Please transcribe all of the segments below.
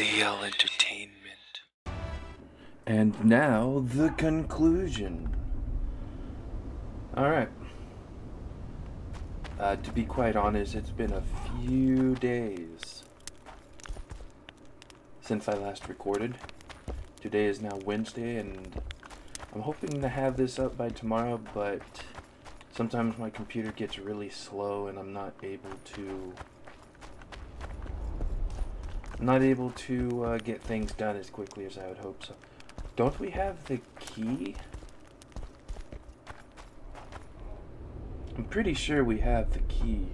ZL Entertainment. And now the conclusion. Alright. Uh, to be quite honest, it's been a few days since I last recorded. Today is now Wednesday, and I'm hoping to have this up by tomorrow, but sometimes my computer gets really slow and I'm not able to not able to uh, get things done as quickly as I would hope so. Don't we have the key? I'm pretty sure we have the key.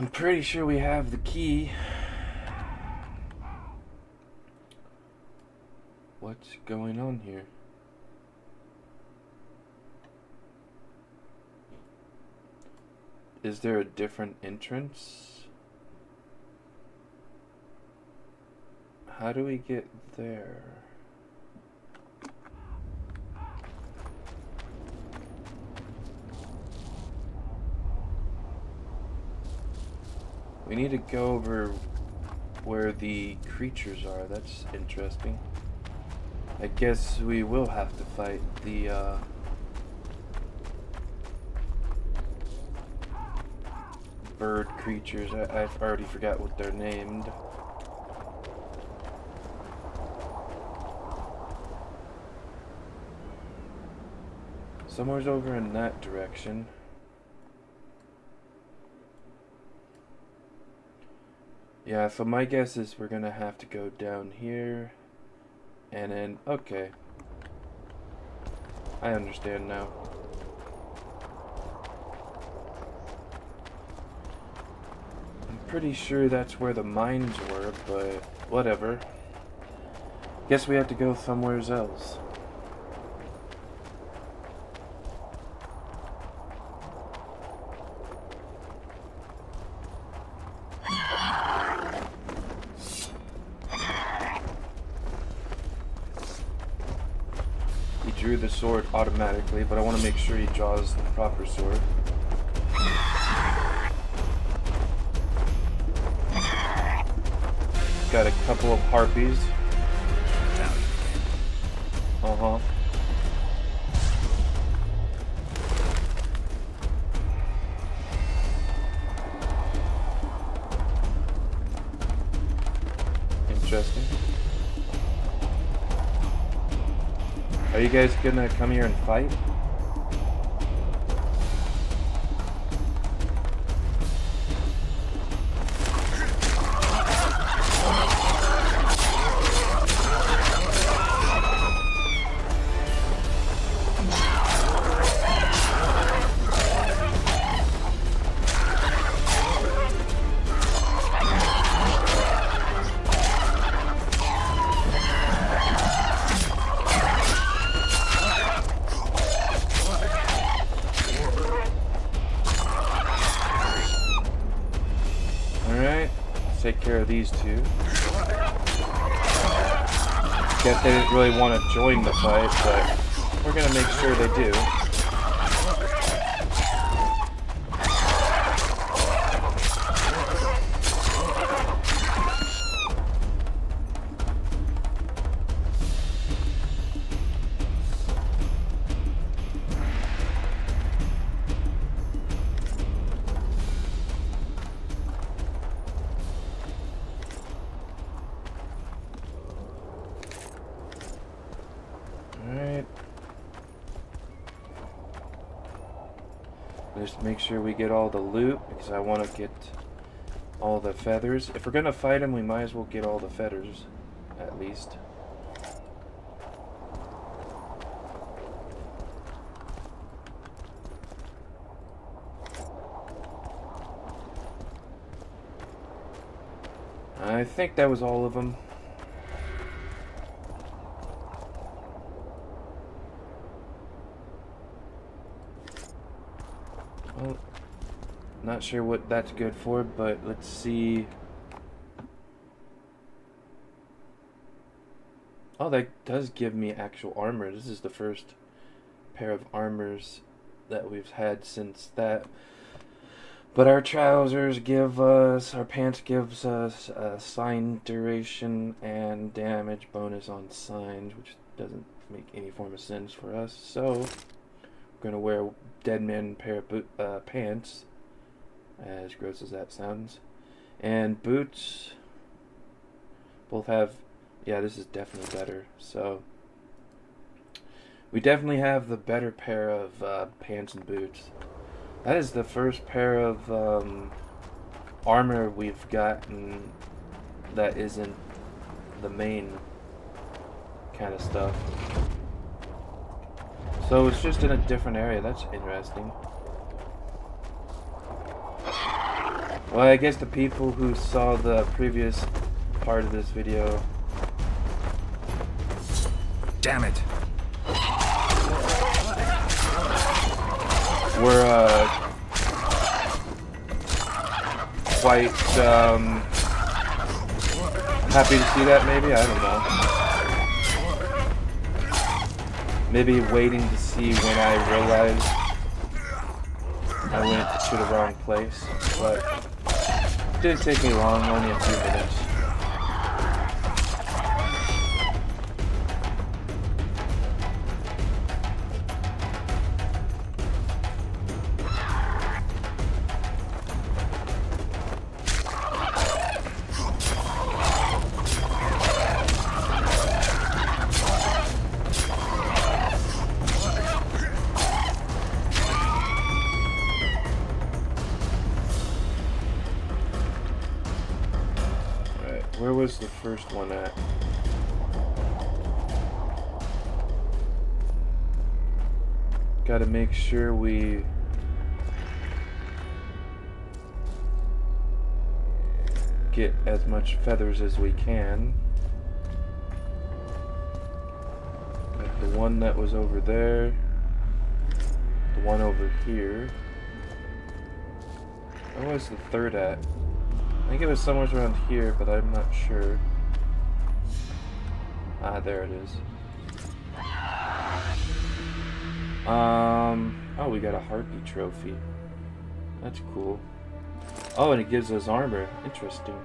I'm pretty sure we have the key. What's going on here? Is there a different entrance? How do we get there? We need to go over where the creatures are. That's interesting. I guess we will have to fight the, uh... Bird creatures. I, I already forgot what they're named. Somewhere's over in that direction. Yeah, so my guess is we're gonna have to go down here and then, okay. I understand now. I'm pretty sure that's where the mines were, but whatever. Guess we have to go somewhere else. He drew the sword automatically, but I want to make sure he draws the proper sword. Got a couple of harpies. Uh you guys gonna come here and fight? I want to get all the feathers. If we're gonna fight him, we might as well get all the feathers, at least. I think that was all of them. Well, not sure what that's good for, but let's see. Oh, that does give me actual armor. This is the first pair of armors that we've had since that. But our trousers give us, our pants gives us a sign duration and damage bonus on signs, which doesn't make any form of sense for us. So, we're going to wear a dead man pair of boot, uh, pants, as gross as that sounds. And boots both have yeah, this is definitely better. So we definitely have the better pair of uh, pants and boots. That is the first pair of um, armor we've gotten that isn't the main kind of stuff. So it's just in a different area. That's interesting. Well, I guess the people who saw the previous part of this video Damn it. We're, uh, quite, um, happy to see that, maybe? I don't know. Maybe waiting to see when I realized I went to the wrong place, but didn't take me long, only a few minutes. Sure we... get as much feathers as we can. Like the one that was over there. The one over here. Where was the third at? I think it was somewhere around here, but I'm not sure. Ah, there it is. Um, oh, we got a Harpy trophy. That's cool. Oh, and it gives us armor. Interesting.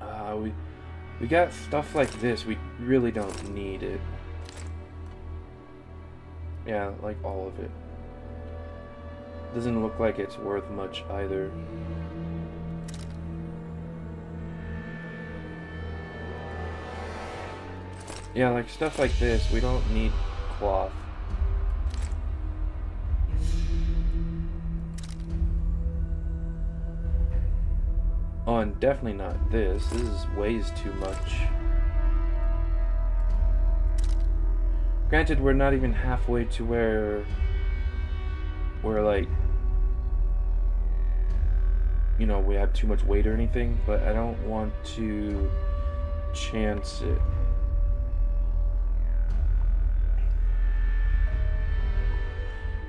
Uh, we, we got stuff like this. We really don't need it. Yeah, like all of it. Doesn't look like it's worth much either. Yeah, like stuff like this, we don't need cloth. Oh, and definitely not this. This is weighs too much. Granted, we're not even halfway to where we're like you know, we have too much weight or anything, but I don't want to chance it.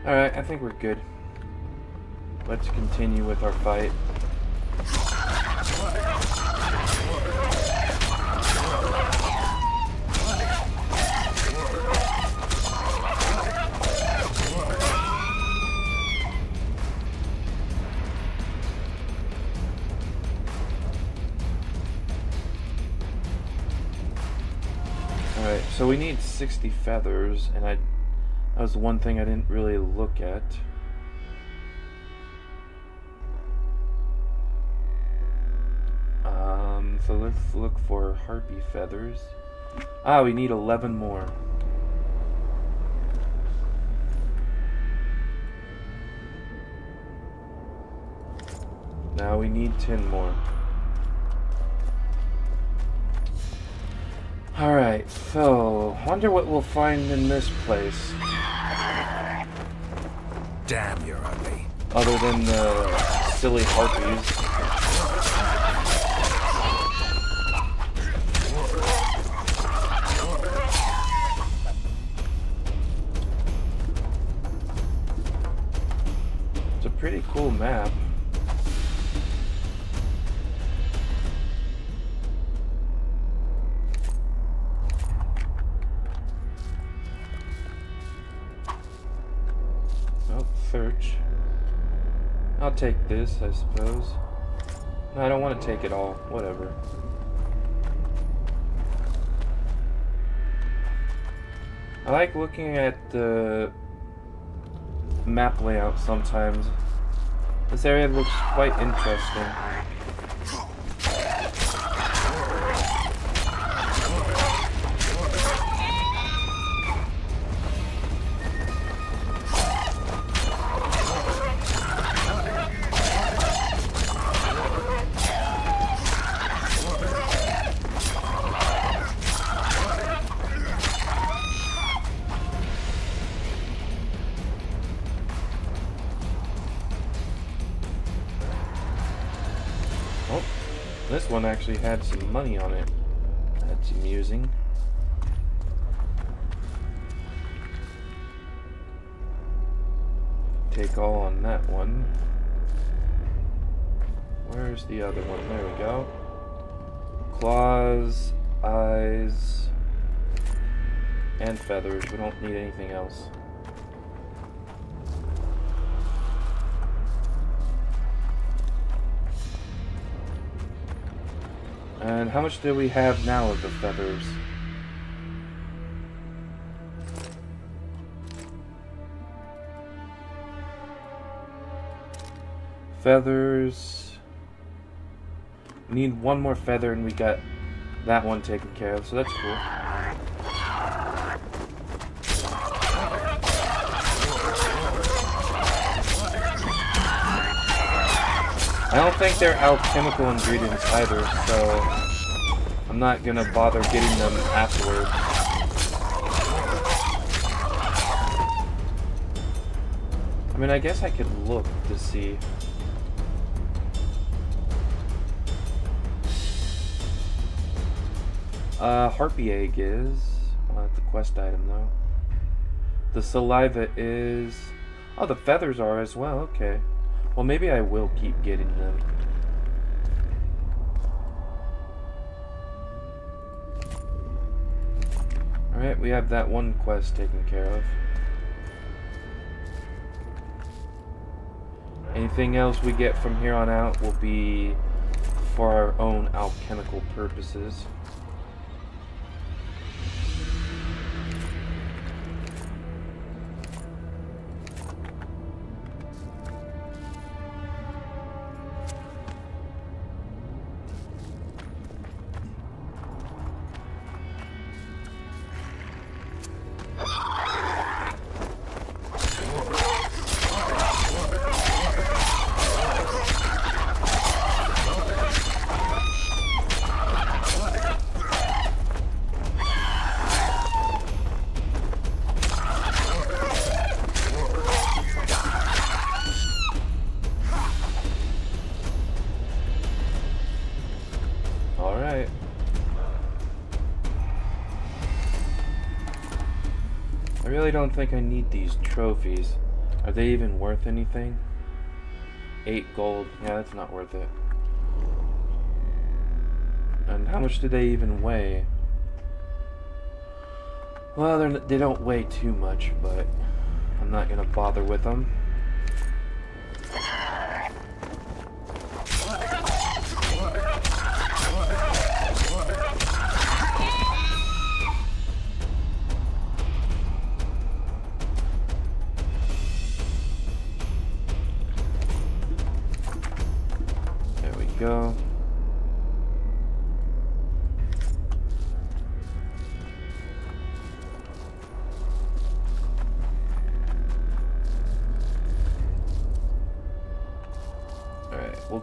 Alright, I think we're good. Let's continue with our fight. Alright, so we need 60 feathers, and I that was one thing I didn't really look at. Um, so let's look for harpy feathers. Ah, we need 11 more. Now we need 10 more. Alright, so, wonder what we'll find in this place. Damn, you're ugly. Other than the silly harpies. It's a pretty cool map. Search. I'll take this, I suppose. I don't want to take it all. Whatever. I like looking at the map layout sometimes. This area looks quite interesting. One actually had some money on it. That's amusing. Take all on that one. Where's the other one? There we go. Claws, eyes, and feathers. We don't need anything else. And how much do we have now of the feathers? Feathers. Need one more feather and we got that one taken care of, so that's cool. I don't think they're alchemical ingredients either, so I'm not gonna bother getting them afterwards. I mean, I guess I could look to see. Uh, harpy egg is uh, the quest item though. The saliva is. Oh, the feathers are as well. Okay. Well, maybe I will keep getting them. Alright, we have that one quest taken care of. Anything else we get from here on out will be for our own alchemical purposes. Think I need these trophies. Are they even worth anything? Eight gold. Yeah, that's not worth it. And how much do they even weigh? Well, they don't weigh too much, but I'm not gonna bother with them.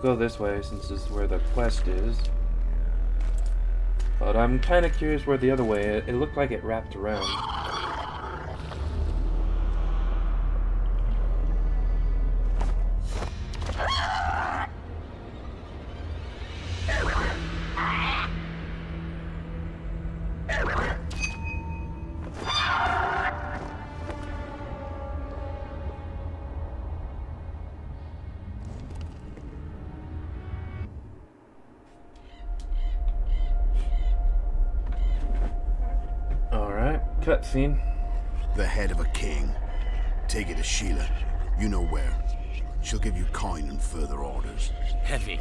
Go this way since this is where the quest is. But I'm kind of curious where the other way, it, it looked like it wrapped around. Cutscene. The head of a king. Take it to Sheala. You know where. She'll give you coin and further orders. Heavy.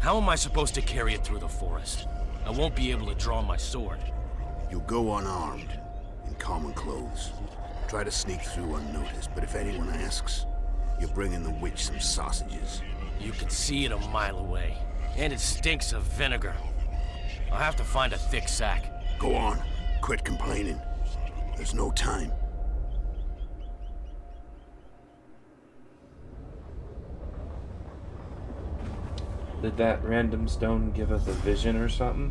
How am I supposed to carry it through the forest? I won't be able to draw my sword. You'll go unarmed, in common clothes. Try to sneak through unnoticed, but if anyone asks, you're bringing the witch some sausages. You can see it a mile away. And it stinks of vinegar. I'll have to find a thick sack. Go on. Quit complaining. There's no time. Did that random stone give us a vision or something?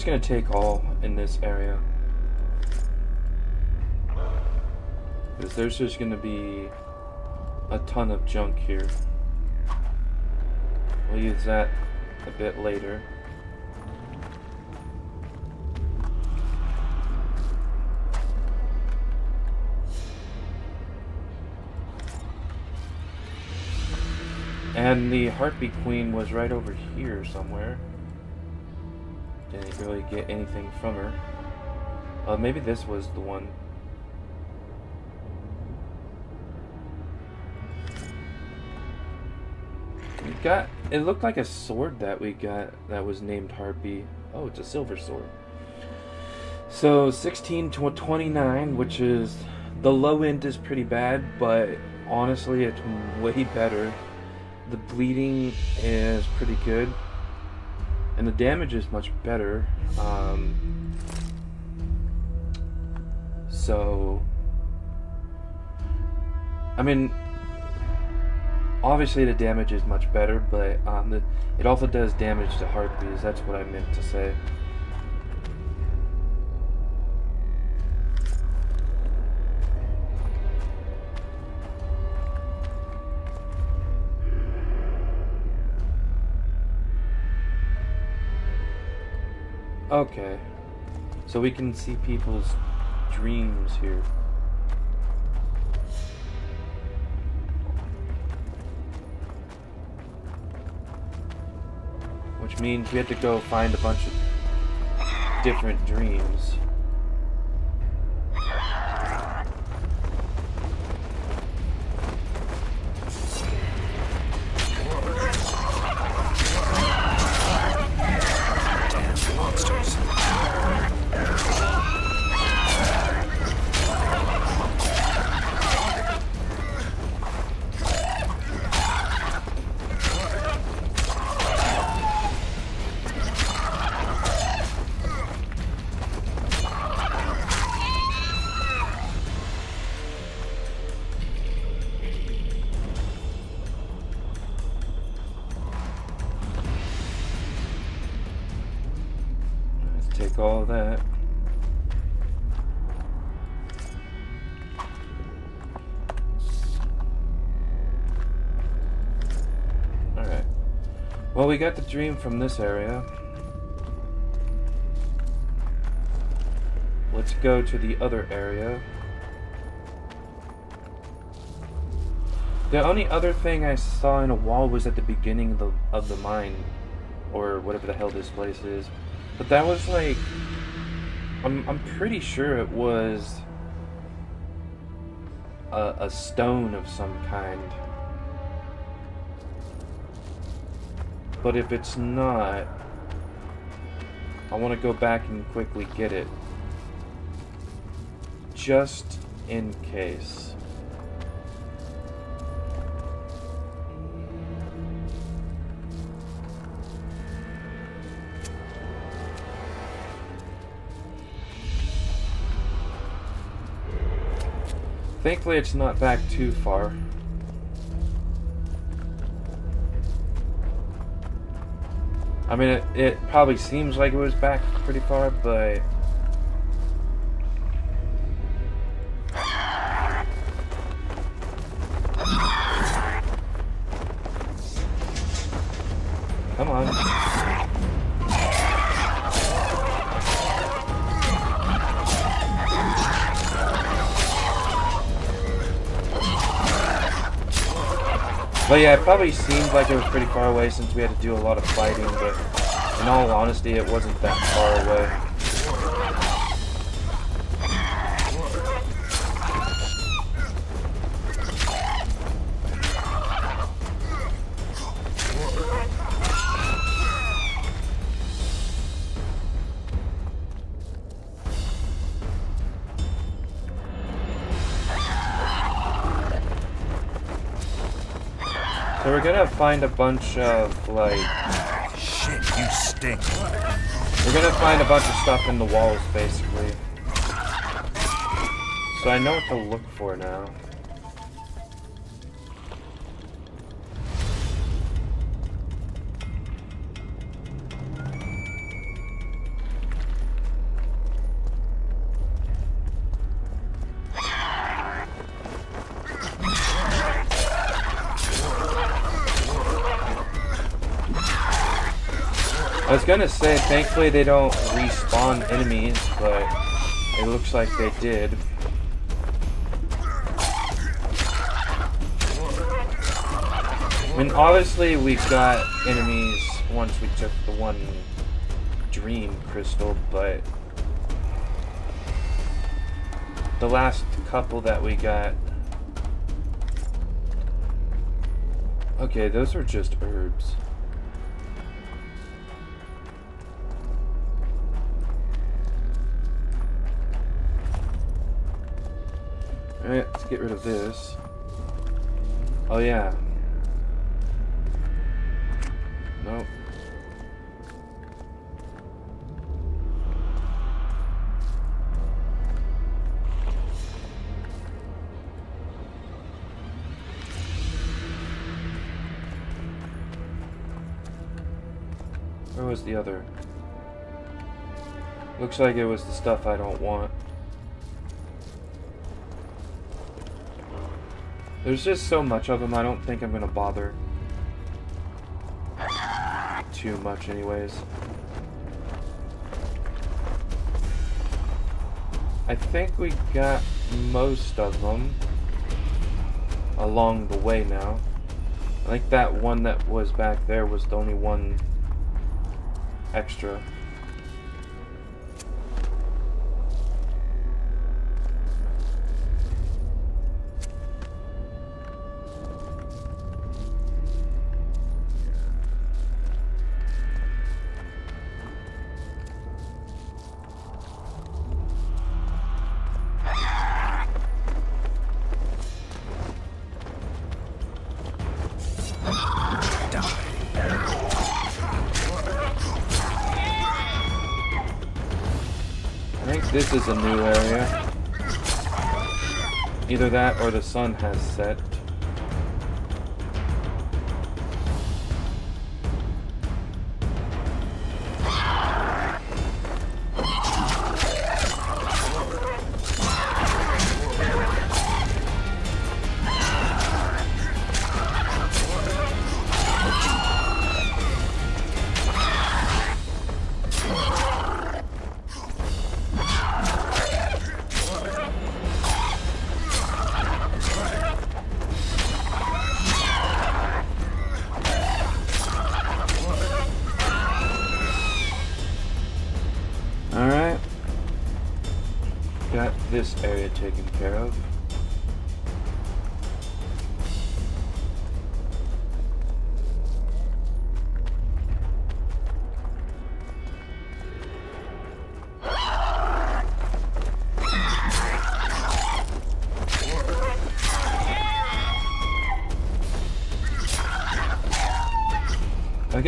Just gonna take all in this area. Because there's just gonna be a ton of junk here. We'll use that a bit later. And the Harpy Queen was right over here somewhere. Really get anything from her. Uh, maybe this was the one. We got. It looked like a sword that we got that was named Harpy. Oh, it's a silver sword. So 16 to 29, which is the low end is pretty bad, but honestly, it's way better. The bleeding is pretty good, and the damage is much better. Um, so, I mean, obviously the damage is much better, but um, the, it also does damage to harpies. That's what I meant to say. Okay. So we can see people's dreams here. Which means we have to go find a bunch of different dreams. We got the dream from this area. Let's go to the other area. The only other thing I saw in a wall was at the beginning of the, of the mine, or whatever the hell this place is. But that was like, I'm I'm pretty sure it was a, a stone of some kind. But if it's not, I want to go back and quickly get it, just in case. Thankfully, it's not back too far. I mean, it, it probably seems like it was back pretty far, but... But yeah, it probably seemed like it was pretty far away since we had to do a lot of fighting, but in all honesty, it wasn't that far away. Find a bunch of, like, Shit, you stink. We're gonna find a bunch of stuff in the walls, basically. So I know what to look for now. Gonna say, thankfully they don't respawn enemies, but it looks like they did. I mean, obviously we got enemies once we took the one dream crystal, but the last couple that we got. Okay, those are just herbs. Of this. Oh yeah. Nope. Where was the other? Looks like it was the stuff I don't want. There's just so much of them, I don't think I'm gonna bother. Too much anyways. I think we got most of them along the way now. I think that one that was back there was the only one extra. This is a new area. Either that or the sun has set.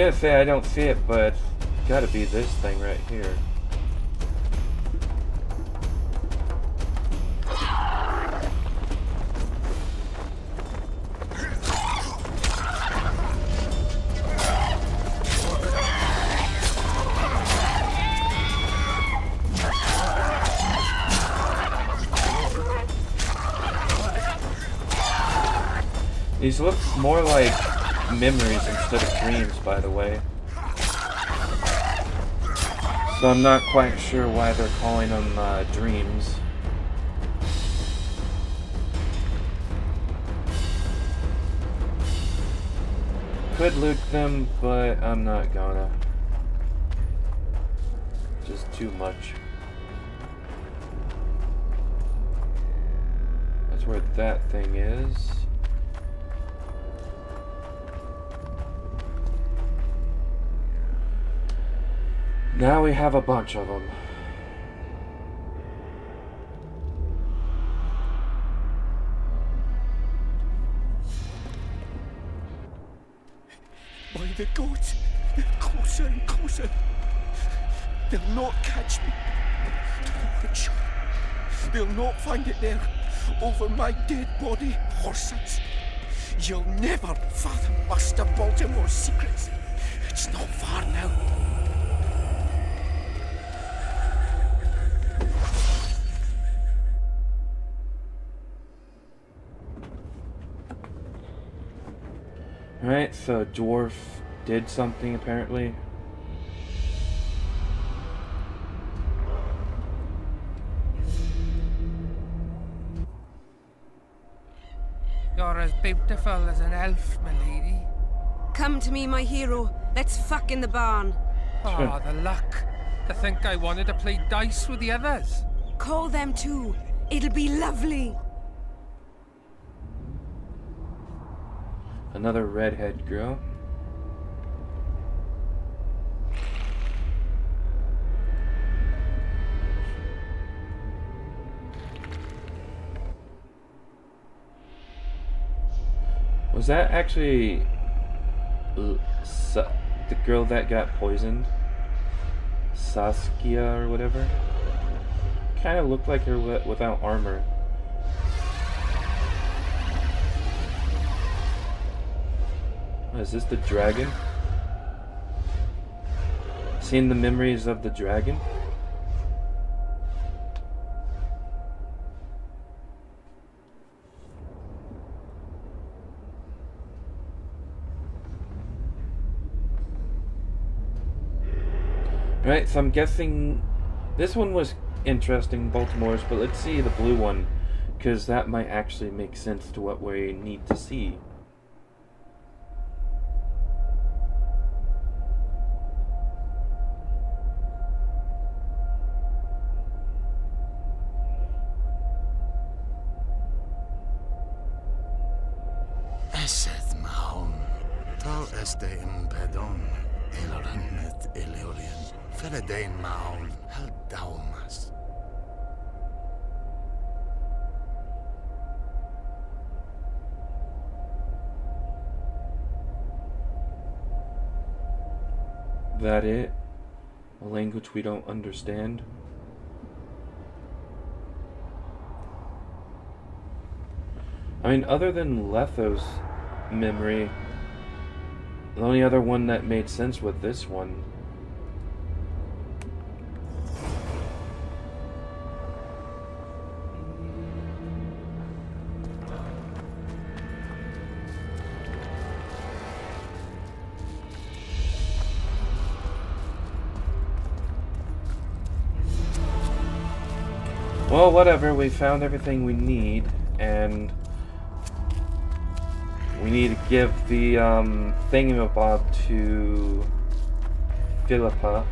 Gotta say I don't see it, but it's gotta be this thing right here. These look more like memories instead of dreams, by the way. So I'm not quite sure why they're calling them uh, dreams. Could loot them, but I'm not gonna. Just too much. That's where that thing is. Now we have a bunch of them. By the gods, they're closer and closer. They'll not catch me. They'll not find it there, over my dead body, horses. You'll never fathom Master Baltimore's secrets. It's not far now. Alright, so Dwarf did something apparently. You're as beautiful as an elf, my lady. Come to me, my hero. Let's fuck in the barn. Oh, the luck. To think I wanted to play dice with the others. Call them too. It'll be lovely. Another redhead girl. Was that actually the girl that got poisoned? Saskia or whatever? Kind of looked like her without armor. Oh, is this the dragon? Seeing the memories of the dragon? Right, so I'm guessing this one was interesting, Baltimore's, but let's see the blue one, because that might actually make sense to what we need to see. That it? A language we don't understand? I mean, other than Letho's memory, the only other one that made sense with this one. Well, whatever, we found everything we need, and we need to give the um, thingamabob to Philippa.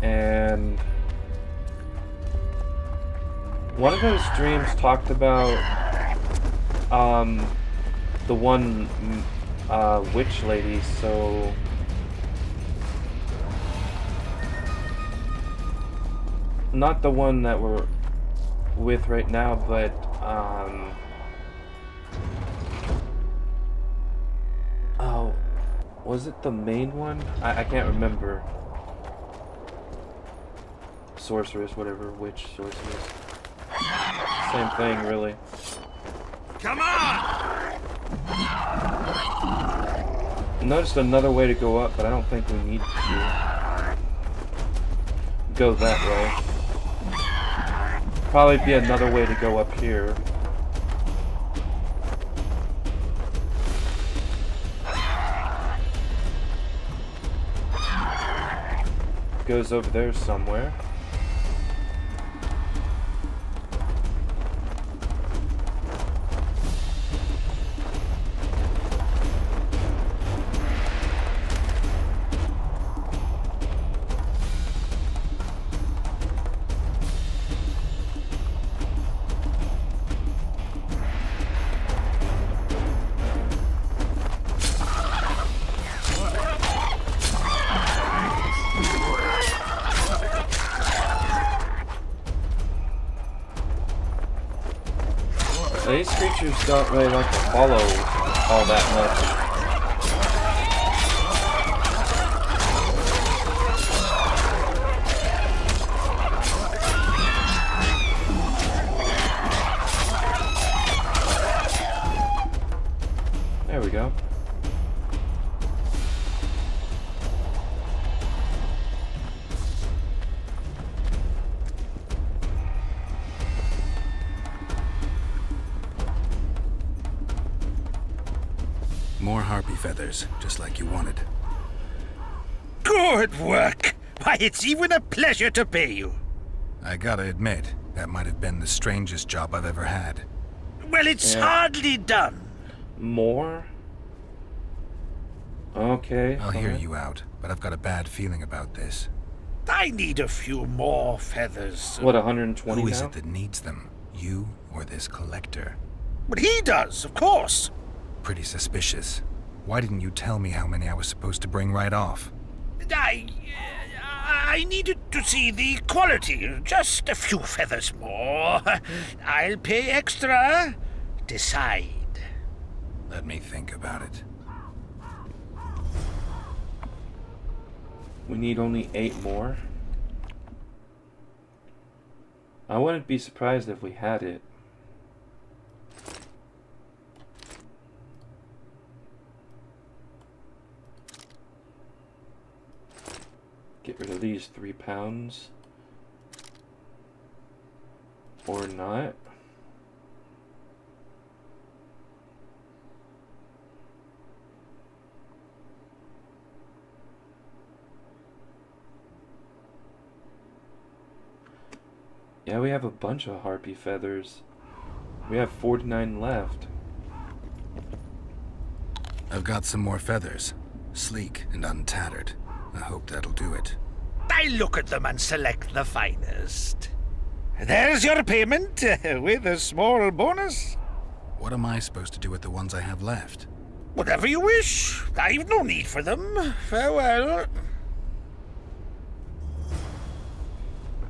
and one of those dreams talked about um, the one uh, witch lady, so not the one that we're with right now, but um, oh, was it the main one? I, I can't remember. Sorceress, whatever, witch, sorceress. Same thing, really. Come on! Noticed another way to go up, but I don't think we need to go that way. Probably be another way to go up here. Goes over there somewhere. Don't really like to follow it's even a pleasure to pay you. I gotta admit, that might have been the strangest job I've ever had. Well, it's Yeah. hardly done. More? Okay. I'll hear alright. you out, but I've got a bad feeling about this. I need a few more feathers. What, 120 Who is now? it that needs them? You or this collector? But he does, of course. Pretty suspicious. Why didn't you tell me how many I was supposed to bring right off? I. I needed to see the quality. Just a few feathers more. I'll pay extra. Decide. Let me think about it. We need only eight more. I wouldn't be surprised if we had it. Get rid of these three pounds. Or not. Yeah, we have a bunch of harpy feathers. We have 49 left. I've got some more feathers. Sleek and untattered. I hope that'll do it. I look at them and select the finest. There's your payment, with a small bonus. What am I supposed to do with the ones I have left? Whatever you wish. I've no need for them. Farewell.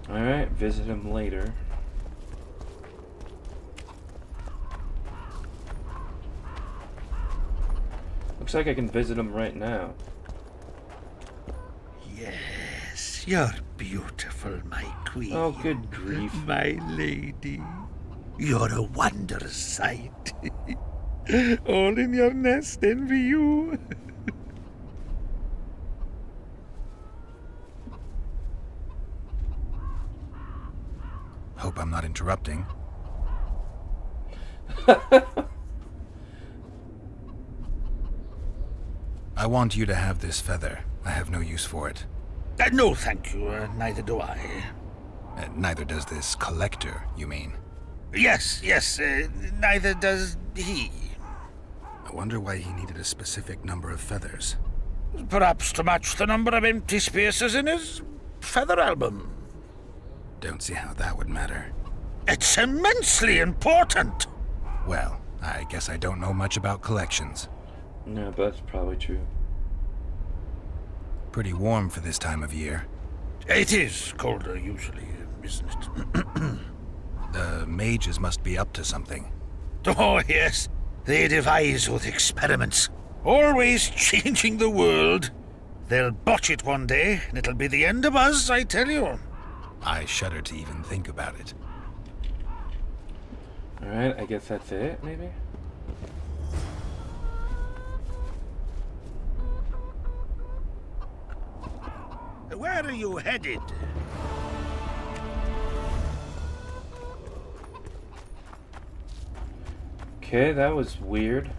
Alright, visit him later. Looks like I can visit him right now. Yes, you're beautiful, my queen. Oh, good grief. My lady. You're a wondrous sight. All in your nest envy you. Hope I'm not interrupting. I want you to have this feather. I have no use for it. Uh, no, thank you. Uh, neither do I. Uh, neither does this collector, you mean? Yes, yes. Uh, neither does he. I wonder why he needed a specific number of feathers. Perhaps to match the number of empty spaces in his feather album. Don't see how that would matter. It's immensely important. Well, I guess I don't know much about collections. No, but that's probably true. Pretty warm for this time of year. It is colder usually, isn't it? The mages must be up to something. oh, yes. They devise with experiments. Always changing the world. They'll botch it one day, and it'll be the end of us, I tell you. I shudder to even think about it. Alright, I guess that's it, maybe? Where are you headed? Okay, that was weird.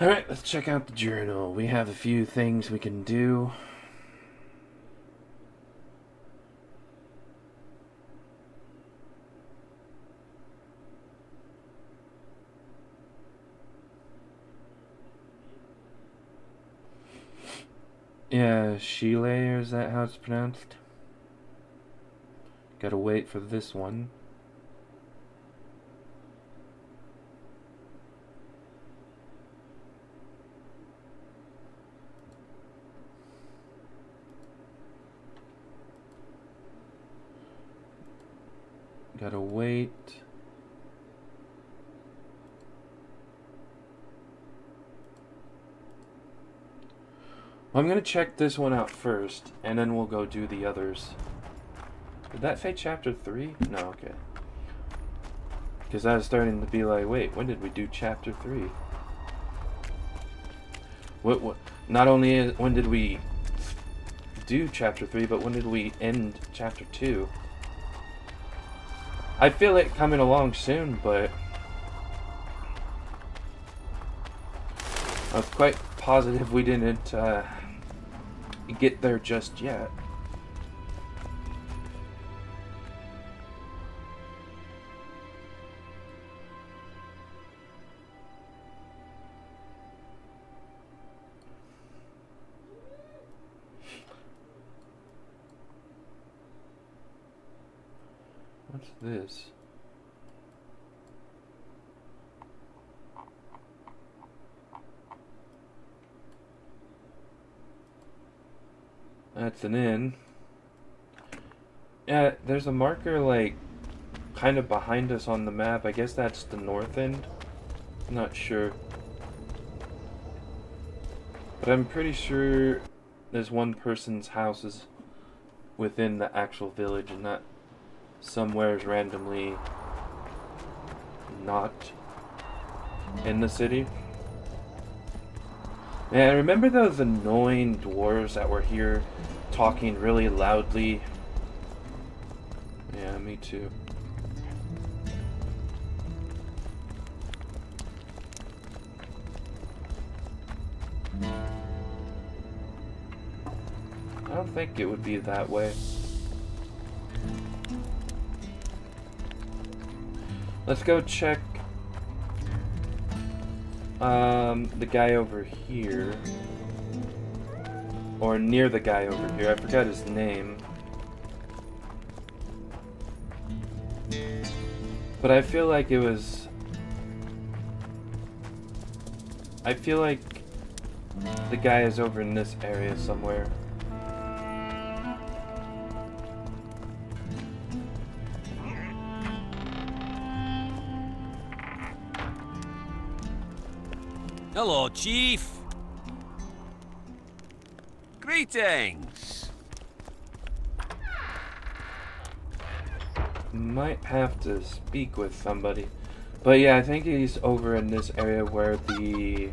Alright, let's check out the journal. We have a few things we can do. Yeah, or is that how it's pronounced? Gotta wait for this one. Gotta wait. I'm gonna check this one out first, and then we'll go do the others. Did that say chapter 3? No, okay. Because I was starting to be like, wait, when did we do chapter 3? What, what, not only is, when did we do chapter 3, but when did we end chapter 2? I feel it coming along soon, but I was quite positive we didn't uh, get there just yet. What's this? That's an inn. Yeah, there's a marker like kind of behind us on the map. I guess that's the north end. I'm not sure. But I'm pretty sure there's one person's house is within the actual village and not somewhere's randomly not in the city. Man, remember those annoying dwarves that were here talking really loudly? Yeah, me too. I don't think it would be that way. Let's go check um, the guy over here. Or near the guy over here. I forgot his name. But I feel like it was... I feel like the guy is over in this area somewhere. Hello, Chief. Greetings. Might have to speak with somebody. But yeah, I think he's over in this area where the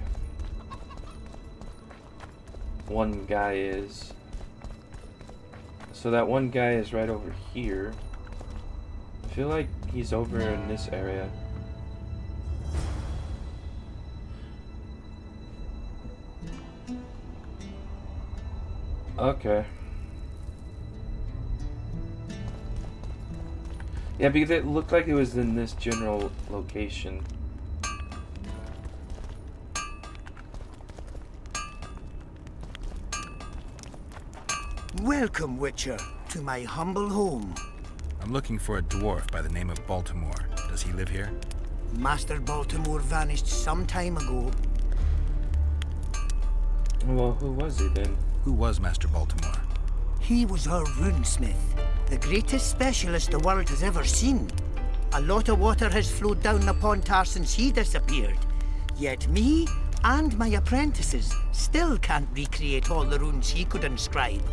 one guy is. So that one guy is right over here. I feel like he's over in this area. Okay. Yeah, because it looked like it was in this general location. Welcome, Witcher, to my humble home. I'm looking for a dwarf by the name of Baltimore. Does he live here? Master Baltimore vanished some time ago. Well, who was he then? Who was Master Baltimore? He was our runesmith, the greatest specialist the world has ever seen. A lot of water has flowed down Pontar since he disappeared. Yet me and my apprentices still can't recreate all the runes he could inscribe.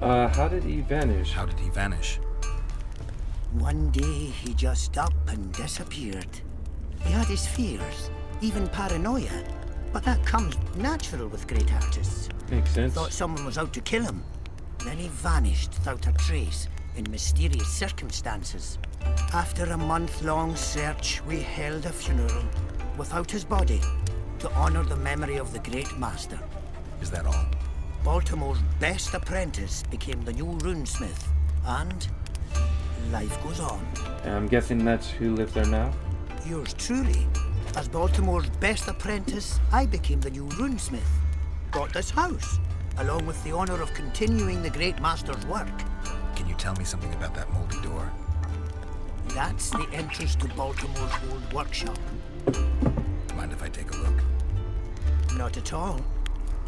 Uh, how did he vanish? How did he vanish? One day he just up and disappeared. He had his fears, even paranoia, but that comes natural with great artists. Makes sense. Thought someone was out to kill him. Then he vanished without a trace in mysterious circumstances. After a month-long search, we held a funeral without his body to honor the memory of the great master. Is that all? Baltimore's best apprentice became the new runesmith, and life goes on. I'm guessing that's who lives there now? Yours truly. As Baltimore's best apprentice, I became the new runesmith. Got this house, along with the honor of continuing the great master's work. Can you tell me something about that moldy door? That's the entrance to Baltimore's old workshop. Mind if I take a look? Not at all.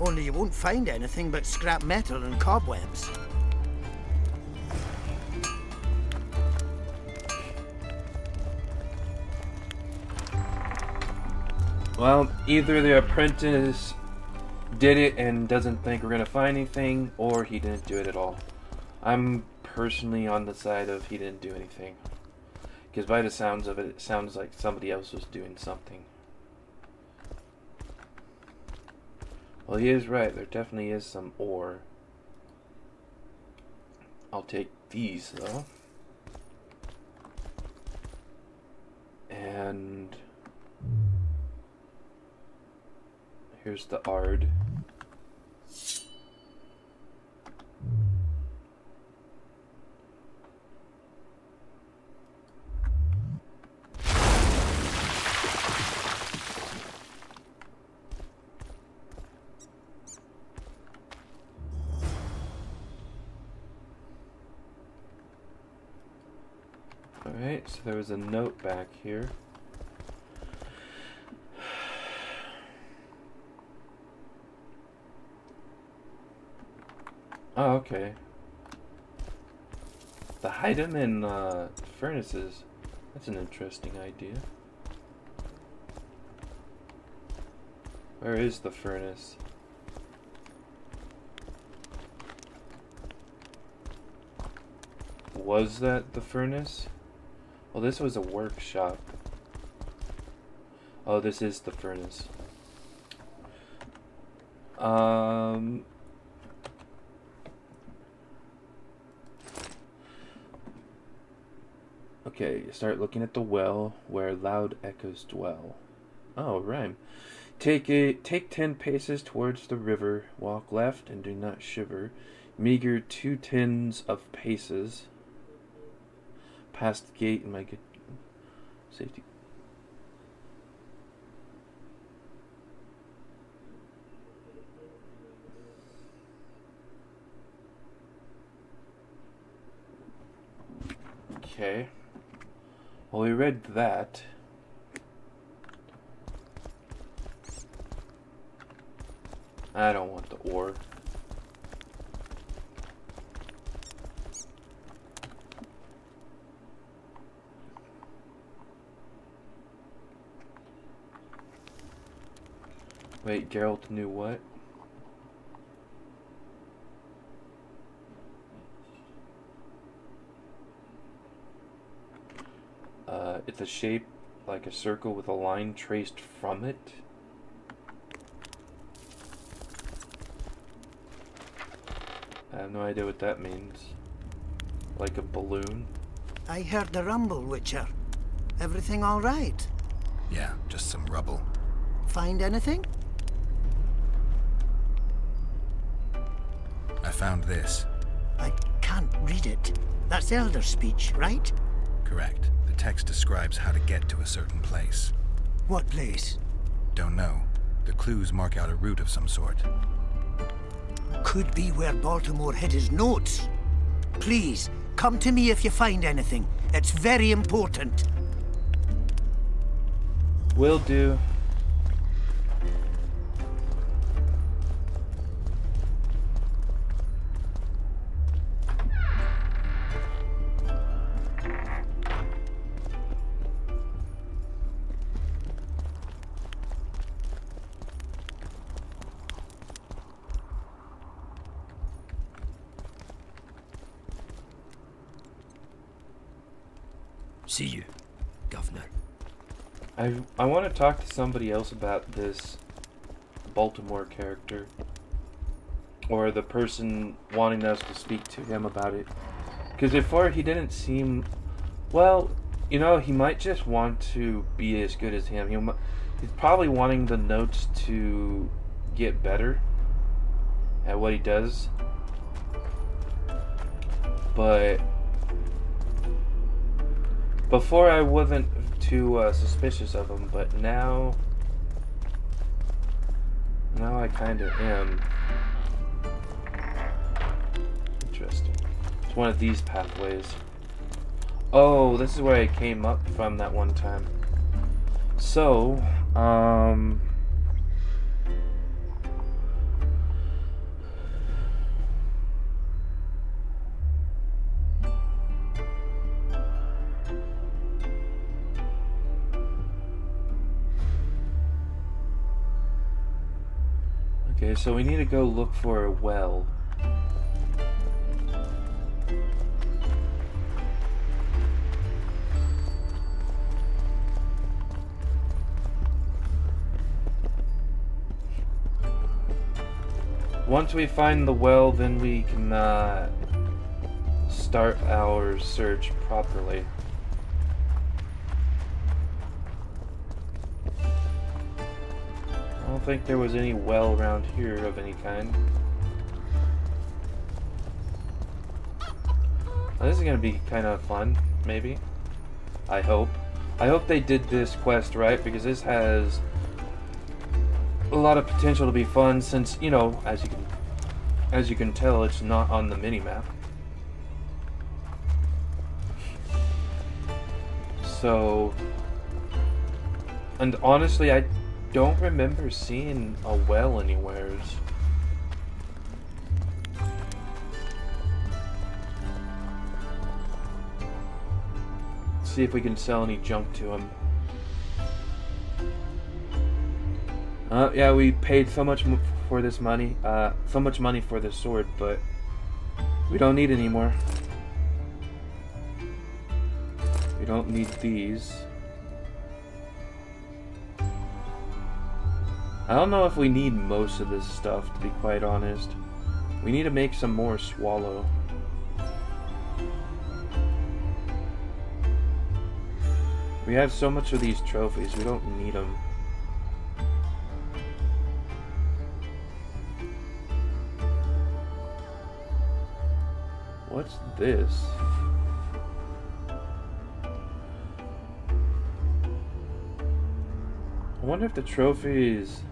Only you won't find anything but scrap metal and cobwebs. Well, either the apprentice did it and doesn't think we're gonna find anything, or he didn't do it at all. I'm personally on the side of he didn't do anything. Because by the sounds of it, it sounds like somebody else was doing something. Well, he is right. There definitely is some ore. I'll take these, though. And... Here's the Ard. Alright, so there was a note back here. Oh, okay. To hide them in uh, furnaces. That's an interesting idea. Where is the furnace? Was that the furnace? Well, this was a workshop. Oh, this is the furnace. Um... Okay, start looking at the well where loud echoes dwell. Oh, rhyme. Take a take ten paces towards the river. Walk left and do not shiver. Meager two tens of paces. Past the gate in my good safety. Okay. Well, we read that. I don't want the ore. Wait, Geralt knew what? Uh, it's a shape like a circle with a line traced from it. I have no idea what that means. Like a balloon? I heard the rumble, Witcher. Everything all right? Yeah, just some rubble. Find anything? I found this. I can't read it. That's Elder speech, right? Correct. The text describes how to get to a certain place. What place? Don't know. The clues mark out a route of some sort. could be where Baltimore hid his notes. Please, come to me if you find anything. It's very important. Will do. I I want to talk to somebody else about this Baltimore character, or the person wanting us to speak to him about it. Because before he didn't seem, well, you know, he might just want to be as good as him. He, he's probably wanting the notes to get better at what he does, but before I wasn't too uh, suspicious of him, but now, now I kind of am. Interesting. It's one of these pathways. Oh, this is where I came up from that one time. So, um. Okay, so we need to go look for a well. Once we find the well, then we can uh, start our search properly. Don't think there was any well around here of any kind. Now, this is gonna be kind of fun, maybe. I hope. I hope they did this quest right because this has a lot of potential to be fun since, you know, as you can as you can tell, it's not on the mini-map. So and honestly, I don't remember seeing a well anywheres. See if we can sell any junk to him. Uh, yeah, we paid so much for this money, uh, so much money for this sword, but we don't need any more. We don't need these. I don't know if we need most of this stuff, to be quite honest. We need to make some more swallow. We have so much of these trophies, we don't need them. What's this? I wonder if the trophies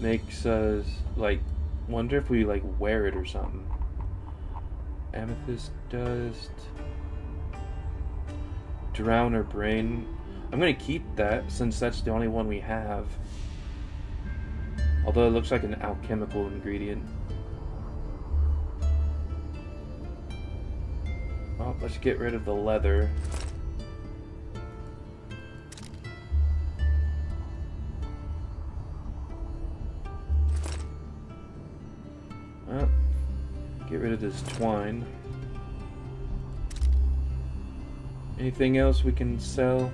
makes us like wonder if we like wear it or something. Amethyst dust. Drowner brain. I'm gonna keep that since that's the only one we have. Although it looks like an alchemical ingredient. Well, let's get rid of the leather. Get rid of this twine. Anything else we can sell?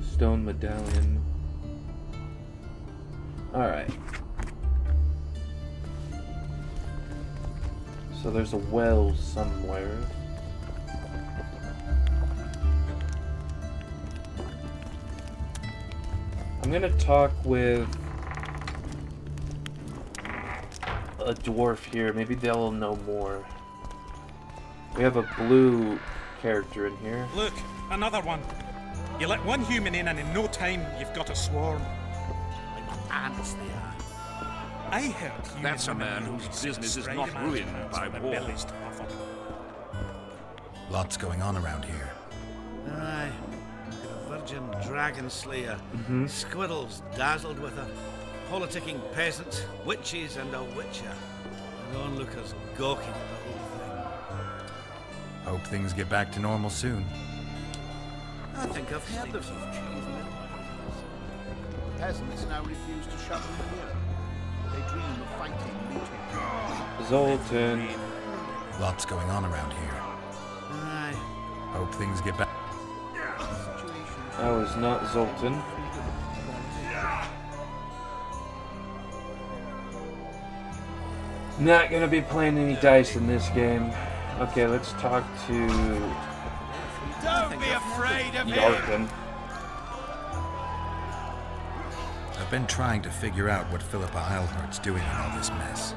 Stone medallion. Alright. So there's a well somewhere. I'm gonna talk with a dwarf here. Maybe they'll know more. We have a blue character in here. Look, another one. You let one human in, and in no time, you've got a swarm. ants they are. I heard you That's a man whose business is not ruined by war. Lots going on around here. Aye. A virgin dragon slayer. Mhm. Squirrels dazzled with her. Politicking peasants, witches, and a witcher. And onlookers gawking at the whole thing. Hope things get back to normal soon. I think I've heard of Peasants now refuse to shovel here. They dream of fighting mutants. Zoltan. Lots going on around here. Aye. Hope things get back. That was not Zoltan. Not gonna be playing any dice in this game. Okay, let's talk to Don't be afraid of Yarpen. I've been trying to figure out what Philippa Eilhart's doing in all this mess.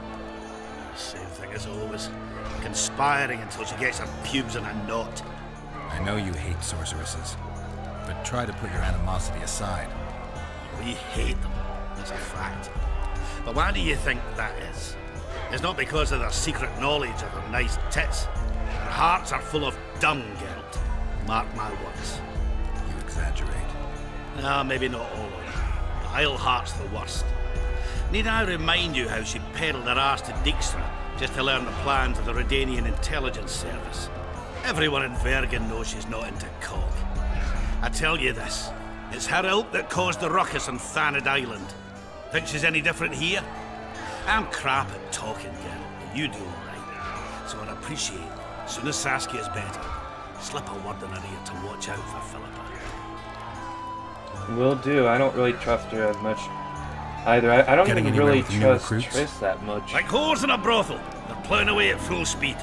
Same thing as always. Conspiring until she gets her pubes in a knot. I know you hate sorceresses, but try to put your animosity aside. We hate them. That's a fact. But why do you think that is? It's not because of their secret knowledge of their nice tits. Their hearts are full of dumb, Geralt. Mark my words. You exaggerate. Ah, maybe not all of them. Eilhart's the worst. Need I remind you how she peddled her ass to Dijkstra just to learn the plans of the Redanian intelligence service? Everyone in Vergen knows she's not into cock. I tell you this, it's her ilk that caused the ruckus on Thanedd Island. Think she's any different here? I'm crap at talking, girl, but you do alright. So I'd appreciate, as soon as Saskia's better, slip a word in her ear to watch out for Philippa. Will do. I don't really trust her as much either. I, I don't Getting even really trust? Triss that much. Like whores in a brothel, they're plowing away at full speed.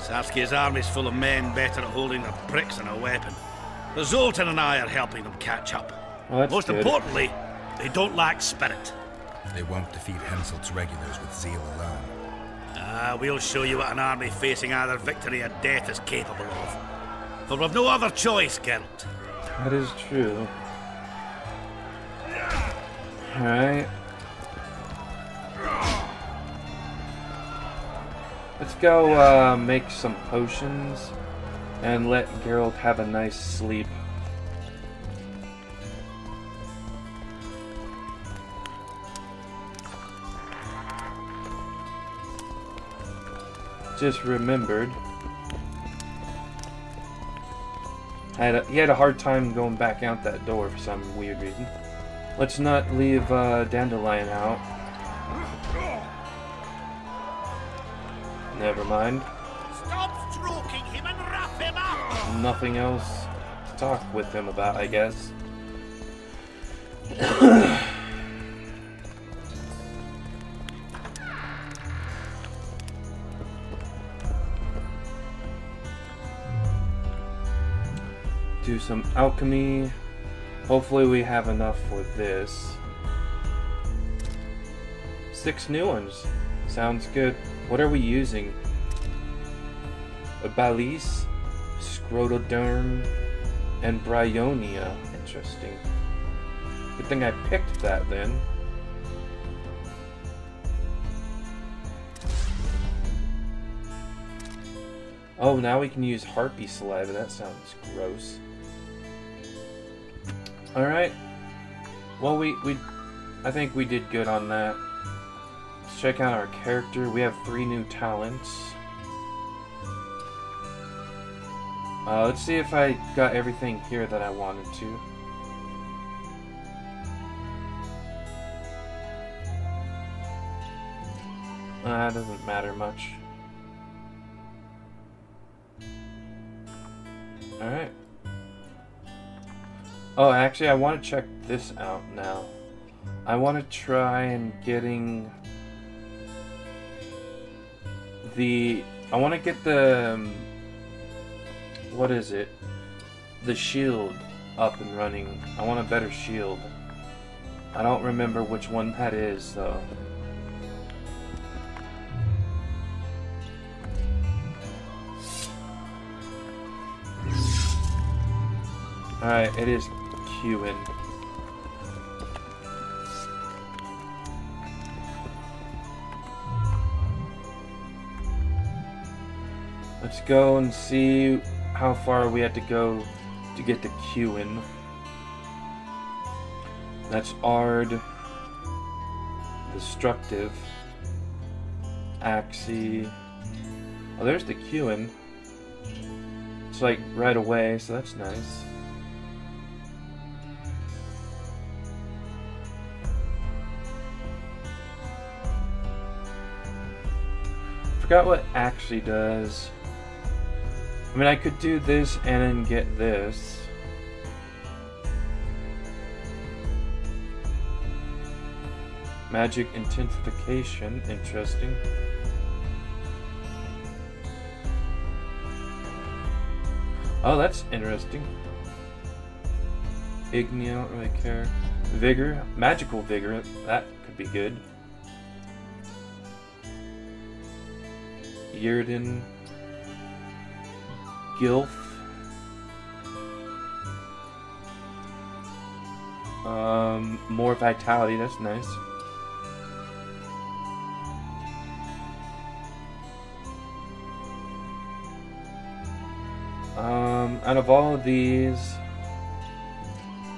Saskia's army's full of men better at holding their pricks than a weapon. The Zoltan and I are helping them catch up. Well, Most good. importantly, they don't lack spirit. They won't defeat Henselt's regulars with zeal alone. Ah, we'll show you what an army facing either victory or death is capable of. For we've no other choice, Geralt. That is true. Alright. Let's go uh, make some potions and let Geralt have a nice sleep. Just remembered. I had a, he had a hard time going back out that door for some weird reason. Let's not leave uh, Dandelion out. Never mind. Stop stroking him and wrap him up! Nothing else to talk with him about, I guess. Do some alchemy. Hopefully we have enough for this. Six new ones. Sounds good. What are we using? A Balisse, Scleroderm, and Bryonia. Interesting. Good thing I picked that then. Oh, now we can use harpy saliva. That sounds gross. Alright. Well, we, we... I think we did good on that. Let's check out our character. We have three new talents. Uh, let's see if I got everything here that I wanted to. Uh, doesn't matter much. Alright. Oh, actually, I want to check this out now. I want to try and getting the. I want to get the. um, What is it? The shield up and running. I want a better shield. I don't remember which one that is, though. Alright, it is human. Let's go and see how far we had to go to get the Quen. That's Ard, Destructive, Axii. Oh, there's the Quen. It's like right away, so that's nice. Forgot what actually does. I mean, I could do this and then get this. Magic intensification, interesting. Oh, that's interesting. Igni, I care. Vigor, magical vigor, that could be good. Yrden, Gilf, um, more vitality, that's nice. Um, out of all of these,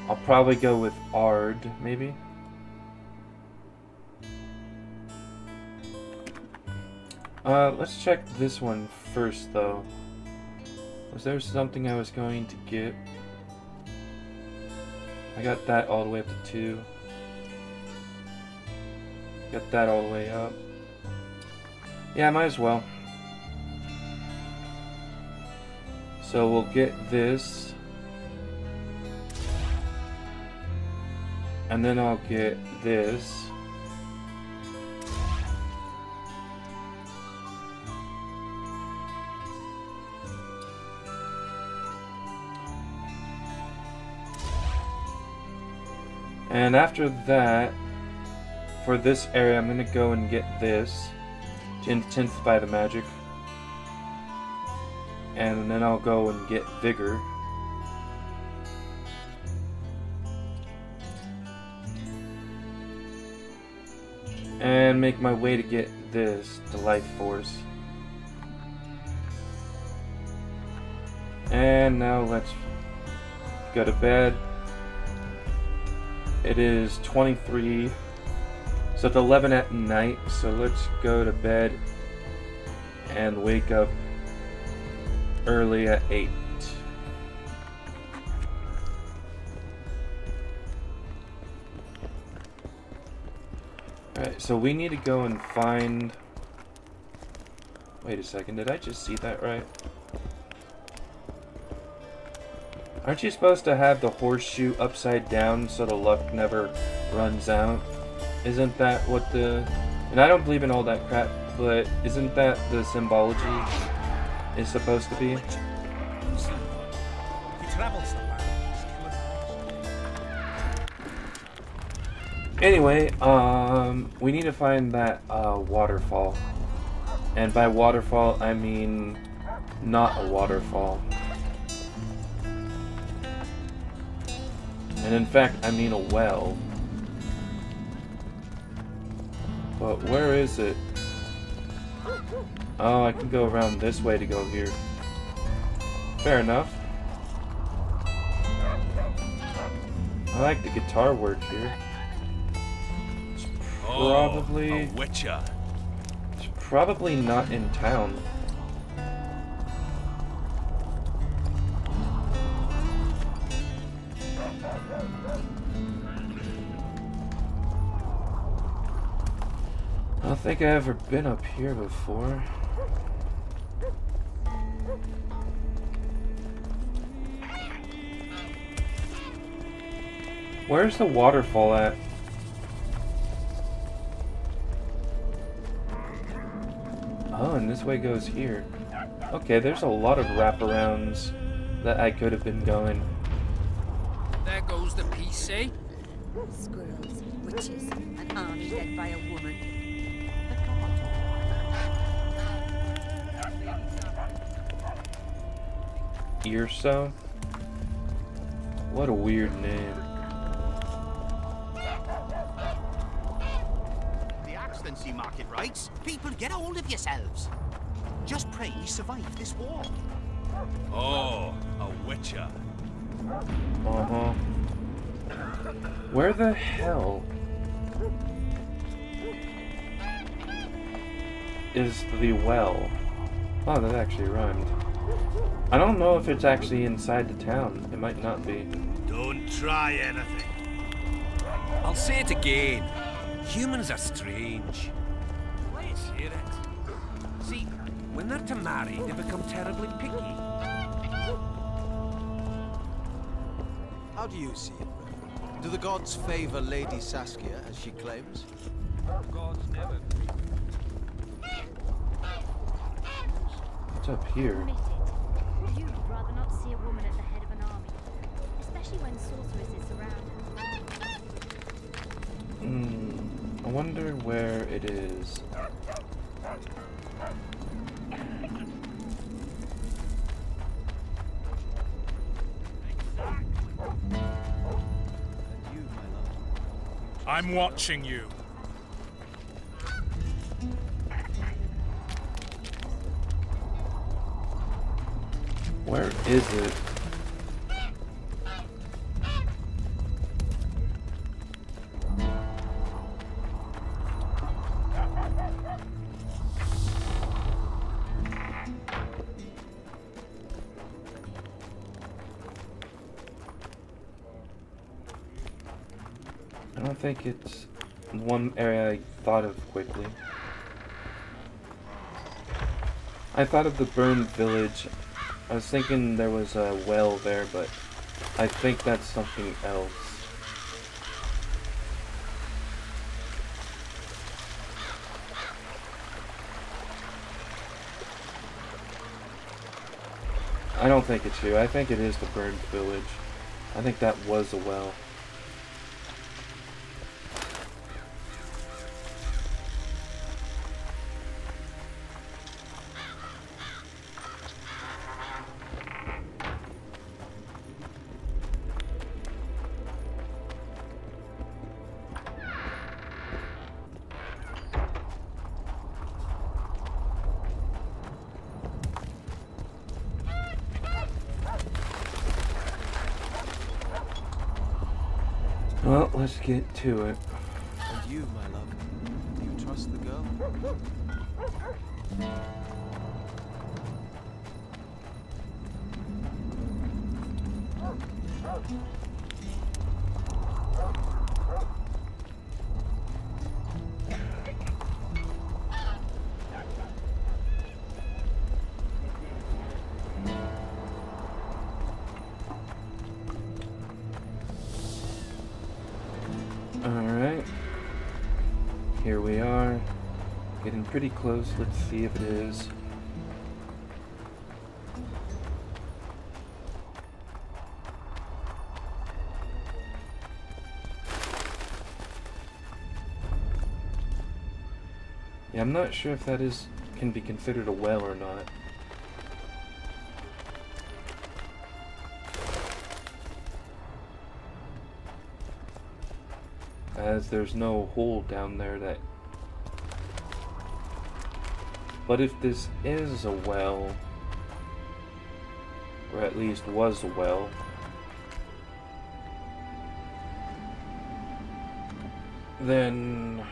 I'll probably go with Ard, maybe. Uh, let's check this one first, though. Was there something I was going to get? I got that all the way up to 2. Got that all the way up. Yeah, might as well. So we'll get this. And then I'll get this. And after that, for this area, I'm going to go and get this to intensify the magic. And then I'll go and get Vigor. And make my way to get this, the Life Force. And now let's go to bed. It is 23. So it's 11 at night. So let's go to bed and wake up early at 8. Alright, so we need to go and find... Wait a second, did I just see that right? Aren't you supposed to have the horseshoe upside down so the luck never runs out? Isn't that what the... And I don't believe in all that crap, but isn't that the symbology is supposed to be? Anyway, um, we need to find that uh, waterfall. And by waterfall, I mean not a waterfall. And in fact, I mean a well. But where is it? Oh, I can go around this way to go here. Fair enough. I like the guitar work here. It's probably... Oh, a witcher. It's probably not in town. I don't think I've ever been up here before. Where's the waterfall at? Oh, and this way goes here. Okay, there's a lot of wraparounds that I could have been going. There goes the PC. Eh? Squirrels, witches, an army led by a woman. Earso? What a weird name. The Excellency market rights. People, get a hold of yourselves. Just pray you survive this war. Oh, a witcher. Uh huh. Where the hell is the well? Oh, that actually rhymed. I don't know if it's actually inside the town. It might not be. Don't try anything. I'll say it again. Humans are strange. Let's hear it. See, when they're to marry, they become terribly picky. How do you see it. Do the gods favor Lady Saskia as she claims? Gods never. What's up here? Admit it. You'd rather not see a woman at the head of an army, especially when sorceresses surround her. Hmm. I wonder where it is. I'm watching you. Is it? I don't think it's one area I thought of quickly. I thought of the burned village. I was thinking there was a well there, but I think that's something else. I don't think it's you. I think it is the burned village. I think that was a well. Well, to it. Close. Let's see if it is. Yeah, I'm not sure if that is can be considered a well or not. as there's no hole down there that but if this is a well or at least was a well then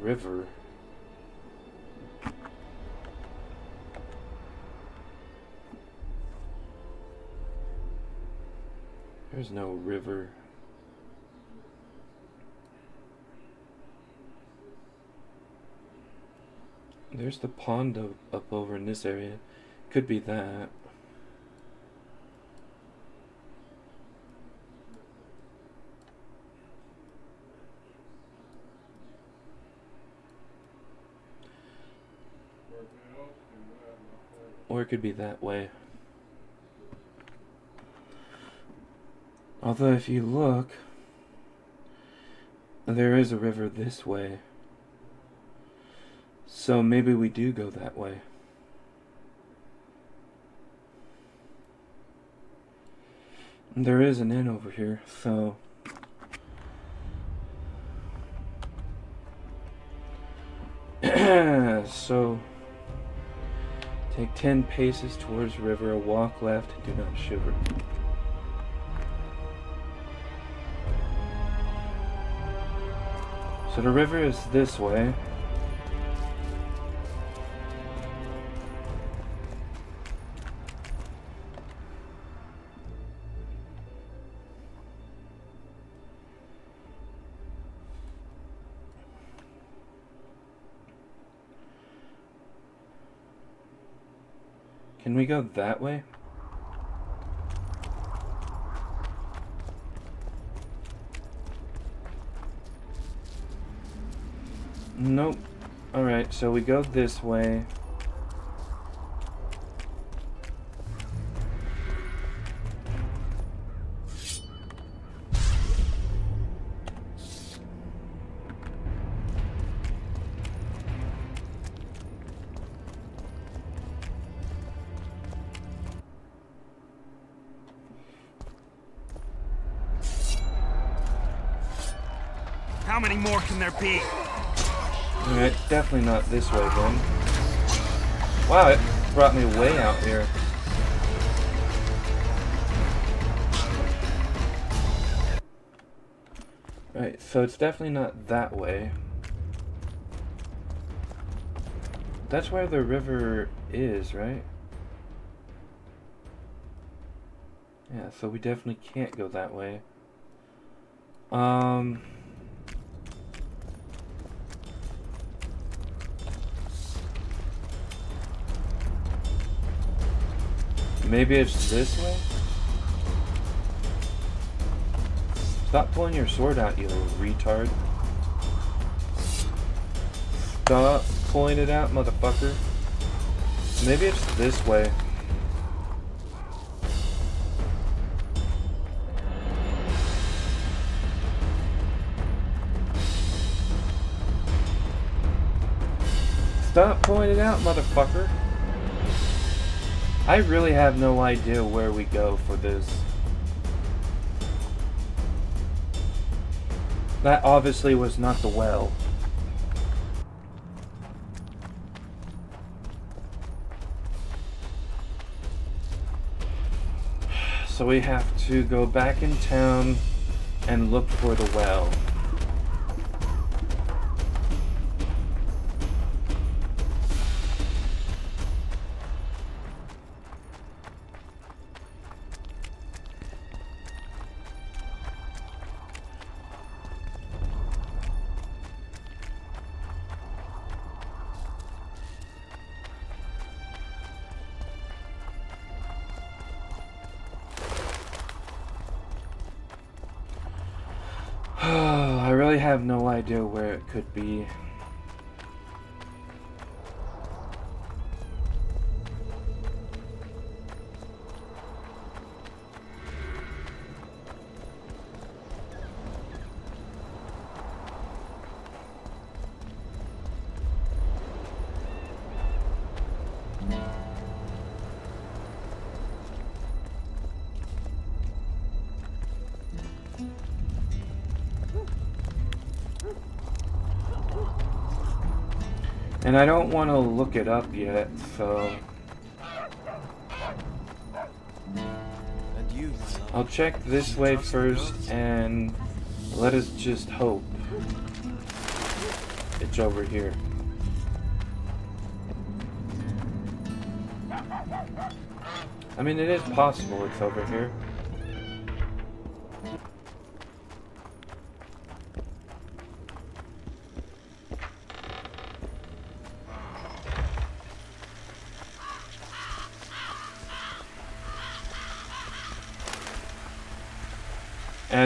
river There's no river. There's the pond up, up over in this area. Could be that. Or it could be that way. Although if you look, there is a river this way. So maybe we do go that way. There is an inn over here, so so take 10 paces towards river, walk left, do not shiver. So the river is this way. Can we go that way? Nope. Alright, so we go this way. Not this way then. Wow, it brought me way out here. Right, so it's definitely not that way. That's where the river is, right? Yeah, so we definitely can't go that way. Um... Maybe it's this way? Stop pulling your sword out, you retard. Stop pulling it out, motherfucker. Maybe it's this way. Stop pulling it out, motherfucker. I really have no idea where we go for this. That obviously was not the well. So we have to go back in town and look for the well. Could be. I don't want to look it up yet, so... I'll check this way first, and let us just hope it's over here. I mean, it is possible it's over here.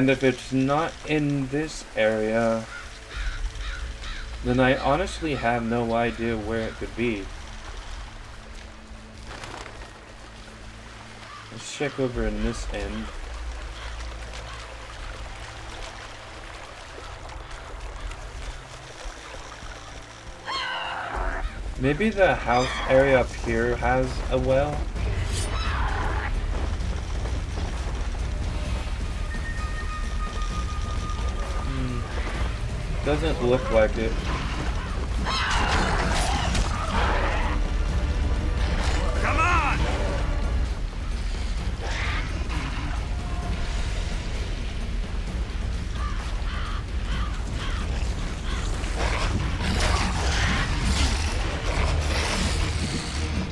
And if it's not in this area, then I honestly have no idea where it could be. Let's check over in this end. Maybe the house area up here has a well? Doesn't look like it. Come on!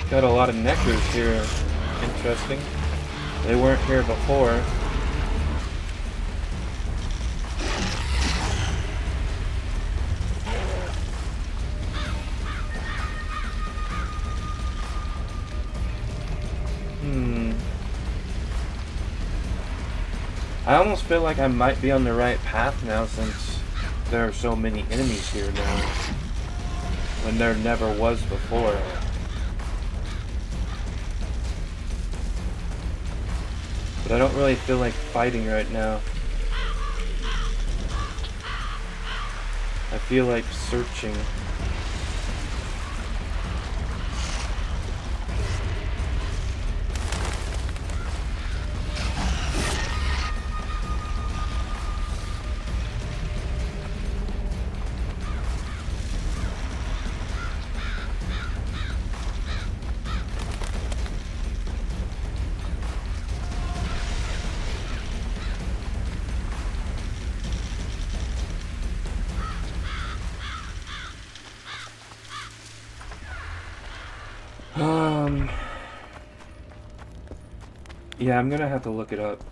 Got a lot of nekkers here. Interesting. They weren't here before. I almost feel like I might be on the right path now since there are so many enemies here now. When there never was before. But I don't really feel like fighting right now. I feel like searching. Yeah, I'm gonna have to look it up.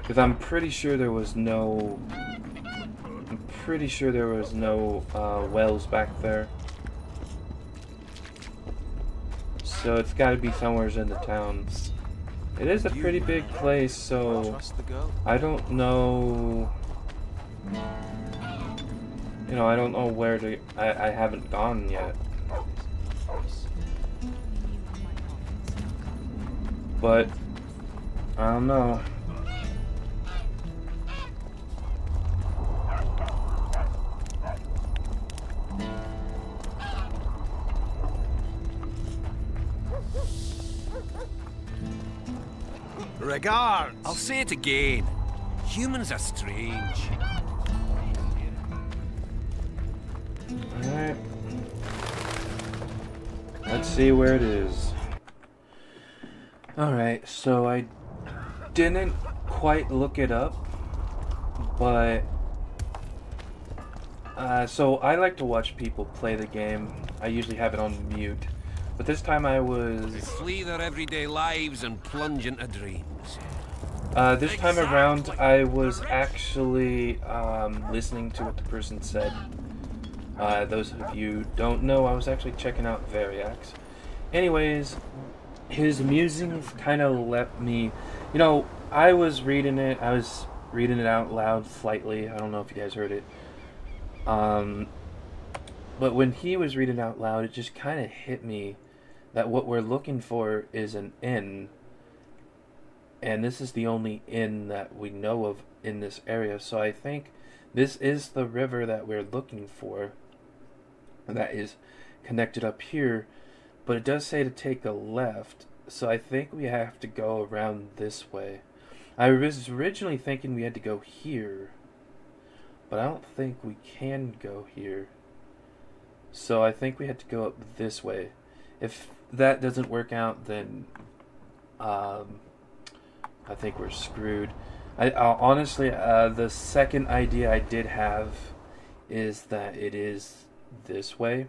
Because I'm pretty sure there was no. I'm pretty sure there was no uh, wells back there. So it's gotta be somewhere in the town. It is a pretty big place, so? I don't know. You know, I don't know where to. I, I haven't gone yet. But, I don't know. Regards! I'll say it again. Humans are strange. Alright. Let's see where it is. Alright, so I didn't quite look it up, but. Uh, so I like to watch people play the game. I usually have it on mute. But this time I was. They flee their everyday lives and plunge into dreams. Uh, this time around, I was actually um, listening to what the person said. Uh, those of you don't know, I was actually checking out Variax. Anyways, his musings kind of let me. You know, I was reading it. I was reading it out loud slightly. I don't know if you guys heard it. Um, but when he was reading out loud, it just kind of hit me that what we're looking for is an inn and this is the only inn that we know of in this area. So I think this is the river that we're looking for. That is connected up here, but it does say to take a left. So I think we have to go around this way. I was originally thinking we had to go here, but I don't think we can go here. So I think we had to go up this way. If that doesn't work out, then um, I think we're screwed. I honestly, uh, the second idea I did have is that it is this way,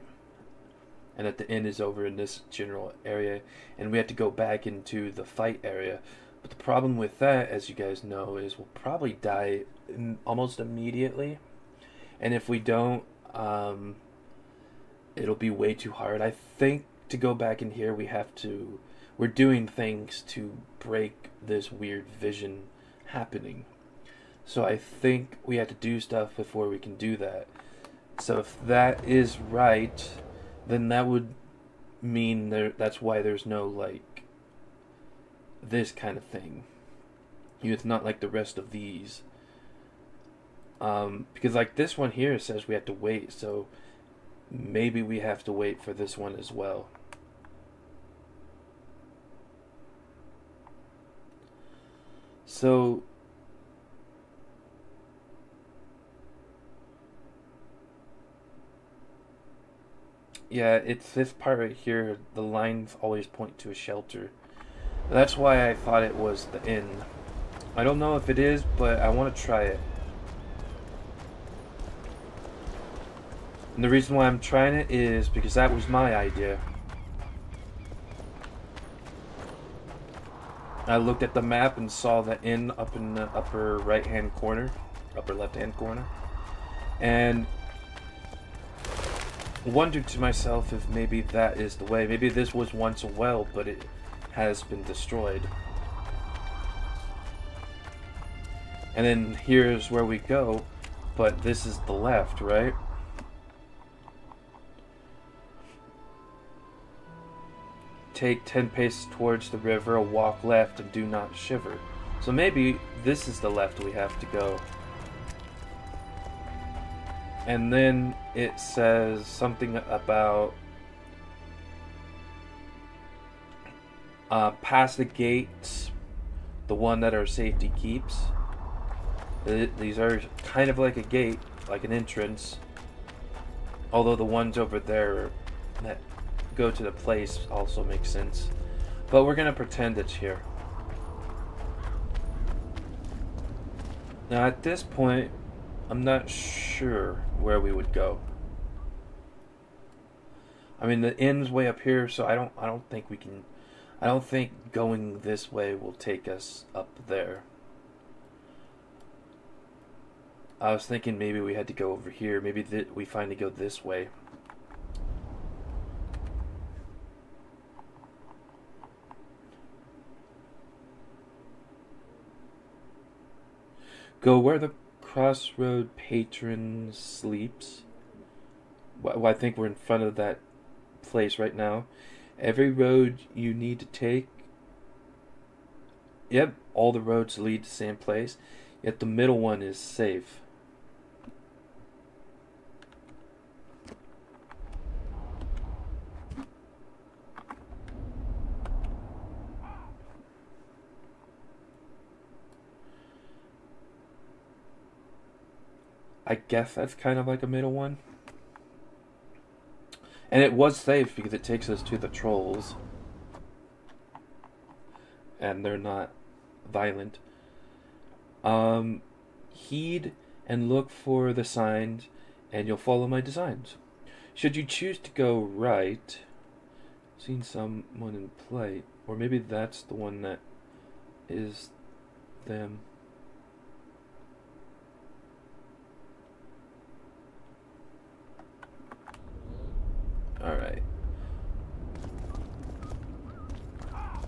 and that the end is over in this general area, and we have to go back into the fight area. But the problem with that, as you guys know, is we'll probably die almost immediately, and if we don't, um, it'll be way too hard. I think to go back in here, we have to. We're doing things to break this weird vision happening. So I think we have to do stuff before we can do that. So if that is right, then that would mean there that's why there's no like this kind of thing. It's not like the rest of these. Um, because like this one here says we have to wait, so maybe we have to wait for this one as well. So Yeah, it's this part right here. The lines always point to a shelter. That's why I thought it was the inn. I don't know if it is, but I want to try it. And the reason why I'm trying it is because that was my idea. I looked at the map and saw the inn up in the upper right hand corner, upper left hand corner, and wondered to myself if maybe that is the way. Maybe this was once a well, but it has been destroyed. And then here's where we go, but this is the left, right? Take 10 paces towards the river, walk left, and do not shiver. So maybe this is the left we have to go. And then it says something about uh, past the gates, the one that our safety keeps. These are kind of like a gate, like an entrance. Although the ones over there that go to the place also make sense. But we're gonna pretend it's here. Now at this point, I'm not sure where we would go. I mean the end's way up here, so I don't I don't think we can I don't think going this way will take us up there. I was thinking maybe we had to go over here. Maybe we finally go this way. Go where the crossroad patron sleeps. Well, I think we're in front of that place right now. Every road you need to take. Yep, all the roads lead to the same place, yet the middle one is safe. I guess that's kind of like a middle one. And it was safe because it takes us to the trolls. And they're not violent. Um, heed and look for the signs, and you'll follow my designs. Should you choose to go right, seen someone in play, or maybe that's the one that is them. Alright.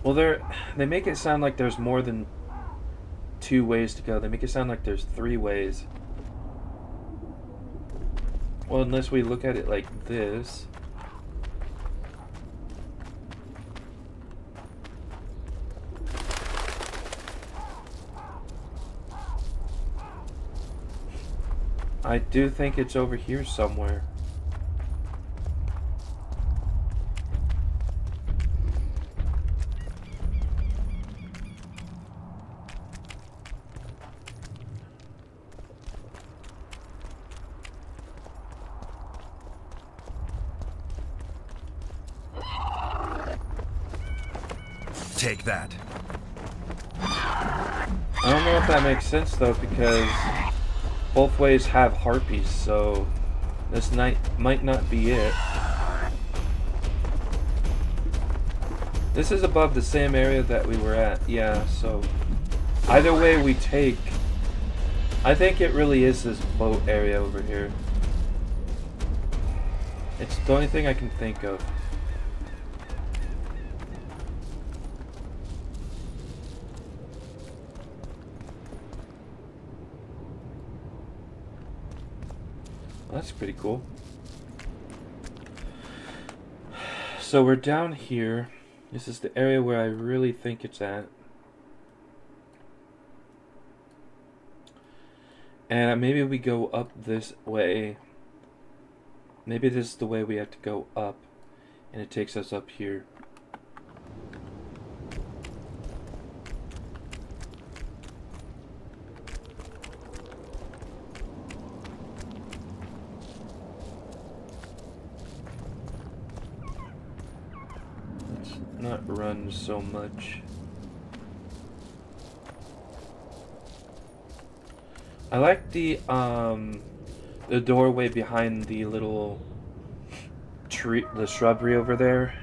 Well, they're, they make it sound like there's more than two ways to go. They make it sound like there's three ways. Well, unless we look at it like this. I do think it's over here somewhere. Take that. I don't know if that makes sense though, because both ways have harpies, so this night might not be it. This is above the same area that we were at, yeah, so either way we take, I think it really is this boat area over here. It's the only thing I can think of. That's pretty cool. So we're down here. This is the area where I really think it's at. And maybe we go up this way. Maybe this is the way we have to go up. And it takes us up here. not run so much. I like the um the doorway behind the little tree the shrubbery over there.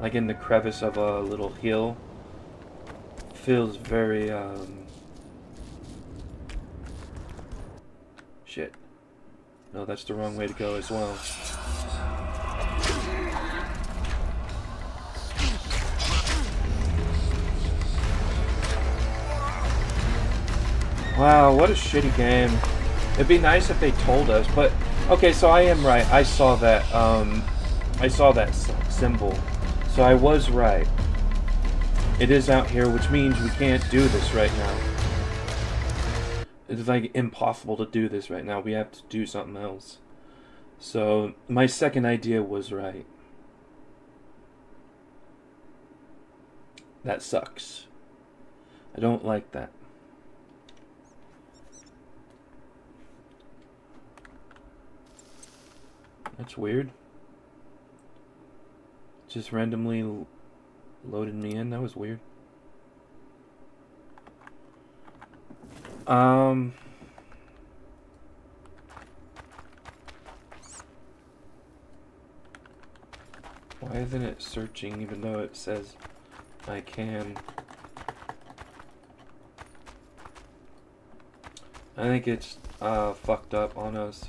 Like in the crevice of a little hill. Feels very um shit. No, that's the wrong way to go as well. Wow, what a shitty game. It'd be nice if they told us, but okay, so I am right. I saw that um I saw that symbol. So I was right. It is out here, which means we can't do this right now. It's like impossible to do this right now. We have to do something else. So my second idea was right. That sucks. I don't like that. That's weird. Just randomly loaded me in. That was weird. Um. Why isn't it searching even though it says I can? I think it's uh, fucked up on us.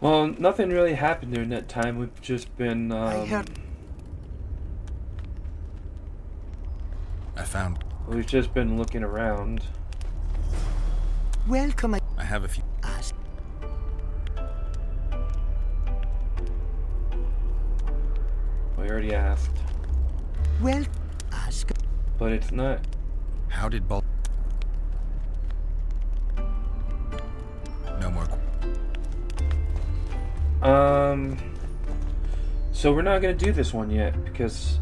Well, nothing really happened during that time. We've just been. Um, I heard. I found. We've just been looking around. Welcome. I have a few. Ask. We already asked. Well, ask. But it's not. How did Bal? So we're not gonna do this one yet because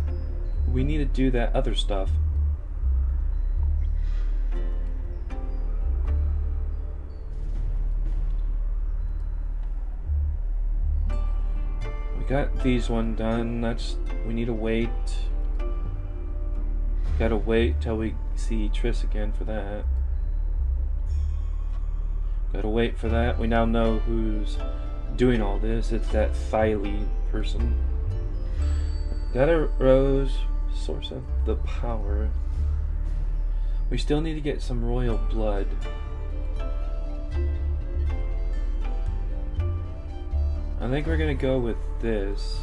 we need to do that other stuff. We got these one done. That's we need to wait. Gotta wait till we see Triss again for that. Gotta wait for that. We now know who's doing all this. It's that Thyli person. That arose source of the power. We still need to get some royal blood. I think we're gonna go with this.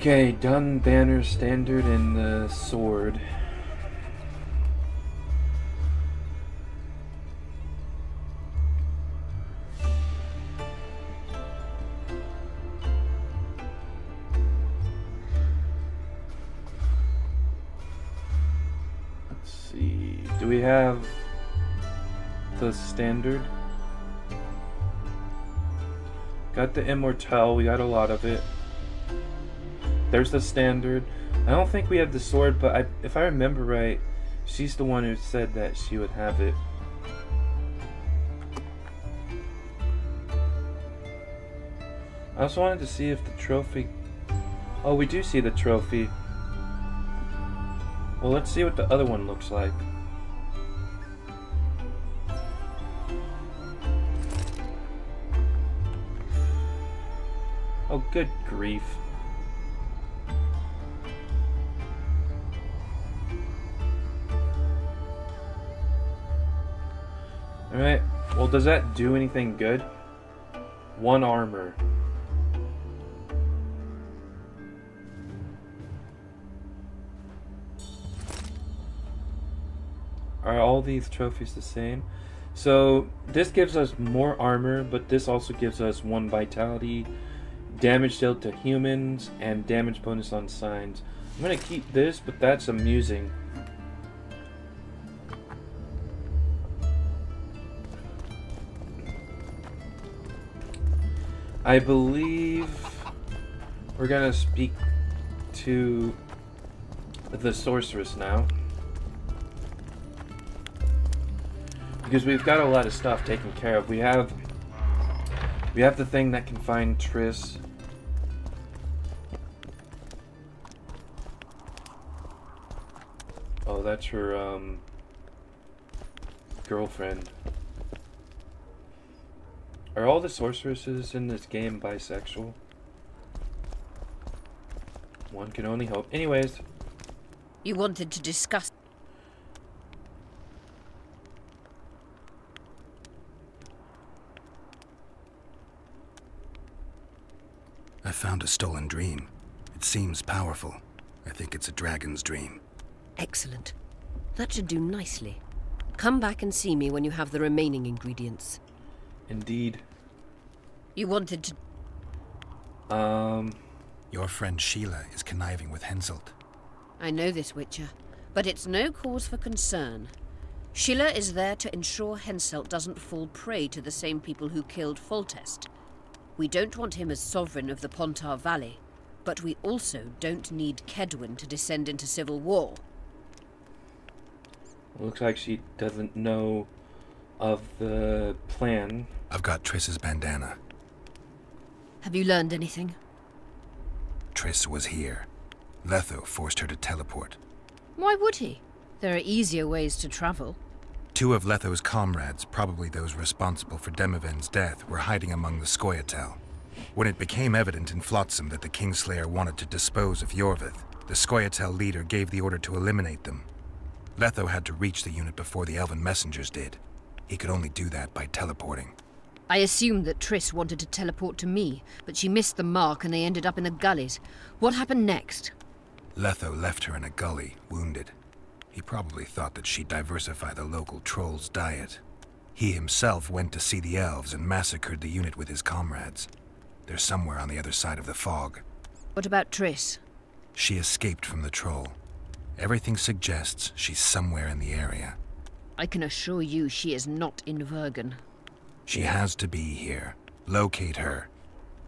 Okay, done banner, standard, and the sword. Let's see. Do we have the standard? Got the immortal, we got a lot of it. There's the standard. I don't think we have the sword, but I, if I remember right, she's the one who said that she would have it. I also wanted to see if the trophy... Oh, we do see the trophy. Well, let's see what the other one looks like. Oh, good grief. Alright, well does that do anything good? One armor. Are all these trophies the same? So this gives us more armor, but this also gives us one vitality, damage dealt to humans, and damage bonus on signs. I'm gonna keep this, but that's amusing. I believe we're gonna speak to the sorceress now. Because we've got a lot of stuff taken care of. We have we have the thing that can find Triss. Oh, that's her um girlfriend. Are all the sorceresses in this game bisexual? One can only hope. Anyways, You wanted to discuss. I found a stolen dream. It seems powerful. I think it's a dragon's dream. Excellent. That should do nicely. Come back and see me when you have the remaining ingredients. indeed. You wanted to. Um, Your friend Sheala is conniving with Henselt. I know this, Witcher, but it's no cause for concern. Sheala is there to ensure Henselt doesn't fall prey to the same people who killed Foltest. We don't want him as sovereign of the Pontar Valley, but we also don't need Kaedwen to descend into civil war. looks like she doesn't know of the plan. I've got Triss's bandana. Have you learned anything? Triss was here. Letho forced her to teleport. Why would he? There are easier ways to travel. Two of Letho's comrades, probably those responsible for Demavend's death, were hiding among the Scoia'tael. When it became evident in Flotsam that the Kingslayer wanted to dispose of Iorveth, the Scoia'tael leader gave the order to eliminate them. Letho had to reach the unit before the Elven messengers did. He could only do that by teleporting. I assumed that Triss wanted to teleport to me, but she missed the mark and they ended up in the gullies. What happened next? Letho left her in a gully, wounded. He probably thought that she'd diversify the local trolls' diet. He himself went to see the elves and massacred the unit with his comrades. They're somewhere on the other side of the fog. What about Triss? She escaped from the troll. Everything suggests she's somewhere in the area. I can assure you she is not in Vergen. She has to be here. Locate her.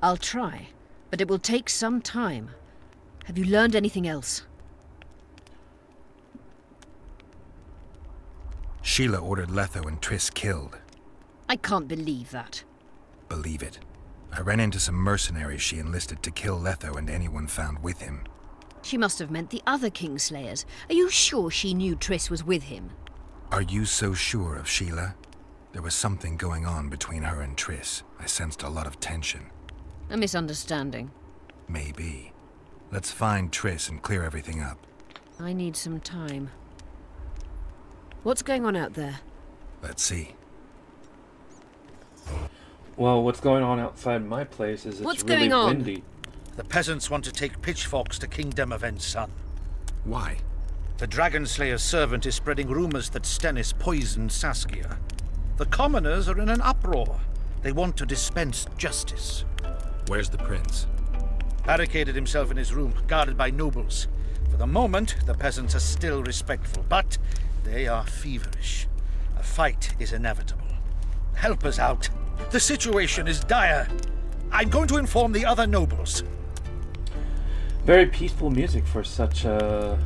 I'll try, but it will take some time. Have you learned anything else? Sheala ordered Letho and Triss killed. I can't believe that. Believe it. I ran into some mercenaries she enlisted to kill Letho and anyone found with him. She must have meant the other Kingslayers. Are you sure she knew Triss was with him? Are you so sure of Sheala? There was something going on between her and Triss. I sensed a lot of tension. A misunderstanding. Maybe. Let's find Triss and clear everything up. I need some time. What's going on out there? Let's see. Well, what's going on outside my place is it's What's really going on? windy. The peasants want to take pitchforks to King Demavend's son. Why? The Dragon Slayer's servant is spreading rumors that Stennis poisoned Saskia. The commoners are in an uproar. They want to dispense justice. Where's the prince? Barricaded himself in his room, guarded by nobles. For the moment, the peasants are still respectful, but they are feverish. A fight is inevitable. Help us out. The situation is dire. I'm going to inform the other nobles. Very peaceful music for such a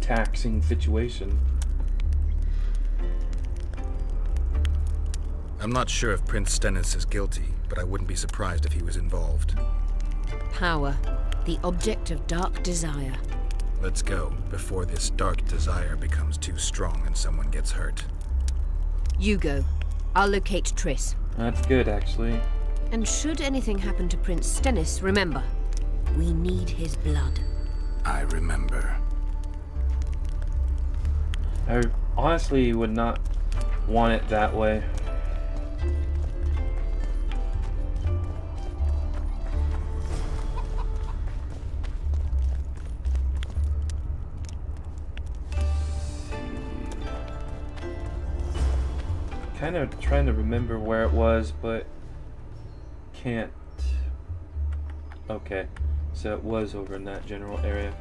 taxing situation. I'm not sure if Prince Stennis is guilty, but I wouldn't be surprised if he was involved. Power. The object of dark desire. Let's go, before this dark desire becomes too strong and someone gets hurt. You go. I'll locate Triss. That's good, actually. And should anything happen to Prince Stennis, remember, we need his blood. I remember. I honestly would not want it that way. Kind of trying to remember where it was, but can't. Okay, so it was over in that general area.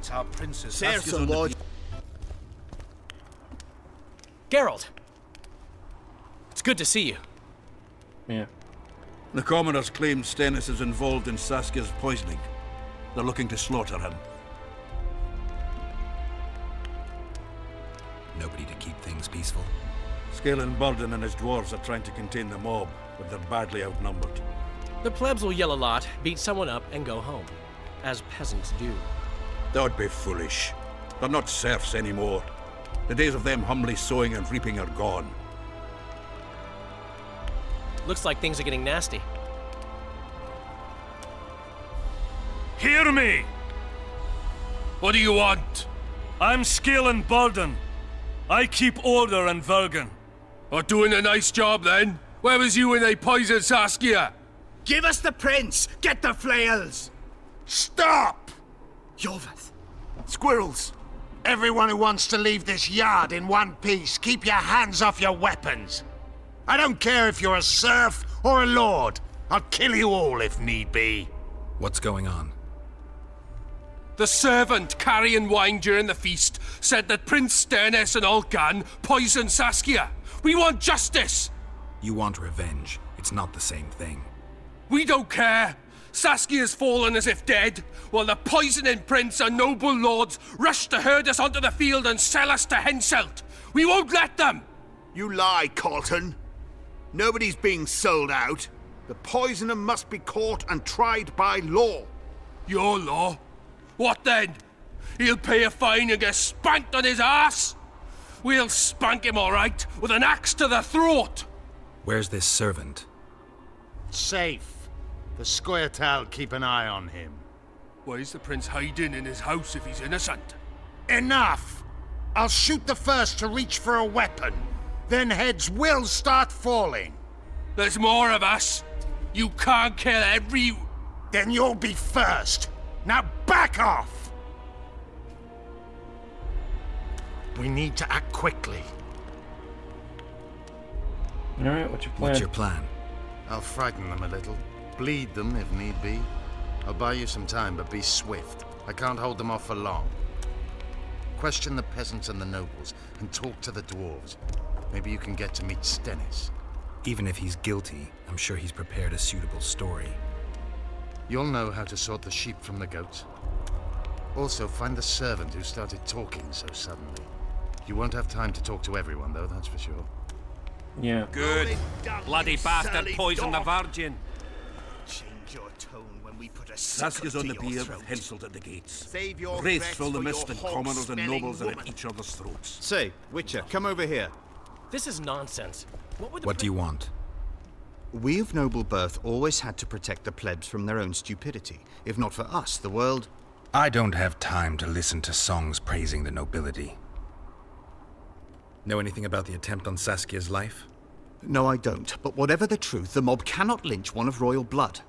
Commoners claim it's our princess. Sir, Saskia's Sir on the Lord. Geralt! It's good to see you. Yeah. The commoners claim Stennis is involved in Saskia's poisoning. They're looking to slaughter him. Nobody to keep things peaceful. Skalen Burdon and his dwarves are trying to contain the mob, but they're badly outnumbered. The plebs will yell a lot, beat someone up, and go home. As peasants do. That'd be foolish. They're not serfs anymore. The days of them humbly sowing and reaping are gone. Looks like things are getting nasty. Hear me! What do you want? I'm Skalen Burdon. I keep order in Vergen. Or doing a nice job then? Where was you when they poisoned Saskia? Give us the prince! Get the flails! Stop! Iorveth! Squirrels! Everyone who wants to leave this yard in one piece, keep your hands off your weapons. I don't care if you're a serf or a lord. I'll kill you all if need be. What's going on? The servant carrying wine during the feast said that Prince Stennis and Olcan poisoned Saskia. We want justice! You want revenge. It's not the same thing. We don't care. Saskia's fallen as if dead, while the poisoning prince and noble lords rush to herd us onto the field and sell us to Henselt. We won't let them! You lie, Carlton. Nobody's being sold out. The poisoner must be caught and tried by law. Your law? What then? He'll pay a fine and get spanked on his ass? We'll spank him all right, with an axe to the throat. Where's this servant? Safe. The Scoia'tael keep an eye on him. Why is the prince hiding in his house if he's innocent? Enough! I'll shoot the first to reach for a weapon. Then heads will start falling. There's more of us. You can't kill every... Then you'll be first. Now back off! We need to act quickly. Alright, what's your plan? What's your plan? I'll frighten them a little. Bleed them if need be. I'll buy you some time, but be swift. I can't hold them off for long. Question the peasants and the nobles, and talk to the dwarves. Maybe you can get to meet Stennis. Even if he's guilty, I'm sure he's prepared a suitable story. You'll know how to sort the sheep from the goats. Also, find the servant who started talking so suddenly. You won't have time to talk to everyone, though, that's for sure. Yeah. Good. Bloody bastard surly poisoned the. Virgin. Change your tone when we put a Saskia's on the your bier throat. with Henselt at the gates. Save your Wraiths breath fill the mist and commoners and hog-smelling nobles are at each other's throats. Say, Witcher, come over here. This is nonsense. What would the What do you want? We of noble birth always had to protect the plebs from their own stupidity. If not for us, the world... I don't have time to listen to songs praising the nobility. Know anything about the attempt on Saskia's life? No, I don't. But whatever the truth, the mob cannot lynch one of royal blood.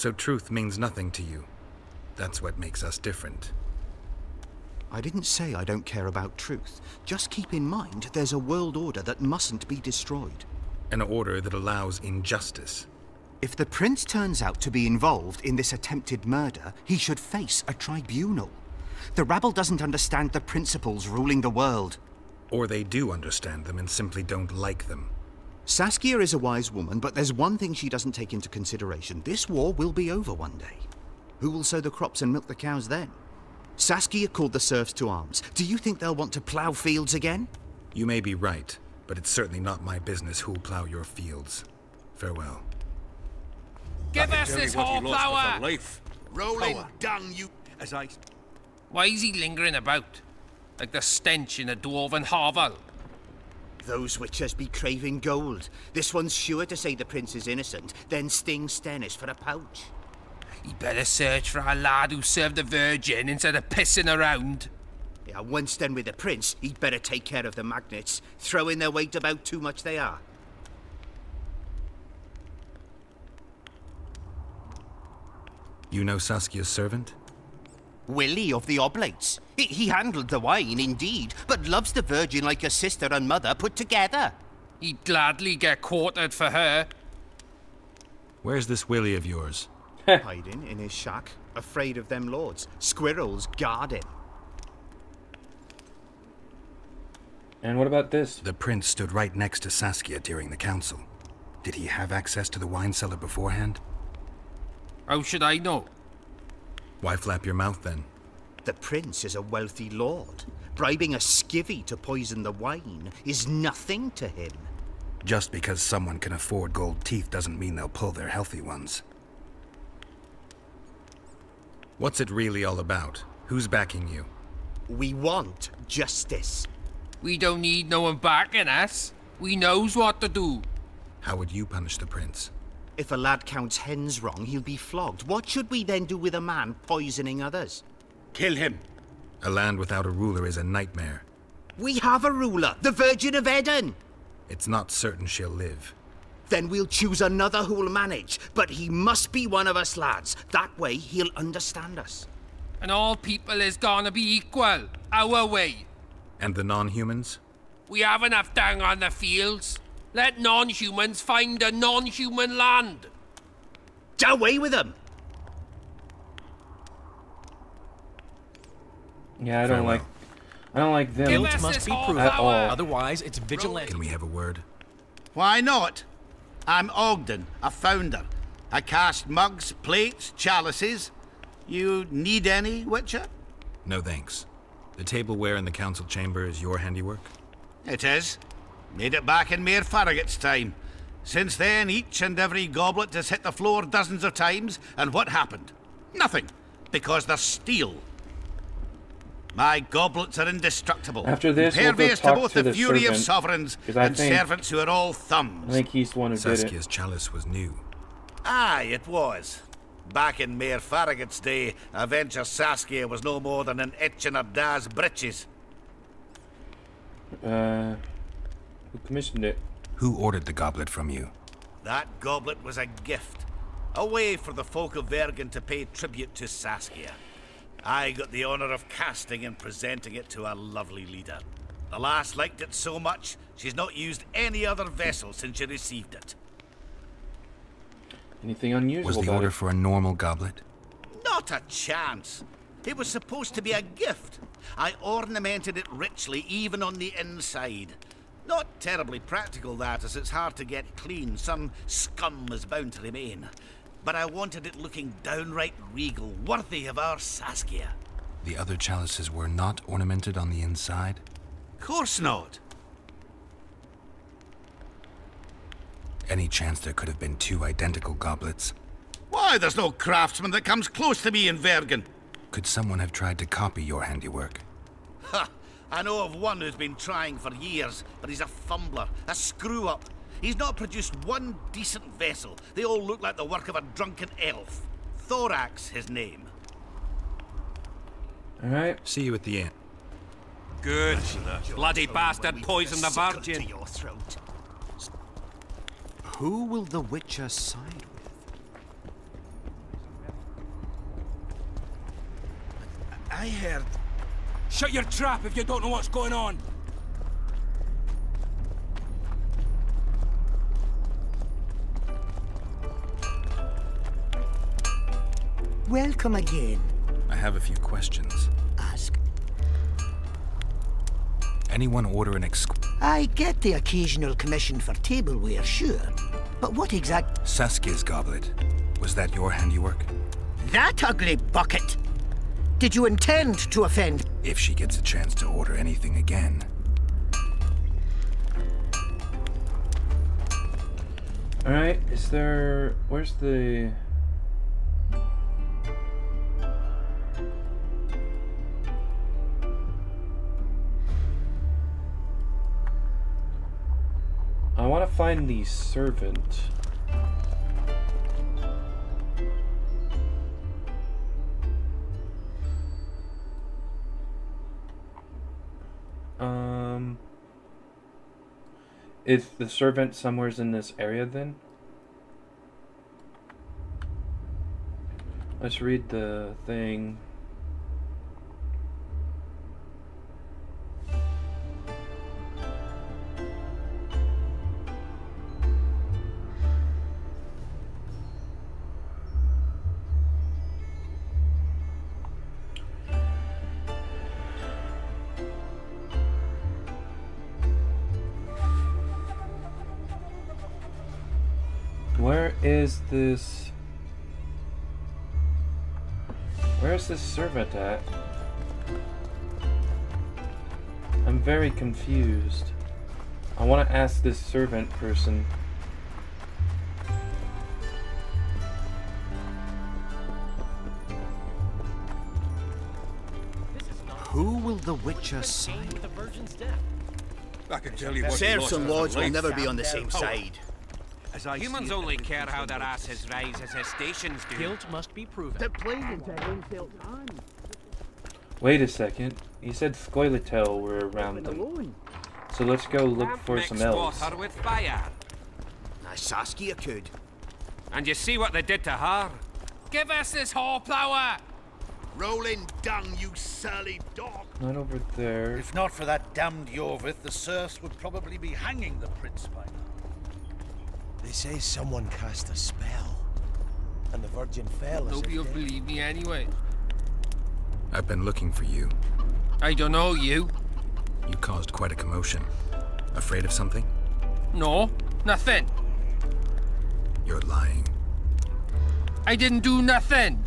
So truth means nothing to you. That's what makes us different. I didn't say I don't care about truth. Just keep in mind there's a world order that mustn't be destroyed. An order that allows injustice. If the prince turns out to be involved in this attempted murder, he should face a tribunal. The rabble doesn't understand the principles ruling the world. Or they do understand them and simply don't like them. Saskia is a wise woman, but there's one thing she doesn't take into consideration. This war will be over one day. Who will sow the crops and milk the cows then? Saskia called the serfs to arms. Do you think they'll want to plough fields again? You may be right, but it's certainly not my business who'll plow your fields. Farewell. Give us this what he whole lost with flower! a life. Rolling Power. dung, you... As I... Why is he lingering about? Like the stench in a dwarven hovel? Those witches be craving gold. This one's sure to say the prince is innocent, then sting Stennis for a pouch. He'd better search for a lad who served the Virgin instead of pissing around. Yeah, once done with the prince, he'd better take care of the magnets. Throwing their weight about too much they are. You know Saskia's servant? Willie of the Oblates. He, he handled the wine, indeed, but loves the Virgin like a sister and mother put together. He'd gladly get quartered for her. Where's this Willie of yours? Hiding in his shack, afraid of them lords. Squirrels guard him. And what about this? The prince stood right next to Saskia during the council. Did he have access to the wine cellar beforehand? How should I know? Why flap your mouth then? The prince is a wealthy lord. Bribing a skivvy to poison the wine is nothing to him. Just because someone can afford gold teeth doesn't mean they'll pull their healthy ones. What's it really all about? Who's backing you? We want justice. We don't need no one backing us. We knows what to do. How would you punish the prince? If a lad counts hens wrong, he'll be flogged. What should we then do with a man poisoning others? Kill him. A land without a ruler is a nightmare. We have a ruler, the Virgin of Aedirn. It's not certain she'll live. Then we'll choose another who'll manage. But he must be one of us lads. That way he'll understand us. And all people is gonna be equal, our way. And the non-humans? We have enough down on the fields. Let non-humans find a non-human land. Away with them! Yeah, I don't like. I don't like them Give us at all. Otherwise, it's vigilante. Can we have a word? Why not? I'm Ogden, a founder. I cast mugs, plates, chalices. You need any, Witcher? No thanks. The tableware in the council chamber is your handiwork? It is. Made it back in Mayor Farragut's time. Since then, each and every goblet has hit the floor dozens of times, and what happened? Nothing, because they're steel. My goblets are indestructible. After this, we'll go talk to both to the, the fury of servant, sovereigns 'cause I and think- servants who are all thumbs. I thumbs. think he's the one who did it. Saskia's chalice was new. Aye, it was. Back in Mayor Farragut's day, Avenger Saskia was no more than an itch in her da's breeches. Uh, who commissioned it? Who ordered the goblet from you? That goblet was a gift. A way for the folk of Vergen to pay tribute to Saskia. I got the honor of casting and presenting it to our lovely leader. The lass liked it so much, she's not used any other vessel since she received it. Anything unusual Was the about order it? for a normal goblet? Not a chance. It was supposed to be a gift. I ornamented it richly, even on the inside. Not terribly practical, that, as it's hard to get clean. Some scum is bound to remain. But I wanted it looking downright regal, worthy of our Saskia. The other chalices were not ornamented on the inside? Course not. Any chance there could have been two identical goblets? Why, there's no craftsman that comes close to me in Vergen. Could someone have tried to copy your handiwork? Ha! I know of one who's been trying for years, but he's a fumbler, a screw up. He's not produced one decent vessel. They all look like the work of a drunken elf. Thorax, his name. All right. See you at the end. Good. Bloody bastard poisoned the virgin. To your throat. Who will the Witcher side with? I heard. Shut your trap if you don't know what's going on. Welcome again. I have a few questions. Ask. Anyone order an exqu... I get the occasional commission for tableware, sure. But what exact... Saskia's goblet. Was that your handiwork? That ugly bucket! Did you intend to offend... If she gets a chance to order anything again. All right. Is there? Where's the? I want to find the servant. Um, is the servant somewhere's in this area then? Let's read the thing. Is this... Where is this servant at? I'm very confused. I want to ask this servant person. Who will the Witcher sign? With a virgin's death. I can tell you what Serfs and lords will never be on the same Power. side. As I Humans only care how their asses rise as their stations do. Guilt must be proven. The plains are Henselt's hand. Wait a second. He said Scoia'tael were around them. So let's go look for Mix some elves. water with fire. Now Saskia could. And you see what they did to her? Give us this horplower! Rolling dung, you surly dog! Not over there. If not for that damned Iorveth, the serfs would probably be hanging the prince by now. They say someone cast a spell, and the Virgin fell as Nobody'll if believe me anyway. I've been looking for you. I don't know you. You caused quite a commotion. Afraid of something? No, nothing. You're lying. I didn't do nothing.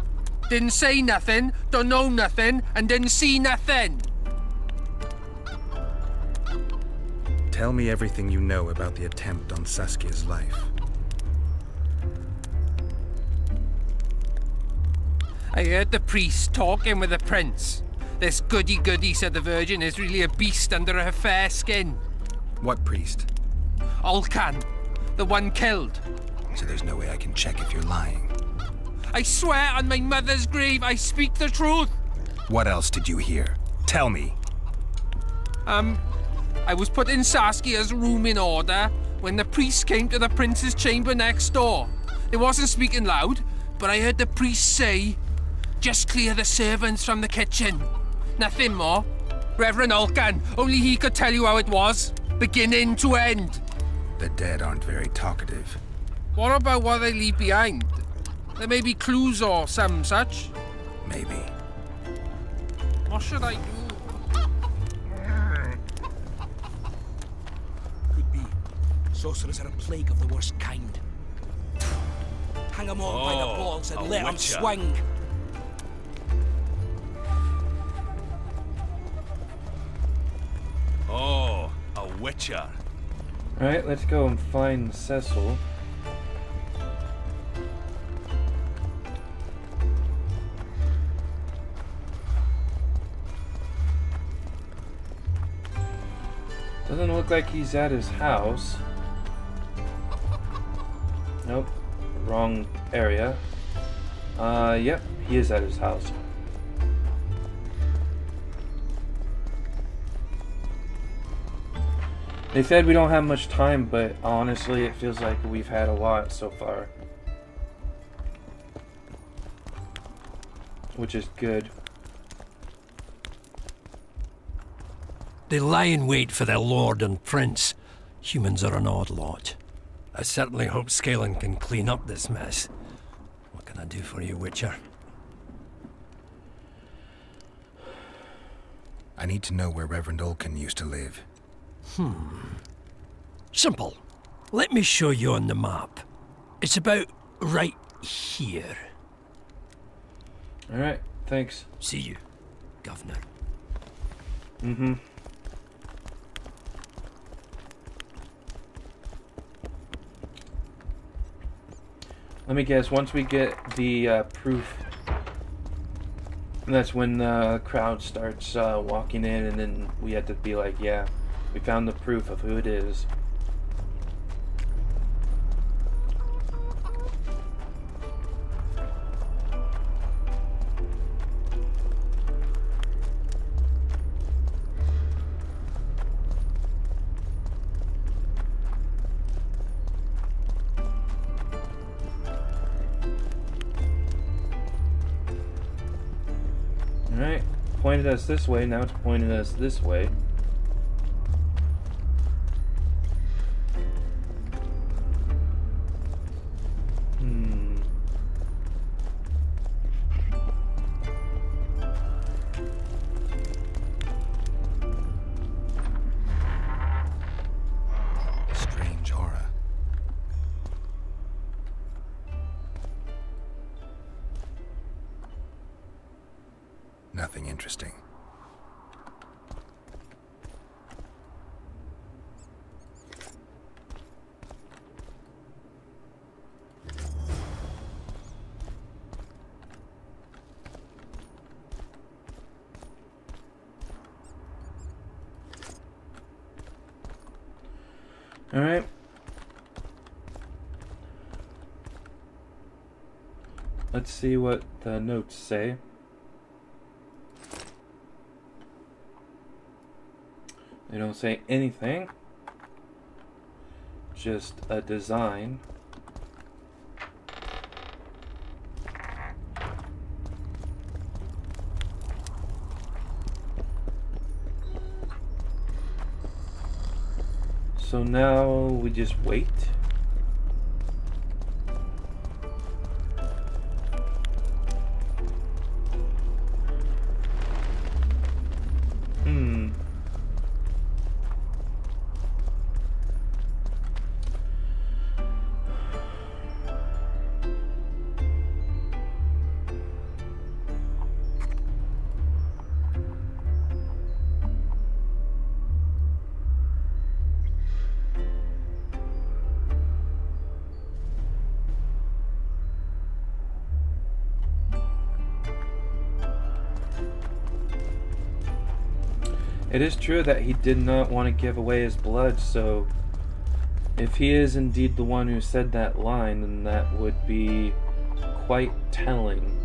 Didn't say nothing, don't know nothing, and didn't see nothing. Tell me everything you know about the attempt on Saskia's life. I heard the priest talking with the prince. This goody-goody said the Virgin is really a beast under her fair skin. What priest? Olcan, the one killed. So there's no way I can check if you're lying. I swear on my mother's grave I speak the truth. What else did you hear? Tell me. Um, I was putting Saskia's room in order when the priest came to the prince's chamber next door. It wasn't speaking loud, but I heard the priest say, just clear the servants from the kitchen. Nothing more. Reverend Olcan, only he could tell you how it was, beginning to end. The dead aren't very talkative. What about what they leave behind? There may be clues or some such. Maybe. What should I do? Could be. Sorcerers are a plague of the worst kind. Hang 'em all by the Oh, balls and a let 'em witcher. swing. Oh, a witcher. Alright, let's go and find Cecil. Doesn't look like he's at his house. Nope, wrong area. Uh, yep, he is at his house. They said we don't have much time, but honestly, it feels like we've had a lot so far. Which is good. They lie in wait for their lord and prince. Humans are an odd lot. I certainly hope Skalen can clean up this mess. What can I do for you, Witcher? I need to know where Reverend Olcan used to live. Hmm. Simple. Let me show you on the map. It's about right here. Alright, thanks. See you, Governor. Mm-hmm. Let me guess, once we get the uh, proof, that's when the crowd starts uh, walking in, and then we have to be like, yeah, we found the proof of who it is. Pointed us this way, now it's pointing us this way. Notes say. They don't say anything. Just a design. So now we just wait. It is true that he did not want to give away his blood, so if he is indeed the one who said that line, then that would be quite telling.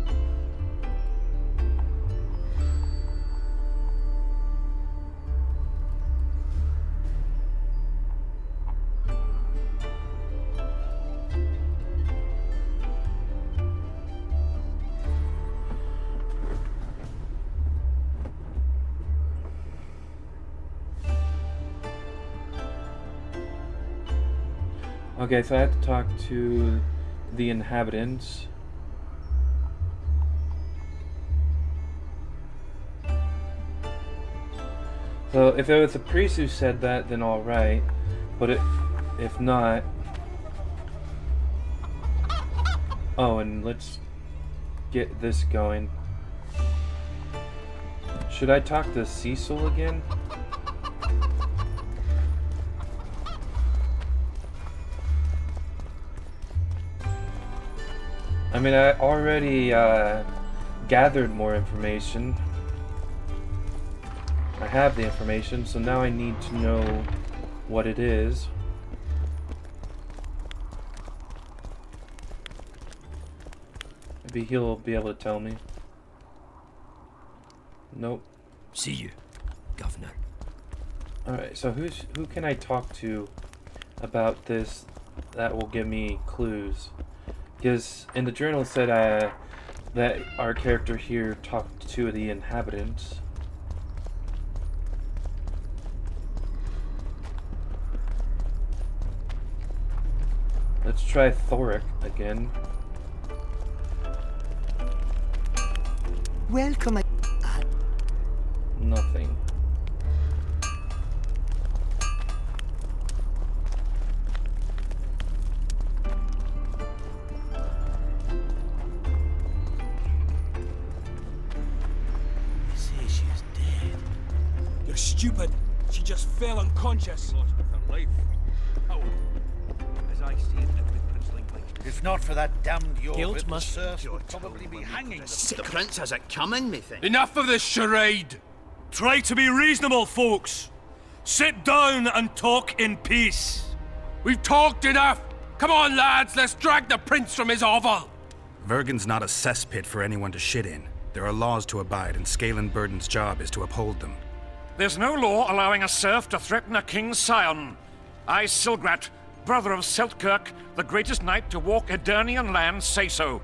Okay, so I have to talk to the inhabitants. So if it was a priest who said that, then all right. But it, if not, oh, and let's get this going. Should I talk to Cecil again? I mean, I already uh, gathered more information. I have the information, so now I need to know what it is. Maybe he'll be able to tell me. Nope. See you, Governor. Alright, so who's who can I talk to about this that will give me clues? Because in the journal it said uh, that our character here talked to the inhabitants. Let's try Thoric again. Welcome. Guilt the serfs would probably be hanging them. The prince has it coming, methinks. Enough of this charade! Try to be reasonable, folks. Sit down and talk in peace. We've talked enough! Come on, lads, let's drag the prince from his hovel! Vergen's not a cesspit for anyone to shit in. There are laws to abide, and Skalen Burdon's job is to uphold them. There's no law allowing a serf to threaten a king's scion. I, Silgrat, brother of Seltkirk, the greatest knight to walk Aedirnian land, say so.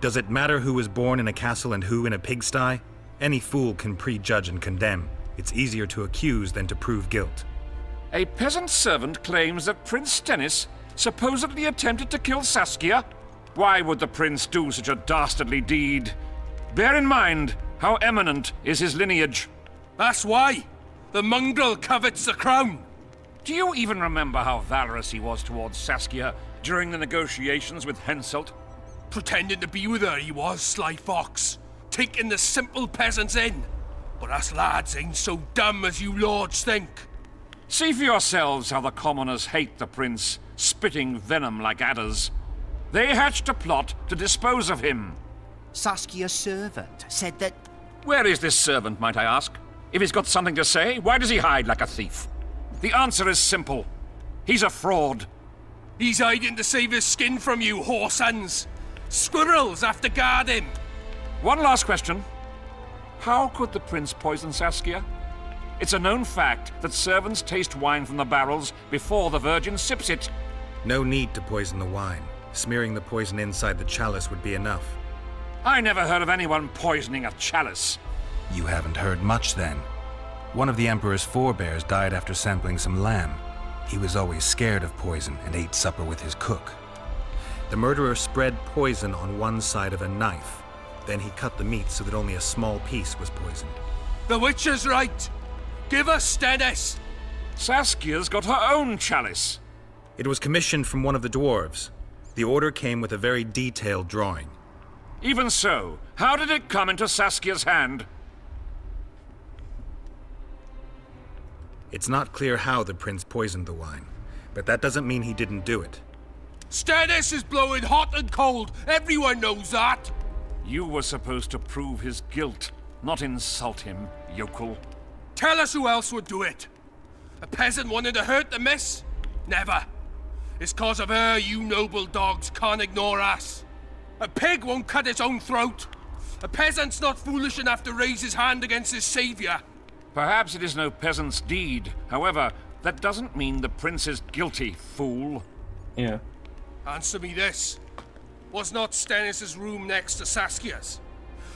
Does it matter who was born in a castle and who in a pigsty? Any fool can prejudge and condemn. It's easier to accuse than to prove guilt. A peasant servant claims that Prince Stennis supposedly attempted to kill Saskia. Why would the prince do such a dastardly deed? Bear in mind how eminent is his lineage. That's why! The mongrel covets the crown! Do you even remember how valorous he was towards Saskia during the negotiations with Henselt? Pretending to be with her, he was, Sly Fox. taking the simple peasants in. But us lads ain't so dumb as you lords think. See for yourselves how the commoners hate the prince, spitting venom like adders. They hatched a plot to dispose of him. Saskia's servant said that... Where is this servant, might I ask? If he's got something to say, why does he hide like a thief? The answer is simple. He's a fraud. He's hiding to save his skin from you, whoresons. Squirrels have to guard him. One last question. How could the prince poison Saskia? It's a known fact that servants taste wine from the barrels before the virgin sips it. No need to poison the wine. Smearing the poison inside the chalice would be enough. I never heard of anyone poisoning a chalice. You haven't heard much then. One of the Emperor's forebears died after sampling some lamb. He was always scared of poison and ate supper with his cook. The murderer spread poison on one side of a knife. Then he cut the meat so that only a small piece was poisoned. The witch is right. Give us Stennis. Saskia's got her own chalice. It was commissioned from one of the dwarves. The order came with a very detailed drawing. Even so, how did it come into Saskia's hand? It's not clear how the prince poisoned the wine, but that doesn't mean he didn't do it. Stennis is blowing hot and cold. Everyone knows that. You were supposed to prove his guilt, not insult him, yokel. Tell us who else would do it. A peasant wanted to hurt the miss? Never. It's cause of her you noble dogs can't ignore us. A pig won't cut its own throat. A peasant's not foolish enough to raise his hand against his savior. Perhaps it is no peasant's deed. However, that doesn't mean the prince is guilty, fool. Yeah. Answer me this. Was not Stennis's room next to Saskia's?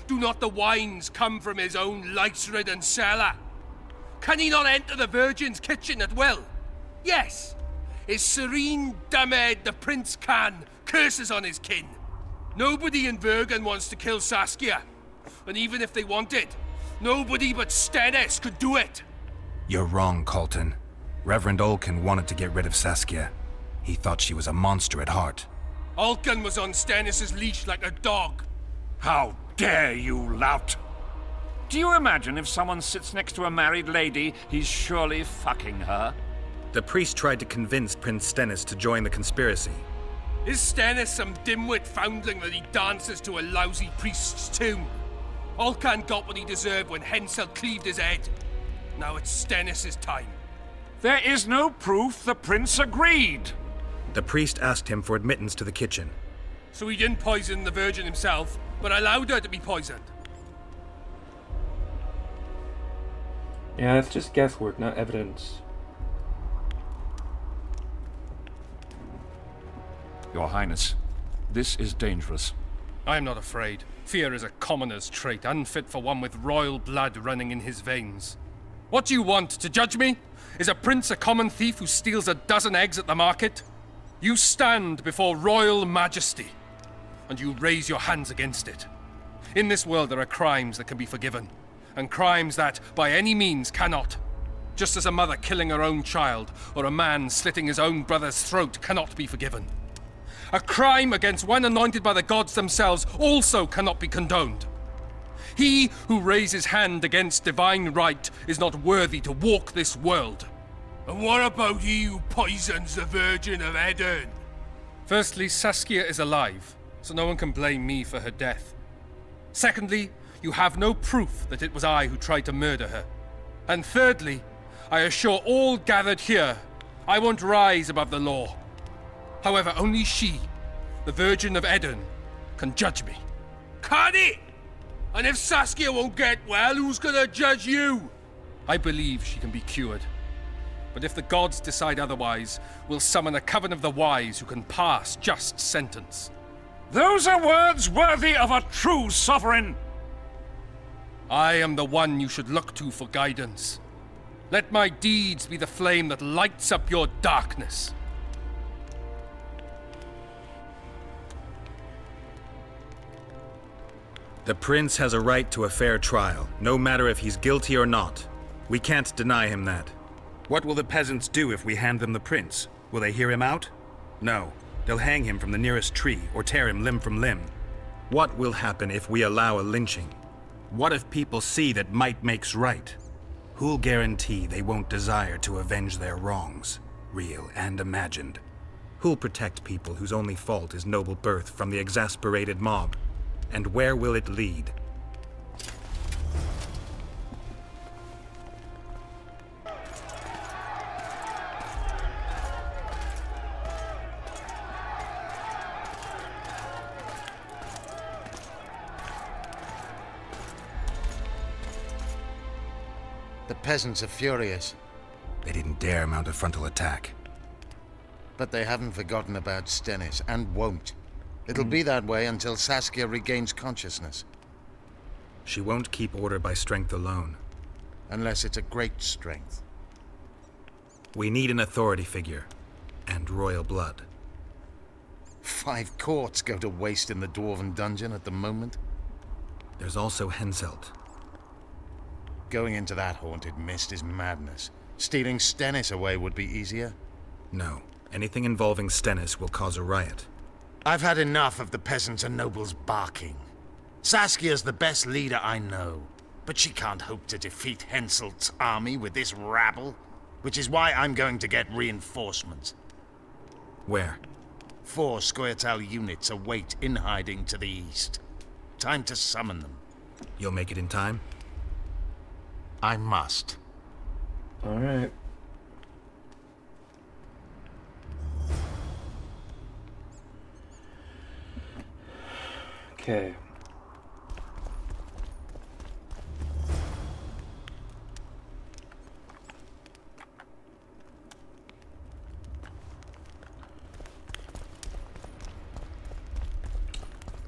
Do not the wines come from his own lice-ridden cellar? Can he not enter the Virgin's kitchen at will? Yes. His serene dumbhead, the prince can, curses on his kin. Nobody in Vergen wants to kill Saskia. And even if they wanted, nobody but Stennis could do it. You're wrong, Colton. Reverend Olcan wanted to get rid of Saskia. He thought she was a monster at heart. Olcan was on Stennis's leash like a dog. How dare you, lout! Do you imagine if someone sits next to a married lady, he's surely fucking her? The priest tried to convince Prince Stennis to join the conspiracy. Is Stennis some dimwit foundling that he dances to a lousy priest's tune? Olcan got what he deserved when Henselt cleaved his head. Now it's Stennis's time. There is no proof the prince agreed. The priest asked him for admittance to the kitchen. So he didn't poison the Virgin himself, but allowed her to be poisoned. Yeah, it's just guesswork, not evidence. Your Highness, this is dangerous. I am not afraid. Fear is a commoner's trait, unfit for one with royal blood running in his veins. What do you want, to judge me? Is a prince a common thief who steals a dozen eggs at the market? You stand before royal majesty, and you raise your hands against it. In this world there are crimes that can be forgiven, and crimes that, by any means, cannot. Just as a mother killing her own child, or a man slitting his own brother's throat cannot be forgiven. A crime against one anointed by the gods themselves also cannot be condoned. He who raises hand against divine right is not worthy to walk this world. And what about he who poisons the Virgin of Aedirn? Firstly, Saskia is alive, so no one can blame me for her death. Secondly, you have no proof that it was I who tried to murder her. And thirdly, I assure all gathered here, I won't rise above the law. However, only she, the Virgin of Aedirn, can judge me. Can it? And if Saskia won't get well, who's gonna judge you? I believe she can be cured. But if the gods decide otherwise, we'll summon a coven of the wise who can pass just sentence. Those are words worthy of a true sovereign. I am the one you should look to for guidance. Let my deeds be the flame that lights up your darkness. The prince has a right to a fair trial, no matter if he's guilty or not. We can't deny him that. What will the peasants do if we hand them the prince? Will they hear him out? No. They'll hang him from the nearest tree or tear him limb from limb. What will happen if we allow a lynching? What if people see that might makes right? Who'll guarantee they won't desire to avenge their wrongs, real and imagined? Who'll protect people whose only fault is noble birth from the exasperated mob? And where will it lead? The peasants are furious. They didn't dare mount a frontal attack. But they haven't forgotten about Stennis, and won't. It'll be that way until Saskia regains consciousness. She won't keep order by strength alone. Unless it's a great strength. We need an authority figure. And royal blood. Five courts go to waste in the Dwarven dungeon at the moment. There's also Henselt. Going into that haunted mist is madness. Stealing Stennis away would be easier. No. Anything involving Stennis will cause a riot. I've had enough of the peasants and nobles barking. Saskia's the best leader I know, but she can't hope to defeat Henselt's army with this rabble, which is why I'm going to get reinforcements. Where? Four Scoia'tael units await in hiding to the east. Time to summon them. You'll make it in time? I must. Alright. Okay.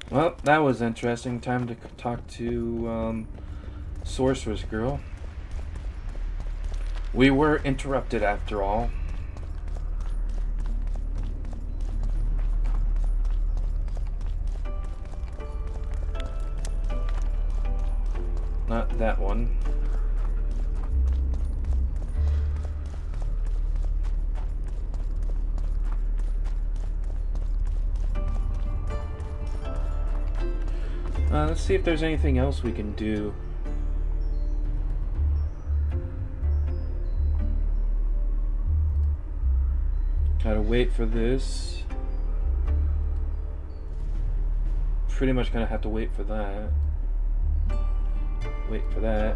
Well, that was interesting. Time to talk to um, Sorceress Girl. We were interrupted after all. Not that one. Uh, let's see if there's anything else we can do. Gotta wait for this. Pretty much gonna have to wait for that. Wait for that.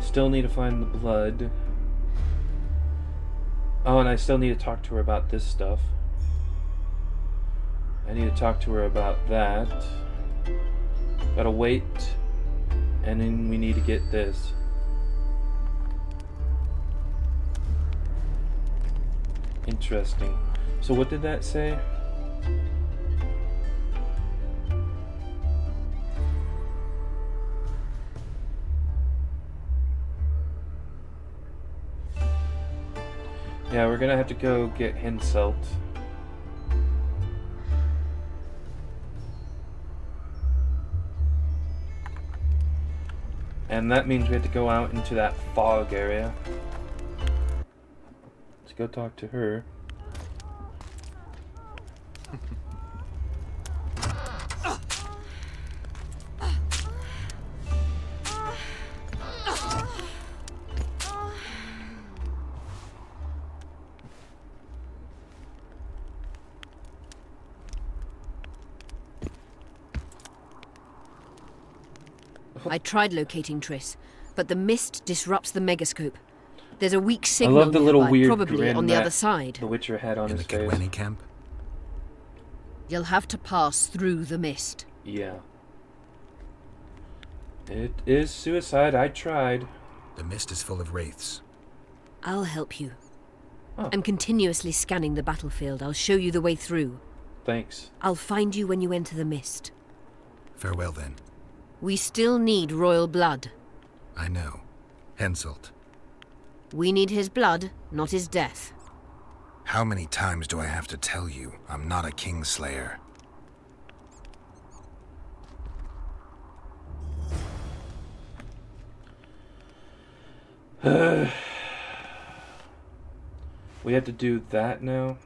Still need to find the blood. Oh, and I still need to talk to her about this stuff. I need to talk to her about that. Gotta wait. And then we need to get this. Interesting. So what did that say? Yeah, we're gonna have to go get Henselt. And that means we have to go out into that fog area. Go talk to her. I tried locating Triss, but the mist disrupts the megascope. There's a weak I signal love the little nearby, weird probably grin on the other side. The Witcher had on In his the face. Kaedweni camp? You'll have to pass through the mist. Yeah. It is suicide. I tried. The mist is full of wraiths. I'll help you. Oh. I'm continuously scanning the battlefield. I'll show you the way through. Thanks. I'll find you when you enter the mist. Farewell then. We still need royal blood. I know. Henselt. We need his blood, not his death. How many times do I have to tell you I'm not a kingslayer? we have to do that now.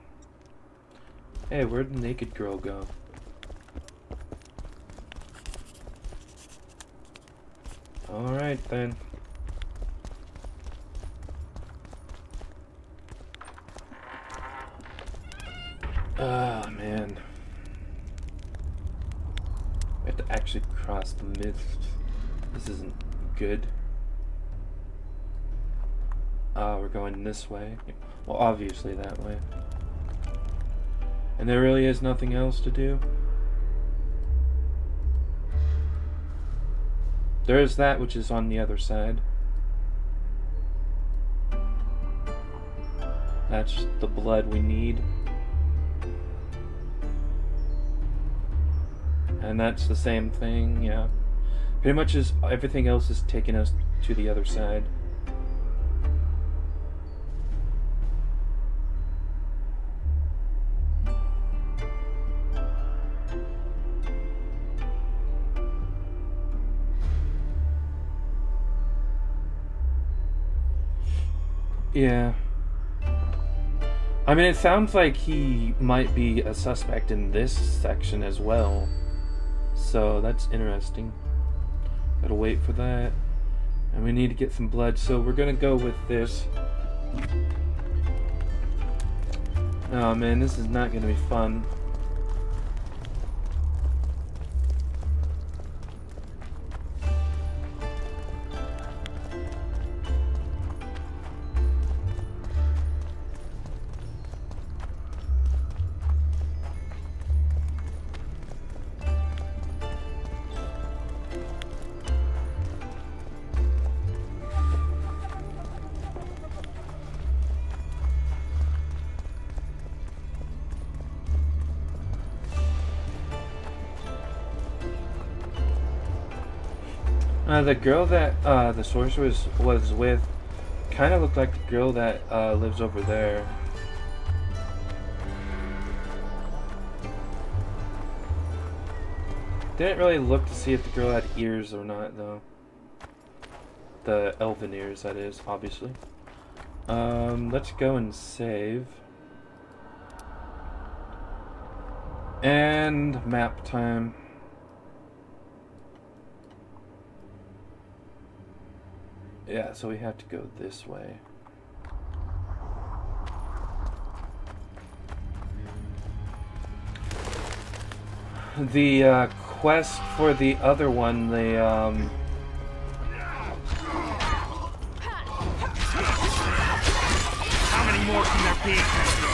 Hey, where'd the naked girl go? Alright then. Ah, man. We have to actually cross the mist. This isn't good. Ah, we're going this way. Well, obviously that way. And there really is nothing else to do? There is that which is on the other side. That's the blood we need. And that's the same thing, yeah. Pretty much is everything else is taking us to the other side. Yeah. I mean, it sounds like he might be a suspect in this section as well. So that's interesting. Gotta wait for that. And we need to get some blood, so we're gonna go with this. Oh man, this is not gonna be fun. The girl that uh, the sorceress was with kind of looked like the girl that uh, lives over there. Didn't really look to see if the girl had ears or not, though. The elven ears, that is, obviously. Um, let's go and save. And map time. Yeah, so we have to go this way. The uh, quest for the other one, the um, How many more can there be?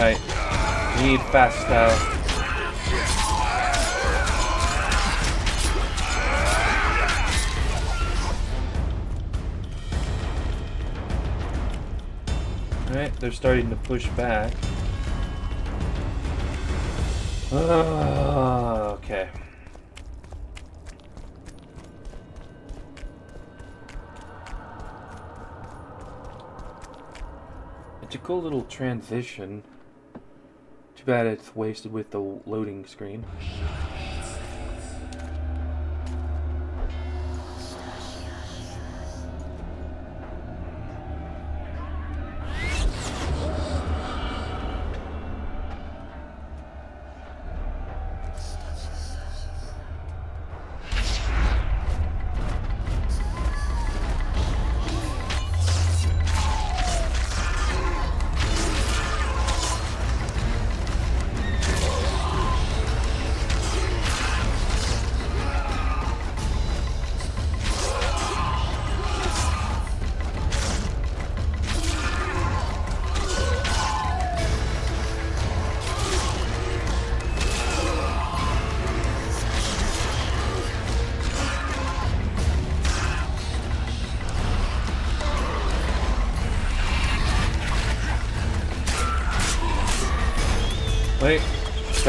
Alright. We need fast style. Alright, they're starting to push back. Uh, okay. It's a cool little transition. Bad it's wasted with the loading screen.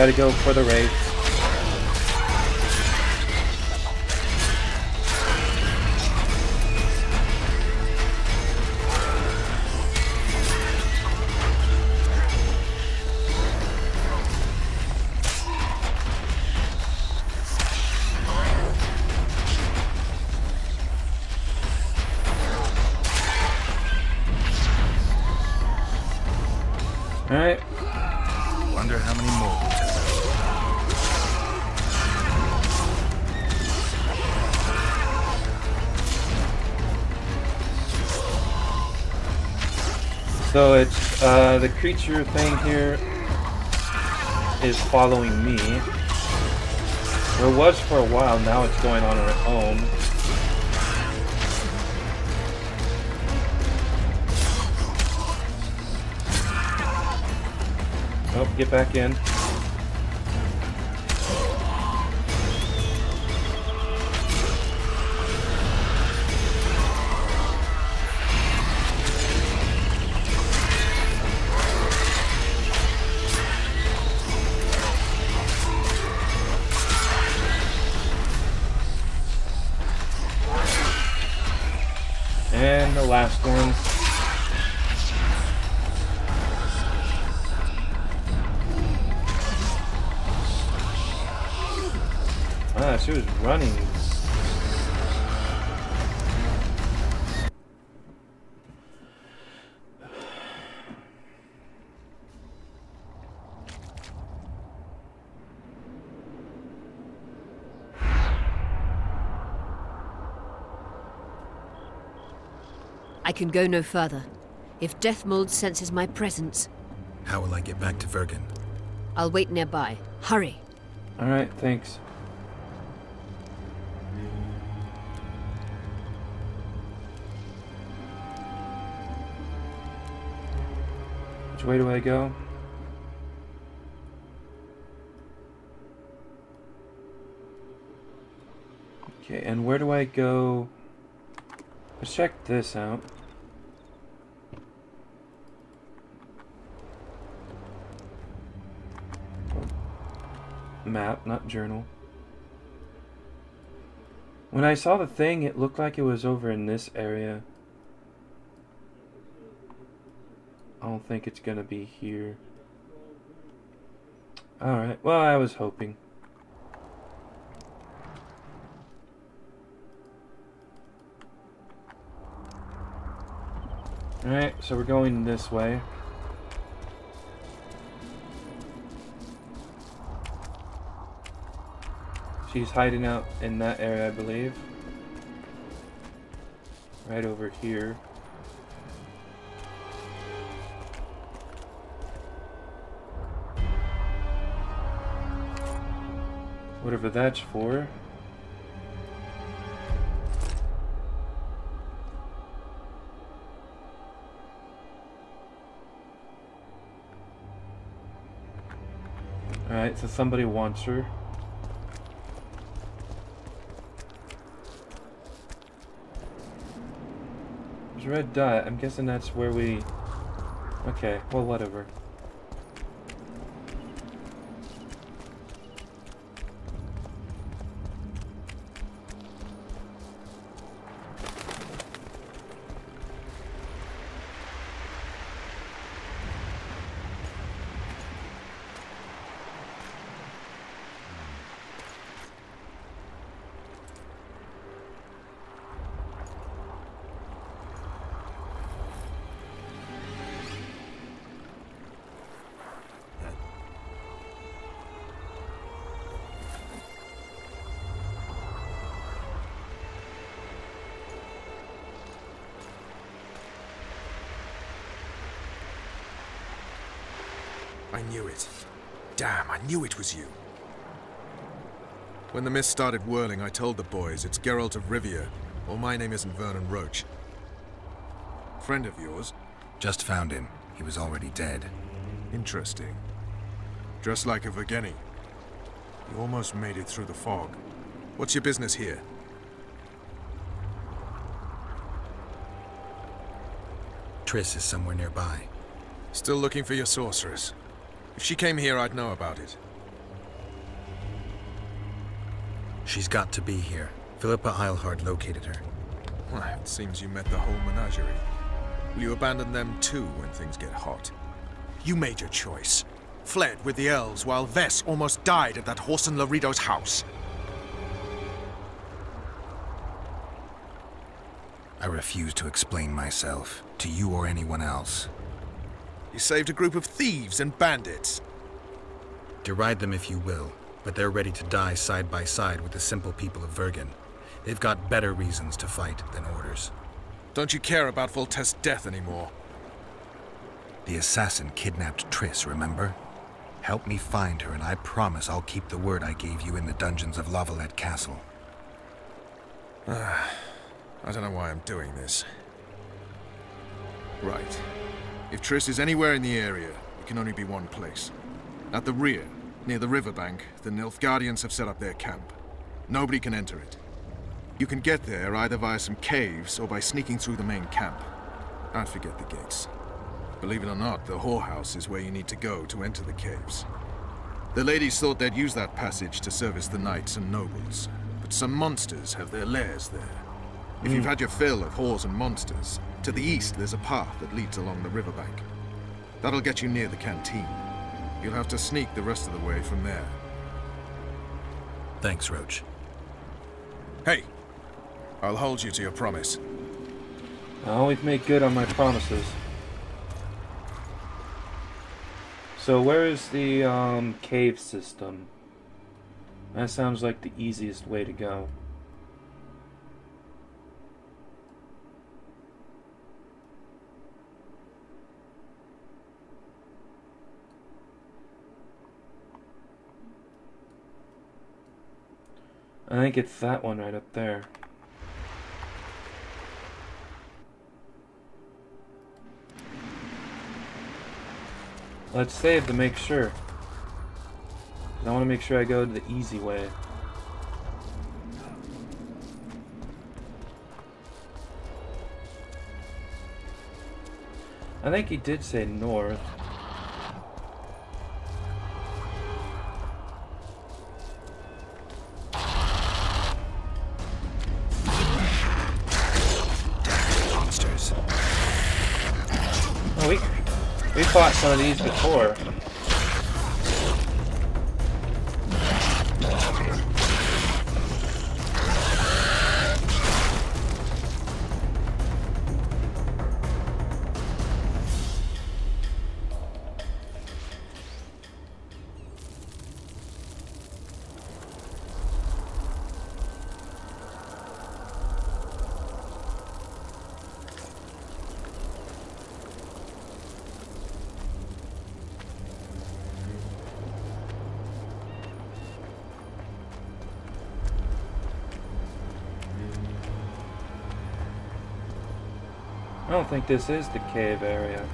Gotta go for the raid. Creature thing here is following me. It was for a while, now it's going on its own. Oh, get back in. Running. I can go no further. If Detmold senses my presence, How will I get back to Vergen? I'll wait nearby. Hurry. Alright, thanks. Which way do I go? Okay, and where do I go? Let's check this out. Map, not journal. When I saw the thing, it looked like it was over in this area. I don't think it's gonna be here. Alright, well, I was hoping. Alright, so we're going this way. She's hiding out in that area, I believe. Right over here. Whatever that's for. Alright, so somebody wants her. There's a red dot. I'm guessing that's where we... Okay, well, whatever. When the mist started whirling, I told the boys it's Geralt of Rivia, or my name isn't Vernon Roche. Friend of yours? Just found him. He was already dead. Interesting. Dressed like a Vergeni. You almost made it through the fog. What's your business here? Triss is somewhere nearby. Still looking for your sorceress. If she came here, I'd know about it. She's got to be here. Philippa Eilhart located her. Well, it seems you met the whole menagerie. Will you abandon them too when things get hot? You made your choice. Fled with the elves while Ves almost died at that horse in Loredo's house. I refuse to explain myself, to you or anyone else. You saved a group of thieves and bandits. Deride them if you will, but they're ready to die side by side with the simple people of Vergen. They've got better reasons to fight than orders. Don't you care about Foltest's death anymore? The assassin kidnapped Triss, remember? Help me find her, and I promise I'll keep the word I gave you in the dungeons of La Valette Castle. Ah, I don't know why I'm doing this. Right. If Triss is anywhere in the area, it can only be one place. At the rear, near the riverbank, the Nilfgaardians have set up their camp. Nobody can enter it. You can get there either via some caves or by sneaking through the main camp. I'd forget the gates. Believe it or not, the whorehouse is where you need to go to enter the caves. The ladies thought they'd use that passage to service the knights and nobles, but some monsters have their lairs there. If you've hmm. had your fill of whores and monsters, to the east there's a path that leads along the riverbank. That'll get you near the canteen. You'll have to sneak the rest of the way from there. Thanks, Roche. Hey, I'll hold you to your promise. I always make good on my promises. So where is the um, cave system? That sounds like the easiest way to go. I think it's that one right up there. Let's save to make sure. I want to make sure I go the easy way. I think he did say north. Some of these before. Think this is the cave area.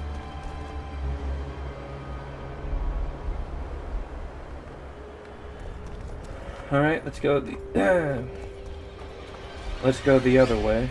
Alright, let's go the let's go the other way.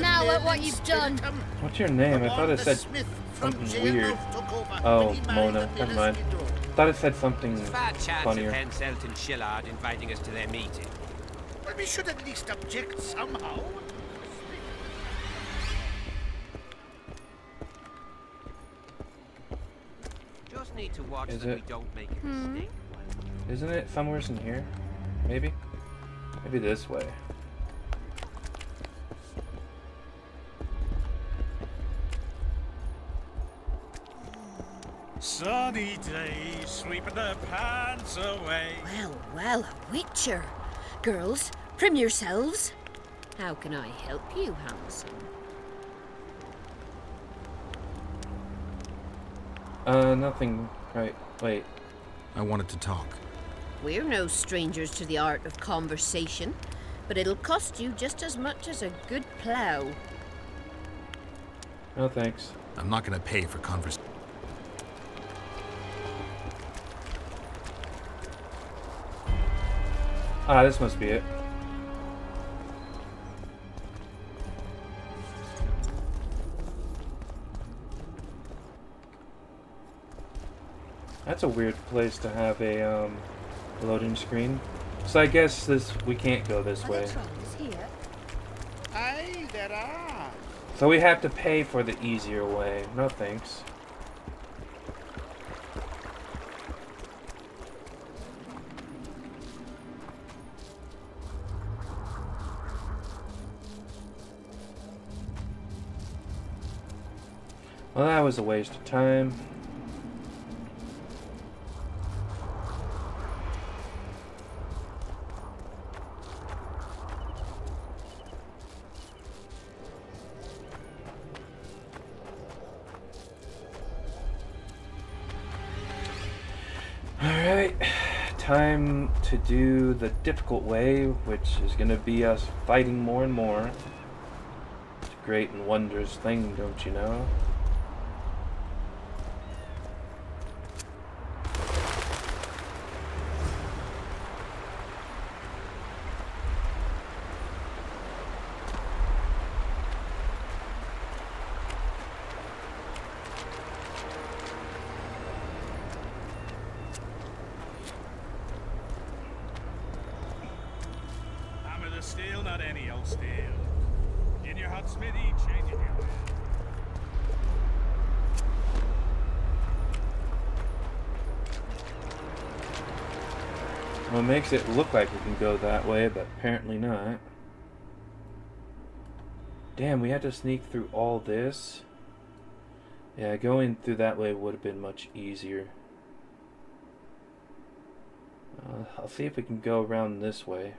Now look what you've done. What's your name? I thought it said something weird. Mouth took over Oh, when Mona. Never mind. Miller's widow. Thought it said something Bad chance funnier. of Henselt and Shilard inviting us to their meeting. Well, we should at least object somehow. Just need to watch Is that it- we don't make a Hmm. mistake. Isn't it somewhere in here? Maybe? Maybe this way. Sunny days, sweeping the pants away. Well, well, a witcher. Girls, prim yourselves. How can I help you, handsome? Uh, nothing. Right. Wait. I wanted to talk. We're no strangers to the art of conversation, but it'll cost you just as much as a good plough. No thanks. I'm not gonna pay for convers. Ah, this must be it. That's a weird place to have a um, loading screen. So I guess this we can't go this way. Aye, there are. So we have to pay for the easier way. No thanks. Well, that was a waste of time. Alright, time to do the difficult way, which is going to be us fighting more and more. It's a great and wondrous thing, don't you know? Hammer the steel, not any old steel. In your hot smithy, changing your way. Well, it it look like we can go that way, but apparently not. Damn, we had to sneak through all this. Yeah, going through that way would have been much easier. Uh, I'll see if we can go around this way.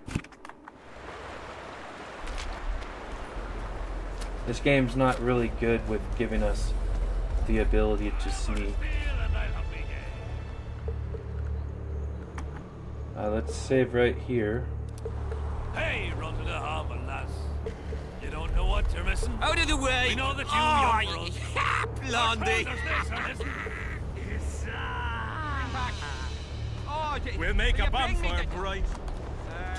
This game's not really good with giving us the ability to sneak. Uh, let's save right here. Hey, run to the harbour, lass. You don't know what you're missing. Out of the way! We know that you Oh, young bros. yeah, Blondie! Oh, d- We'll make will a you bring me bonfire the- bright.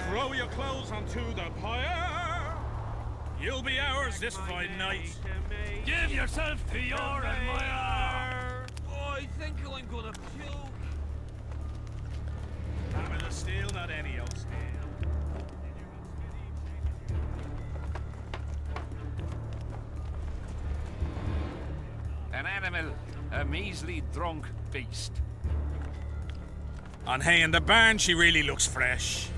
Throw your clothes onto the pyre. You'll be ours this fine night. Give yourself to your admirer. Oh, I think I'm gonna puke. Hammer steel, not any old steel. An animal, a measly drunk beast. On hay in the barn, she really looks fresh.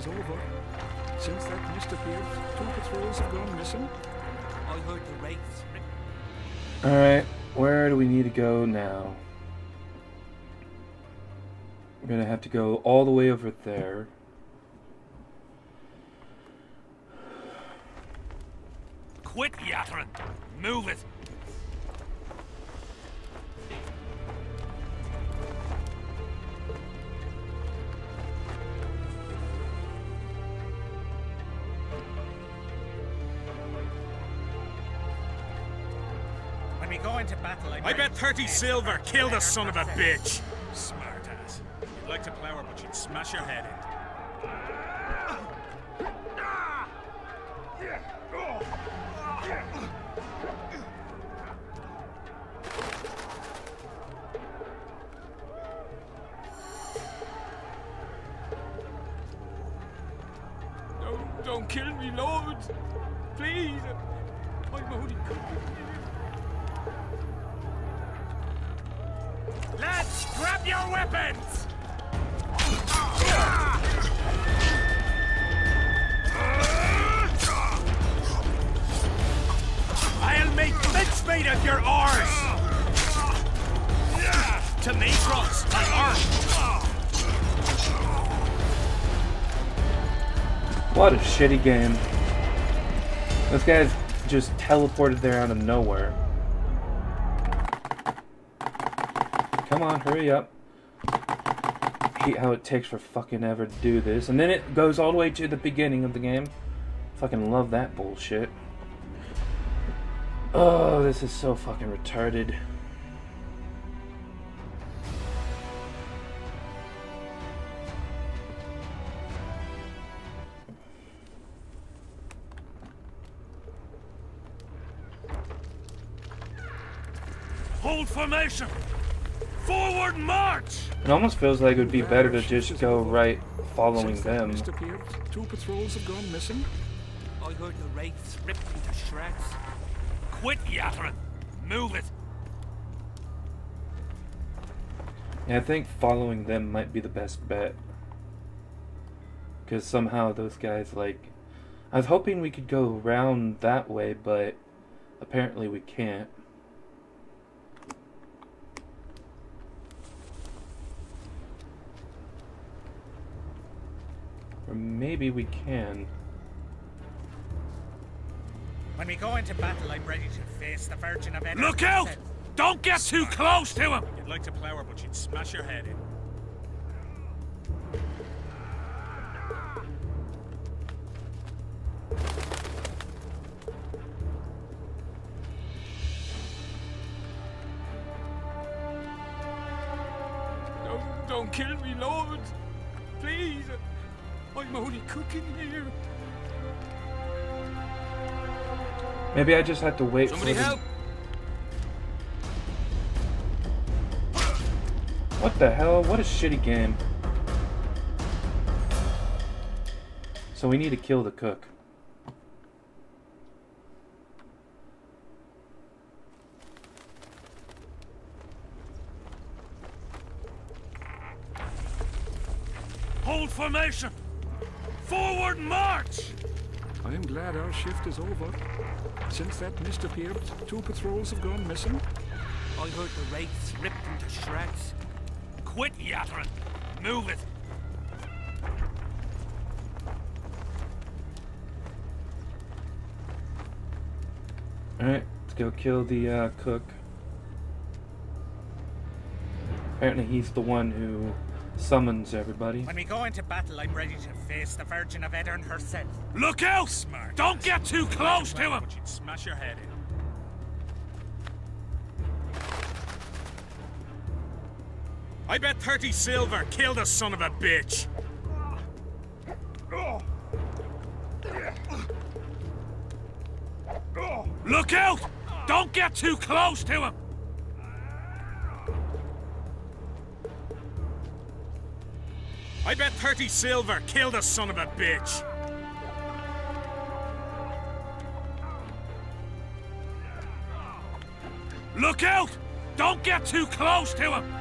Is over. Since that mist appeared, two patrols have gone missing. I heard the wraiths. Alright, where do we need to go now? We're gonna have to go all the way over there. Quit yattering. Move it. Go into battle, I, bet 30 silver kill the son of a bitch. Smart ass. You'd like to plow her, but you'd smash your head in. Don't kill me, Lord. Please. Your weapons! I'll make mincemeat of your arse! To me, Cross, earth! What a shitty game. Those guys just teleported there out of nowhere. Come on, hurry up. Hate how it takes for fucking ever to do this. And then it goes all the way to the beginning of the game. Fucking love that bullshit. Oh, this is so fucking retarded. Hold formation! Forward march! It almost feels like it would be better to just go right following them. appeared, two patrols have gone missing. I heard the wraiths ripped into shreds. Quit yattering! Move it! Yeah, I think following them might be the best bet. Because somehow those guys, like. I was hoping we could go around that way, but apparently we can't. Or maybe we can. When we go into battle, I'm ready to face the Virgin of Aedirn. Look out! Don't get too close to him! You'd like to plow her, but you'd smash your head in. Don't, don't kill me, Lord. I'm only cooking here. Maybe I just have to wait Somebody for them. help! What the hell? What a shitty game. So we need to kill the cook. Hold formation! Forward march! I am glad our shift is over. Since that mist appeared, two patrols have gone missing. I heard the wraiths ripped into shreds. Quit yattering! Move it! Alright, let's go kill the uh, cook. Apparently he's the one who summons everybody. When we go into battle, I'm ready to face the Virgin of Aedirn herself. Look out! Smart. Don't get too close to him! You'd smash your head in. I bet 30 silver killed a son of a bitch. Look out! Don't get too close to him! I bet 30 silver killed a son of a bitch. Look out! Don't get too close to him!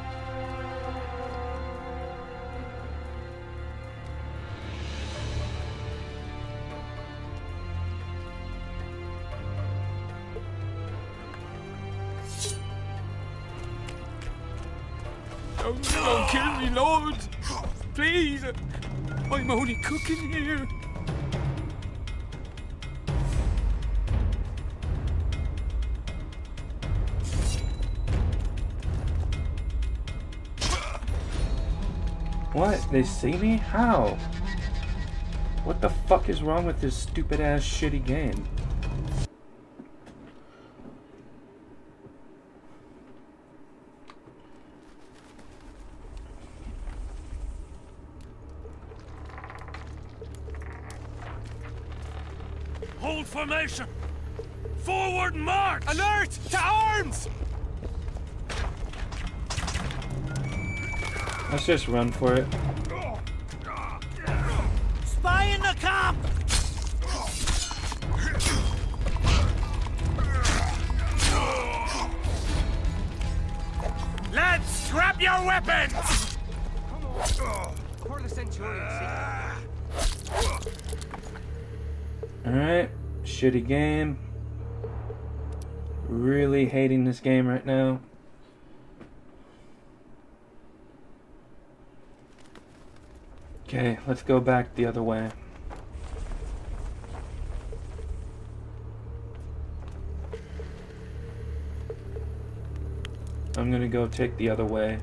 I'm only cooking here. What? They see me? How? What the fuck is wrong with this stupid ass shitty game? formation! Forward march! Alert! To arms! Let's just run for it. Spy in the camp! Let's grab your weapons! Come on. For the Centurion, Alright shitty game. Really hating this game right now. Okay, let's go back the other way. I'm gonna go take the other way.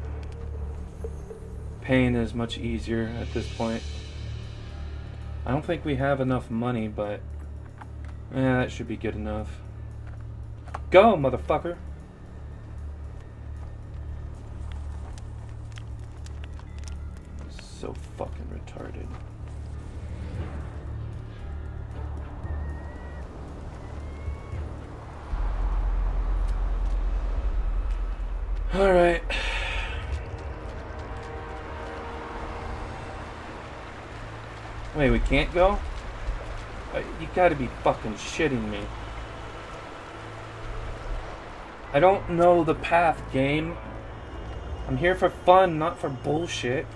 Pain is much easier at this point. I don't think we have enough money, but... Yeah, that should be good enough. Go, motherfucker! So fucking retarded. Alright. Wait, we can't go? Uh, You gotta be fucking shitting me. I don't know the path, game. I'm here for fun, not for bullshit.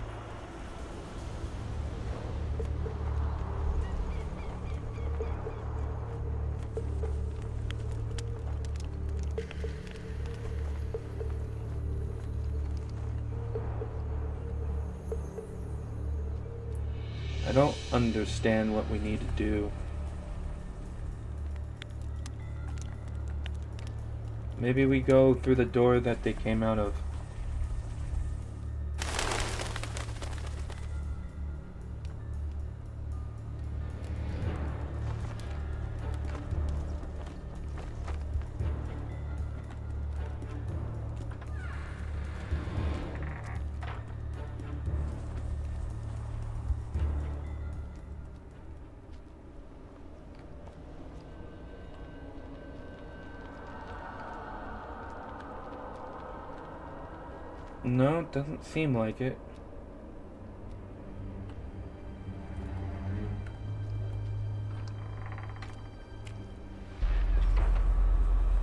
I don't understand what we need to do. Maybe we go through the door that they came out of. Doesn't seem like it.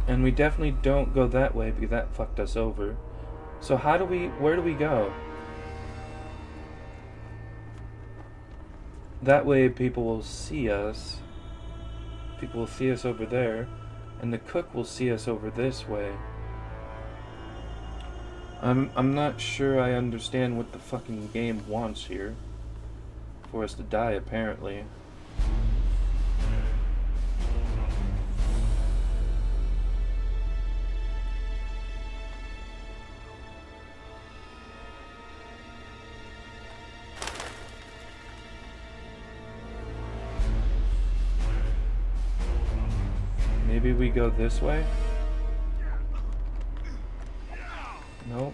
And we definitely don't go that way because that fucked us over. So how do we, where do we go? That way people will see us. People will see us over there. And the cook will see us over this way. I'm I'm not sure I understand what the fucking game wants here. For us to die, apparently. Maybe we go this way? Nope.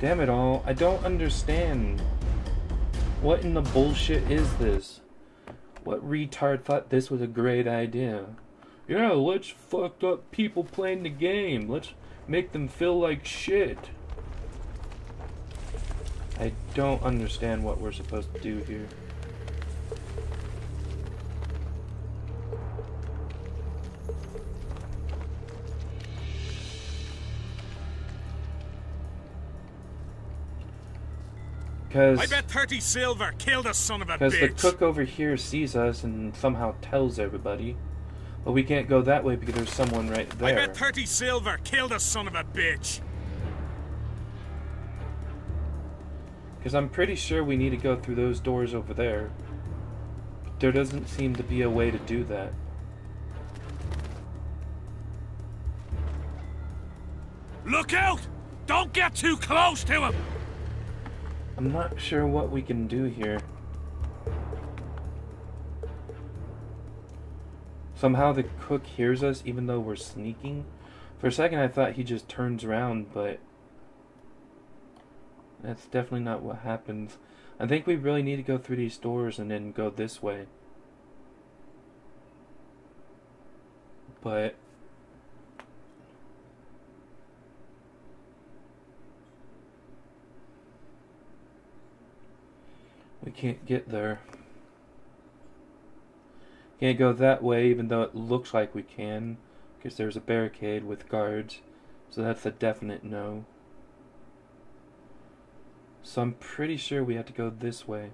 Damn it all. I don't understand. What in the bullshit is this? What retard thought this was a great idea? Yeah, let's fuck up people playing the game. Let's make them feel like shit. I don't understand what we're supposed to do here. Because I bet 30 silver. killed a son of a bitch. Because the cook over here sees us and somehow tells everybody. But we can't go that way because there's someone right there. I bet 30 silver. killed a son of a bitch. Because I'm pretty sure we need to go through those doors over there. But there doesn't seem to be a way to do that. Look out! Don't get too close to him! I'm not sure what we can do here. Somehow the cook hears us even though we're sneaking. For a second I thought he just turns around, but that's definitely not what happens. I think we really need to go through these doors and then go this way. But we can't get there. Can't go that way even though it looks like we can because there's a barricade with guards. So that's a definite no. So I'm pretty sure we have to go this way.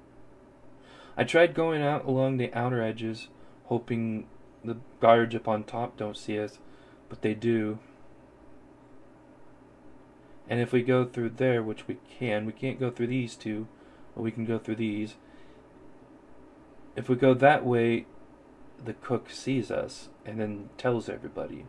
I tried going out along the outer edges hoping the guards up on top don't see us, but they do. And if we go through there, which we can, we can't go through these two, but we can go through these. If we go that way, the cook sees us and then tells everybody.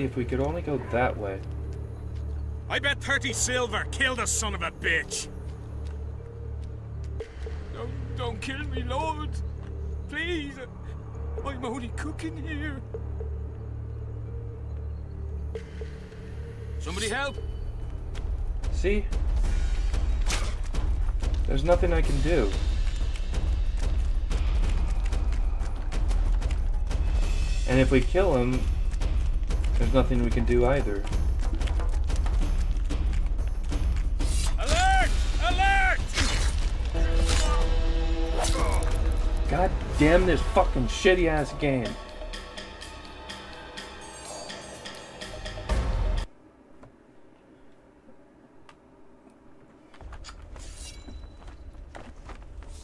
See, if we could only go that way. I bet 30 silver. Kill the son of a bitch. Don't, don't kill me, Lord. Please. I'm only cooking here. Somebody help. See? There's nothing I can do. And if we kill him, there's nothing we can do either. Alert! Alert! God damn this fucking shitty ass game.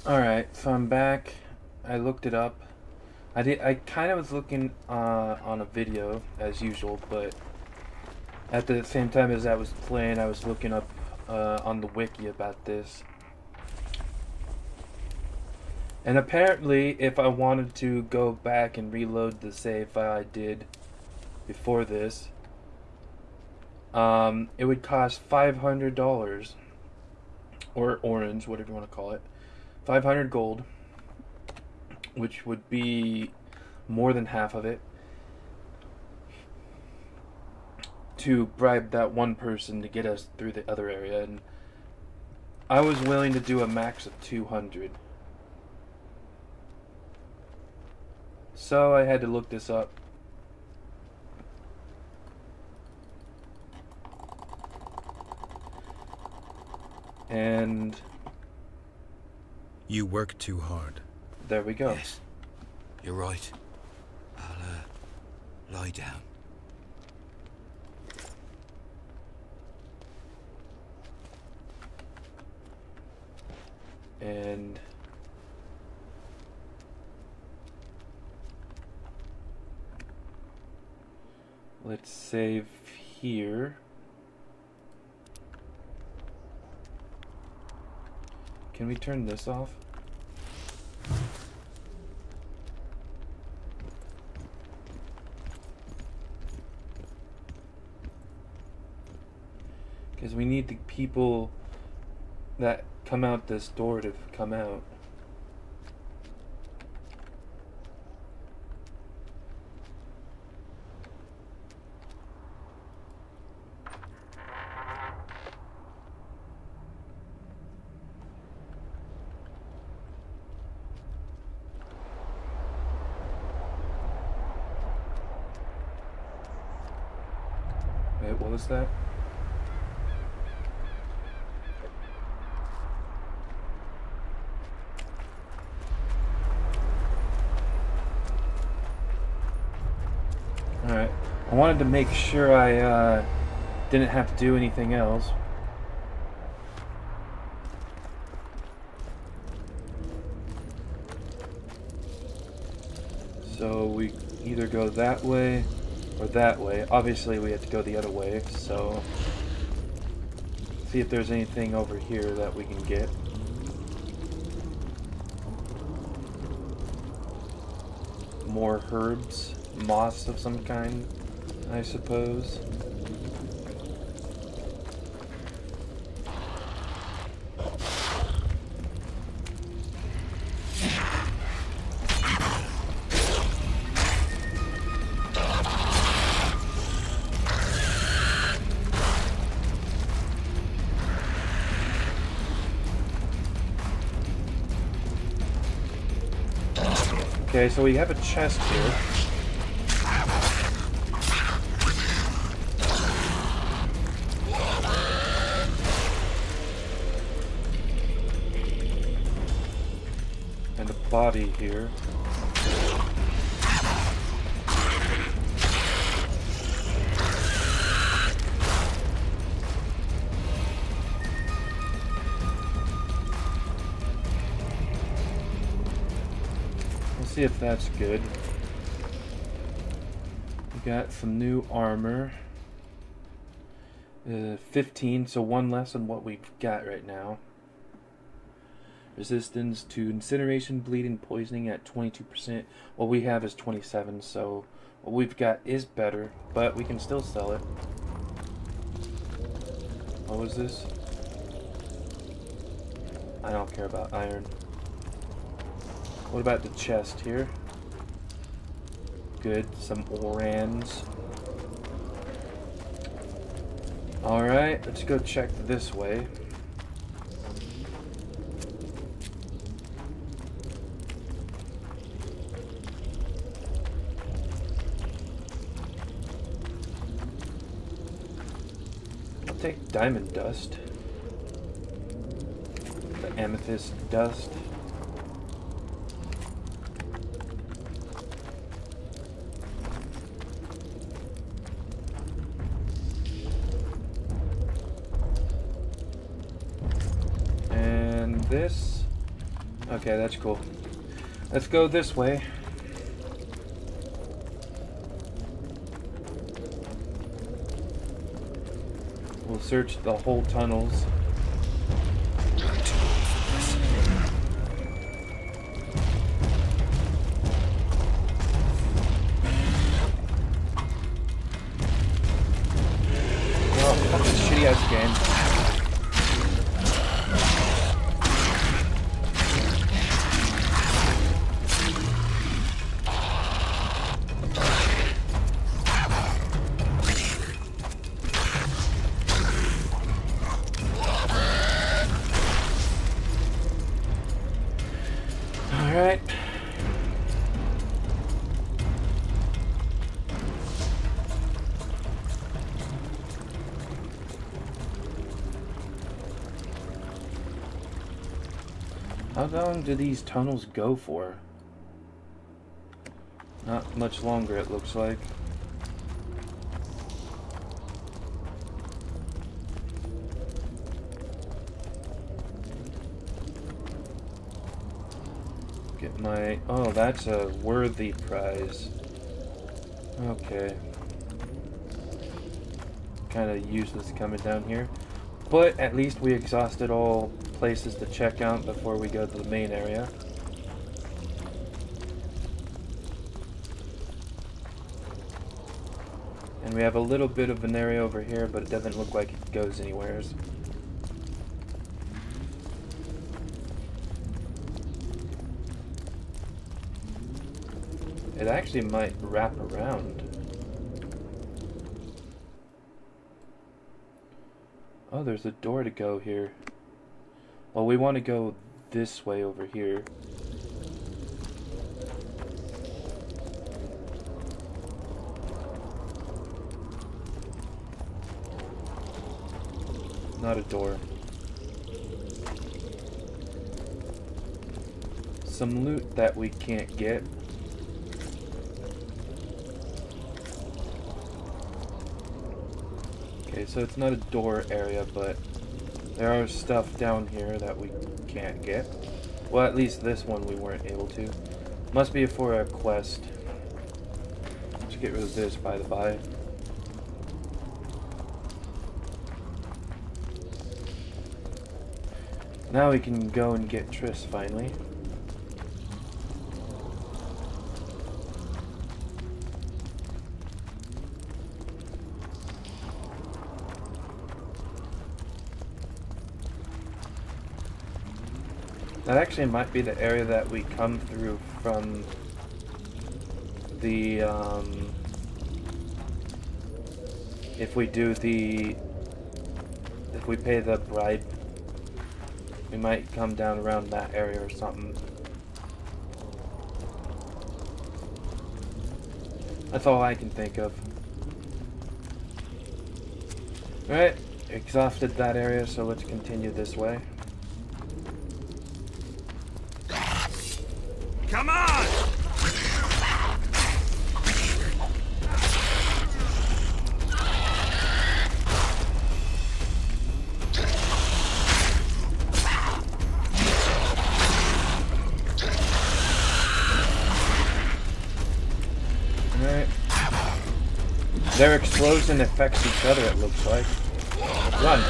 Alright, so I'm back. I looked it up. I did. I kind of was looking uh, on a video as usual, but at the same time as I was playing, I was looking up uh, on the wiki about this. And apparently, if I wanted to go back and reload the save file I did before this, um, it would cost five hundred dollars, or orange, whatever you want to call it, five hundred gold which would be more than half of it, to bribe that one person to get us through the other area. And I was willing to do a max of 200. So I had to look this up. And. You work too hard. There we go. Yes, you're right. I'll uh, lie down. And let's save here. Can we turn this off? Because we need the people that come out this door to come out. That? Alright. I wanted to make sure I uh, didn't have to do anything else. So we either go that way or that way. Obviously we have to go the other way, so see if there's anything over here that we can get. More herbs, moss of some kind, I suppose. Okay, so we have a chest here. Body here. Let's see if that's good. We got some new armor. Uh, 15, so one less than what we've got right now. Resistance to incineration, bleeding, poisoning at 22%. What we have is 27, so what we've got is better, but we can still sell it. What was this? I don't care about iron. What about the chest here? Good, some orans. Alright, let's go check this way. Diamond dust. The amethyst dust. And this. Okay, that's cool. Let's go this way. Search the whole tunnels. Do these tunnels go for? Not much longer, it looks like. Get my... Oh, that's a worthy prize. Okay. Kind of useless coming down here. But at least we exhausted all places to check out before we go to the main area. And we have a little bit of an area over here, but it doesn't look like it goes anywheres. It actually might wrap around. Oh, there's a door to go here. Well, we want to go this way over here. Not a door. Some loot that we can't get. Okay, so it's not a door area, but there are stuff down here that we can't get. Well, at least this one we weren't able to. Must be for a quest. Let's get rid of this, by the by. Now we can go and get Triss, finally. That actually might be the area that we come through from the, um, if we do the, if we pay the bribe, we might come down around that area or something. That's all I can think of. Alright, exhausted that area, so let's continue this way. Explosion affects each other, it looks like. Run!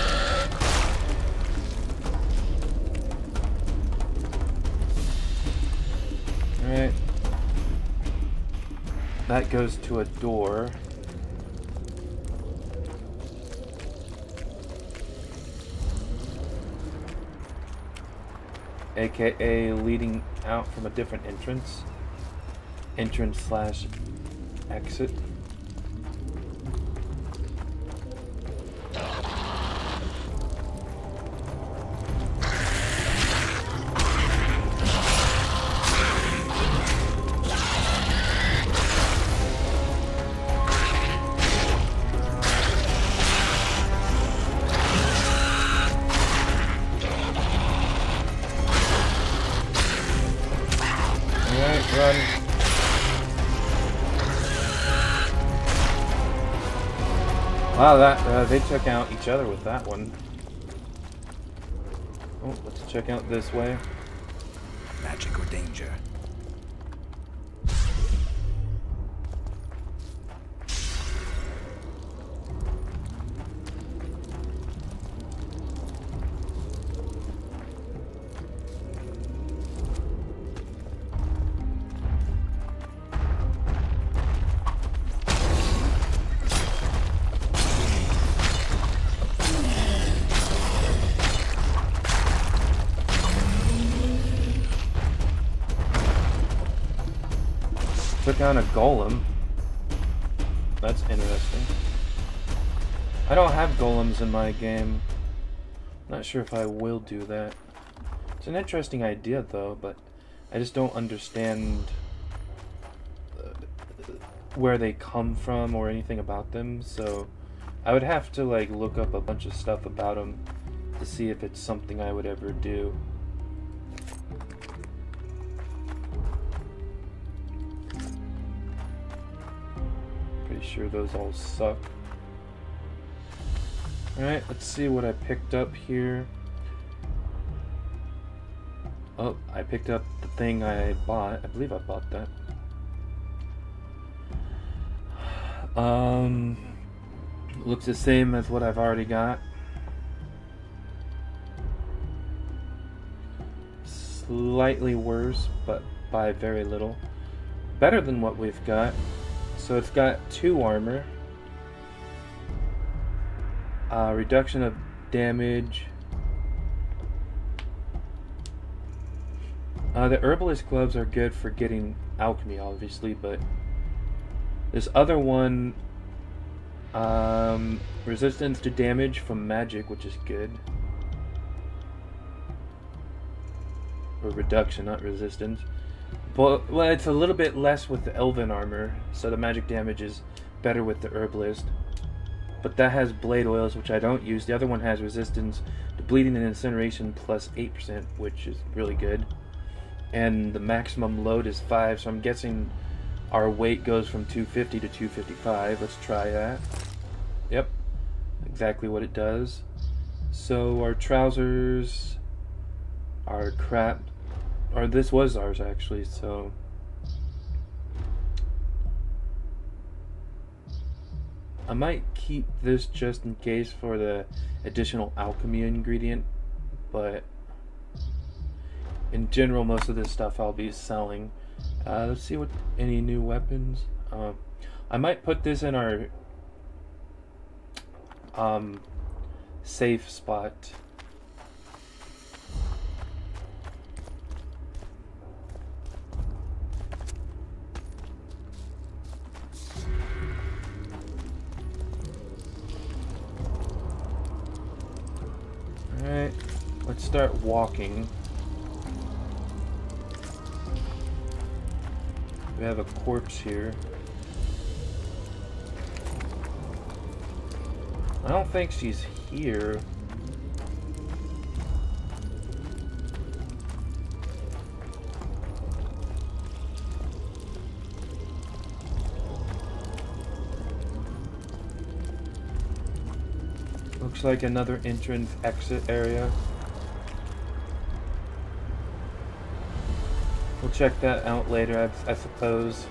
Alright. That goes to a door. AKA leading out from a different entrance. Entrance slash exit. They took out each other with that one. Oh, let's check out this way. Magic or danger? On a golem. That's interesting. I don't have golems in my game. Not sure if I will do that. It's an interesting idea though, but I just don't understand uh, where they come from or anything about them, so I would have to like look up a bunch of stuff about them to see if it's something I would ever do. Those all suck. Alright, let's see what I picked up here. Oh, I picked up the thing I bought. I believe I bought that. Um, looks the same as what I've already got. Slightly worse, but by very little. Better than what we've got. So it's got two armor. Uh, reduction of damage. Uh, the herbalist gloves are good for getting alchemy, obviously, but this other one, um, resistance to damage from magic, which is good. Or reduction, not resistance. But well, it's a little bit less with the elven armor, so the magic damage is better with the herbalist. But that has blade oils, which I don't use. The other one has resistance to bleeding and incineration plus 8%, which is really good. And the maximum load is 5, so I'm guessing our weight goes from 250 to 255. Let's try that. Yep, exactly what it does. So our trousers are crap. Or this was ours actually, so I might keep this just in case for the additional alchemy ingredient, but in general, most of this stuff I'll be selling. Uh, let's see what any new weapons. Uh, I might put this in our um, safe spot. start walking. We have a corpse here. I don't think she's here. Looks like another entrance exit area. Check that out later, I, I suppose.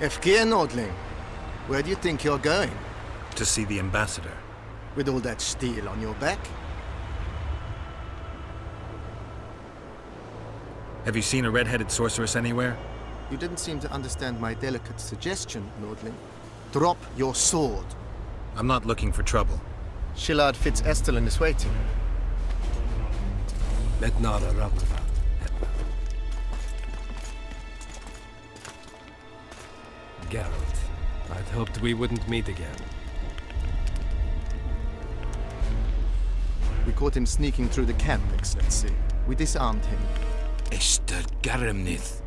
Efkir Nordling, where do you think you're going? To see the ambassador. With all that steel on your back? Have you seen a red-headed sorceress anywhere? You didn't seem to understand my delicate suggestion, Nordling. Drop your sword. I'm not looking for trouble. Shilard Fitz-Oesterlen is waiting. Let Mednara Rabava. Geralt, I'd hoped we wouldn't meet again. We caught him sneaking through the camp, Excellency. We disarmed him. Esther Garamnith.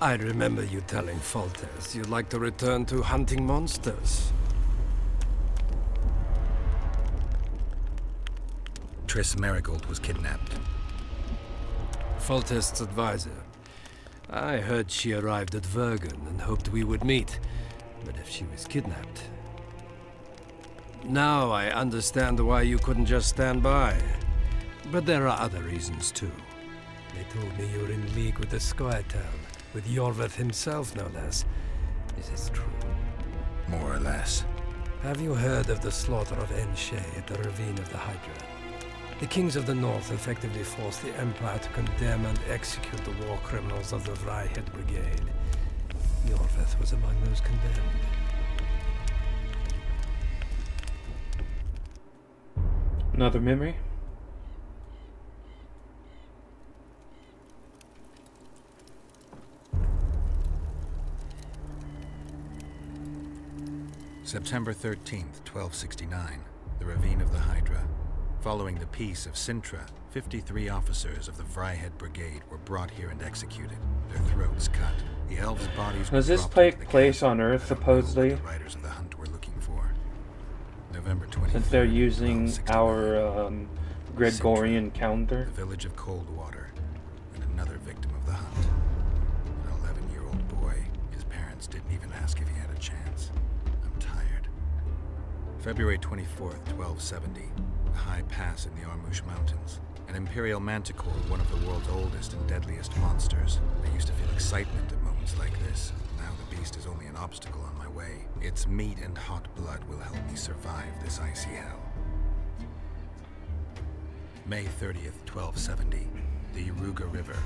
I remember you telling Foltest you'd like to return to hunting monsters. Triss Merigold was kidnapped. Foltest's advisor. I heard she arrived at Vergen and hoped we would meet. But if she was kidnapped... Now I understand why you couldn't just stand by. But there are other reasons too. They told me you were in league with the Scoia'tael, with Iorveth himself no less. Is this true? More or less. Have you heard of the slaughter of Enshe at the Ravine of the Hydra? The kings of the north effectively forced the Empire to condemn and execute the war criminals of the Vrihedd Brigade. Iorveth was among those condemned. Another memory? September 13th, 1269, the Ravine of the Hydra. Following the peace of Cintra, 53 officers of the Vrihedd Brigade were brought here and executed, their throats cut. The elves' bodies were this take place on Earth, supposedly? the riders of the hunt were looking for. November 23rd, Since they're using our um, Gregorian calendar. the village of Coldwater, and another victim of the hunt. An 11-year-old boy. His parents didn't even ask if he had a chance. February 24th, 1270. A high pass in the Armush Mountains. An Imperial Manticore, one of the world's oldest and deadliest monsters. I used to feel excitement at moments like this. Now the beast is only an obstacle on my way. Its meat and hot blood will help me survive this icy hell. May 30th, 1270. The Yaruga River.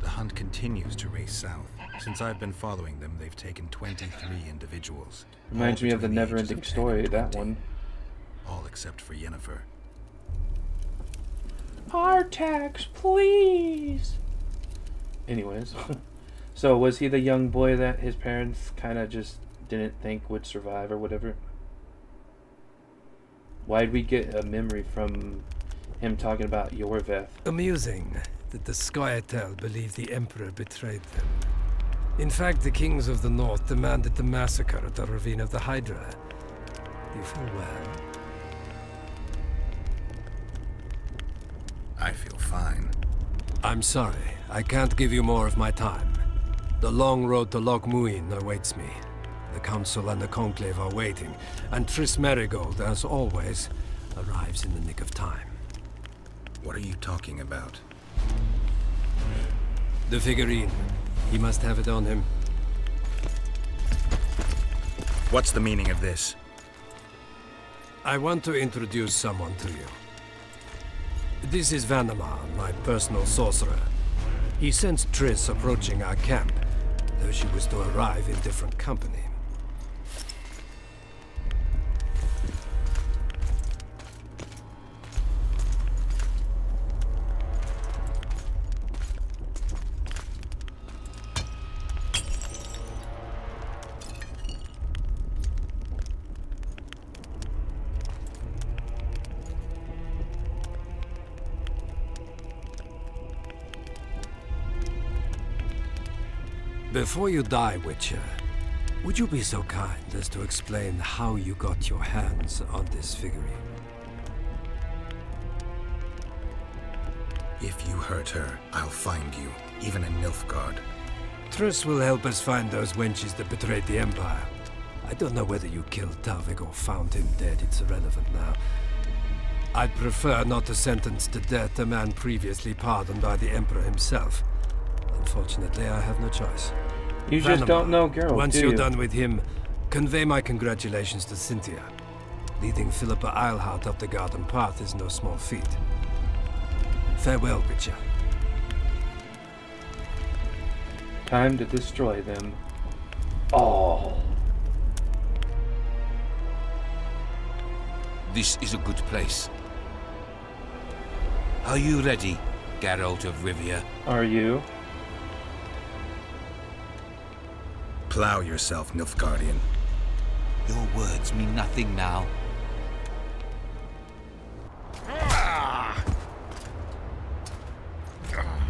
The hunt continues to race south. Since I've been following them, they've taken 23 individuals. Reminds me of the never-ending story, and that one. All except for Yennefer. Artax, please. Anyways, so was he the young boy that his parents kind of just didn't think would survive or whatever? Why'd we get a memory from him talking about Iorveth? Amusing that the Scoia'tael believe the Emperor betrayed them. In fact, the kings of the north demanded the massacre at the Ravine of the Hydra. You feel well? I feel fine. I'm sorry. I can't give you more of my time. The long road to Loch Muin awaits me. The Council and the Conclave are waiting, and Triss Merigold, as always, arrives in the nick of time. What are you talking about? The figurine. He must have it on him. What's the meaning of this? I want to introduce someone to you. This is Vanhemar, my personal sorcerer. He sensed Triss approaching our camp, though she was to arrive in different company. Before you die, Witcher, Would you be so kind as to explain how you got your hands on this figurine? If you hurt her, I'll find you, even in Nilfgaard. Triss will help us find those wenches that betrayed the Empire. I don't know whether you killed Talvik or found him dead, it's irrelevant now. I'd prefer not to sentence to death a man previously pardoned by the Emperor himself. Unfortunately, I have no choice. You just Vanhemar, don't know Geralt, Once do you're you? done with him, convey my congratulations to Cynthia. Leading Philippa Eilhart up the garden path is no small feat. Farewell, Witcher. Time to destroy them all. This is a good place. Are you ready, Geralt of Rivia? Are you? Plow yourself, Nilfgaardian. Your words mean nothing now. Menin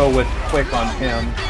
go with quick on him.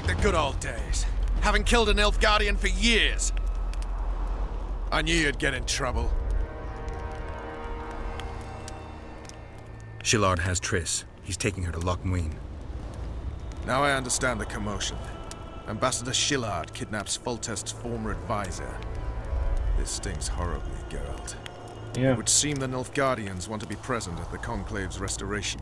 Like the good old days. Having killed an Elf Guardian for years. I knew you'd get in trouble. Shilard has Triss. He's taking her to Loch Muin. Now I understand the commotion. Ambassador Shilard kidnaps Foltest's former advisor. This stings horribly, Geralt. Yeah. It would seem the Nilfgaardians want to be present at the Conclave's restoration.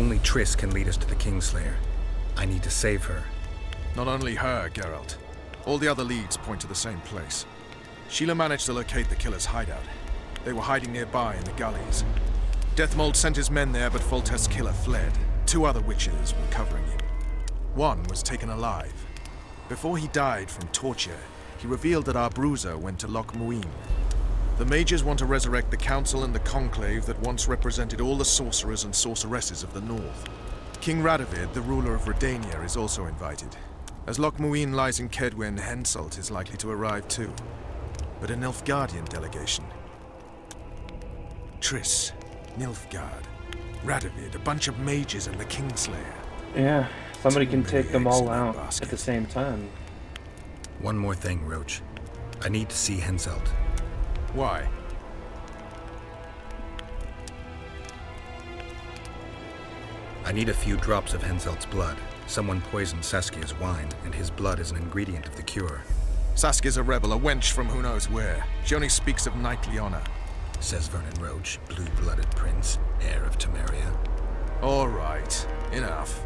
Only Triss can lead us to the Kingslayer. I need to save her. Not only her, Geralt. All the other leads point to the same place. Sheala managed to locate the killer's hideout. They were hiding nearby in the gullies. Detmold sent his men there, but Foltest's killer fled. Two other witches were covering him. One was taken alive. Before he died from torture, he revealed that our bruiser went to Loch Muin. The mages want to resurrect the council and the conclave that once represented all the sorcerers and sorceresses of the north. King Radovid, the ruler of Redania, is also invited. As Loch Muin lies in Kaedwen, Henselt is likely to arrive too. But a Nilfgaardian delegation. Triss, Nilfgaard, Radovid, a bunch of mages and the Kingslayer. Yeah, somebody can take them all in that out at the same time. One more thing, Roche. I need to see Henselt. Why? I need a few drops of Henselt's blood. Someone poisoned Saskia's wine, and his blood is an ingredient of the cure. Saskia's a rebel, a wench from who knows where. She only speaks of knightly honor. Says Vernon Roche, blue-blooded prince, heir of Temeria. All right, enough.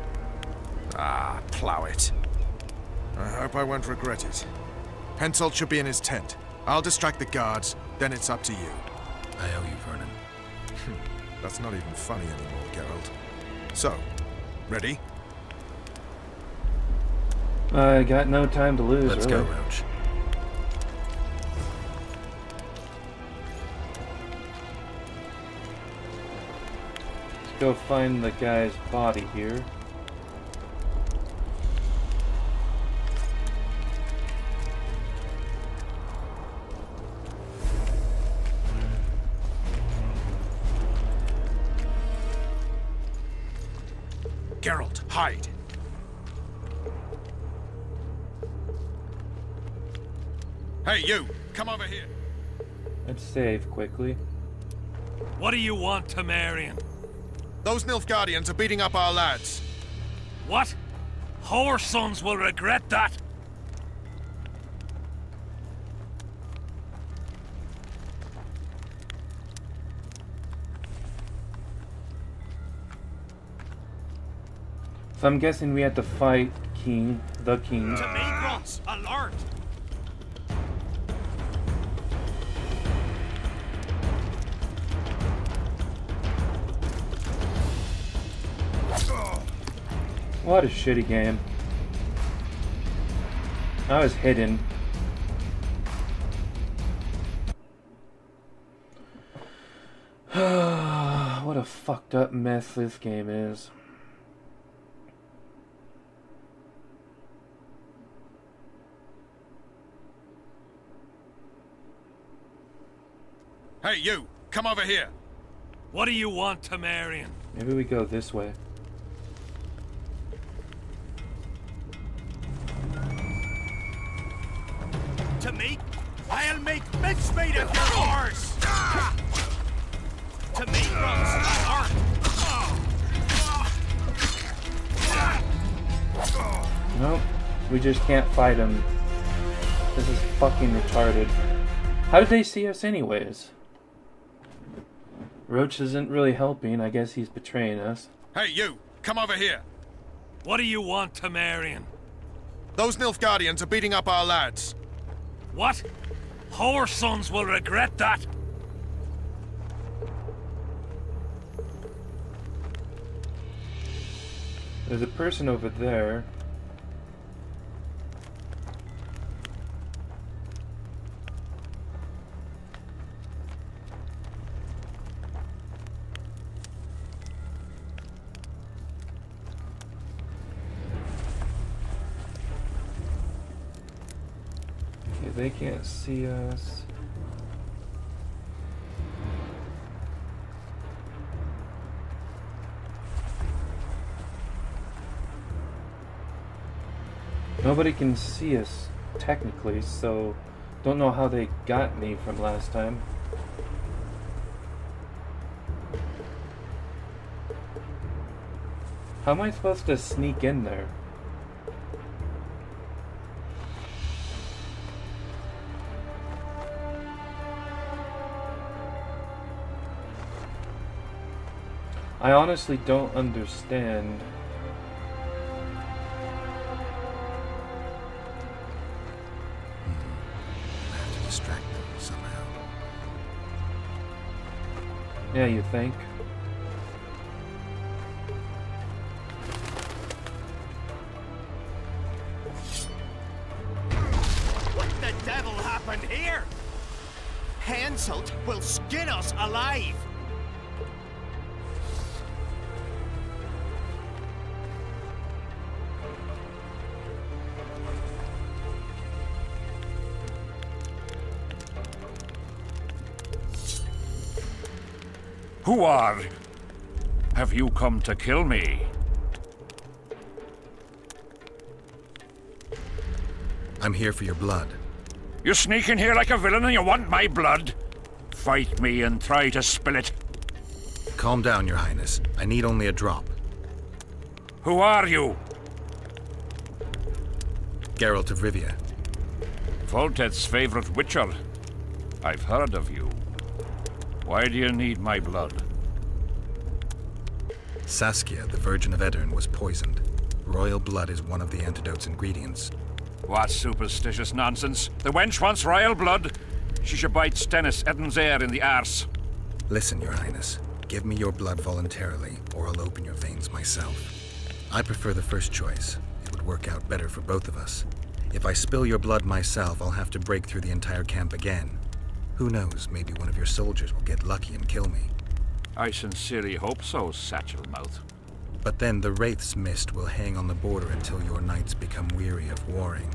Ah, plow it. I hope I won't regret it. Henselt should be in his tent. I'll distract the guards, then it's up to you. I owe you, Vernon. Hmm. That's not even funny anymore, Geralt. So, ready? I got no time to lose. Let's go, really. Roach. Let's go find the guy's body here. Geralt, hide. Hey, you! Come over here. Let's save quickly. What do you want, Temerian? Those Nilfgaardians are beating up our lads. What? Our sons will regret that. So I'm guessing we had to fight King, the King. Alert! What a shitty game. I was hidden. what a fucked up mess this game is. Hey, you! Come over here. What do you want, Temerian? Maybe we go this way. To me, I'll make mincemeat of your horse! To me, Ross, Nope. We just can't fight him. This is fucking retarded. How did they see us anyways? Roach isn't really helping. I guess he's betraying us. Hey, you! Come over here. What do you want, Temerian? Those Nilfgaardians are beating up our lads. What? Our sons will regret that. There's a person over there. Okay, they can't see us. Nobody can see us, technically, so don't know how they got me from last time. How am I supposed to sneak in there? I honestly don't understand. Hmm. I have to distract them somehow. Yeah, you think? Are? Have you come to kill me? I'm here for your blood. You sneak in here like a villain and you want my blood? Fight me and try to spill it. Calm down, Your Highness. I need only a drop. Who are you? Geralt of Rivia. Foltest's favorite witcher. I've heard of you. Why do you need my blood? Saskia, the Virgin of Aedirn, was poisoned. Royal blood is one of the antidote's ingredients. What superstitious nonsense. The wench wants royal blood. She should bite Stennis Aedirn's heir in the arse. Listen, Your Highness. Give me your blood voluntarily, or I'll open your veins myself. I prefer the first choice. It would work out better for both of us. If I spill your blood myself, I'll have to break through the entire camp again. Who knows, maybe one of your soldiers will get lucky and kill me. I sincerely hope so, Satchelmouth. But then the Wraith's mist will hang on the border until your knights become weary of warring.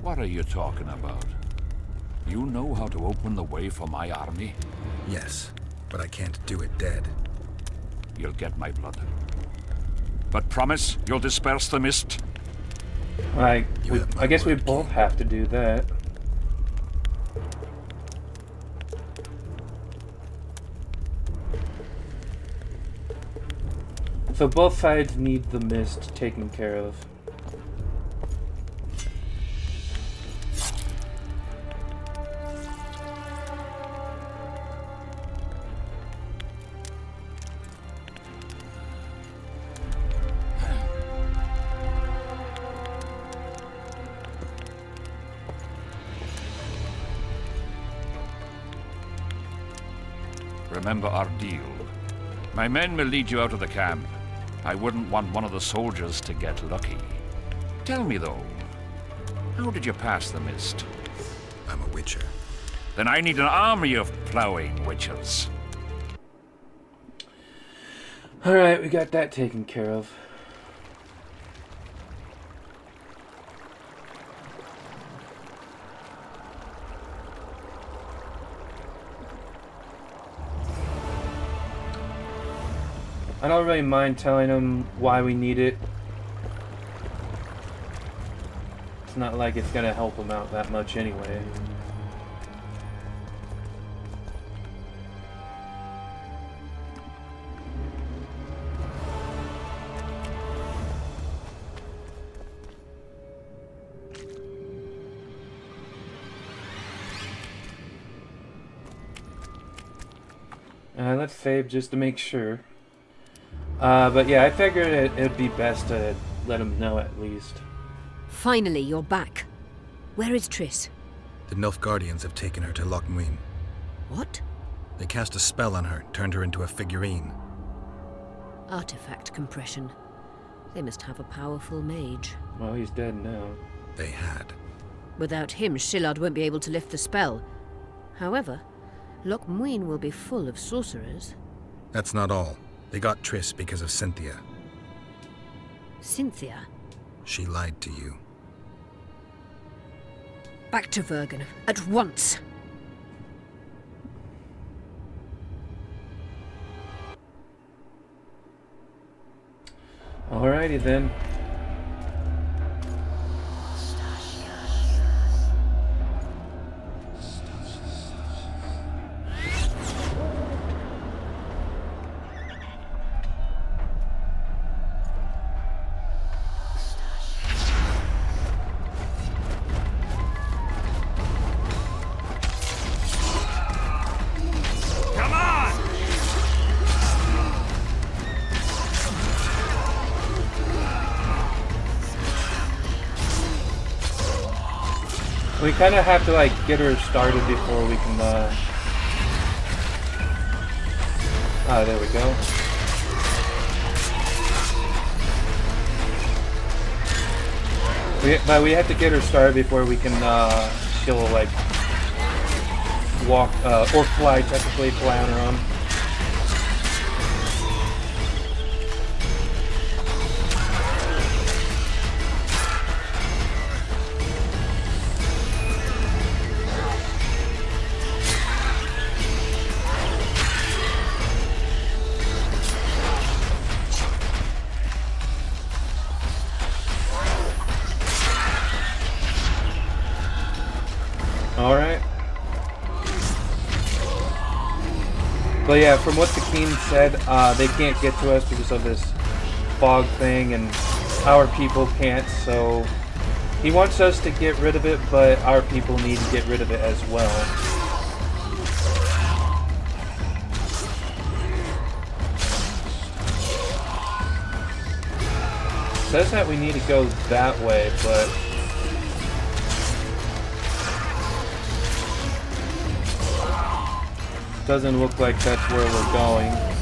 What are you talking about? You know how to open the way for my army? Yes, but I can't do it dead. You'll get my blood. But promise you'll disperse the mist? I, we, I guess we both have to do that. So both sides need the mist taken care of. Remember our deal. My men will lead you out of the camp. I wouldn't want one of the soldiers to get lucky. Tell me, though, how did you pass the mist? I'm a witcher. Then I need an army of plowing witches. Alright, we got that taken care of. Mind telling them why we need it. It's not like it's gonna help them out that much anyway. Uh, let's save just to make sure. Uh, but yeah, I figured it, it'd be best to let him know at least. Finally, you're back. Where is Triss? The Nilfgaardians have taken her to Loch Muin. What? They cast a spell on her, turned her into a figurine. Artifact compression. They must have a powerful mage. Well, he's dead now. They had. Without him, Shilard won't be able to lift the spell. However, Loch Muin will be full of sorcerers. That's not all. They got Triss because of Cynthia. Cynthia? She lied to you. Back to Vergen. At once! Alrighty then. Kind of have to like get her started before we can uh, Ah, there we go. We, but we have to get her started before we can, uh, she'll, like, walk, uh, or fly, technically fly on her own. But yeah, from what the king said, uh, they can't get to us because of this fog thing, and our people can't, so he wants us to get rid of it, but our people need to get rid of it as well. Says that we need to go that way, but Doesn't look like that's where we're going.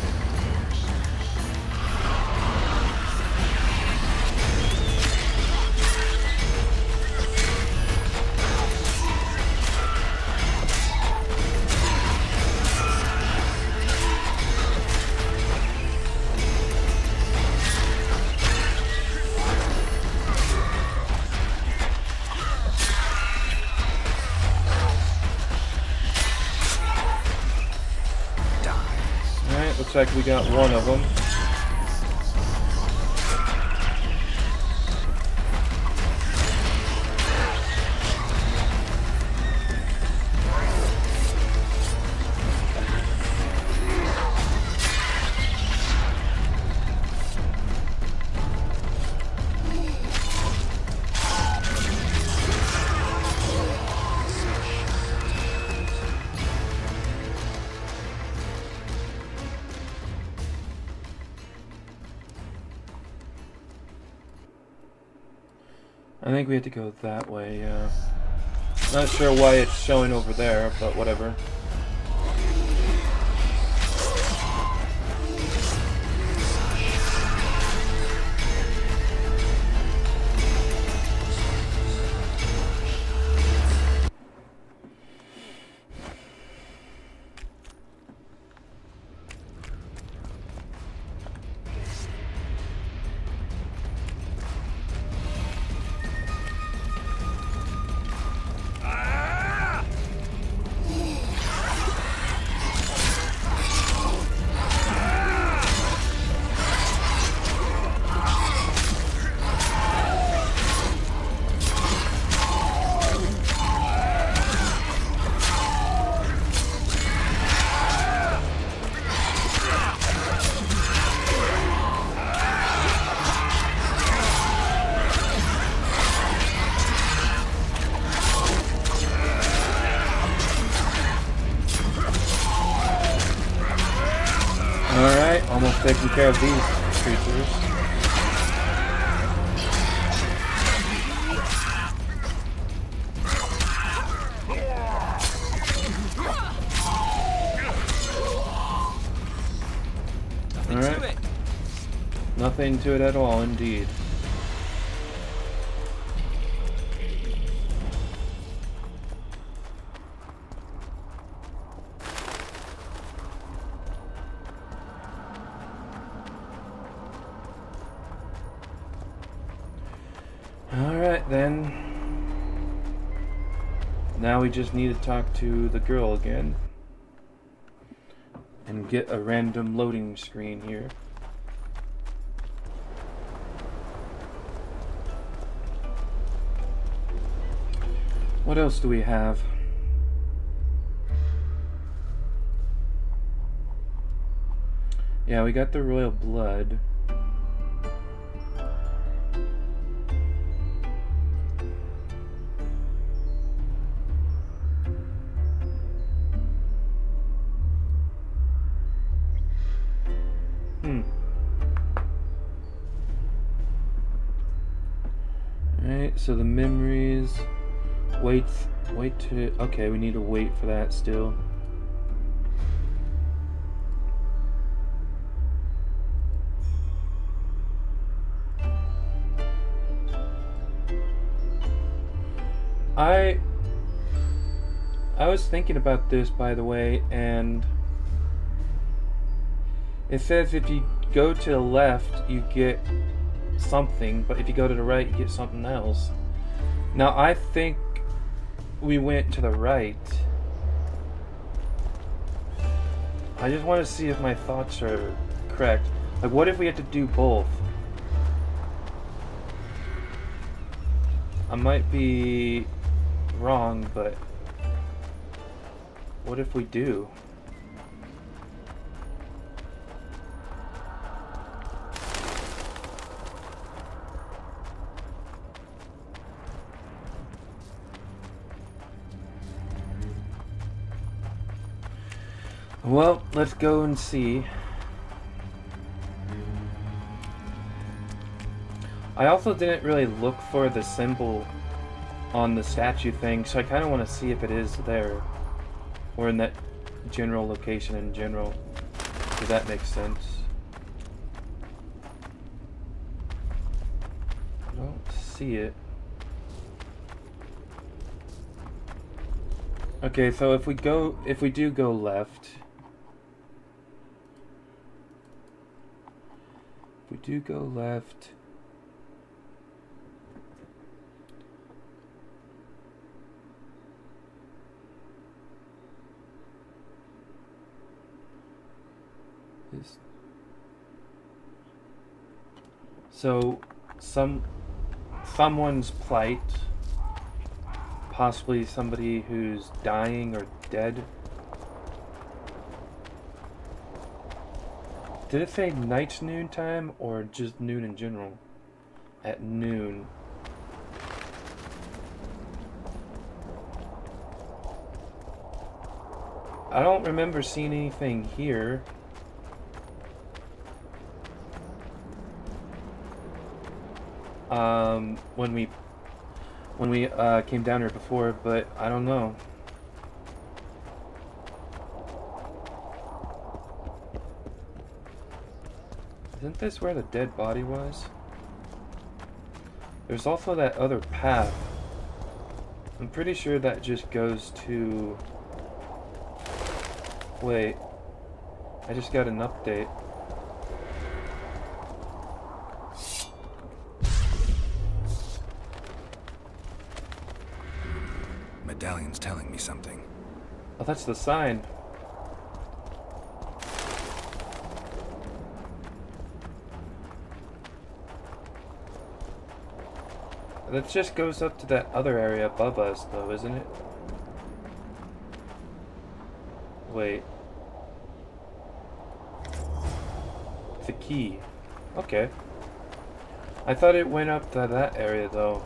We got one of them. Not sure why it's showing over there, but whatever. Nothing to it at all, indeed. Alright then. Now we just need to talk to the girl again. And get a random loading screen here. Else do we have? Yeah, we got the royal blood. Okay, we need to wait for that still. I I was thinking about this by the way and it says if you go to the left you get something but if you go to the right you get something else. Now I think we went to the right. I just want to see if my thoughts are correct. Like what if we had to do both? I might be wrong, but what if we do? Well, let's go and see. I also didn't really look for the symbol on the statue thing, so I kind of want to see if it is there. Or in that general location in general. Does that make sense? I don't see it. Okay, so if we go, if we do go left, we do go left, is so some someone's plight possibly somebody who's dying or dead did it say night's noon time or just noon in general? At noon. I don't remember seeing anything here. Um, when we when we uh, came down here before, but I don't know. Isn't this where the dead body was? There's also that other path. I'm pretty sure that just goes to... Wait. I just got an update. Medallion's telling me something. Oh, that's the sign. That just goes up to that other area above us, though, isn't it? Wait. A key. Okay. I thought it went up to that area, though.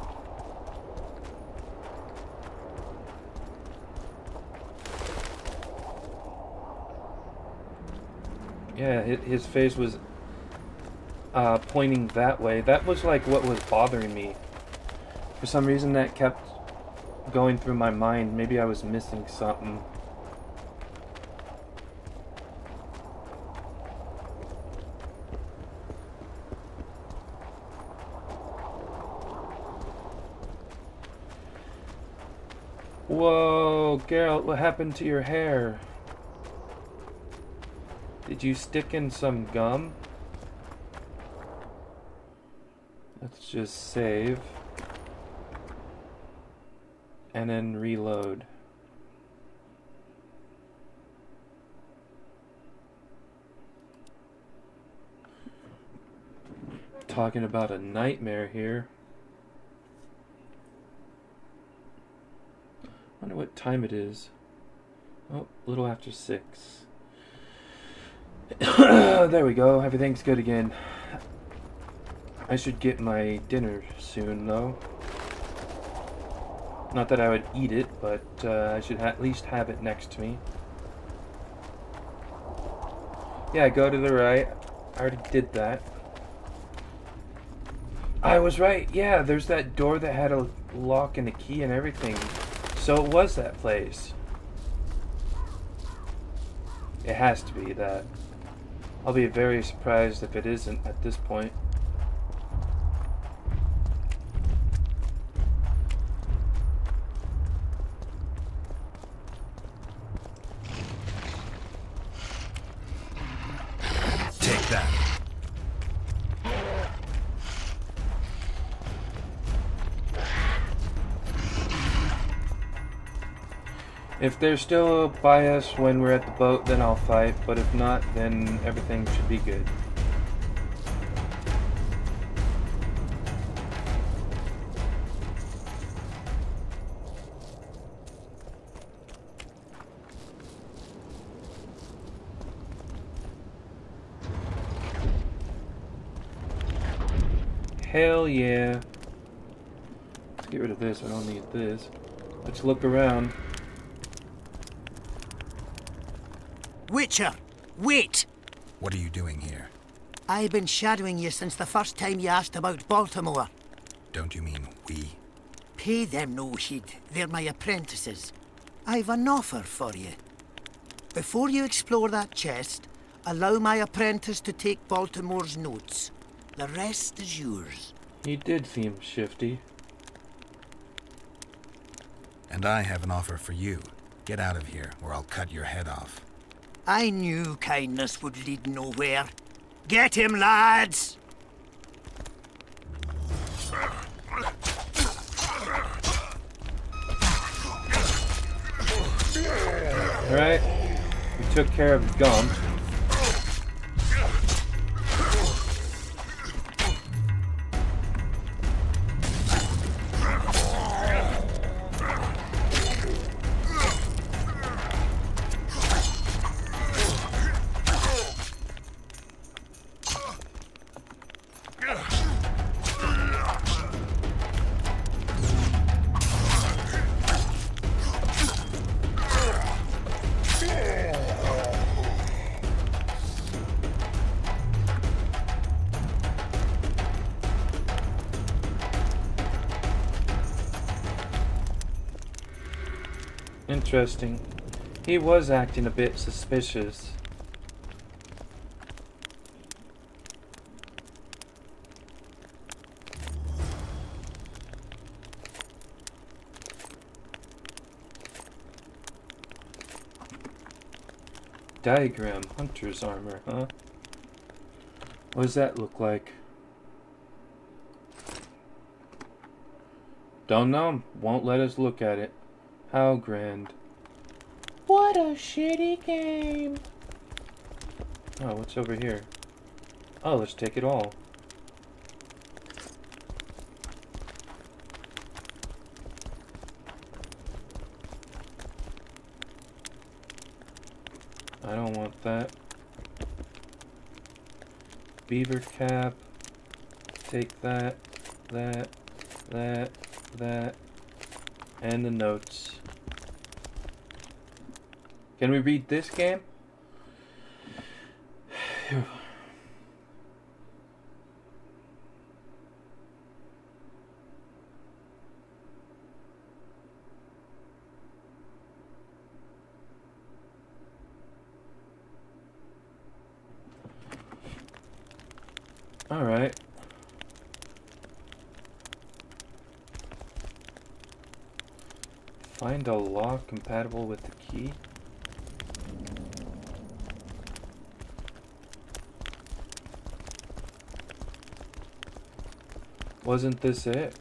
Yeah, his face was uh, pointing that way. That was like what was bothering me. For some reason that kept going through my mind. Maybe I was missing something. Whoa, Geralt, what happened to your hair? Did you stick in some gum? Let's just save. And then reload. Talking about a nightmare here. Wonder what time it is. Oh, a little after six. there we go. Everything's good again. I should get my dinner soon, though. Not that I would eat it, but uh, I should at least have it next to me. Yeah, go to the right. I already did that. I was right. Yeah, there's that door that had a lock and a key and everything. So it was that place. It has to be that. I'll be very surprised if it isn't at this point. If they're still by us when we're at the boat, then I'll fight, but if not, then everything should be good. Hell yeah. Let's get rid of this, I don't need this. Let's look around. Witcher, wait! What are you doing here? I've been shadowing you since the first time you asked about Baltimore. Don't you mean we? Pay them no heed. They're my apprentices. I've an offer for you. Before you explore that chest, allow my apprentice to take Baltimore's notes. The rest is yours. He did seem shifty. And I have an offer for you. Get out of here, or I'll cut your head off. I knew kindness would lead nowhere. Get him, lads! Alright. We took care of the Interesting. He was acting a bit suspicious. Diagram, hunter's armor, huh? What does that look like? Don't know. Won't let us look at it. How grand. What a shitty game. Oh, what's over here? Oh, let's take it all. I don't want that. Beaver cap. Take that, that, that, that, and the notes. Can we beat this game? Alright. Find a lock compatible with the key. Wasn't this it?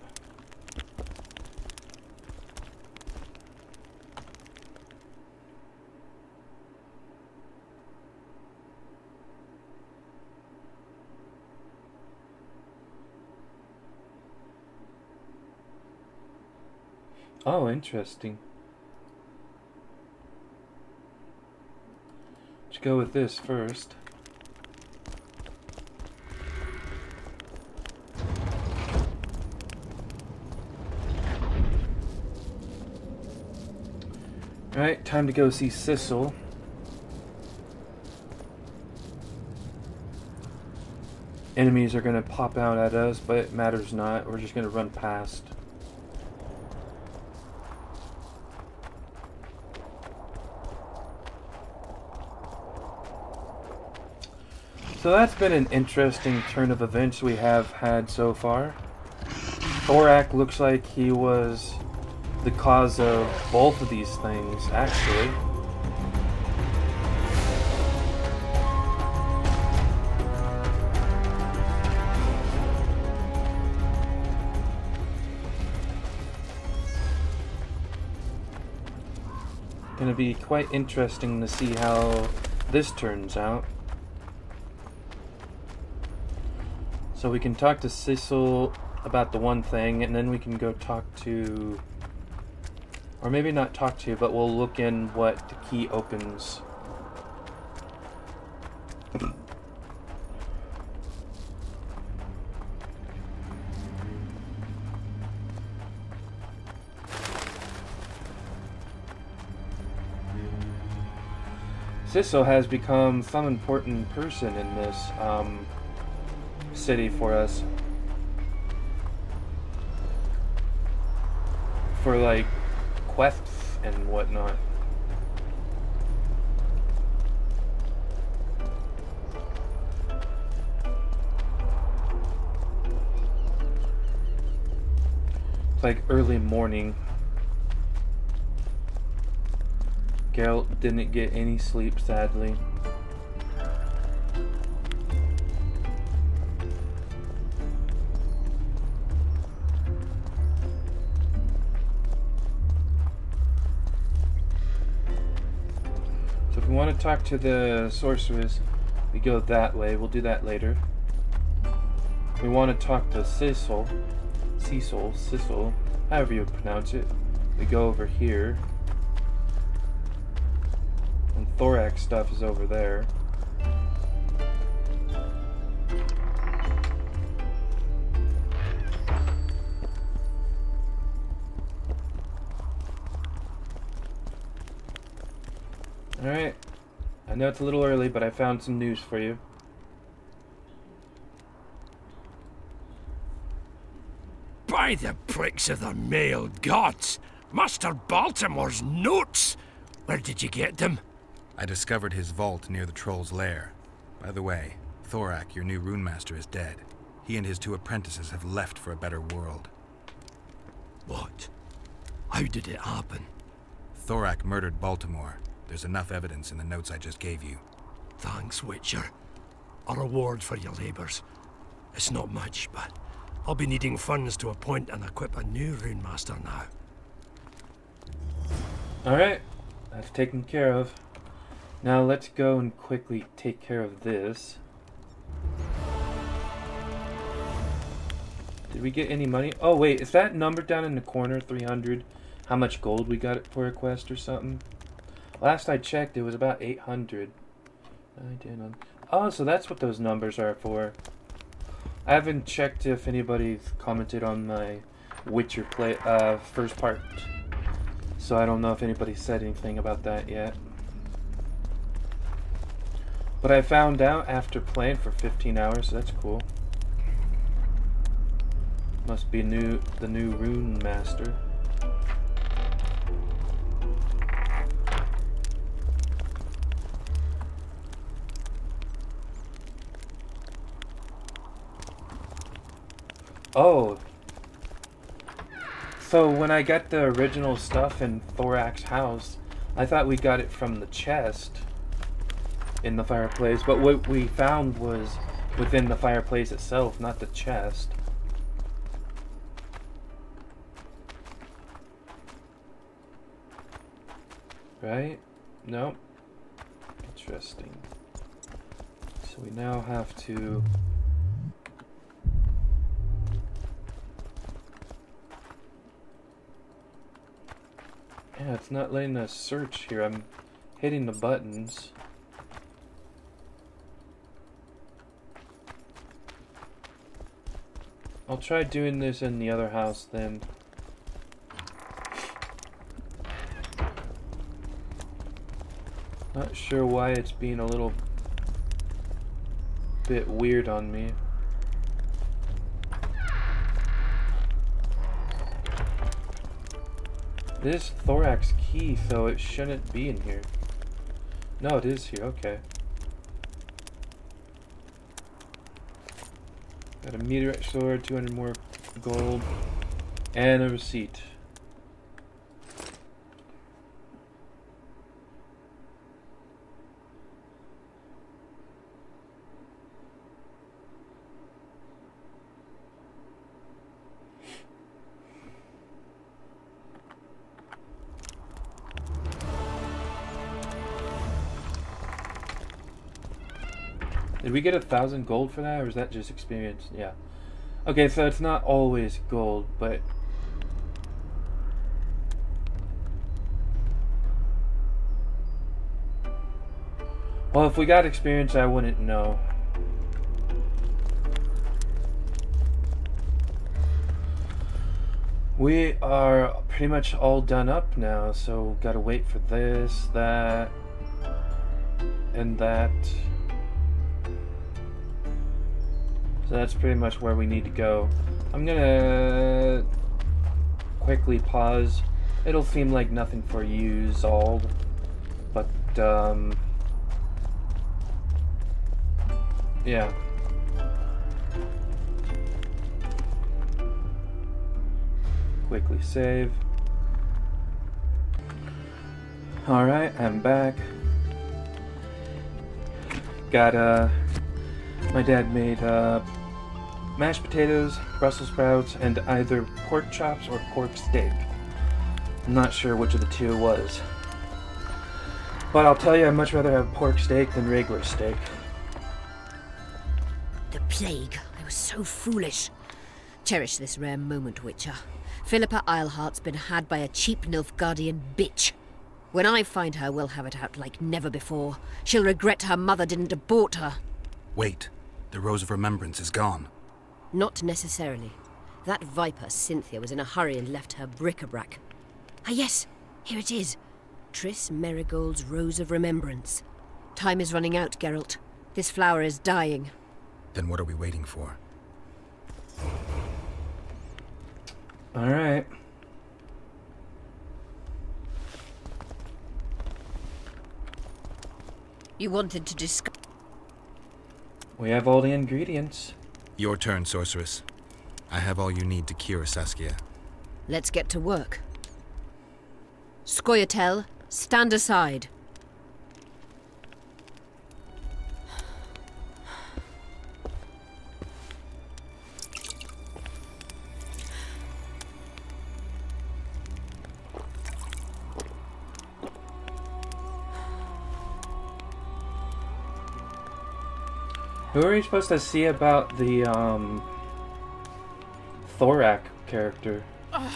Oh, interesting. Let's go with this first. Alright, time to go see Sissel. Enemies are gonna pop out at us, but it matters not. We're just gonna run past. So that's been an interesting turn of events we have had so far. Thorak looks like he was the cause of both of these things, actually. Gonna be quite interesting to see how this turns out. So we can talk to Cecil about the one thing, and then we can go talk to or maybe not talk to, you, but we'll look in what the key opens. Sissel has become some important person in this um, city for us. For like quests and whatnot. It's like early morning. Geralt didn't get any sleep, sadly. Talk to the sorceress, we go that way. We'll do that later. We want to talk to Sissel, Cecil, Sissel, however you pronounce it. We go over here. And Thorak's stuff is over there. I know it's a little early, but I found some news for you. By the pricks of the male gods! Master Baltimore's notes! Where did you get them? I discovered his vault near the troll's lair. By the way, Thorak, your new rune master, is dead. He and his two apprentices have left for a better world. What? How did it happen? Thorak murdered Baltimore. There's enough evidence in the notes I just gave you. Thanks, Witcher. A reward for your labors. It's not much, but I'll be needing funds to appoint and equip a new rune master now. Alright, that's taken care of. Now let's go and quickly take care of this. Did we get any money? Oh wait, is that number down in the corner, 300? How much gold we got for a quest or something? Last I checked, it was about 800. I did Oh, so that's what those numbers are for. I haven't checked if anybody's commented on my Witcher play uh, first part, so I don't know if anybody said anything about that yet. But I found out after playing for 15 hours, so that's cool. Must be new, the new Rune Master. Oh. So when I got the original stuff in Thorak's house, I thought we got it from the chest in the fireplace, but what we found was within the fireplace itself, not the chest. Right? Nope. Interesting. So we now have to... Yeah, it's not letting us search here. I'm hitting the buttons. I'll try doing this in the other house then. Not sure why it's being a little bit weird on me. This Thorak's key, so it shouldn't be in here. No, it is here, okay. Got a meteorite sword, 200 more gold, and a receipt. We get a thousand gold for that, or is that just experience? Yeah. Okay, so it's not always gold, but Well, if we got experience, I wouldn't know. We are pretty much all done up now, so gotta wait for this, that, and that. So that's pretty much where we need to go. I'm gonna quickly pause. It'll seem like nothing for you, Zald, but um, yeah. Quickly save. Alright, I'm back. Got, uh, my dad made, uh, mashed potatoes, Brussels sprouts, and either pork chops or pork steak. I'm not sure which of the two it was. But I'll tell you, I'd much rather have pork steak than regular steak. The plague. I was so foolish. Cherish this rare moment, Witcher. Philippa Eilhart's been had by a cheap Nilfgaardian bitch. When I find her, we'll have it out like never before. She'll regret her mother didn't abort her. Wait. The Rose of Remembrance is gone. Not necessarily. That viper, Cynthia, was in a hurry and left her bric-a-brac. Ah yes, here it is. Triss Merigold's Rose of Remembrance. Time is running out, Geralt. This flower is dying. Then what are we waiting for? Alright. You wanted to discuss... We have all the ingredients. Your turn, sorceress. I have all you need to cure Saskia. Let's get to work. Scoia'tael, stand aside. Who are you supposed to see about the, um... Thorak character? My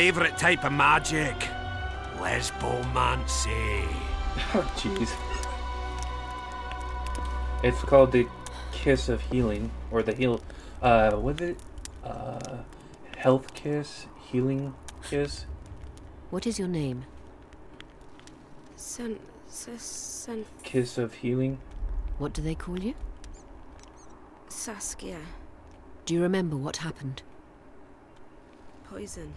favourite type of magic. Lesbomancy. Oh, jeez. It's called the Kiss of Healing, or the heal. Uh, what is it? Uh, health kiss, healing kiss. What is your name? Sen... Sen... Kiss of healing. What do they call you? Saskia. Do you remember what happened? Poison.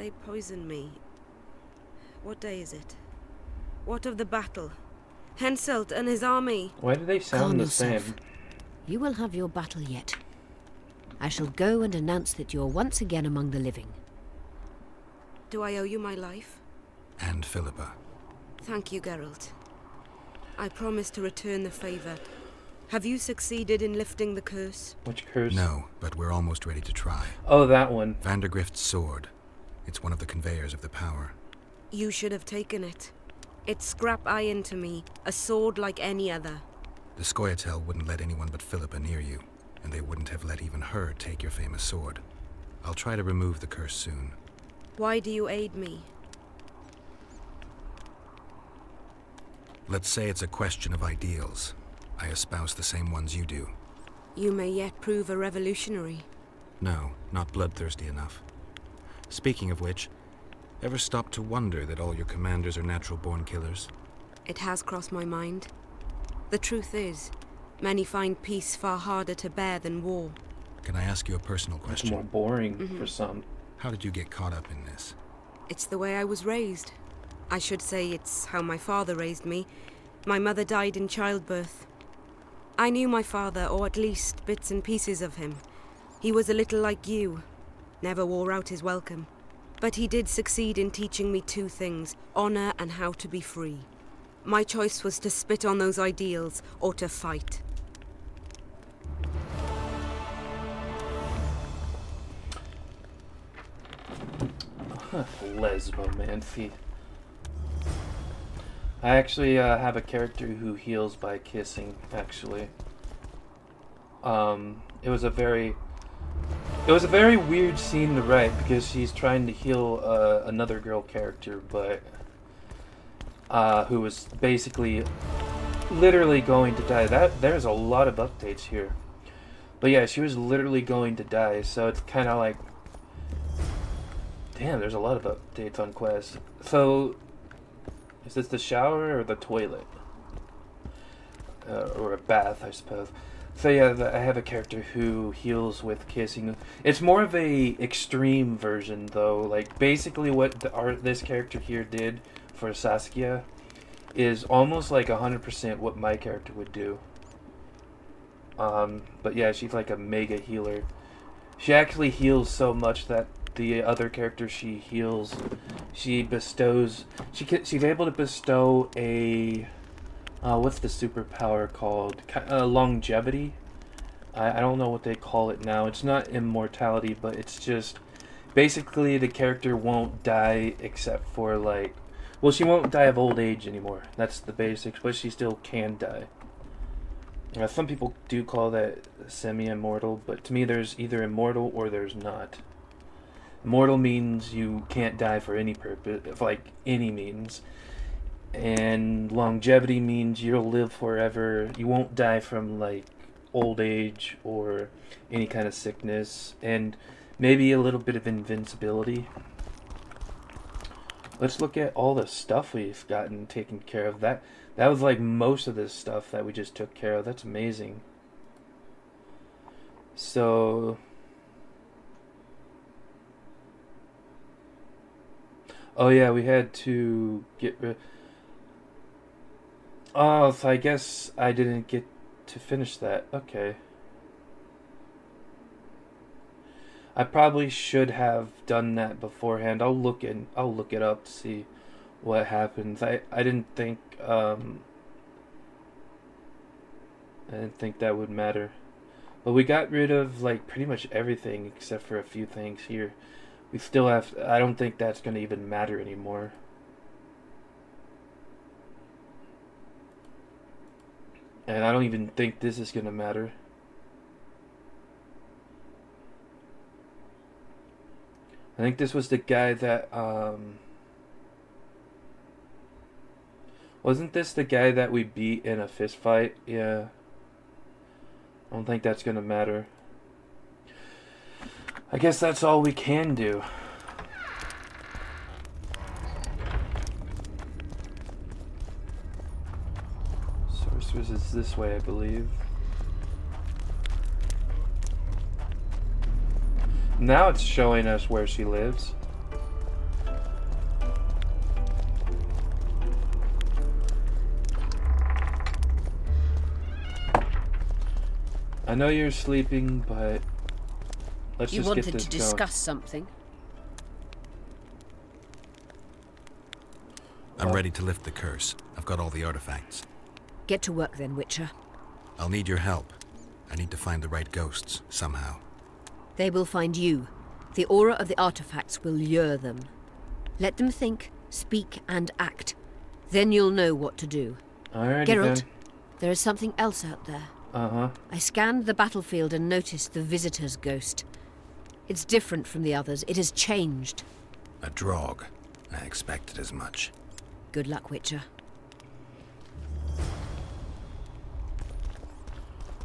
They poisoned me. What day is it? What of the battle? Henselt and his army. Why do they sound Calm the yourself. same? You will have your battle yet. I shall go and announce that you're once again among the living. Do I owe you my life? And Philippa. Thank you, Geralt. I promise to return the favor. Have you succeeded in lifting the curse? Which curse? No, but we're almost ready to try. Oh, that one. Vandergrift's sword. It's one of the conveyors of the power. You should have taken it. It's scrap iron to me, a sword like any other. The Scoia'tael wouldn't let anyone but Philippa near you, and they wouldn't have let even her take your famous sword. I'll try to remove the curse soon. Why do you aid me? Let's say it's a question of ideals. I espouse the same ones you do. You may yet prove a revolutionary. No, not bloodthirsty enough. Speaking of which, ever stop to wonder that all your commanders are natural-born killers? It has crossed my mind. The truth is, many find peace far harder to bear than war. Can I ask you a personal question? It's more boring Mhm. for some. How did you get caught up in this? It's the way I was raised. I should say it's how my father raised me. My mother died in childbirth. I knew my father, or at least bits and pieces of him. He was a little like you, never wore out his welcome. But he did succeed in teaching me two things honor and how to be free. My choice was to spit on those ideals or to fight. Lesbomancy. I actually uh, have a character who heals by kissing, actually. Um, it was a very... It was a very weird scene to write because she's trying to heal uh, another girl character, but... Uh, who was basically literally going to die. That There's a lot of updates here. But yeah, she was literally going to die, so it's kind of like... Damn, there's a lot of updates on Quest. So, is this the shower or the toilet? Uh, or a bath, I suppose. So yeah, I have a character who heals with kissing. It's more of a extreme version, though. Like basically, what the art this character here did for Saskia is almost like hundred percent what my character would do. Um, but yeah, she's like a mega healer. She actually heals so much that the other character she heals, she bestows. She she's able to bestow a. Uh, what's the superpower called? Uh, longevity. I, I don't know what they call it now. It's not immortality, but it's just basically the character won't die except for like. Well, she won't die of old age anymore. That's the basics, but she still can die. Uh, some people do call that semi-immortal, but to me, there's either immortal or there's not. Immortal means you can't die for any purpose, like any means. And longevity means you'll live forever. You won't die from like old age or any kind of sickness, and maybe a little bit of invincibility. Let's look at all the stuff we've gotten taken care of. That that was like most of this stuff that we just took care of. That's amazing. So Oh yeah, we had to get rid. Oh, so I guess I didn't get to finish that. Okay. I probably should have done that beforehand. I'll look in. I'll look it up to see what happens. I I didn't think um. I didn't think that would matter, but we got rid of like pretty much everything except for a few things here. We still have. I don't think that's going to even matter anymore. And I don't even think this is going to matter. I think this was the guy that, um... Wasn't this the guy that we beat in a fist fight? Yeah. I don't think that's going to matter. I guess that's all we can do. Sorceress is this way, I believe. Now it's showing us where she lives. I know you're sleeping, but let's you just wanted get this You wanted to going. discuss something. I'm ready to lift the curse. I've got all the artifacts. Get to work then, Witcher. I'll need your help. I need to find the right ghosts, somehow. They will find you. The aura of the artifacts will lure them. Let them think, speak, and act. Then you'll know what to do. Alrighty Geralt, then. there is something else out there. Uh-huh. I scanned the battlefield and noticed the visitor's ghost. It's different from the others. It has changed. A draug. I expected as much. Good luck, Witcher.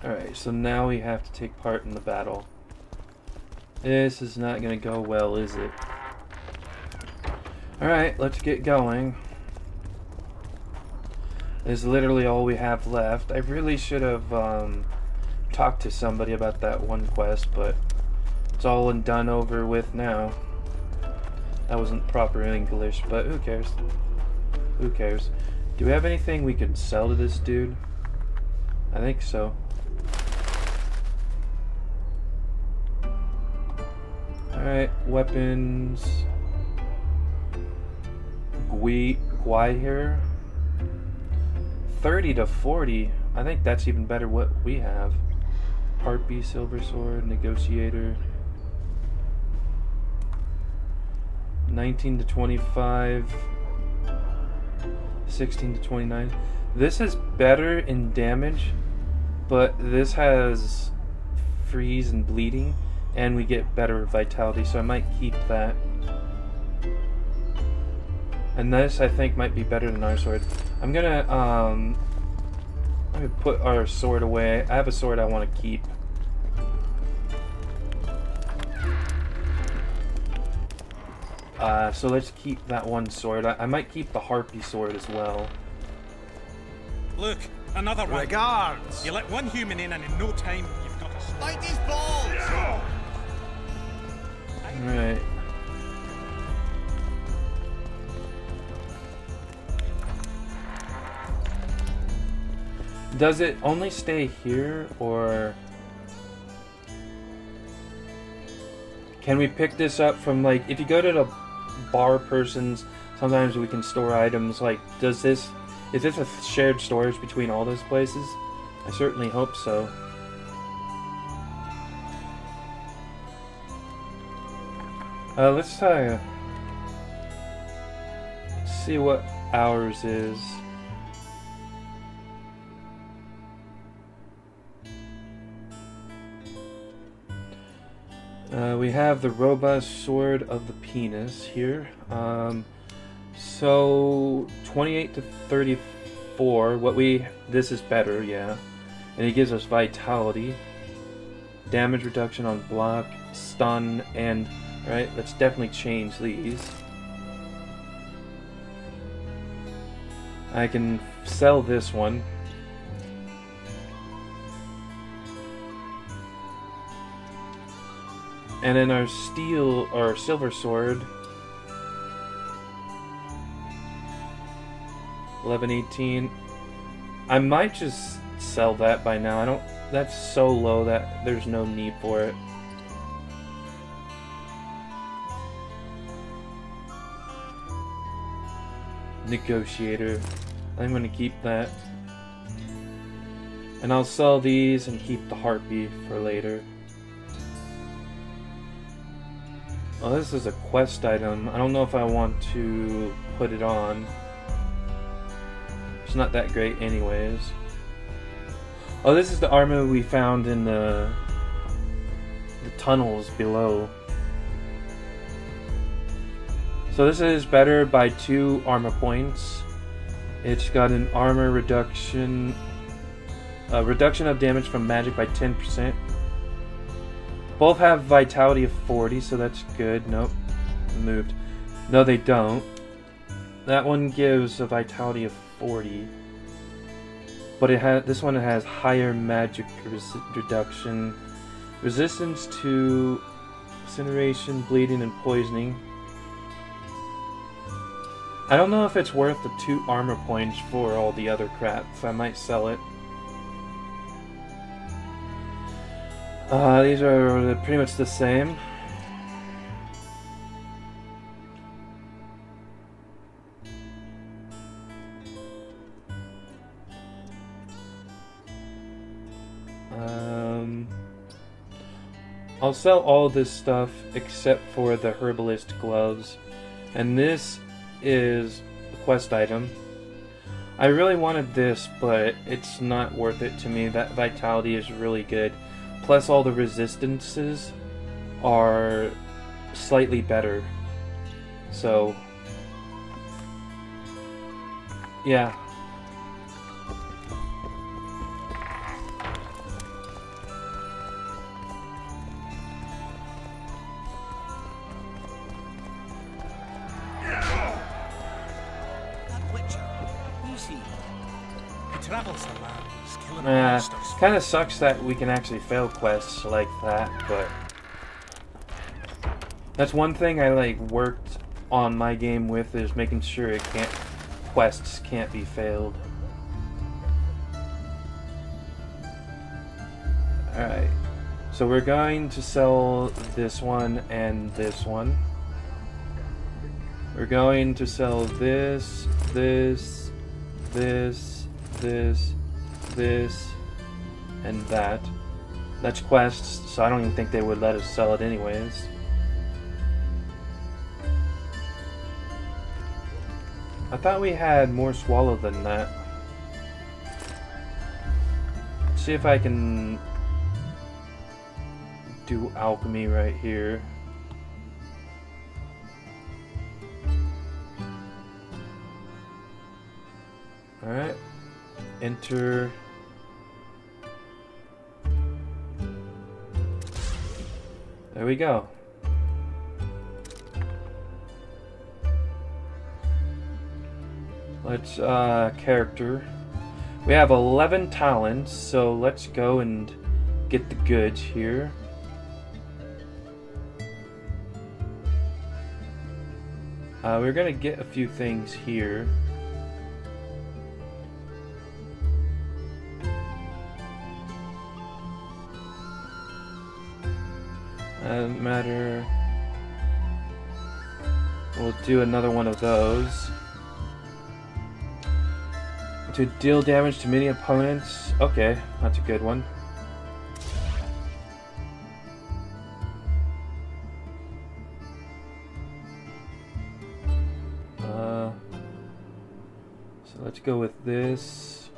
Alright, so now we have to take part in the battle. This is not gonna go well, is it? Alright, let's get going. This is literally all we have left. I really should have um, talk to somebody about that one quest, but it's all and done over with now. That wasn't proper English, but who cares? Who cares? Do we have anything we could sell to this dude? I think so. Alright, weapons. Gui, Gui here. 30 to 40. I think that's even better what we have. Harpy, Silver Sword, Negotiator. 19 to 25. 16 to 29. This is better in damage, but this has freeze and bleeding, and we get better vitality, so I might keep that. And this, I think, might be better than our sword. I'm gonna, um... I'm gonna put our sword away. I have a sword I want to keep. Uh, so let's keep that one sword. I, I might keep the Harpy sword as well. Look, another one. Regards. You let one human in, and in no time, you've got a. Light his balls! Alright. Does it only stay here, or... Can we pick this up from, like, if you go to the bar persons, sometimes we can store items, like, does this... Is this a shared storage between all those places? I certainly hope so. Uh, let's uh, see what ours is. Uh, we have the robust sword of the penis here. Um, so 28 to 34. What we this is better, yeah. And it gives us vitality, damage reduction on block, stun, and right. Let's definitely change these. I can sell this one. And then our steel or silver sword. 1118. I might just sell that by now. I don't that's so low that there's no need for it. Negotiator. I'm gonna keep that. And I'll sell these and keep the harpy for later. Oh, this is a quest item. I don't know if I want to put it on. It's not that great anyways. Oh, this is the armor we found in the, the tunnels below. So this is better by two armor points. It's got an armor reduction, a reduction of damage from magic by 10%. Both have vitality of 40, so that's good. Nope, moved. No, they don't. That one gives a vitality of 40. But it has this one has higher magic reduction, resistance to incineration, bleeding, and poisoning. I don't know if it's worth the two armor points for all the other crap, so I might sell it. Uh, these are pretty much the same. Um, I'll sell all this stuff except for the herbalist gloves. And this is a quest item. I really wanted this, but it's not worth it to me. That vitality is really good. Plus all the resistances are slightly better. So, yeah. Killing Uh, kind of sucks that we can actually fail quests like that, but that's one thing I like worked on my game with is making sure it can't quests can't be failed. All right, so we're going to sell this one and this one. We're going to sell this, this, this, this, this, and that. That's quests, so I don't even think they would let us sell it anyways. I thought we had more swallow than that. see if I can do alchemy right here. Alright. Enter. There we go. Let's, uh, character. We have 11 talents, so let's go and get the goods here. Uh, we're gonna get a few things here. Doesn't matter. We'll do another one of those. To deal damage to many opponents. Okay, that's a good one. Uh, so let's go with this.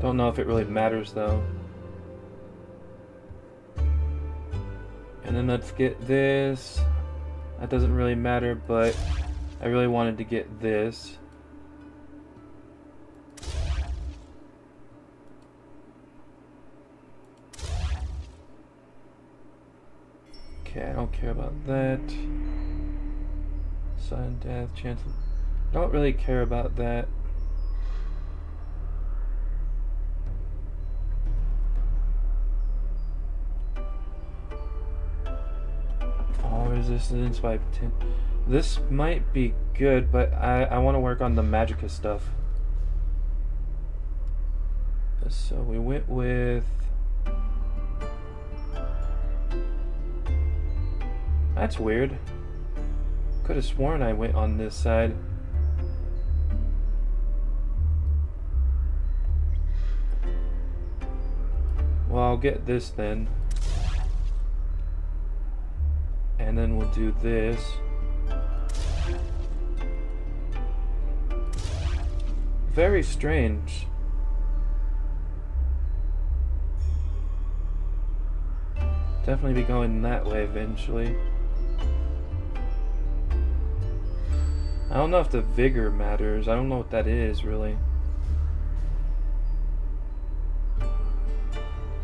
Don't know if it really matters though. And then let's get this. That doesn't really matter, but I really wanted to get this. Okay, I don't care about that. Sudden death, chance. I don't really care about that. All resistance by 10. This might be good, but I, I want to work on the Magica stuff. So we went with... That's weird. Could have sworn I went on this side. Well, I'll get this then. And then we'll do this. Very strange. Definitely be going that way eventually. I don't know if the vigor matters. I don't know what that is really.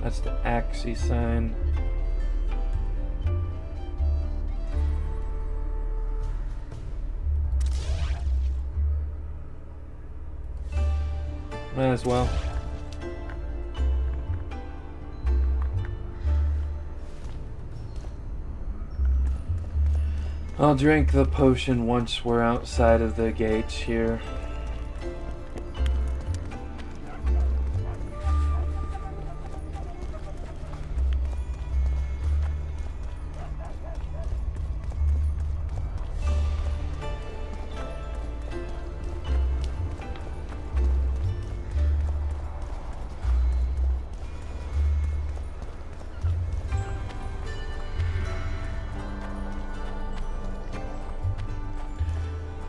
That's the Axii sign. Might as well. I'll drink the potion once we're outside of the gates here.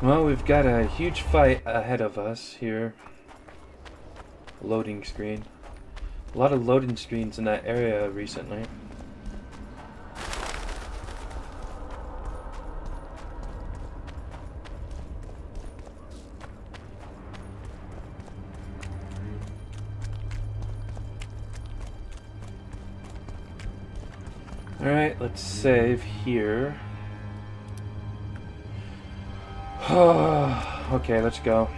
Well, we've got a huge fight ahead of us here. Loading screen. A lot of loading screens in that area recently. Alright, let's save here. okay, let's go.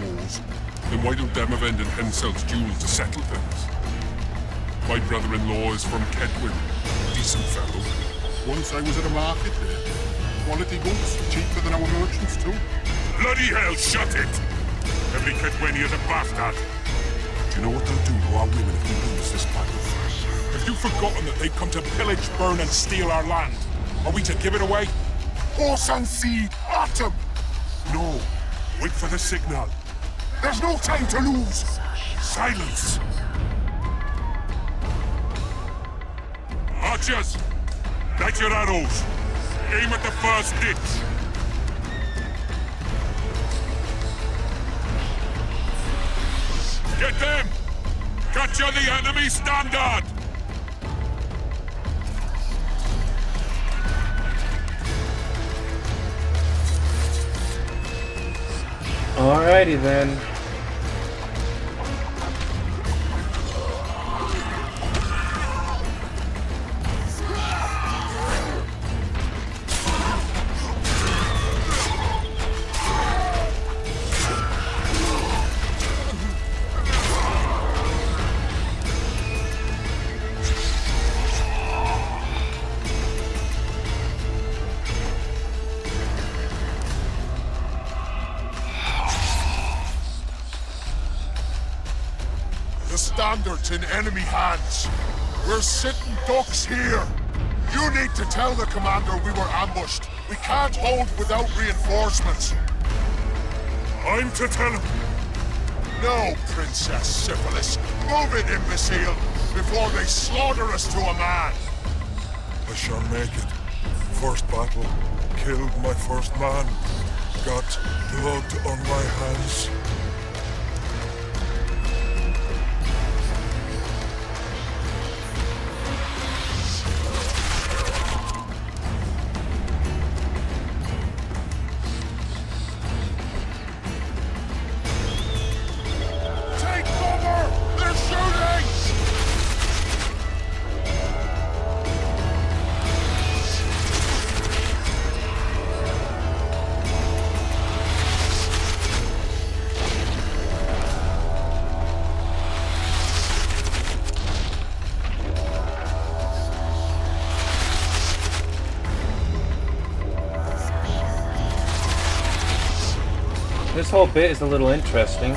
Wars. Then why don't Demavend and Henselt's duel to settle things? My brother-in-law is from Kaedwen. Decent fellow. Once I was at a market there. Quality goods, cheaper than our merchants too. Bloody hell, shut it! Every Kaedweni is a bastard. Do you know what they'll do to our women if we lose this battle? Have you forgotten that they've come to pillage, burn, and steal our land? Are we to give it away? Horse and seed, autumn! No, wait for the signal. There's no time to lose. Silence! Archers, light your arrows. Aim at the first ditch. Get them! Capture the enemy standard! Alrighty then. In enemy hands. We're sitting ducks here. You need to tell the commander we were ambushed. We can't hold without reinforcements. I'm to tell him. No, Princess Syphilis. Move it, imbecile, before they slaughter us to a man. I shall make it. First battle. Killed my first man. Got blood on my hands. Whole bit is a little interesting.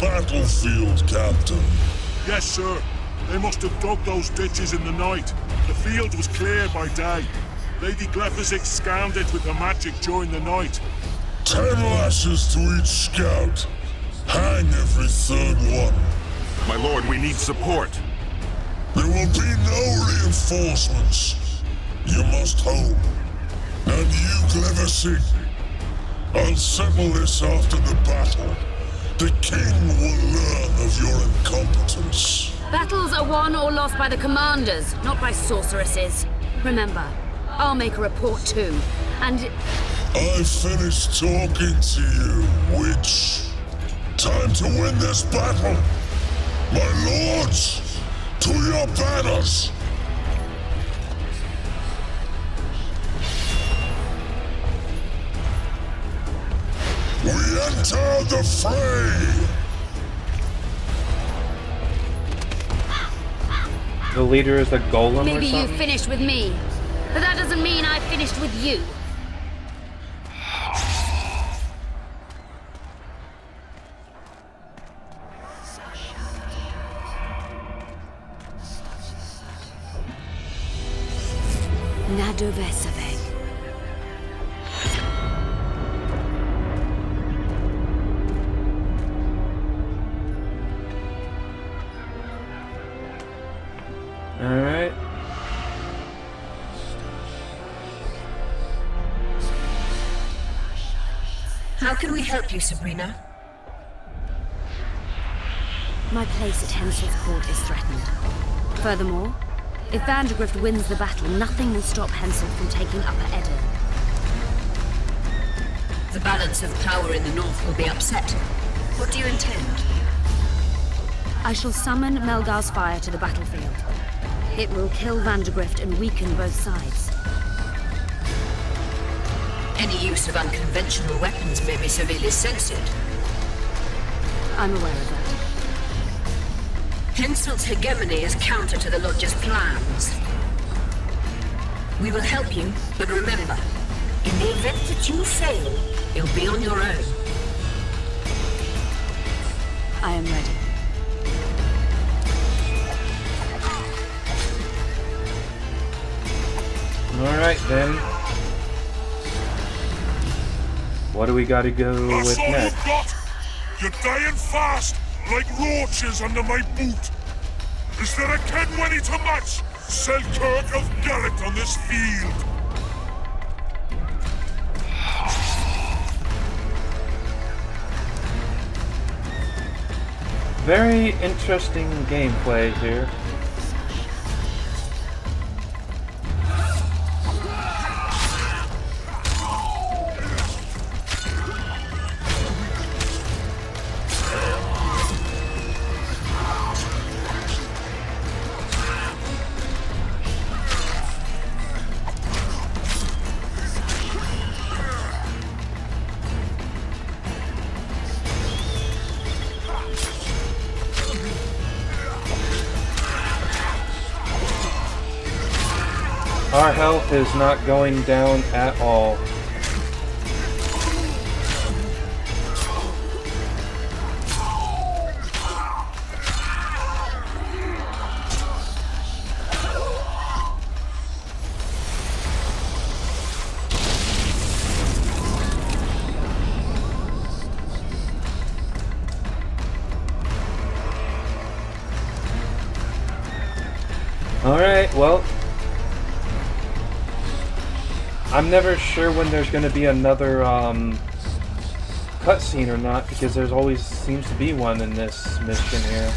Battlefield, Captain? Yes, sir. They must have dug those ditches in the night. The field was cleared by day. Lady Glevissig scanned it with her magic during the night. Ten lashes to each scout. Hang every third one. My lord, we need support. There will be no reinforcements. You must hold. And you, Glevissig, I'll settle this after the battle. The king will learn of your incompetence. Battles are won or lost by the commanders, not by sorceresses. Remember, I'll make a report too. And I finished talking to you, witch. Time to win this battle. My lords, to your banners. Enter the fray. The leader is a golem maybe or you finished with me. But that doesn't mean I finished with you. Nadovesaveg. Help you, Sabrina? My place at Henselt's court is threatened. Furthermore, if Vandergrift wins the battle, nothing will stop Henselt from taking Upper Aedirn. The balance of power in the north will be upset. What do you intend? I shall summon Melgar's fire to the battlefield. It will kill Vandergrift and weaken both sides. Any use of unconventional weapons may be severely censored. I'm aware of that. Henselt's hegemony is counter to the Lodge's plans. We will help you, but remember, in the event that you fail, you'll be on your own. I am ready. Alright then. What do we gotta go That's with all next? you've got! You're dying fast, like roaches under my boot. Is there a Kaedweni to match Seltkirk of Gulet on this field? Very interesting gameplay here. Is not going down at all. I'm never sure when there's going to be another um, cutscene or not because there's always seems to be one in this mission here.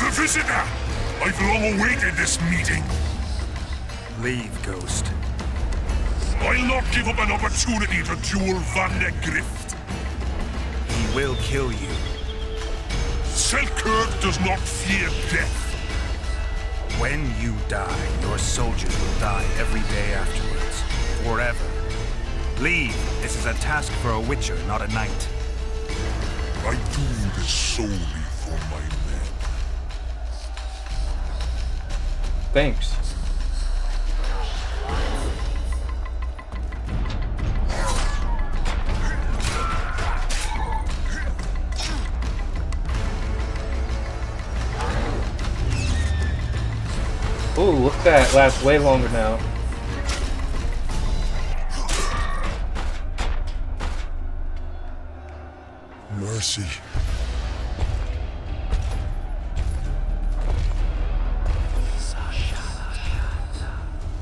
The visitor! I've long awaited this meeting. Leave, Ghost. I'll not give up an opportunity to duel Van der Grift. He will kill you. Seltkirk does not fear death. When you die, your soldiers will die every day afterwards. Forever. Leave. This is a task for a witcher, not a knight. I do this solely for my men. Thanks. That. Lasts way longer now. Mercy.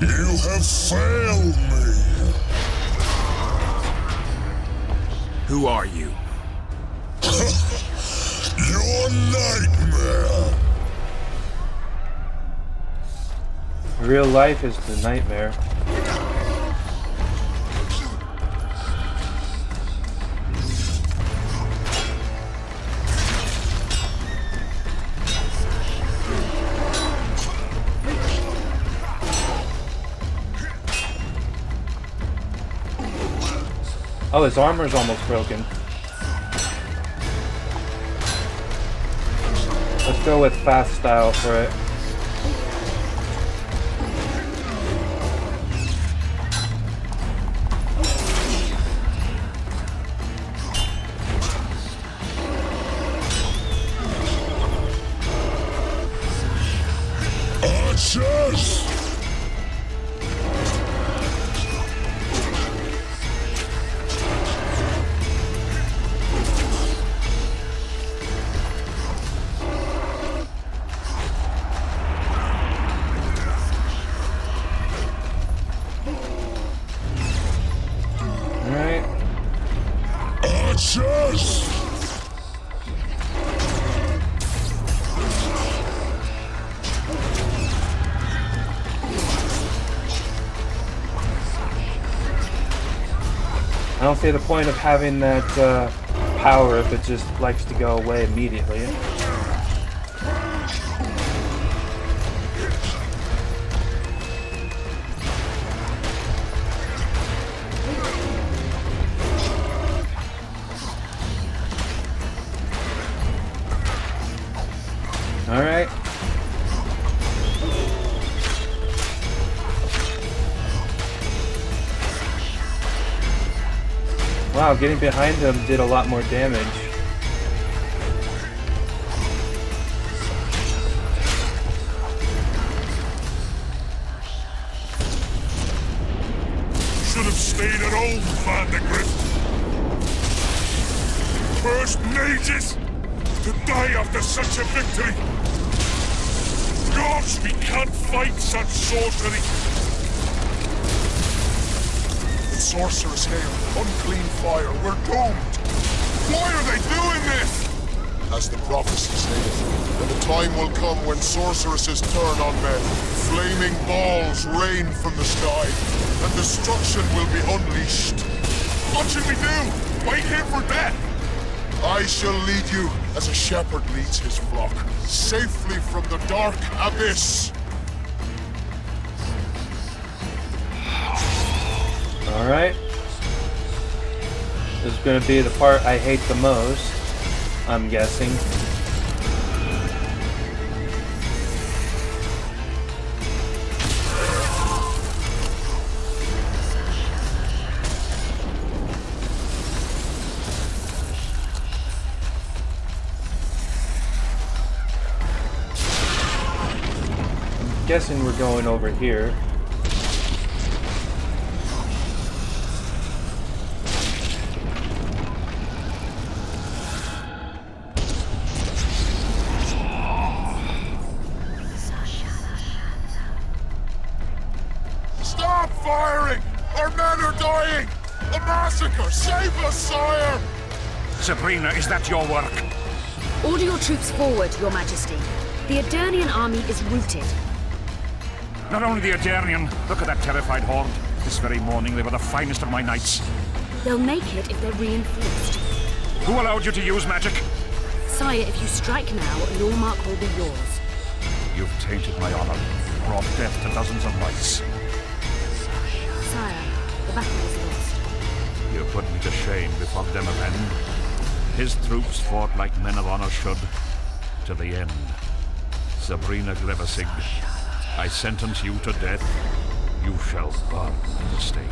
You have failed me. Who are you? Your nightmare. Real life is the nightmare. Oh, his armor's almost broken. Let's go with fast style for it. The point of having that uh, power if it just likes to go away immediately. Getting behind him did a lot more damage. Sorceresses turn on men, flaming balls rain from the sky, and destruction will be unleashed. What should we do? Wait here for death? I shall lead you as a shepherd leads his flock, safely from the dark abyss. Alright. This is gonna be the part I hate the most, I'm guessing. Guessing we're going over here. Stop firing! Our men are dying! A massacre! Save us, sire! Sabrina, is that your work? Order your troops forward, Your Majesty. The Aedirnian army is routed. Not only the Aedirnian, look at that terrified horde. This very morning they were the finest of my knights. They'll make it if they're reinforced. Who allowed you to use magic? Sire, if you strike now, Lormark will be yours. You've tainted my honor, brought death to dozens of knights. Sire, the battle is lost. You put me to shame before Demavend. His troops fought like men of honor should, to the end. Sabrina Glevissig, I sentence you to death. You shall burn at the stake.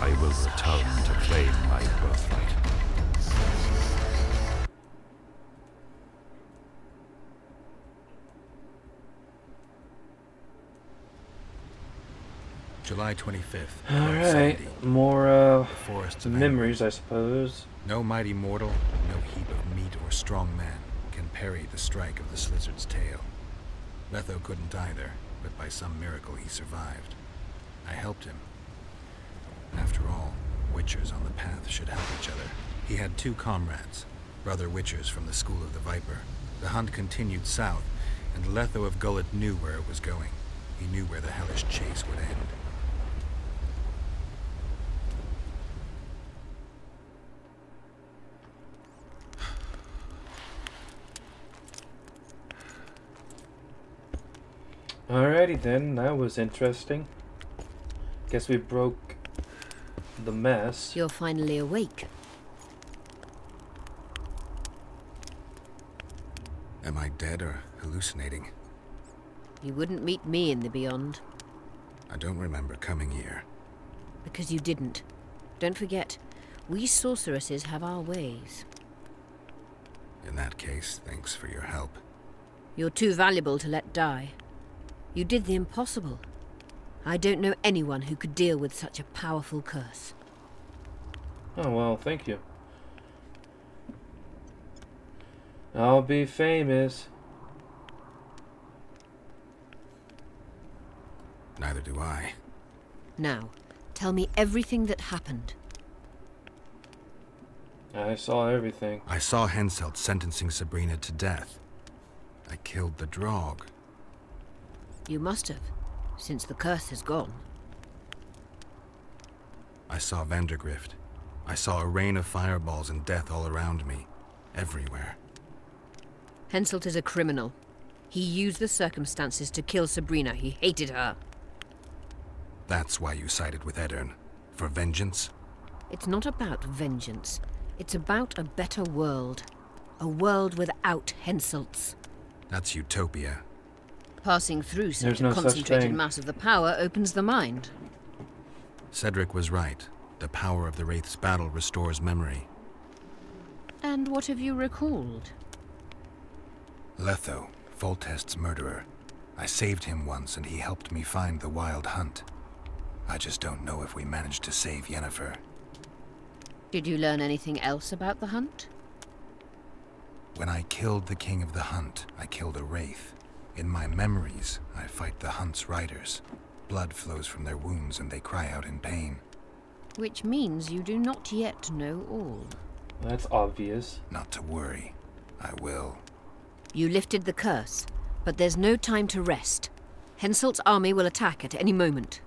I will return to claim my birthright. July 25th. Alright, more uh, forests of memories, I suppose. No mighty mortal, no heap of meat or strong man can parry the strike of the slyzard's tail. Letho couldn't either, but by some miracle he survived. I helped him. After all, Witchers on the path should help each other. He had two comrades, brother Witchers from the School of the Viper. The hunt continued south, and Letho of Gulet knew where it was going. He knew where the hellish chase would end. Alrighty then, that was interesting. Guess we broke the mess. You're finally awake. Am I dead or hallucinating? You wouldn't meet me in the Beyond. I don't remember coming here. Because you didn't. Don't forget, we sorceresses have our ways. In that case, thanks for your help. You're too valuable to let die. You did the impossible. I don't know anyone who could deal with such a powerful curse. Oh well, thank you. I'll be famous. Neither do I. Now, tell me everything that happened. I saw everything. I saw Henselt sentencing Sabrina to death. I killed the draug. You must have, since the curse is gone. I saw Vandergrift. I saw a rain of fireballs and death all around me. Everywhere. Henselt is a criminal. He used the circumstances to kill Sabrina. He hated her. That's why you sided with Aedirn. For vengeance? It's not about vengeance. It's about a better world. A world without Henselts. That's utopia. Passing through such There's a no concentrated thing. mass of the power opens the mind. Cedric was right. The power of the Wraith's battle restores memory. And what have you recalled? Letho, Foltest's murderer. I saved him once and he helped me find the Wild Hunt. I just don't know if we managed to save Yennefer. Did you learn anything else about the hunt? When I killed the King of the Hunt, I killed a Wraith. In my memories, I fight the Hunt's riders. Blood flows from their wounds and they cry out in pain. Which means you do not yet know all. That's obvious. Not to worry. I will. You lifted the curse, but there's no time to rest. Henselt's army will attack at any moment.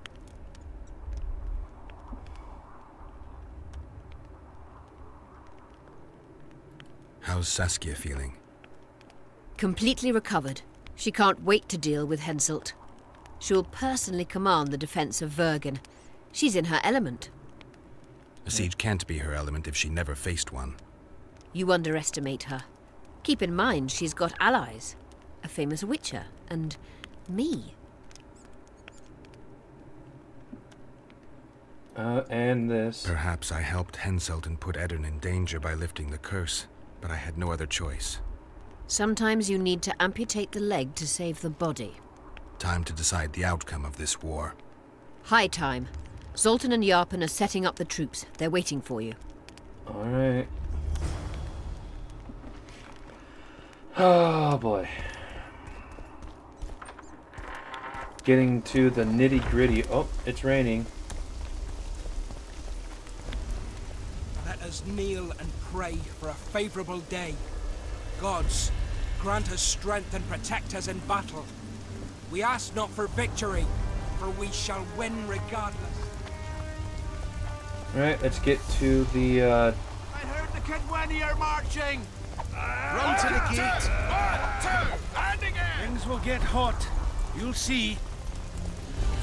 How's Saskia feeling? Completely recovered. She can't wait to deal with Henselt. She'll personally command the defense of Vergen. She's in her element. A siege can't be her element if she never faced one. You underestimate her. Keep in mind she's got allies. A famous witcher, and me. Uh, and this. Perhaps I helped Henselt and put Aedirn in danger by lifting the curse, but I had no other choice. Sometimes you need to amputate the leg to save the body. Time to decide the outcome of this war. High time. Zoltan and Yarpen are setting up the troops. They're waiting for you. Alright. Oh boy. Getting to the nitty gritty. Oh, it's raining. Let us kneel and pray for a favourable day. Gods, grant us strength and protect us in battle. We ask not for victory, for we shall win regardless. Alright, let's get to the uh, I heard the Kaedweni are marching! Run to the gate! One, two, and again! Things will get hot. You'll see.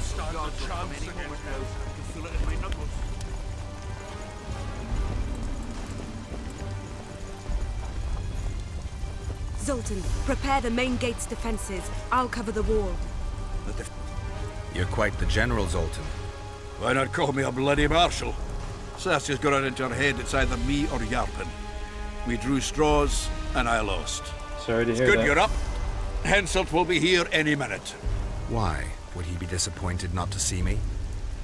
Start the chance against Zoltan, prepare the main gate's defenses. I'll cover the wall. You're quite the general, Zoltan. Why not call me a bloody marshal? Saskia's got it into her head it's either me or Yarpen. We drew straws, and I lost. Sorry to It's hear good that. you're up. Henselt will be here any minute. Why? Would he be disappointed not to see me?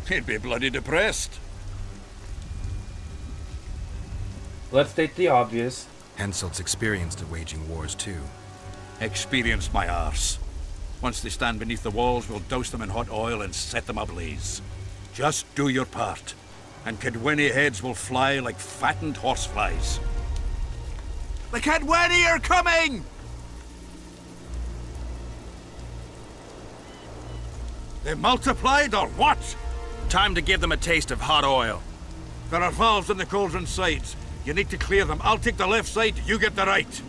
He'd be bloody depressed. Let's state the obvious. Henselt's experienced at waging wars too. Experienced my arse. Once they stand beneath the walls, we'll douse them in hot oil and set them ablaze. Just do your part, and Kaedweni heads will fly like fattened horseflies. The Kaedweni are coming! They multiplied or what? Time to give them a taste of hot oil. There are valves in the cauldron sides. You need to clear them. I'll take the left side, you get the right.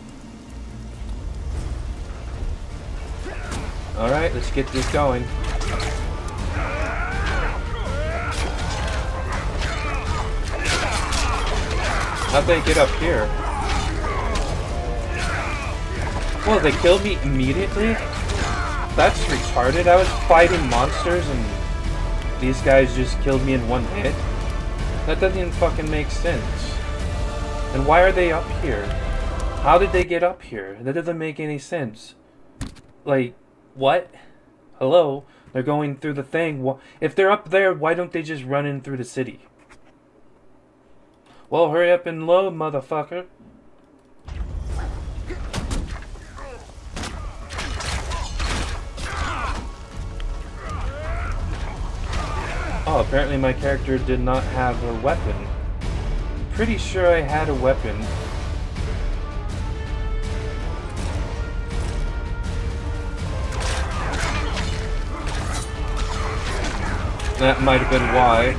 Alright, let's get this going. How'd they get up here? Well, they killed me immediately? That's retarded. I was fighting monsters and these guys just killed me in one hit? That doesn't even fucking make sense. And why are they up here? How did they get up here? That doesn't make any sense. Like, what? Hello? They're going through the thing. If they're up there, why don't they just run in through the city? Well, hurry up and load, motherfucker. Oh, apparently my character did not have a weapon. Pretty sure I had a weapon. That might have been why.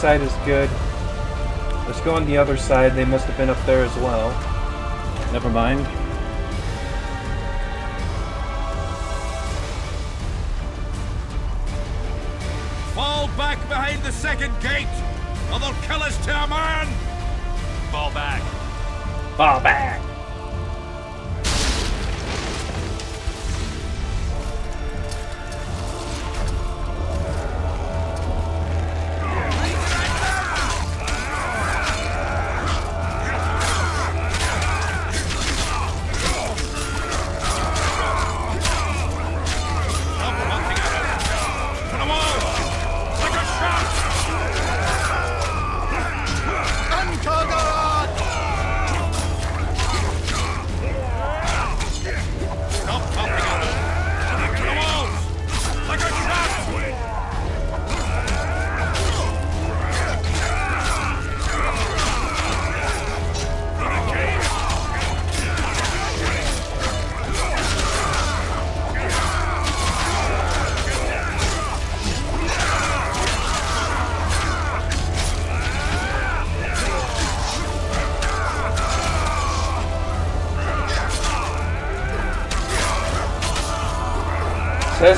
Side is good. Let's go on the other side. They must have been up there as well. Never mind.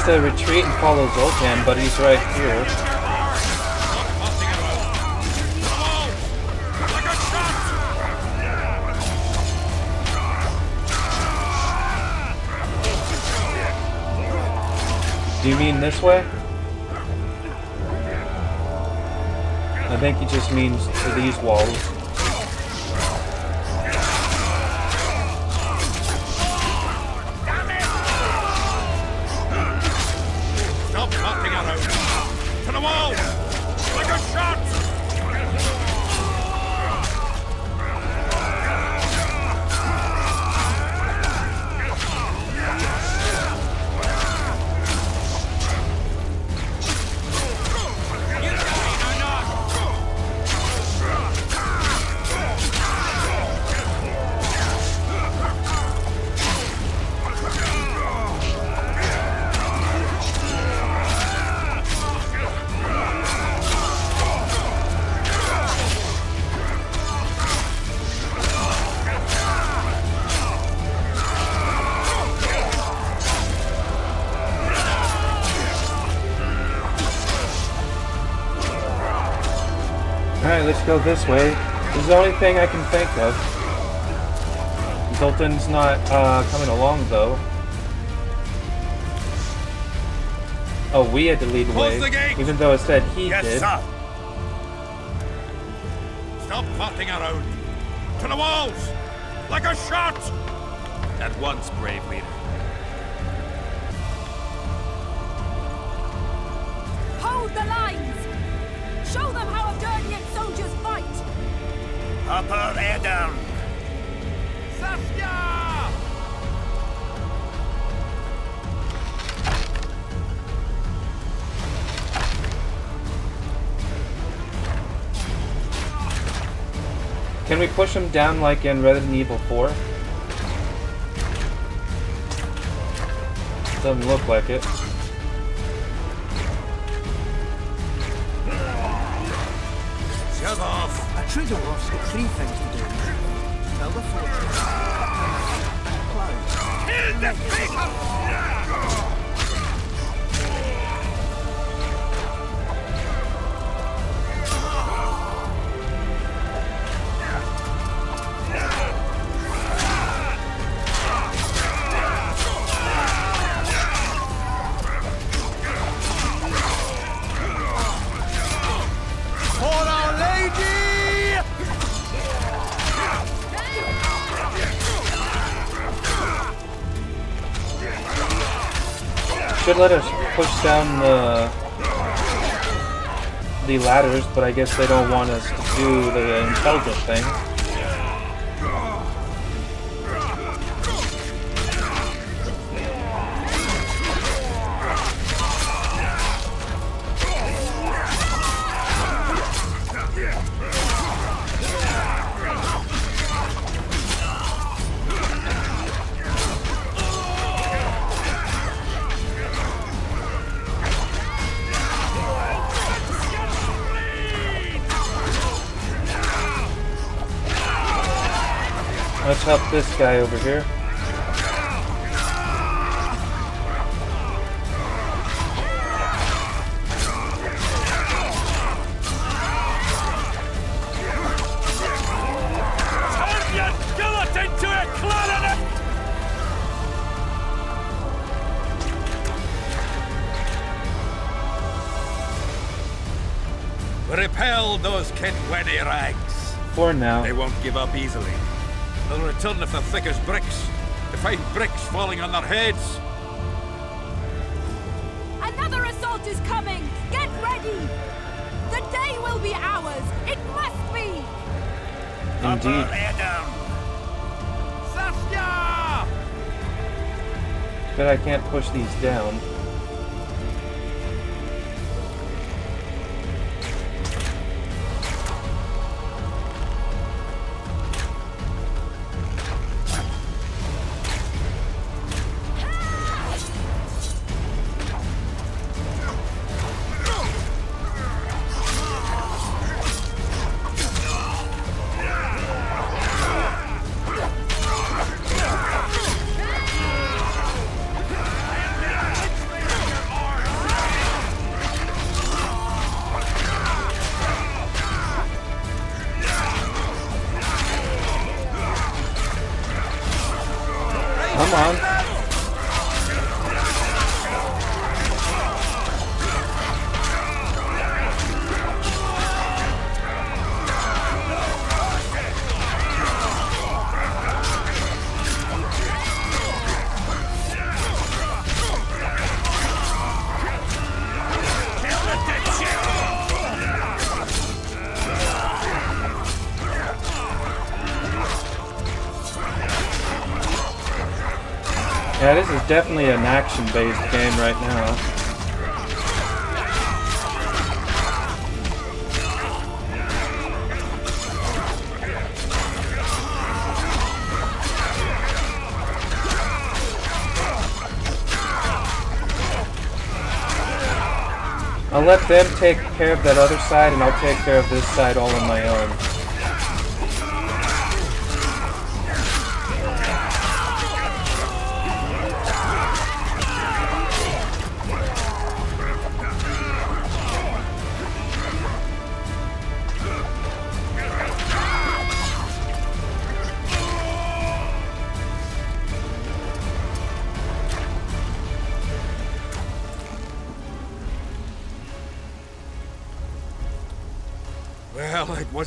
Says to retreat and follow Zoltan, but he's right here. Do you mean this way? I think he just means to these walls. Go this way. This is the only thing I can think of. Zoltan's not uh, coming along though. Oh, we had to lead the Close way, the even though it said he yes, did. sir. Stop farting around. To the walls! Like a shot! At once, brave. Push him down like in Resident Evil 4? Doesn't look like it. Down the the ladders, but I guess they don't want us to do the intelligent thing. Guy over here. Repel those Kaedweni rags. For now. They won't give up easily. They'll return if they're thick as bricks, to find bricks falling on their heads. Another assault is coming! Get ready! The day will be ours! It must be! Indeed. Saskia! But I can't push these down. Definitely an action-based game right now. I'll let them take care of that other side, and I'll take care of this side all on my own.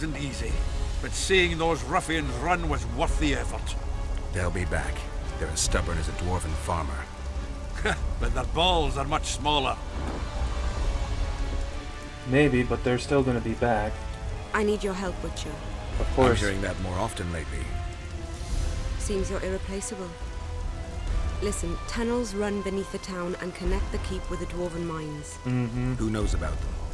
Wasn't easy, but seeing those ruffians run was worth the effort. They'll be back. They're as stubborn as a dwarven farmer. but their balls are much smaller. Maybe, but they're still gonna be back. I need your help, Butcher. Of course. I'm hearing that more often lately. Seems you're irreplaceable. Listen, tunnels run beneath the town and connect the keep with the dwarven mines. Mm-hmm. Who knows about them?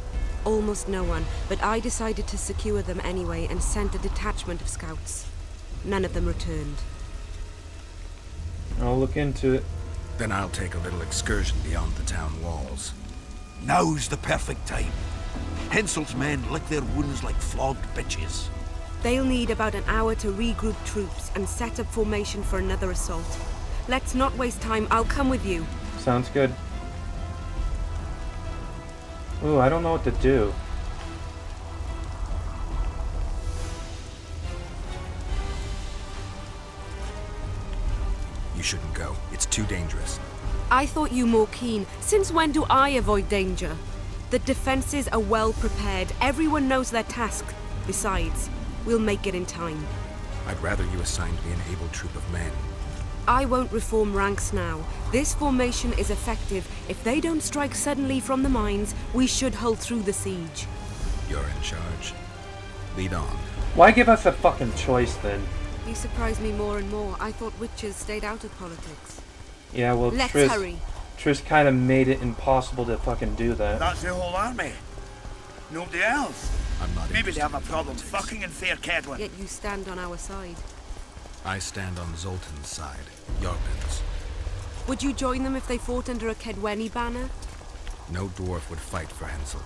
Almost no one, but I decided to secure them anyway and sent a detachment of scouts. None of them returned. I'll look into it. Then I'll take a little excursion beyond the town walls. Now's the perfect time. Henselt's men lick their wounds like flogged bitches. They'll need about an hour to regroup troops and set up formation for another assault. Let's not waste time. I'll come with you. Sounds good. Ooh, I don't know what to do. You shouldn't go. It's too dangerous. I thought you more keen. Since when do I avoid danger? The defenses are well prepared. Everyone knows their task. Besides, we'll make it in time. I'd rather you assigned me an able troop of men. I won't reform ranks now. This formation is effective. If they don't strike suddenly from the mines, we should hold through the siege. You're in charge. Lead on. Why give us a fucking choice then? You surprise me more and more. I thought witches stayed out of politics. Yeah, well, Let's Triss, hurry. Triss kind of made it impossible to fucking do that. That's the whole army. Nobody else. I'm not Maybe they have a problem fucking in Fair Kaedwen. Yet you stand on our side. I stand on Zoltan's side. Yarpen's. Would you join them if they fought under a Kaedweni banner? No dwarf would fight for Henselt.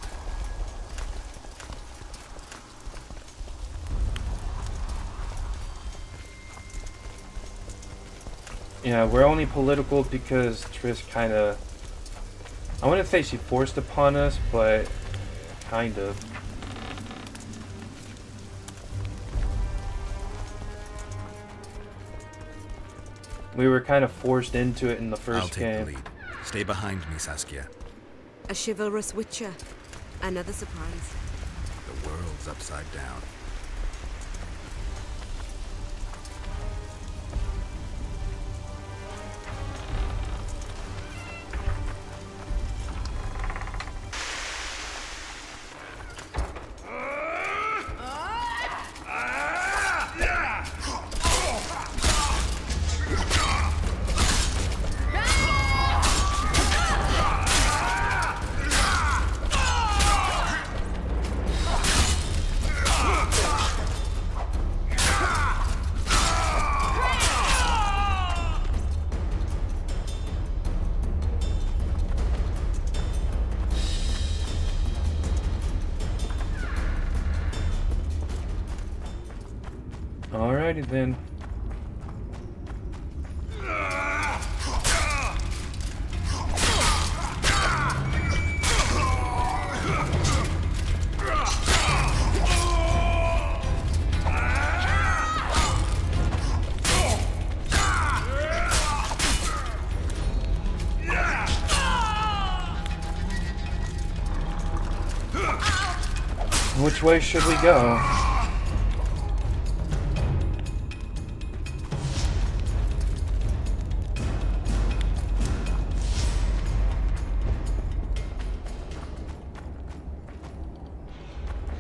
Yeah, we're only political because Triss kind of. I wouldn't say she forced upon us, but kind of. We were kind of forced into it in the 1st I'll take game. the lead. Stay behind me, Saskia. A chivalrous witcher. Another surprise. The world's upside down. Alrighty then. Which way should we go?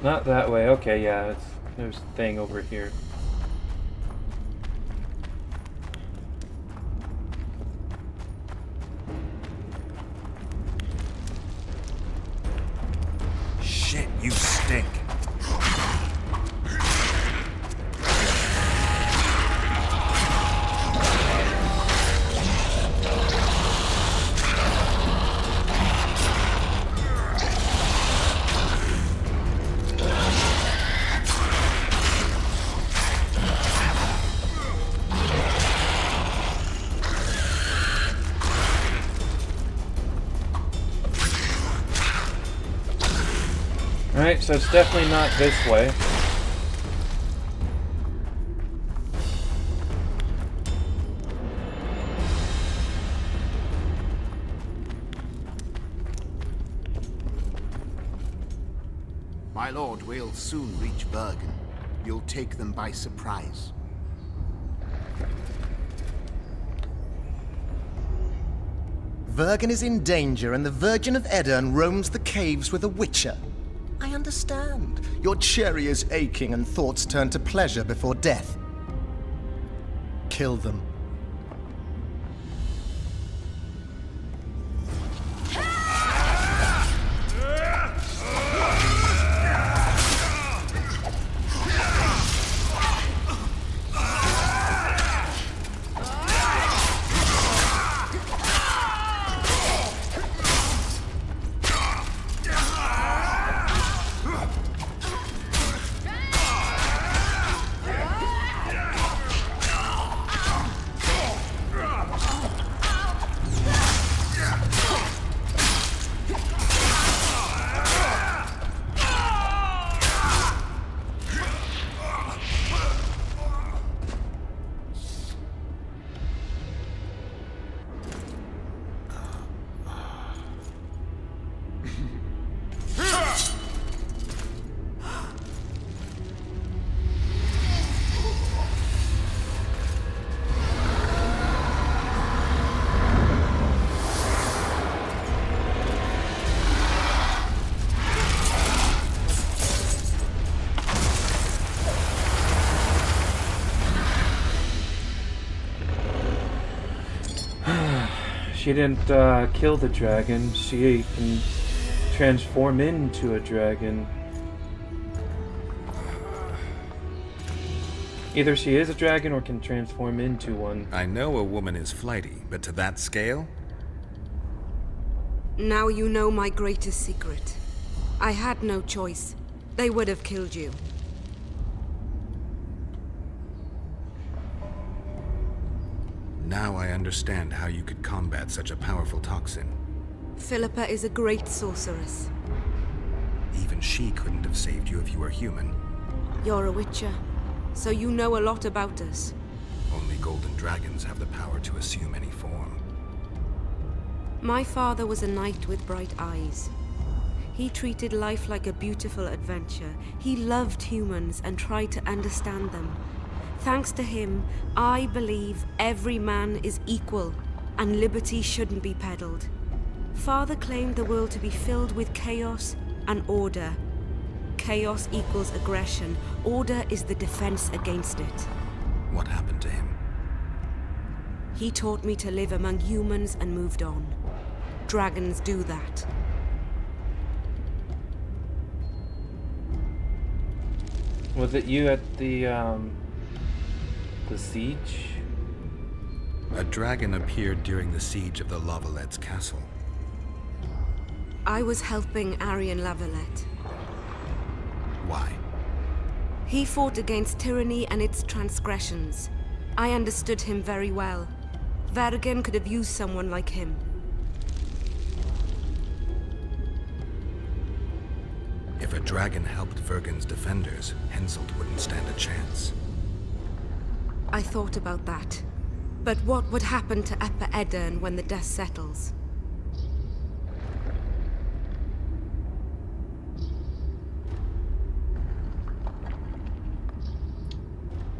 Not that way. Okay, yeah, it's, there's a thing over here. So it's definitely not this way. My lord, we'll soon reach Vergen. You'll take them by surprise. Vergen is in danger, and the Virgin of Aedirn roams the caves with a witcher. Understand. Your cherry is aching, and thoughts turn to pleasure before death. Kill them. She didn't uh, kill the dragon. She can transform into a dragon. Either she is a dragon or can transform into one. I know a woman is flighty, but to that scale? Now you know my greatest secret. I had no choice. They would have killed you. Now I understand how you could combat such a powerful toxin. Philippa is a great sorceress. Even she couldn't have saved you if you were human. You're a witcher, so you know a lot about us. Only golden dragons have the power to assume any form. My father was a knight with bright eyes. He treated life like a beautiful adventure. He loved humans and tried to understand them. Thanks to him, I believe every man is equal and liberty shouldn't be peddled. Father claimed the world to be filled with chaos and order. Chaos equals aggression. Order is the defense against it. What happened to him? He taught me to live among humans and moved on. Dragons do that. Was it you at the um, the siege? A dragon appeared during the siege of the La Valettes castle. I was helping Aryan La Valette. Why? He fought against tyranny and its transgressions. I understood him very well. Vergen could have used someone like him. If a dragon helped Vergen's defenders, Henselt wouldn't stand a chance. I thought about that. But what would happen to Upper Aedirn when the dust settles?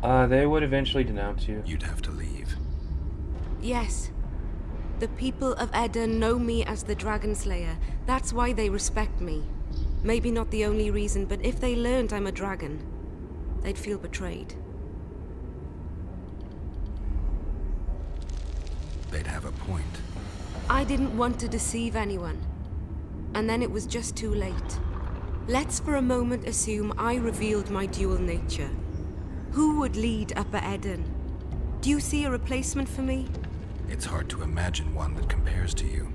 Uh, they would eventually denounce you. You'd have to leave. Yes. The people of Aedirn know me as the Dragon Slayer. That's why they respect me. Maybe not the only reason, but if they learned I'm a dragon, they'd feel betrayed. They'd have a point. I didn't want to deceive anyone. And then it was just too late. Let's for a moment assume I revealed my dual nature. Who would lead Upper Aedirn? Do you see a replacement for me? It's hard to imagine one that compares to you.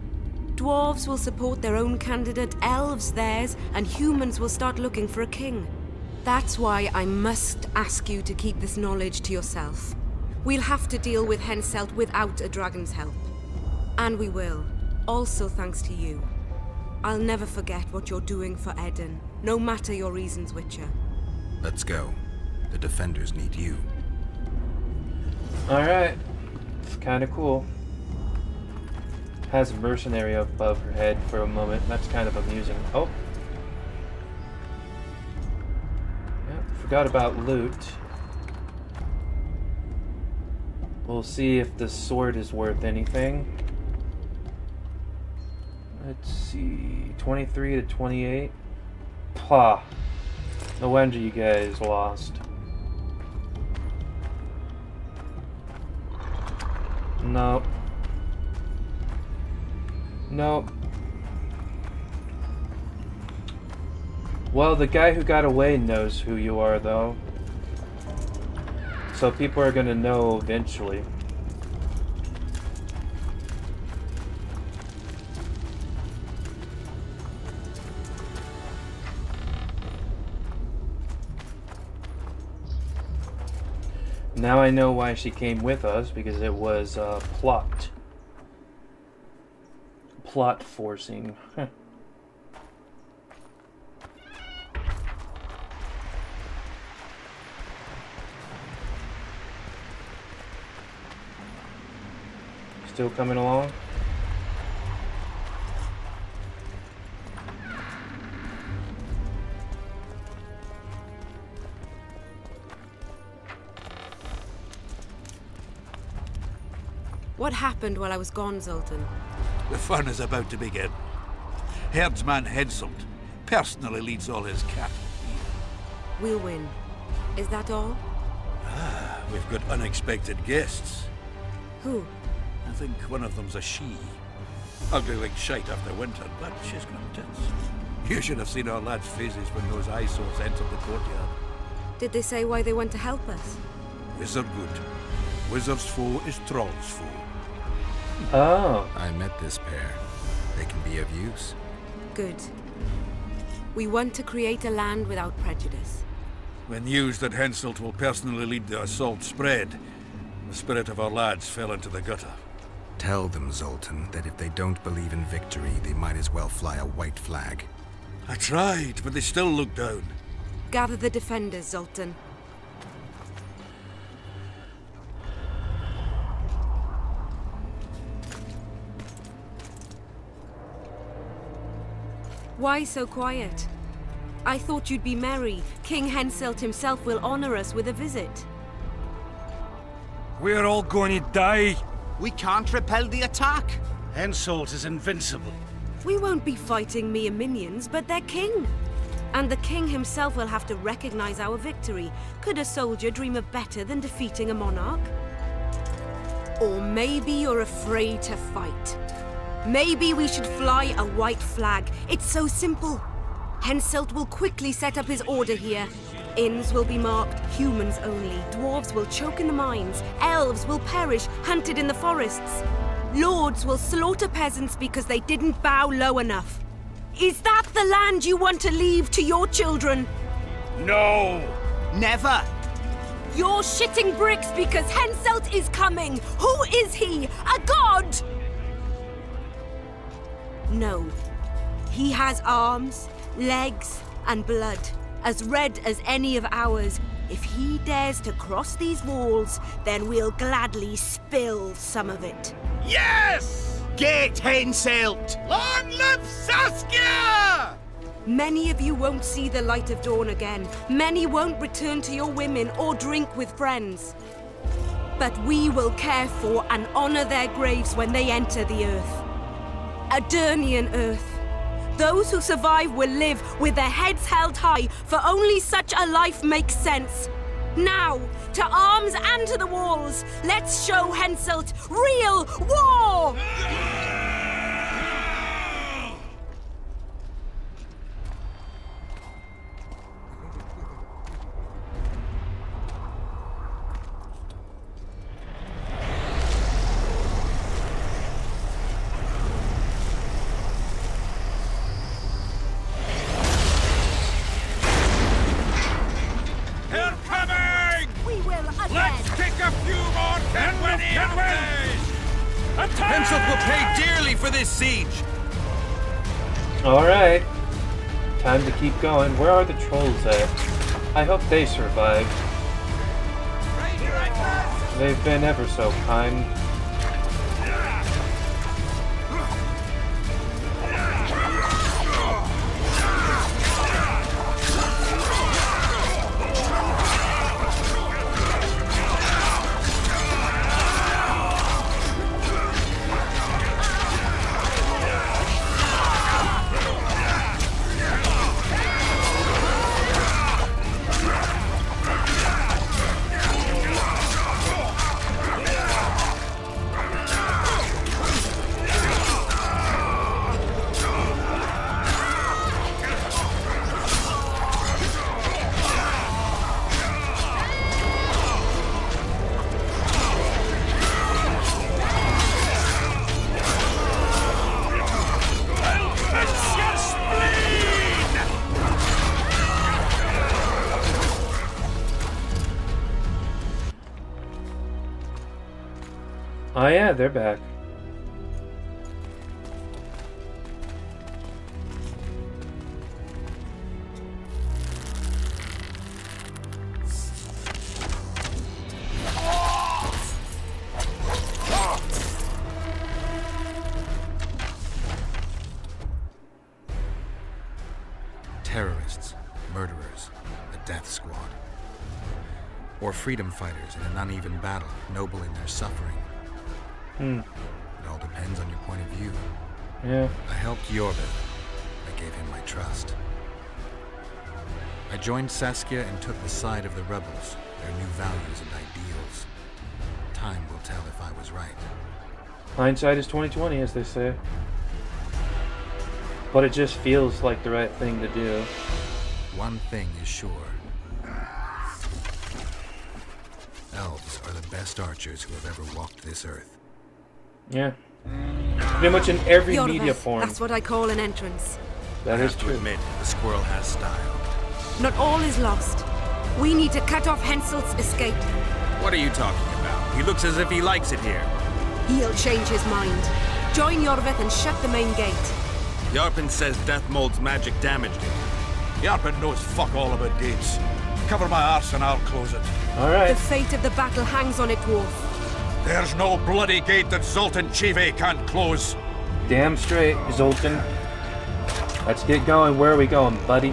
Dwarves will support their own candidate, elves theirs, and humans will start looking for a king. That's why I must ask you to keep this knowledge to yourself. We'll have to deal with Henselt without a dragon's help. And we will. Also thanks to you. I'll never forget what you're doing for Aedirn, no matter your reasons, Witcher. Let's go. The defenders need you. Alright. It's kind of cool. Has a mercenary above her head for a moment. That's kind of amusing. Oh. Yeah, forgot about loot. We'll see if the sword is worth anything. Let's see. 23 to 28. Pah. No wonder you guys lost. Nope. Nope. Well, the guy who got away knows who you are, though. So people are gonna know eventually. Now I know why she came with us, because it was uh, plot. Plot forcing. Still coming along? What happened while I was gone, Zoltan? The fun is about to begin. Herdsman Henselt personally leads all his cattle. We'll win. Is that all? Ah, we've got unexpected guests. Who? I think one of them's a she. Ugly like shite after winter, but she's got tits. You should have seen our lads' faces when those eyesores entered the courtyard. Did they say why they want to help us? Wizard good. Wizard's foe is Troll's foe. Oh. I met this pair. They can be of use. Good. We want to create a land without prejudice. When news that Henselt will personally lead the assault spread, the spirit of our lads fell into the gutter. Tell them, Zoltan, that if they don't believe in victory, they might as well fly a white flag. I tried, but they still look down. Gather the defenders, Zoltan. Why so quiet? I thought you'd be merry. King Henselt himself will honor us with a visit. We're all going to die. We can't repel the attack. Henselt is invincible. We won't be fighting mere minions, but their king. And the king himself will have to recognize our victory. Could a soldier dream of better than defeating a monarch? Or maybe you're afraid to fight. Maybe we should fly a white flag. It's so simple. Henselt will quickly set up his order here. Inns will be marked humans only. Dwarves will choke in the mines. Elves will perish, hunted in the forests. Lords will slaughter peasants because they didn't bow low enough. Is that the land you want to leave to your children? No! Never! You're shitting bricks because Henselt is coming! Who is he? A god! No. He has arms, legs, and blood, as red as any of ours. If he dares to cross these walls, then we'll gladly spill some of it. Yes! Get Henselt! Long live Saskia! Many of you won't see the light of dawn again. Many won't return to your women or drink with friends. But we will care for and honor their graves when they enter the earth. Aedirnian earth. Those who survive will live with their heads held high, for only such a life makes sense. Now, to arms and to the walls, let's show Henselt real war! Dearly for this siege. Alright. Time to keep going. Where are the trolls at? I hope they survive. They've been ever so kind. Hmm. It all depends on your point of view. Yeah. I helped Iorveth. I gave him my trust. I joined Saskia and took the side of the rebels, their new values and ideals. Time will tell if I was right. Hindsight is 2020, as they say. But it just feels like the right thing to do. One thing is sure. Elves are the best archers who have ever walked this earth. Yeah. Pretty much in every Iorveth, media form. That's what I call an entrance. That I is have to true. admit, the squirrel has style. Not all is lost. We need to cut off Henselt's escape. What are you talking about? He looks as if he likes it here. He'll change his mind. Join Iorveth and shut the main gate. Yarpen says Detmold's magic damaged him. Yarpen knows fuck all about gates. Cover my arse and I'll close it. All right. The fate of the battle hangs on it, Dwarf. There's no bloody gate that Zoltan Chivay can't close. Damn straight, Zoltan. Let's get going. Where are we going, buddy?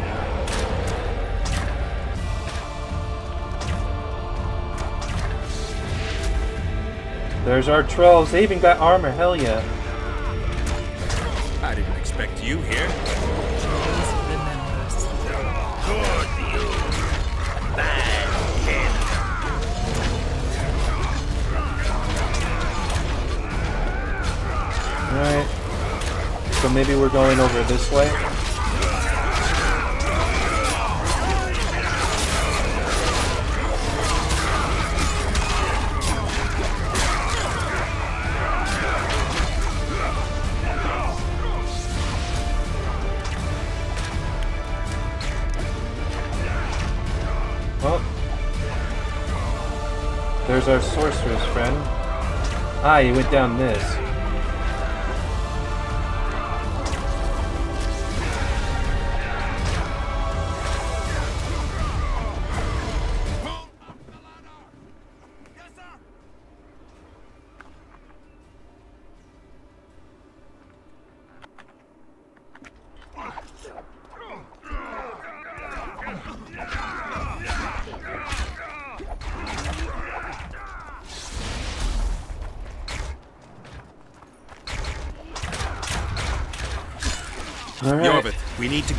There's our trolls. They even got armor. Hell yeah. I didn't expect you here. Alright. So maybe we're going over this way. There's our sorceress friend. Ah, you went down this.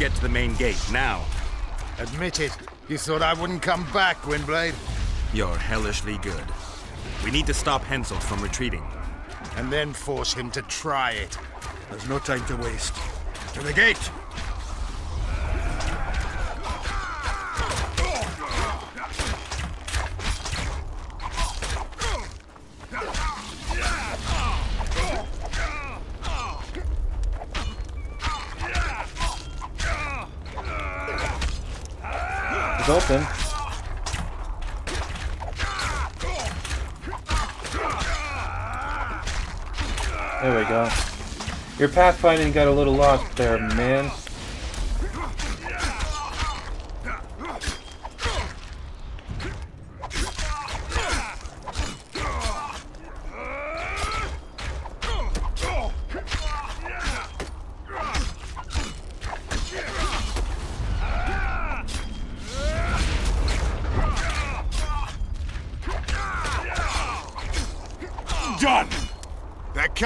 Get to the main gate now. Admit it. You thought I wouldn't come back, Gwynbleidd? You're hellishly good. We need to stop Henselt from retreating. And then force him to try it. There's no time to waste. To the gate! There we go. Your pathfinding got a little lost there, man.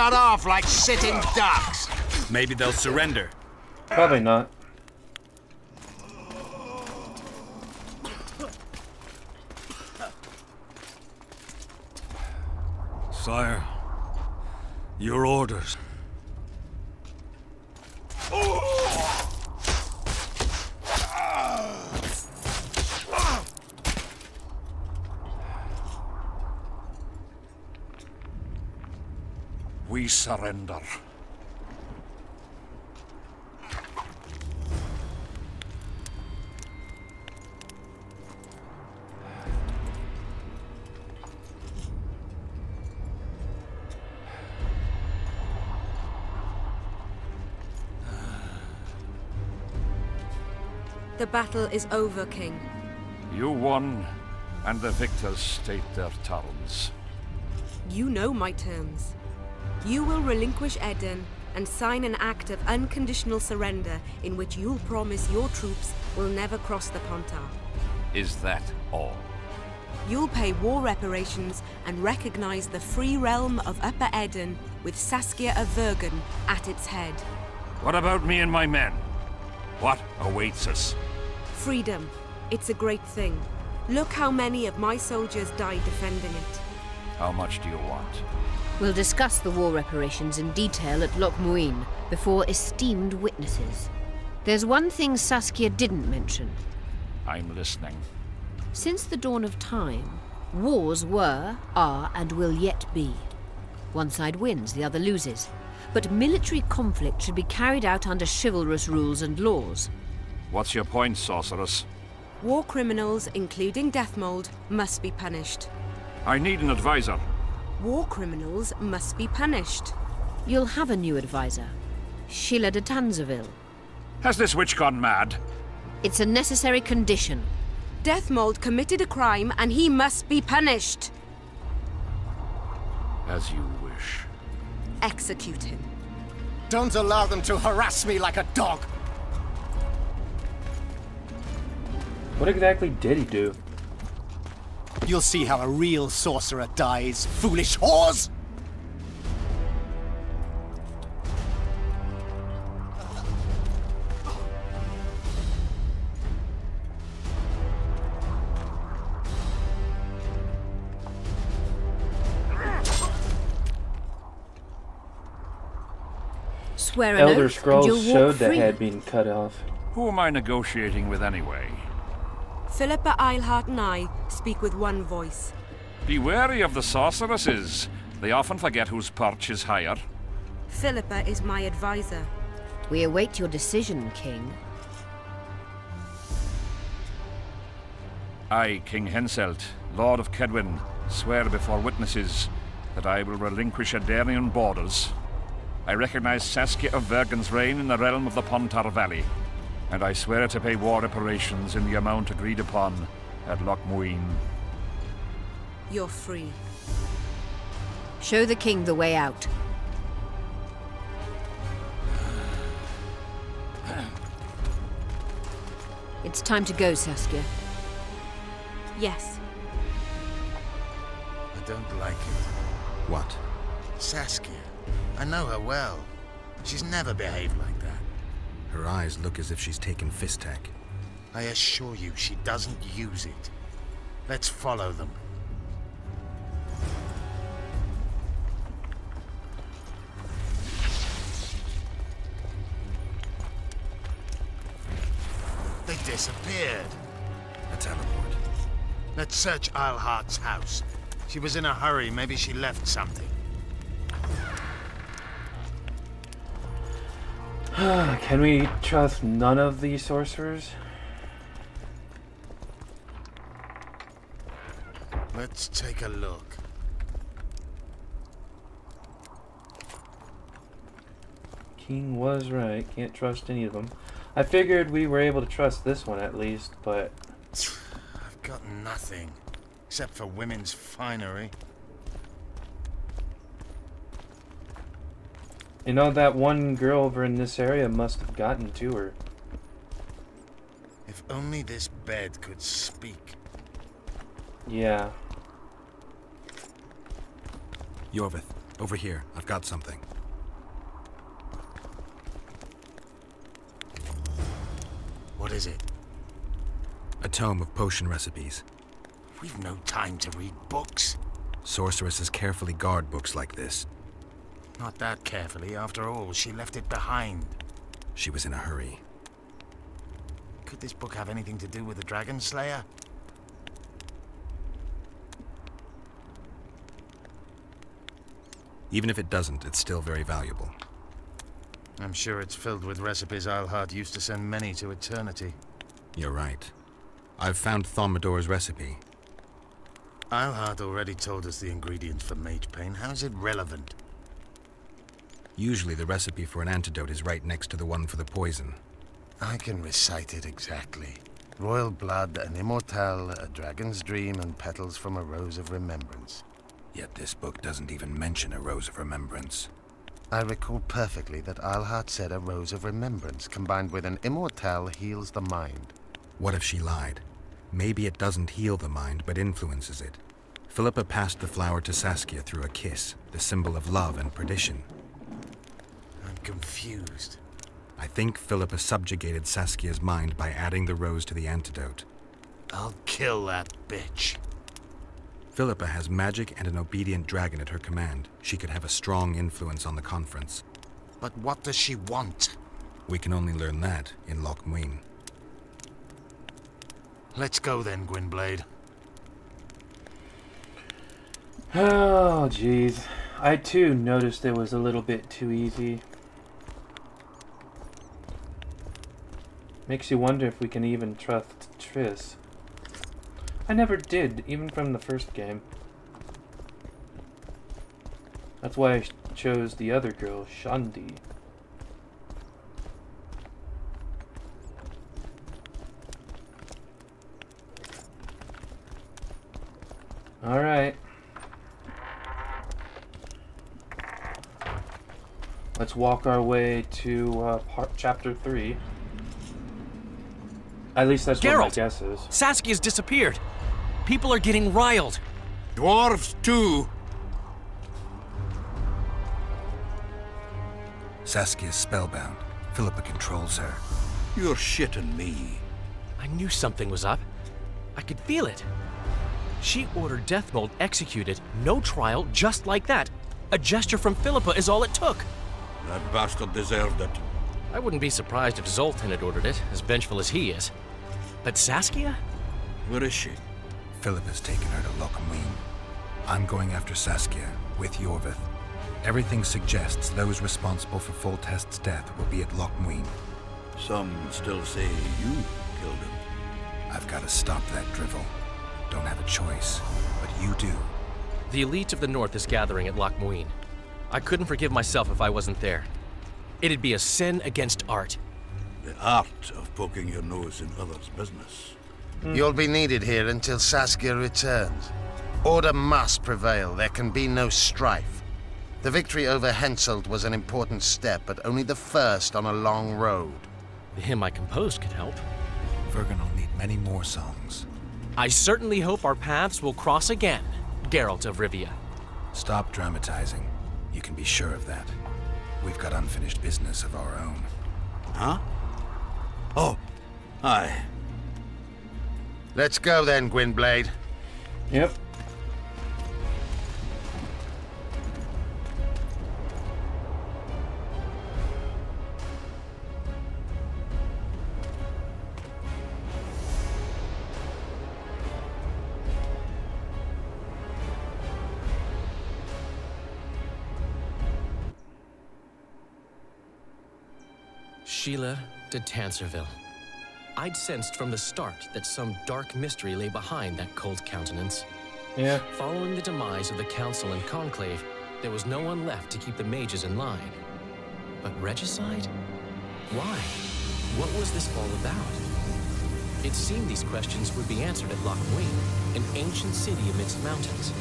They're cut off like sitting ducks. Maybe they'll surrender. Probably not. Sire, your orders. Oh! We surrender. The battle is over, King. You won, and the victors state their terms. You know my terms. You will relinquish Aedirn and sign an act of unconditional surrender in which you'll promise your troops will never cross the Pontar. Is that all? You'll pay war reparations and recognize the free realm of Upper Aedirn with Saskia of Vergen at its head. What about me and my men? What awaits us? Freedom. It's a great thing. Look how many of my soldiers died defending it. How much do you want? We'll discuss the war reparations in detail at Loch Muin before esteemed witnesses. There's one thing Saskia didn't mention. I'm listening. Since the dawn of time, wars were, are, and will yet be. One side wins, the other loses. But military conflict should be carried out under chivalrous rules and laws. What's your point, sorceress? War criminals, including Detmold, must be punished. I need an advisor. War criminals must be punished. You'll have a new advisor. Sheala de Tancarville. Has this witch gone mad? It's a necessary condition. Detmold committed a crime and he must be punished. As you wish. Execute him. Don't allow them to harass me like a dog! What exactly did he do? You'll see how a real sorcerer dies, foolish whores! Swear Elder Scrolls showed the free. head being cut off. Who am I negotiating with anyway? Philippa Eilhart and I speak with one voice. Be wary of the sorceresses. They often forget whose perch is higher. Philippa is my advisor. We await your decision, King. I, King Henselt, Lord of Kaedwen, swear before witnesses that I will relinquish Aedirnian borders. I recognize Saskia of Vergen's reign in the realm of the Pontar Valley, and I swear to pay war reparations in the amount agreed upon at Loch Muin. You're free. Show the king the way out. It's time to go, Saskia. Yes. I don't like it. What? Saskia. I know her well. She's never behaved like that. Her eyes look as if she's taken fisstech. I assure you, she doesn't use it. Let's follow them. They disappeared. A teleport. Let's search Eilhart's house. She was in a hurry. Maybe she left something. Can we trust none of these sorcerers? Let's take a look. King was right. Can't trust any of them. I figured we were able to trust this one at least, but I've got nothing. Except for women's finery. You know that one girl over in this area must have gotten to her. If only this bed could speak. Yeah. Iorveth, over here. I've got something. What is it? A tome of potion recipes. We've no time to read books. Sorceresses carefully guard books like this. Not that carefully. After all, she left it behind. She was in a hurry. Could this book have anything to do with the Dragon Slayer? Even if it doesn't, it's still very valuable. I'm sure it's filled with recipes Eilhart used to send many to eternity. You're right. I've found Thaumadour's recipe. Eilhart already told us the ingredients for mage pain. How's it relevant? Usually the recipe for an antidote is right next to the one for the poison. I can recite it exactly. Royal blood, an immortal, a dragon's dream, and petals from a rose of remembrance. Yet this book doesn't even mention a Rose of Remembrance. I recall perfectly that Eilhart said a rose of remembrance combined with an immortal heals the mind. What if she lied? Maybe it doesn't heal the mind, but influences it. Philippa passed the flower to Saskia through a kiss, the symbol of love and perdition. I'm confused. I think Philippa subjugated Saskia's mind by adding the rose to the antidote. I'll kill that bitch. Philippa has magic and an obedient dragon at her command. She could have a strong influence on the conference. But what does she want? We can only learn that in Loch Lochmuin. Let's go then, Gwynbleidd. Oh, jeez. I too noticed it was a little bit too easy. Makes you wonder if we can even trust Triss. I never did, even from the first game. That's why I chose the other girl, Shani. Alright. Let's walk our way to uh, part, chapter 3. At least that's Geralt! what my guess is. Saskia's disappeared. People are getting riled. Dwarves, too. Saskia's spellbound. Philippa controls her. You're shitting me. I knew something was up. I could feel it. She ordered Detmold executed, no trial, just like that. A gesture from Philippa is all it took. That bastard deserved it. I wouldn't be surprised if Zoltan had ordered it, as vengeful as he is. But Saskia? Where is she? Philip has taken her to Loch Muin. I'm going after Saskia, with Iorveth. Everything suggests those responsible for Foltest's death will be at Loch Muin. Some still say you killed him. I've got to stop that drivel. Don't have a choice, but you do. The elite of the North is gathering at Loch Muin. I couldn't forgive myself if I wasn't there. It'd be a sin against art. The art of poking your nose in others' business. Hmm. You'll be needed here until Saskia returns. Order must prevail. There can be no strife. The victory over Henselt was an important step, but only the first on a long road. The hymn I composed could help. Vergen will need many more songs. I certainly hope our paths will cross again, Geralt of Rivia. Stop dramatizing. You can be sure of that. We've got unfinished business of our own. Huh? Oh, aye. Let's go then, Gwynbleidd. Yep. Sheala de Tancarville. I'd sensed from the start that some dark mystery lay behind that cold countenance. Yeah. Following the demise of the Council and Conclave, there was no one left to keep the mages in line. But regicide? Why? What was this all about? It seemed these questions would be answered at Loch Muin, an ancient city amidst mountains,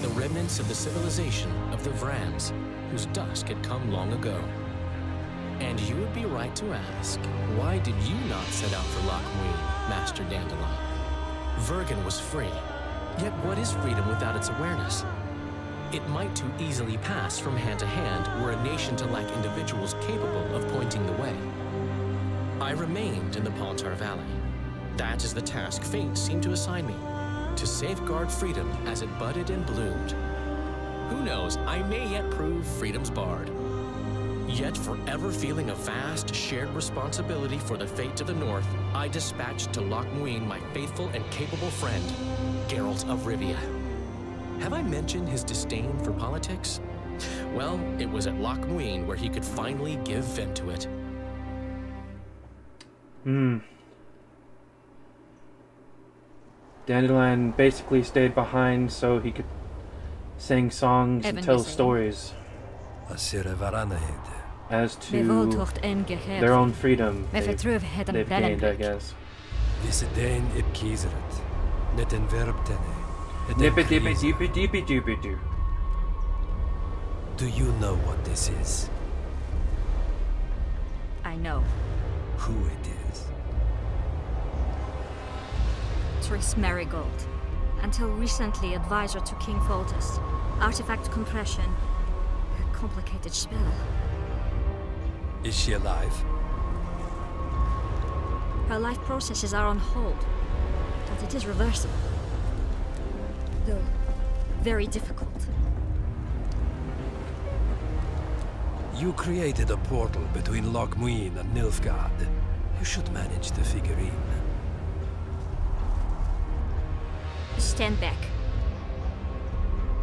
the remnants of the civilization of the Vrans, whose dusk had come long ago. And you would be right to ask, why did you not set out for Muin, Master Dandelion? Vergen was free. Yet what is freedom without its awareness? It might too easily pass from hand to hand were a nation to lack individuals capable of pointing the way. I remained in the Pontar Valley. That is the task fate seemed to assign me, to safeguard freedom as it budded and bloomed. Who knows, I may yet prove freedom's bard. Yet forever feeling a vast, shared responsibility for the fate of the North, I dispatched to Loch Muin my faithful and capable friend, Geralt of Rivia. Have I mentioned his disdain for politics? Well, it was at Loch Muin where he could finally give vent to it. Hmm. Dandelion basically stayed behind so he could sing songs and tell we sing. stories as We will to tocht ingegeven. their own freedom We they've, vertrouwen het een they've gained, I guess. Visedein ib kieseret. Net en verbtene. Nippity-pippity-pippity-doo. Do you know what this is? I know. Who it is? Triss Merigold. Until recently advisor to King Foltest. Artifact compression. A complicated spell. Is she alive? Her life processes are on hold. But it is reversible. Though very difficult. You created a portal between Loch Muin and Nilfgaard. You should manage the figurine. Stand back.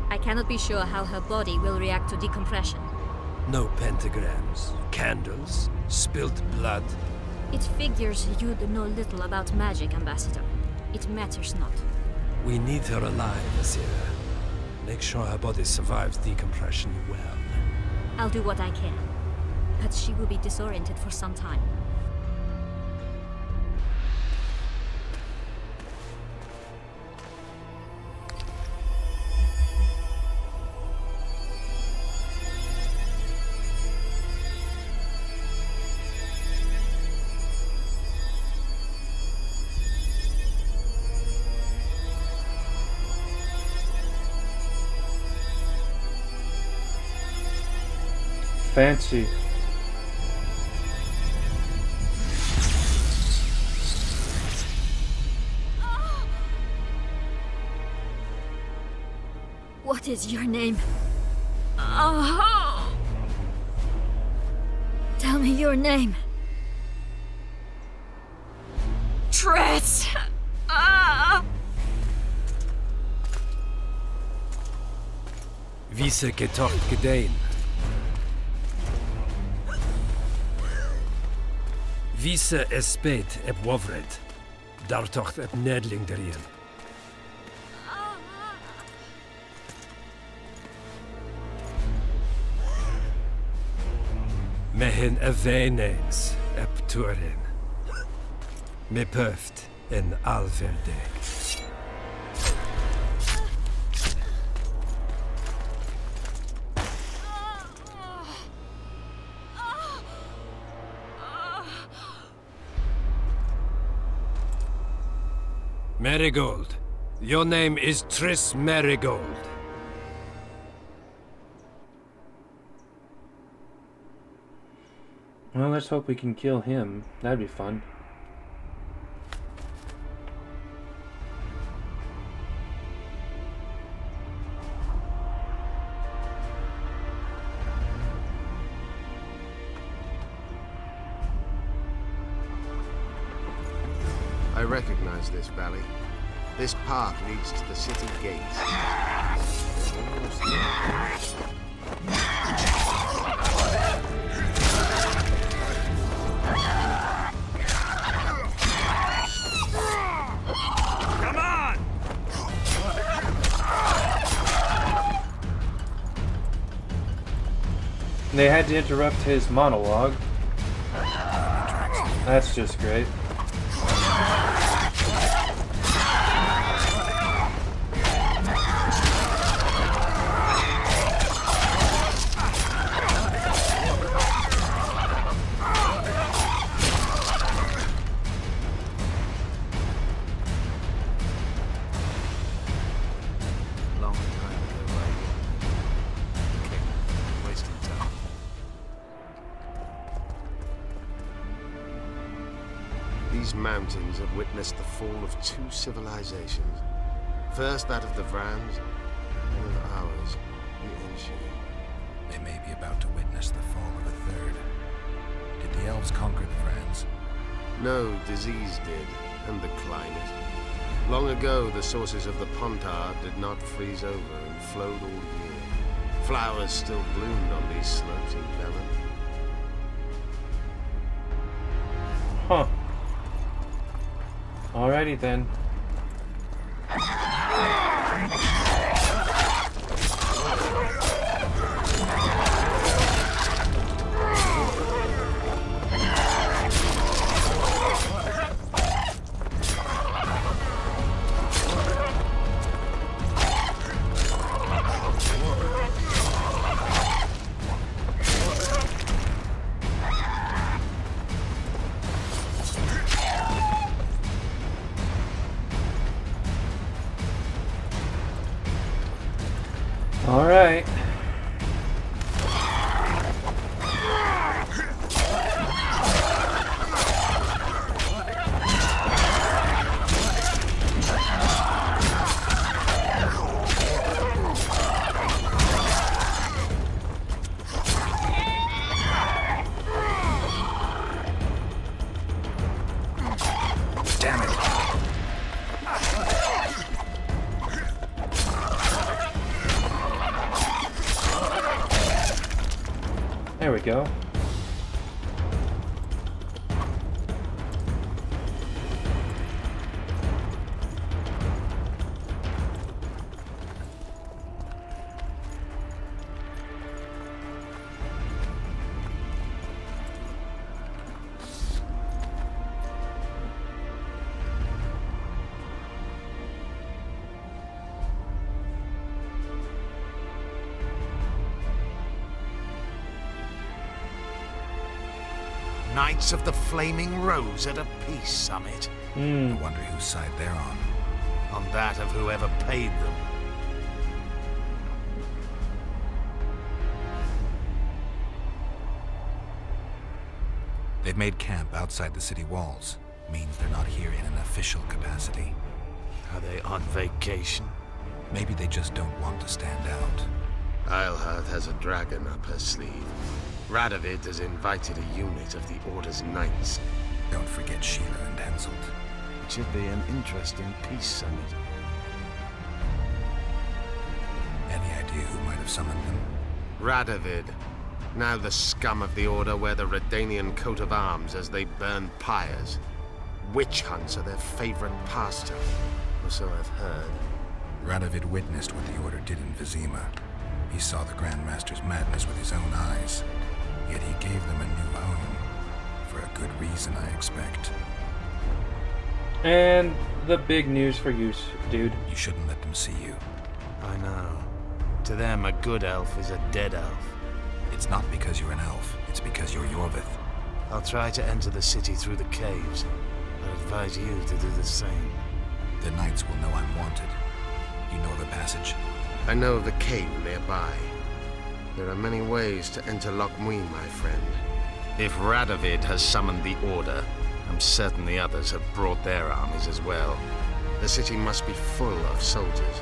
I cannot be sure how her body will react to decompression. No pentagrams, candles, spilt blood. It figures you'd know little about magic, Ambassador. It matters not. We need her alive, Assire. Make sure her body survives decompression well. I'll do what I can. But she will be disoriented for some time. Fancy. What is your name? Oh! Tell me your name. Triss! Ah! Vise getocht gedein. Vise es spät, eb Daar tocht eb nedling derien. Mehen eveneens eb turin. Me puft en alverdek. Merigold. Your name is Triss Merigold. Well, let's hope we can kill him. That'd be fun. Recognize this valley. This path leads to the city gates. Come on! They had to interrupt his monologue. That's just great. Fall of two civilizations. First that of the Vrans, then of ours, the Aen Seidhe. They may be about to witness the fall of a third. Did the elves conquer the Vrans? No, disease did, and the climate. Long ago, the sources of the Pontar did not freeze over and flowed all year. Flowers still bloomed on these slopes in Velen. Huh. Alrighty then. Knights of the Flaming Rose at a peace summit. Hmm. I wonder whose side they're on. On that of whoever paid them. They've made camp outside the city walls. Means they're not here in an official capacity. Are they on vacation? Maybe they just don't want to stand out. Eilhart has a dragon up her sleeve. Radovid has invited a unit of the Order's Knights. Don't forget Sheala and Henselt. It should be an interesting peace summit. Any idea who might have summoned them? Radovid. Now the scum of the Order wear the Redanian coat of arms as they burn pyres. Witch hunts are their favorite pastime, or so I've heard. Radovid witnessed what the Order did in Vizima. He saw the Grand Master's madness with his own eyes. Yet he gave them a new home. For a good reason, I expect. And the big news for you, dude. You shouldn't let them see you. I know. To them, a good elf is a dead elf. It's not because you're an elf, it's because you're Iorveth. I'll try to enter the city through the caves. I advise you to do the same. The knights will know I'm wanted. You know the passage? I know of a cave nearby. There are many ways to enter Loch Muin, my friend. If Radovid has summoned the Order, I'm certain the others have brought their armies as well. The city must be full of soldiers.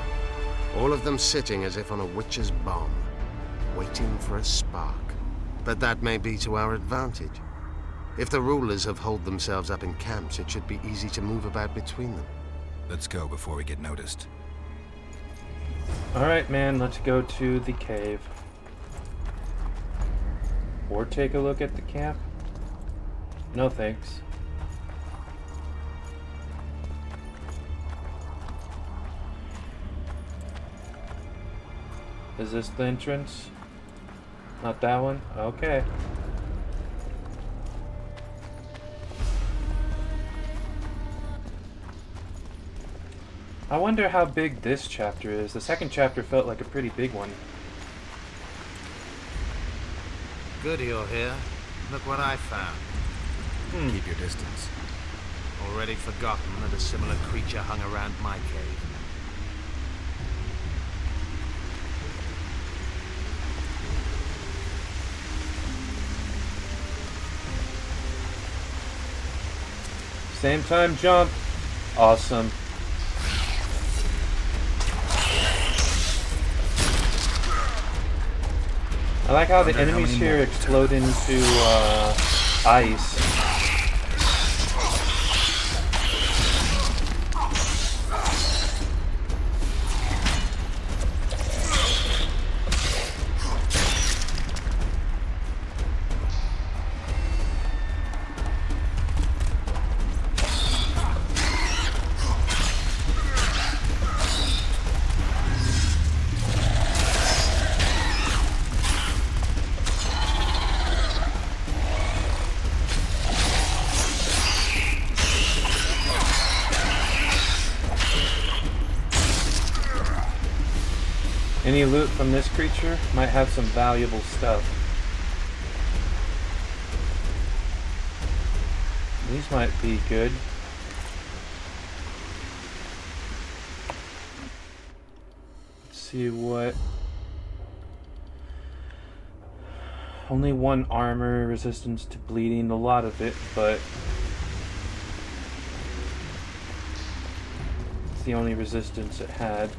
All of them sitting as if on a witch's bomb, waiting for a spark. But that may be to our advantage. If the rulers have holed themselves up in camps, it should be easy to move about between them. Let's go before we get noticed. Alright, man, let's go to the cave. Or take a look at the camp? No thanks. Is this the entrance? Not that one? Okay. I wonder how big this chapter is. The second chapter felt like a pretty big one. Good you're here. Look what I found. Hmm. Keep your distance. Already forgotten that a similar creature hung around my cave. Same time jump. Awesome. I like how the enemies here explode into uh, ice. Might have some valuable stuff. These might be good. Let's see what... Only one armor, resistance to bleeding, a lot of it, but... It's the only resistance it had.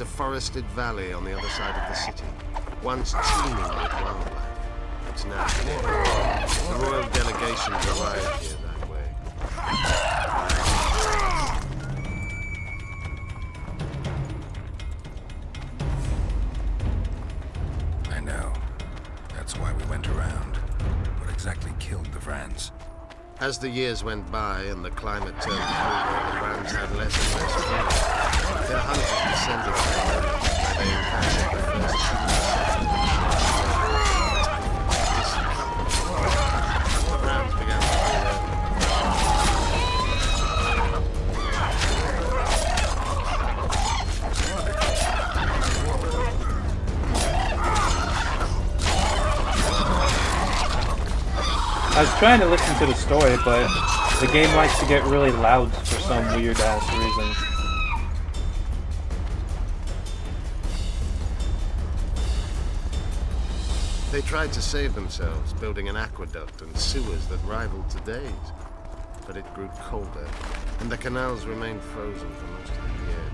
A forested valley on the other side of the city, once teeming with wildlife. It's now clear. The royal delegations arrived here that way. I know. That's why we went around. What exactly killed the Vrans? As the years went by and the climate turned colder, the Vrans had less and less food. I was trying to listen to the story, but the game likes to get really loud for some weird ass reason. They tried to save themselves, building an aqueduct and sewers that rivaled today's. But it grew colder, and the canals remained frozen for most of the year.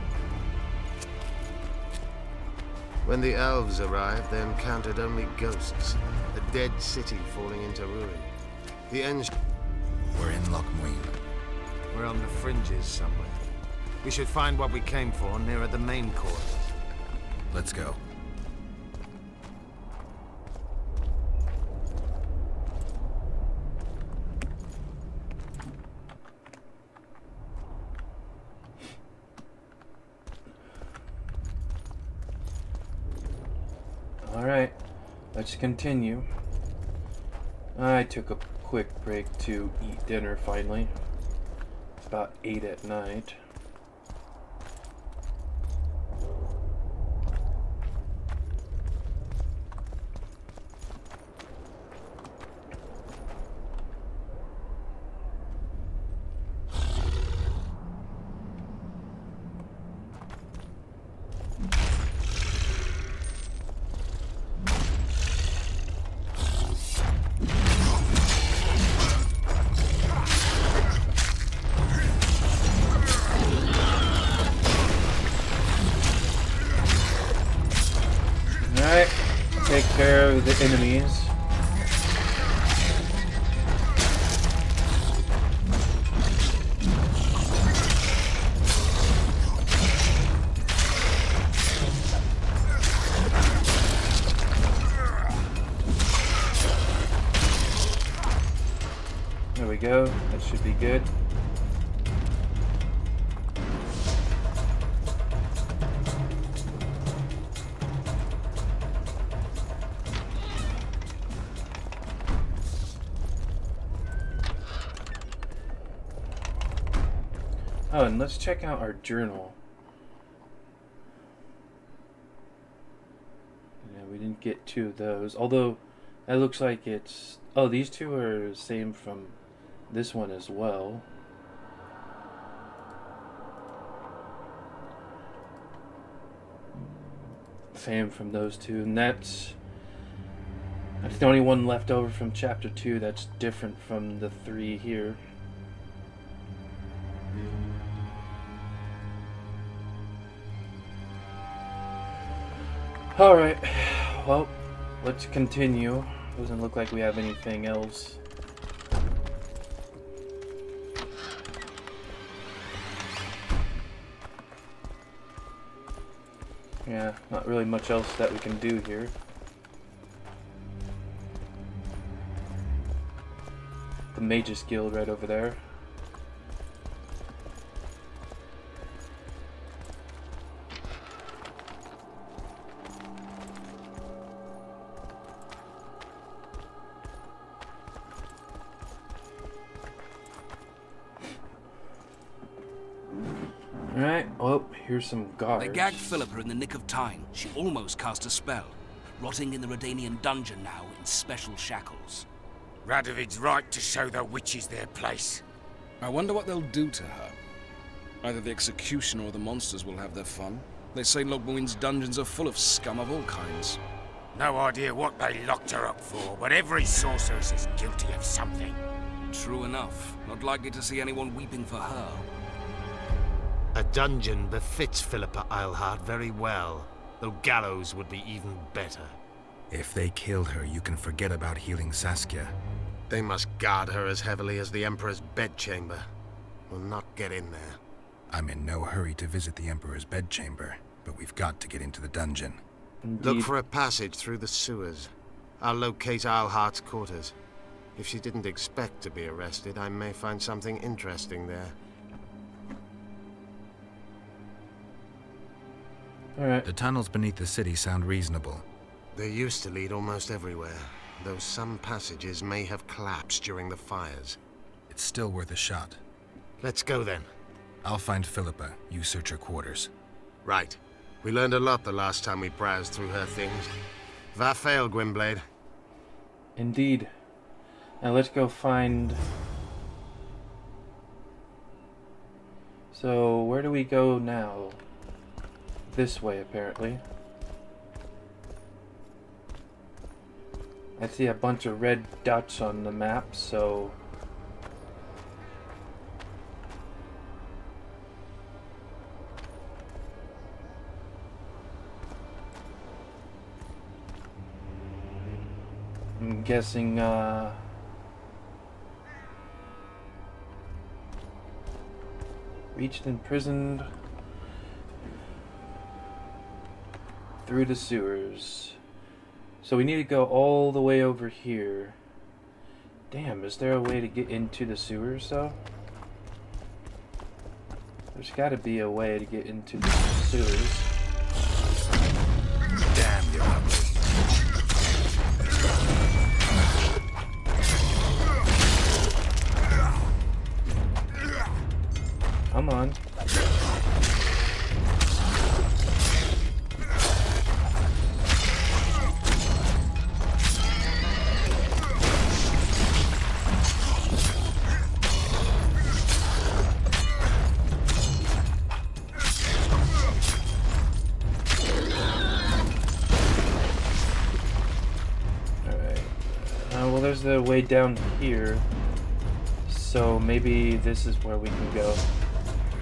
When the elves arrived, they encountered only ghosts, a dead city falling into ruin. The Eng... We're in Loch Muin. We're on the fringes somewhere. We should find what we came for nearer the main course. Let's go. Alright, let's continue. I took a quick break to eat dinner finally. It's about 8 at night. Alright, take care of the enemies. There we go, that should be good. Let's check out our journal. Yeah, we didn't get two of those. Although, that looks like it's... Oh, these two are the same from this one as well. Same from those two, and that's... That's the only one left over from chapter 2 that's different from the three here. Alright, well, let's continue. Doesn't look like we have anything else. Yeah, not really much else that we can do here. The Mages Guild right over there. Here's some guards. They gagged Philippa in the nick of time. She almost cast a spell. Rotting in the Redanian dungeon now in special shackles. Radovid's right to show the witches their place. I wonder what they'll do to her. Either the executioner or the monsters will have their fun. They say Loch Muin's dungeons are full of scum of all kinds. No idea what they locked her up for, but every sorceress is guilty of something. True enough. Not likely to see anyone weeping for her. A dungeon befits Philippa Eilhart very well, though gallows would be even better. If they kill her, you can forget about healing Saskia. They must guard her as heavily as the Emperor's bedchamber. We'll not get in there. I'm in no hurry to visit the Emperor's bedchamber, but we've got to get into the dungeon. Look for a passage through the sewers. I'll locate Eilhart's quarters. If she didn't expect to be arrested, I may find something interesting there. Alright. The tunnels beneath the city sound reasonable. They used to lead almost everywhere, though some passages may have collapsed during the fires. It's still worth a shot. Let's go then. I'll find Philippa. You search her quarters. Right. We learned a lot the last time we browsed through her things. Va fail, Gwynbleidd. Indeed. Now let's go find... So, where do we go now? This way, apparently. I see a bunch of red dots on the map, so... I'm guessing, uh... Reached imprisoned through the sewers. So we need to go all the way over here. Damn, is there a way to get into the sewers though? There's gotta be a way to get into the sewers. Damn, you're ugly. Come on. The way down here. So maybe this is where we can go.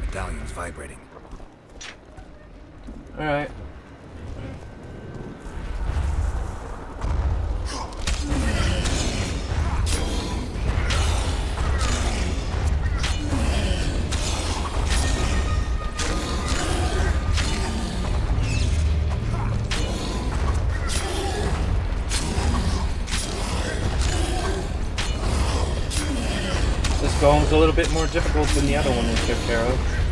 Medallion's vibrating. Alright. Golem's a little bit more difficult than the other one we took care of.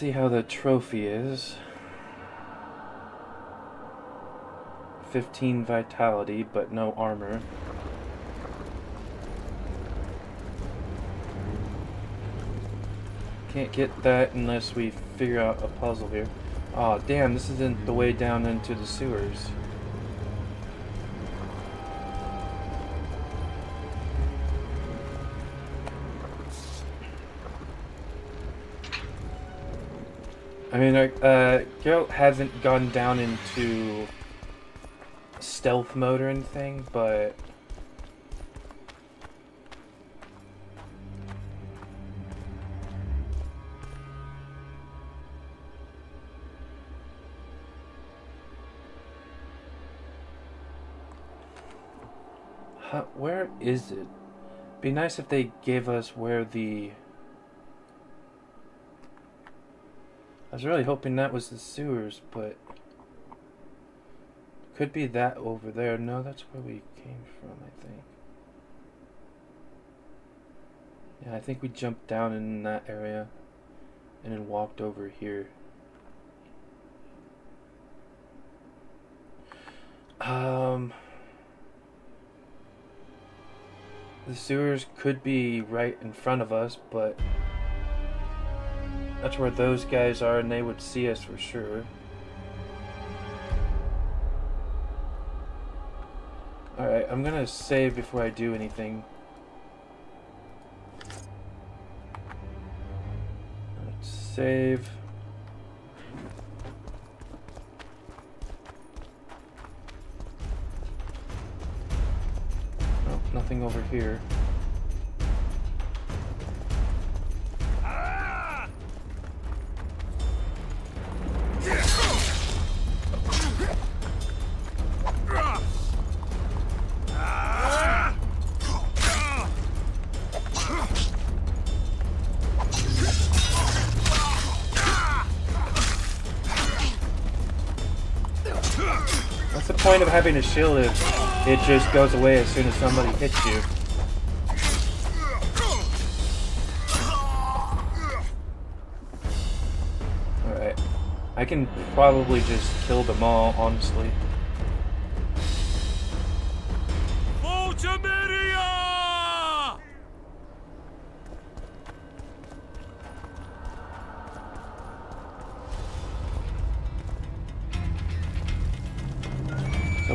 See how the trophy is. 15 vitality, but no armor. Can't get that unless we figure out a puzzle here. Oh, damn, this isn't the way down into the sewers. I mean, uh, Geralt hasn't gone down into stealth mode or anything, but Huh, where is it? Be nice if they gave us where the I was really hoping that was the sewers, but could be that over there. No, that's where we came from, I think. Yeah, I think we jumped down in that area. and then walked over here. Um, the sewers could be right in front of us, but that's where those guys are and they would see us for sure. Alright, I'm gonna save before I do anything. Let's save. Nothing over here. Point of having a shield if it just goes away as soon as somebody hits you? Alright. I can probably just kill them all, honestly.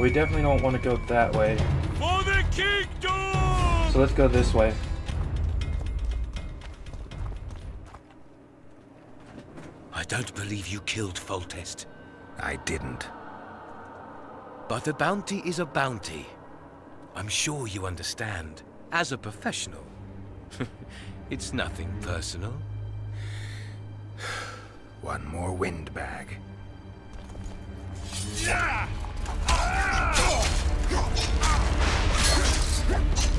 We definitely don't want to go that way. For the kingdom! So let's go this way. I don't believe you killed Foltest. I didn't. But a bounty is a bounty. I'm sure you understand. As a professional. it's nothing personal. One more windbag. He's but one man, damn it! There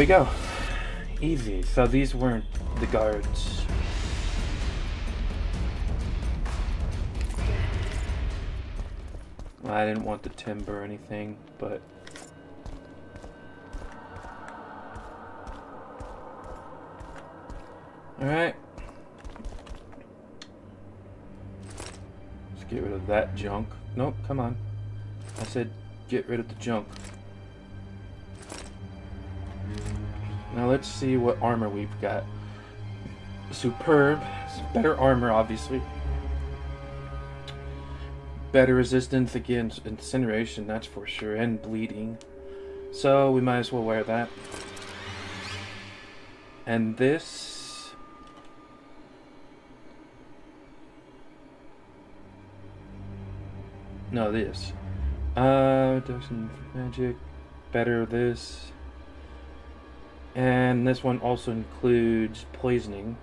we go. Easy. So these weren't the guards. I didn't want the timber or anything, but... Alright. Let's get rid of that junk. Nope, come on. I said get rid of the junk. Now let's see what armor we've got. Superb. It's better armor, obviously. Better resistance against incineration, that's for sure, and bleeding. So we might as well wear that. And this... No, this. Uh, Reduction magic. Better this. And this one also includes poisoning.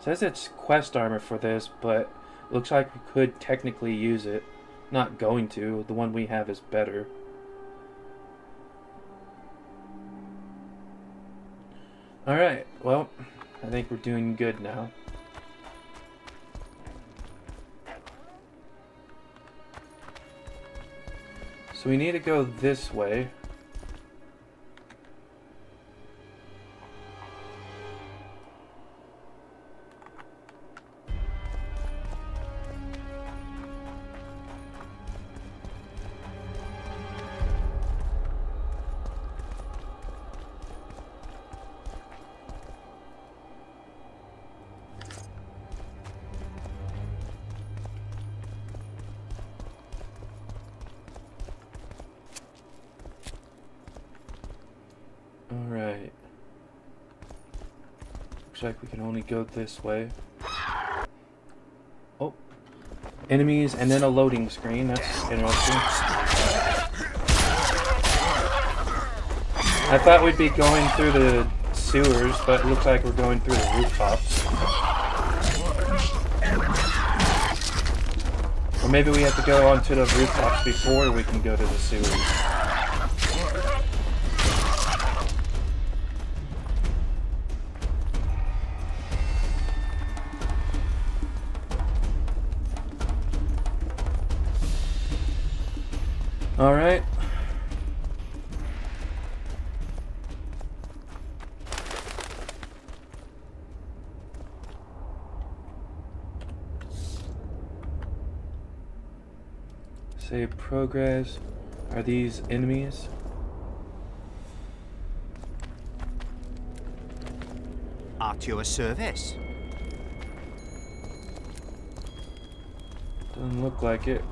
Says it's quest armor for this, but looks like we could technically use it. Not going to. The one we have is better. Alright, well, I think we're doing good now. So we need to go this way. go this way. Oh. Enemies and then a loading screen. That's interesting. I thought we'd be going through the sewers, but it looks like we're going through the rooftops. Or maybe we have to go onto the rooftops before we can go to the sewers. Progress. Are these enemies? At your service. Doesn't look like it.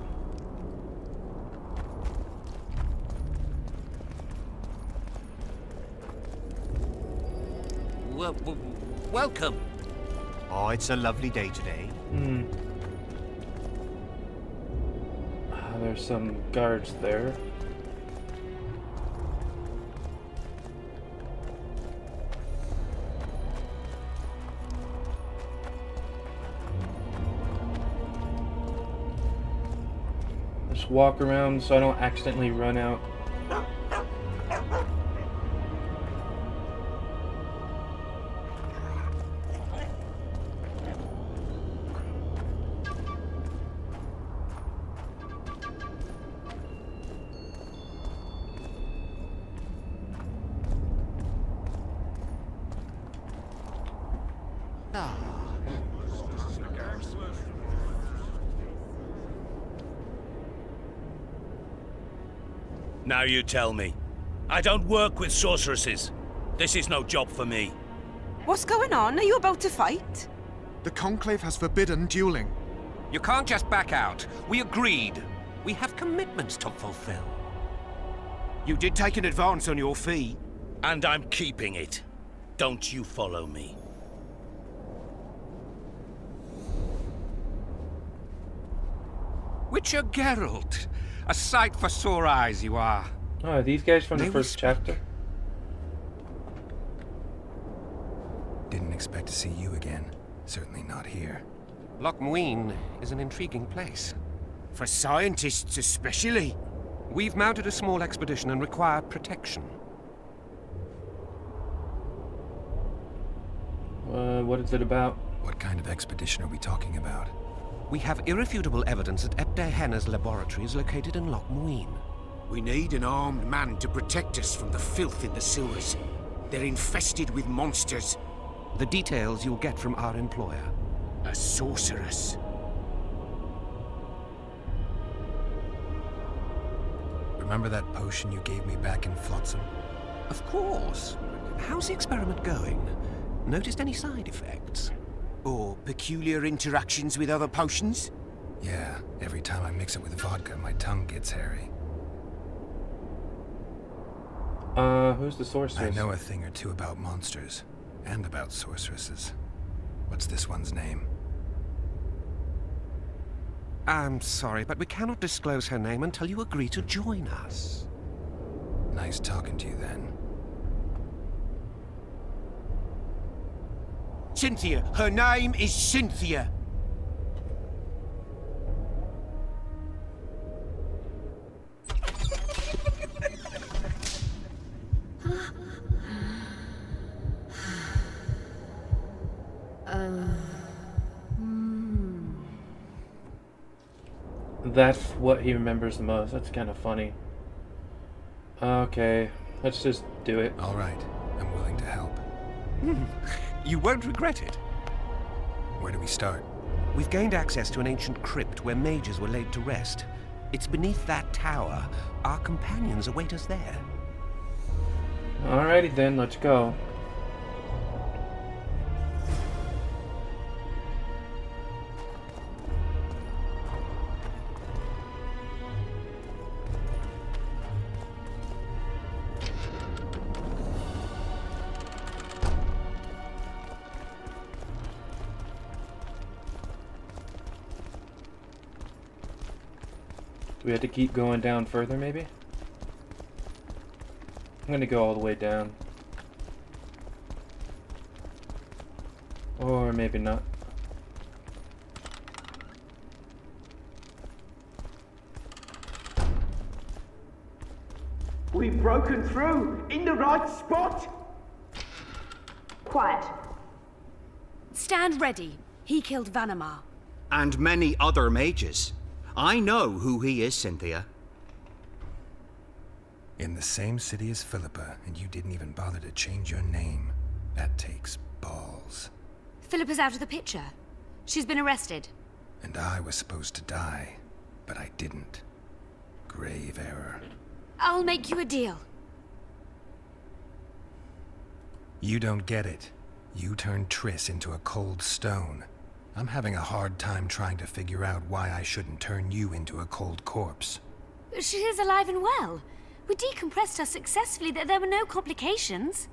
Well, welcome. Oh, it's a lovely day today. Hmm. There's some guards there. Just walk around so I don't accidentally run out. You tell me. I don't work with sorceresses. This is no job for me. What's going on? Are you about to fight? The Conclave has forbidden dueling. You can't just back out. We agreed. We have commitments to fulfill. You did take an advance on your fee. And I'm keeping it. Don't you follow me. Witcher Geralt. A sight for sore eyes you are. Oh, are these guys from They the first chapter? Didn't expect to see you again. Certainly not here. Loch Muin is an intriguing place. For scientists especially. We've mounted a small expedition and require protection. Uh, what is it about? What kind of expedition are we talking about? We have irrefutable evidence that Dearhenna's laboratory is located in Loch Muin. We need an armed man to protect us from the filth in the sewers. They're infested with monsters. The details you'll get from our employer. A sorceress. Remember that potion you gave me back in Flotsam? Of course. How's the experiment going? Noticed any side effects? Or peculiar interactions with other potions? Yeah, every time I mix it with vodka, my tongue gets hairy. Uh, who's the sorceress? I know a thing or two about monsters, and about sorceresses. What's this one's name? I'm sorry, but we cannot disclose her name until you agree to join us. Nice talking to you then. Cynthia. Her name is Cynthia. That's what he remembers the most. That's kind of funny. Okay, let's just do it. All right, I'm willing to help. You won't regret it. Where do we start? We've gained access to an ancient crypt where mages were laid to rest. It's beneath that tower. Our companions await us there. Alrighty then, let's go. we had to keep going down further, maybe? I'm gonna go all the way down. Or maybe not. We've broken through! In the right spot! Quiet. Stand ready. He killed Vanhemar. And many other mages. I know who he is, Cynthia. In the same city as Philippa, and you didn't even bother to change your name. That takes balls. Philippa's out of the picture. She's been arrested. And I was supposed to die, but I didn't. Grave error. I'll make you a deal. You don't get it. You turned Triss into a cold stone. I'm having a hard time trying to figure out why I shouldn't turn you into a cold corpse. She is alive and well. We decompressed her successfully. There were no complications.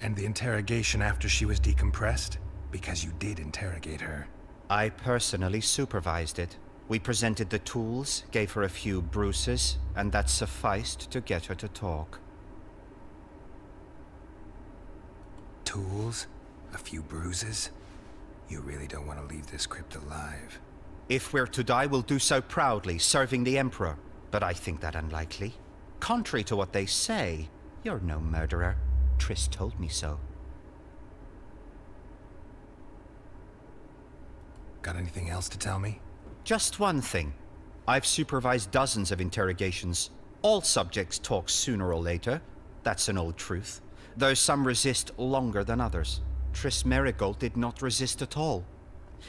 And the interrogation after she was decompressed? Because you did interrogate her. I personally supervised it. We presented the tools, gave her a few bruises, and that sufficed to get her to talk. Tools? A few bruises? You really don't want to leave this crypt alive. If we're to die, we'll do so proudly, serving the Emperor. But I think that unlikely. Contrary to what they say, you're no murderer. Triss told me so. Got anything else to tell me? Just one thing. I've supervised dozens of interrogations. All subjects talk sooner or later. That's an old truth. Though some resist longer than others. Triss Merigold did not resist at all.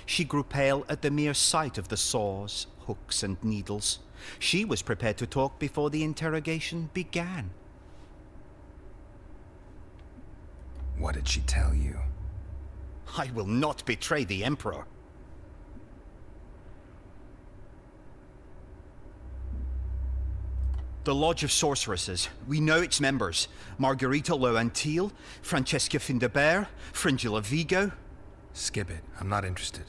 She grew pale at the mere sight of the saws, hooks, and needles. She was prepared to talk before the interrogation began. What did she tell you? I will not betray the Emperor. The Lodge of Sorceresses. We know its members. Margarita Laux-Antille, Francesca Findabair, Fringilla Vigo. Skip it. I'm not interested.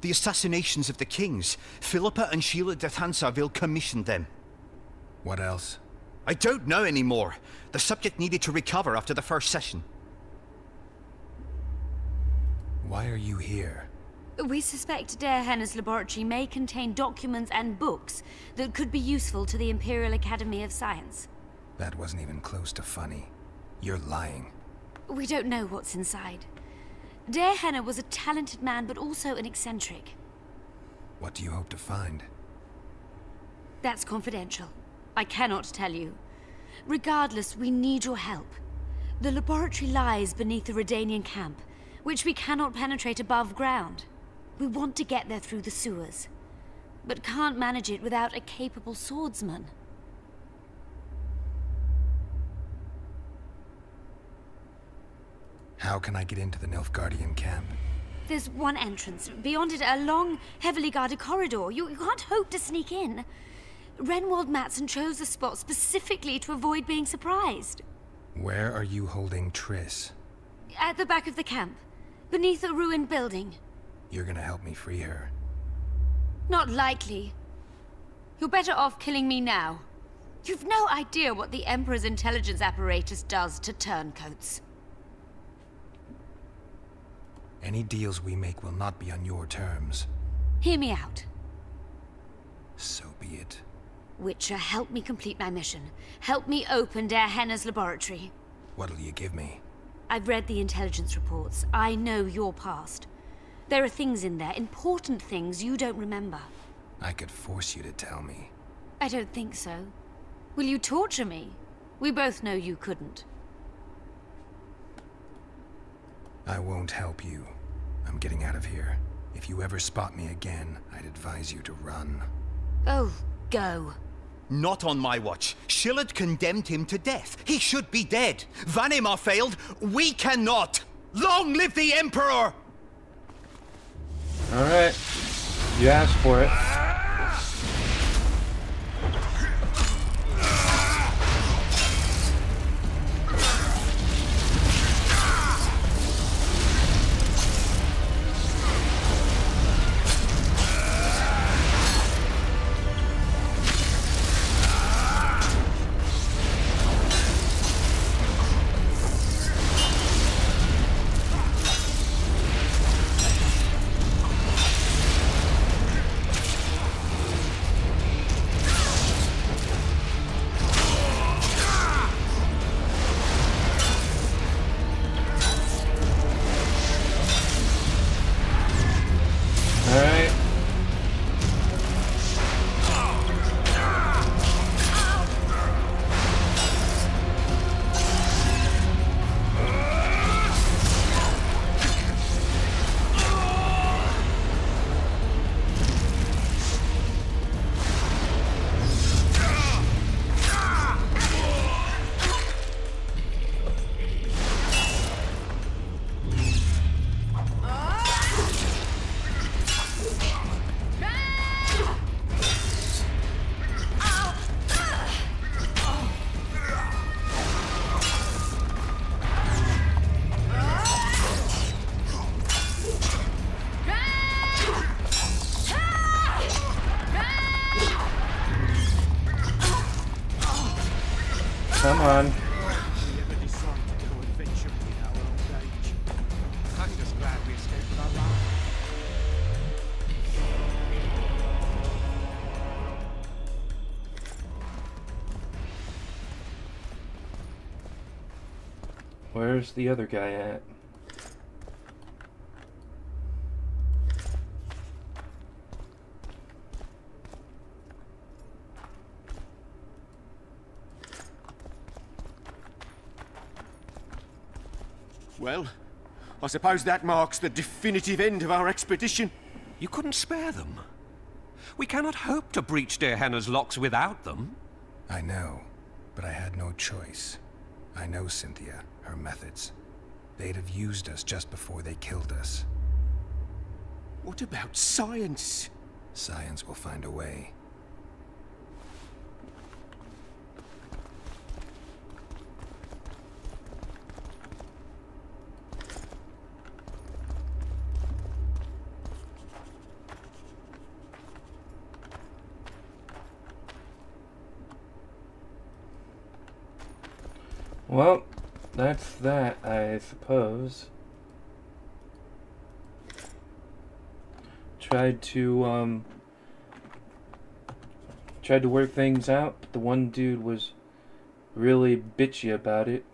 The assassinations of the kings. Philippa and Sheala de Tancarville commissioned them. What else? I don't know anymore. The subject needed to recover after the first session. Why are you here? We suspect Dearhenna's laboratory may contain documents and books that could be useful to the Imperial Academy of Science. That wasn't even close to funny. You're lying. We don't know what's inside. Der Henner was a talented man, but also an eccentric. What do you hope to find? That's confidential. I cannot tell you. Regardless, we need your help. The laboratory lies beneath the Redanian camp, which we cannot penetrate above ground. We want to get there through the sewers, but can't manage it without a capable swordsman. How can I get into the Nilfgaardian camp? There's one entrance. Beyond it, a long, heavily guarded corridor. You, you can't hope to sneak in. Renwald Matson chose the spot specifically to avoid being surprised. Where are you holding Triss? At the back of the camp, beneath a ruined building. You're gonna help me free her. Not likely. You're better off killing me now. You've no idea what the Emperor's intelligence apparatus does to turncoats. Any deals we make will not be on your terms. Hear me out. So be it. Witcher, help me complete my mission. Help me open Dearhenna's laboratory. What'll you give me? I've read the intelligence reports. I know your past. There are things in there, important things you don't remember. I could force you to tell me. I don't think so. Will you torture me? We both know you couldn't. I won't help you. I'm getting out of here. If you ever spot me again, I'd advise you to run. Oh, go. Not on my watch. Shilard condemned him to death. He should be dead. Vanhemar failed. We cannot. Long live the Emperor! Alright. You asked for it. Where's the other guy at? Well, I suppose that marks the definitive end of our expedition. You couldn't spare them. We cannot hope to breach Dearhenna's locks without them. I know, but I had no choice. I know Cynthia, her methods. They'd have used us just before they killed us. What about science? Science will find a way. Well, that's that, I suppose. Tried to, um... Tried to work things out, but the one dude was really bitchy about it.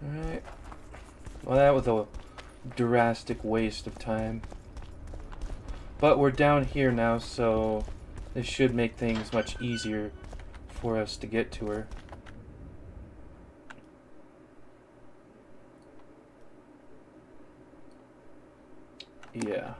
Alright. Well, that was a drastic waste of time. But we're down here now, so this should make things much easier for us to get to her. Yeah.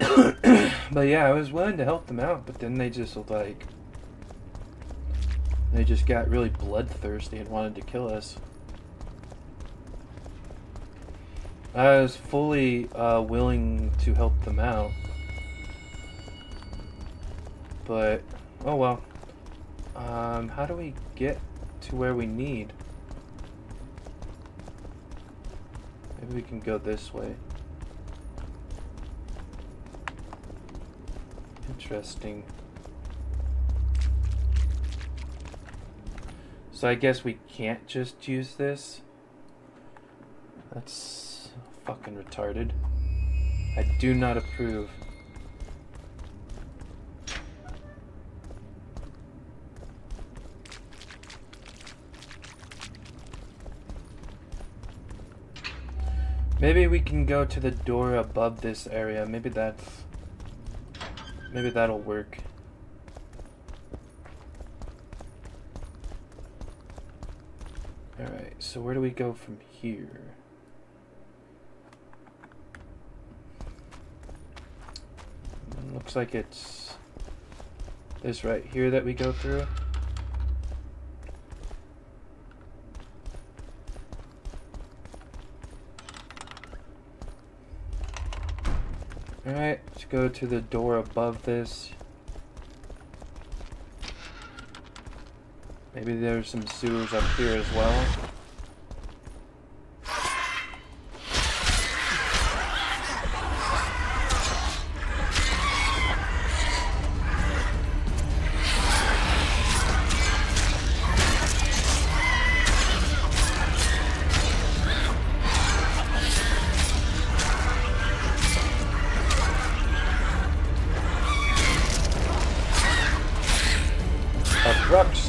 but yeah, I was willing to help them out, but then they just like they just got really bloodthirsty and wanted to kill us. I was fully uh, willing to help them out, but oh well. Um, how do we get to where we need? Maybe we can go this way. Interesting. So I guess we can't just use this? That's fucking retarded. I do not approve. Maybe we can go to the door above this area. Maybe that's Maybe that'll work. Alright, so where do we go from here? Looks like it's this right here that we go through. Alright, let's go to the door above this. Maybe there's some sewers up here as well.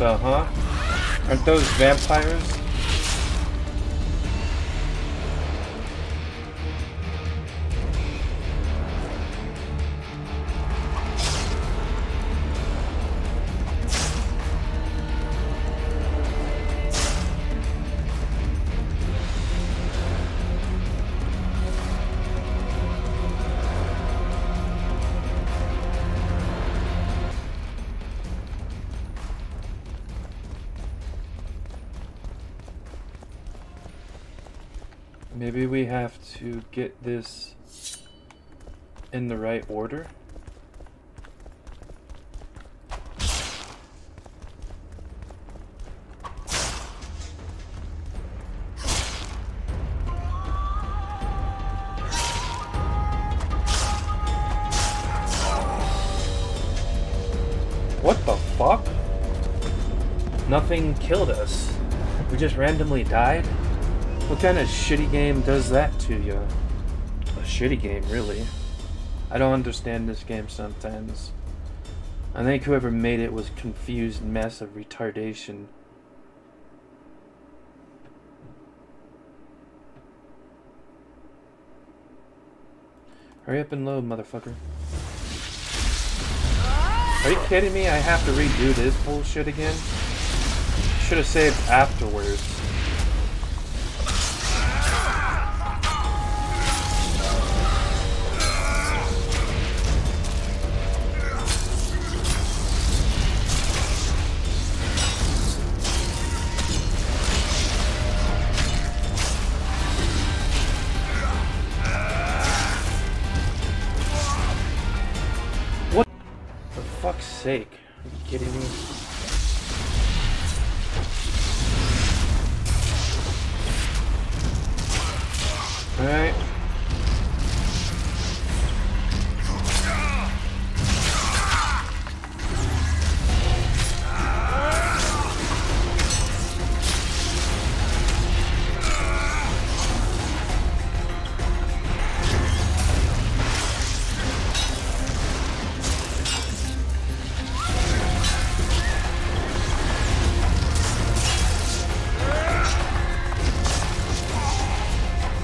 Abruxa, huh? Aren't those vampires? get this in the right order. What the fuck? Nothing killed us. We just randomly died? What kind of shitty game does that to you? Shitty game, really. I don't understand this game sometimes. I think whoever made it was confused mess of retardation. Hurry up and load, motherfucker. Are you kidding me? I have to redo this bullshit again? Should have saved afterwards.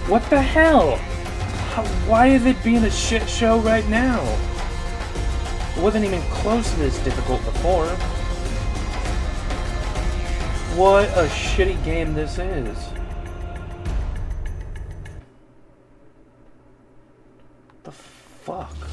What the hell? Why is it being a shit show right now? It wasn't even close to this difficult before. What a shitty game this is. The fuck?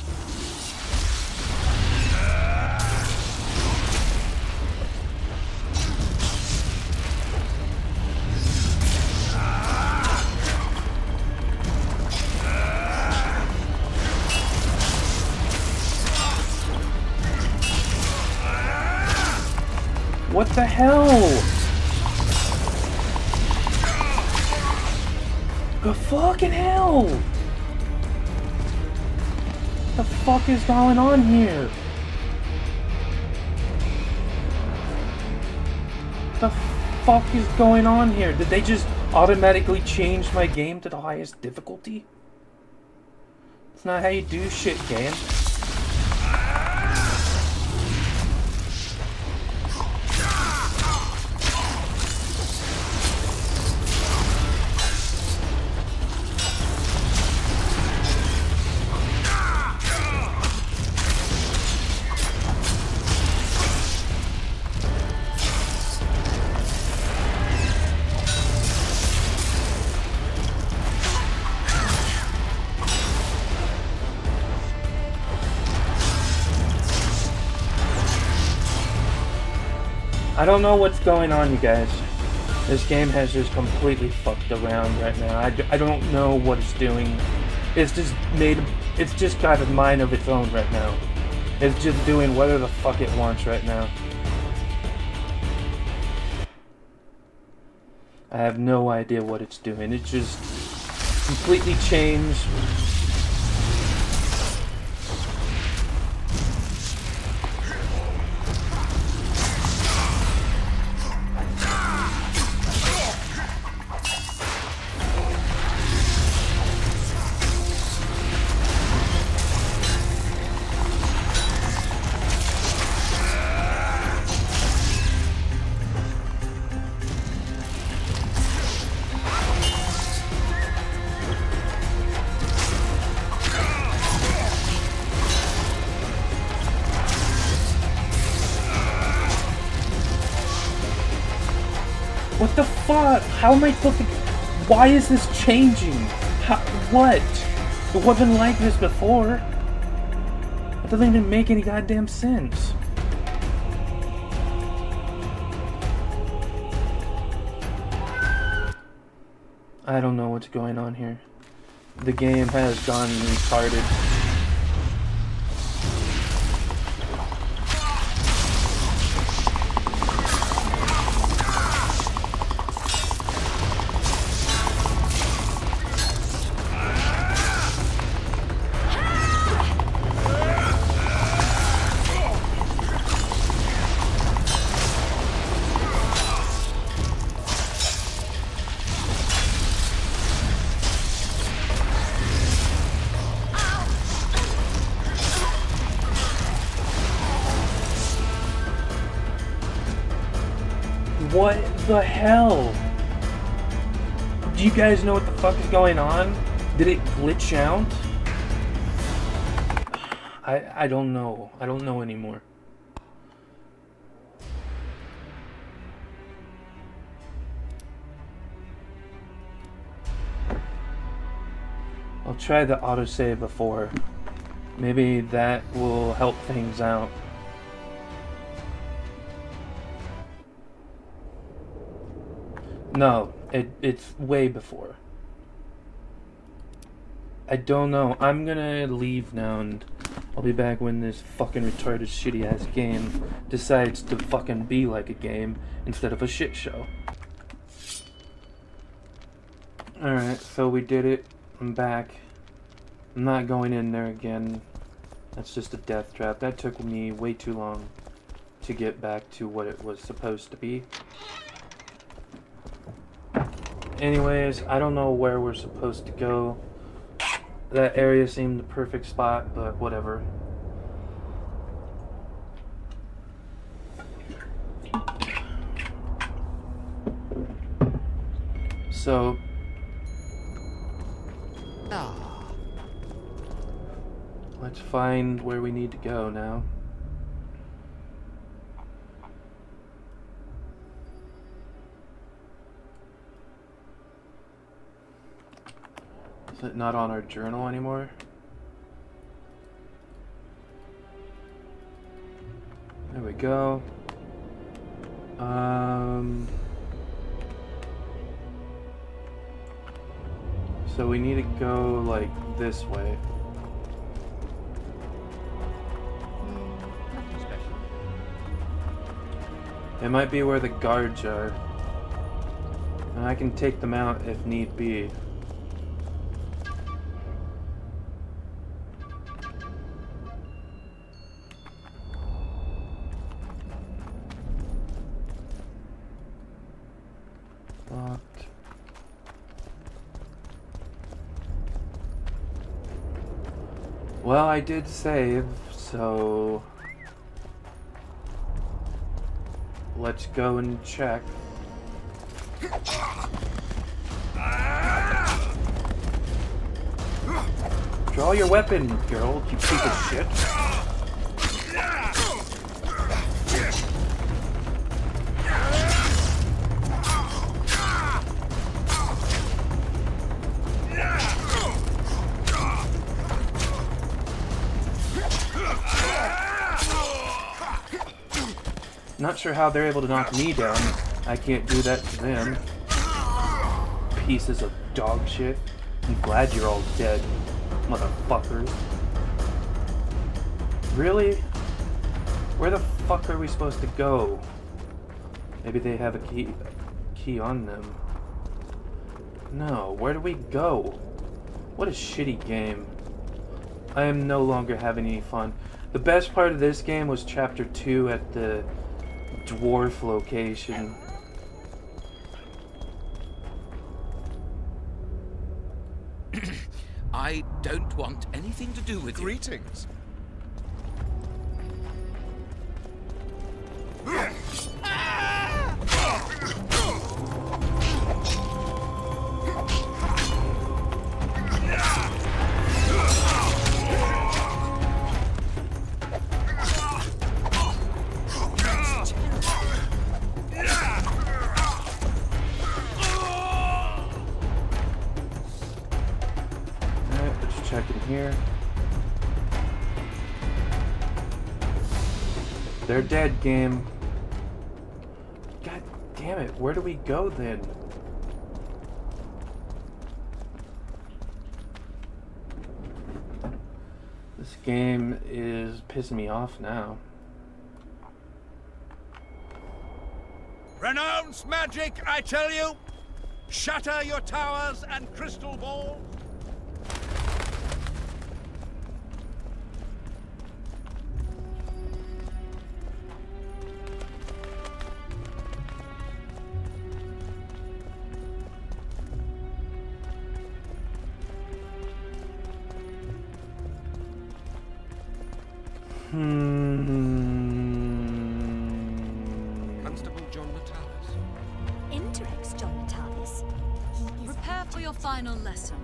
Fuck is going on here? The fuck is going on here? Did they just automatically change my game to the highest difficulty? It's not how you do shit, game. I don't know what's going on, you guys. This game has just completely fucked around right now. I, I don't know what it's doing. It's just made. It's just got a mind of its own right now. It's just doing whatever the fuck it wants right now. I have no idea what it's doing. It just completely changed. How am I supposed to... Why is this changing? How, what? It wasn't like this before. It doesn't even make any goddamn sense. I don't know what's going on here. The game has gone retarded. Guys know what the fuck is going on? Did it glitch out? I I don't know. I don't know anymore. I'll try the autosave before. Maybe that will help things out. No, it it's way before. I don't know. I'm gonna leave now and I'll be back when this fucking retarded shitty ass game decides to fucking be like a game instead of a shit show. Alright, so we did it. I'm back. I'm not going in there again. That's just a death trap. That took me way too long to get back to what it was supposed to be. Anyways, I don't know where we're supposed to go. That area seemed the perfect spot, but whatever. So... Ah. Let's find where we need to go now. It not on our journal anymore? There we go. Um... So we need to go like this way. It might be where the guards are. And I can take them out if need be. Well, I did save, so... Let's go and check. Draw your weapon, girl, you piece of shit. Not sure how they're able to knock me down. I can't do that to them. Pieces of dog shit. I'm glad you're all dead, motherfuckers. Really? Where the fuck are we supposed to go? Maybe they have a key key on them. No, where do we go? What a shitty game. I am no longer having any fun. The best part of this game was chapter 2 at the dwarf location. I don't want anything to do with Greetings. Alright, ah! They're dead, game. God damn it, where do we go then? This game is pissing me off now. Renounce magic, I tell you! Shatter your towers and crystal balls! Hmm. Constable John Natalis. Interex John Natalis. Prepare for your final lesson.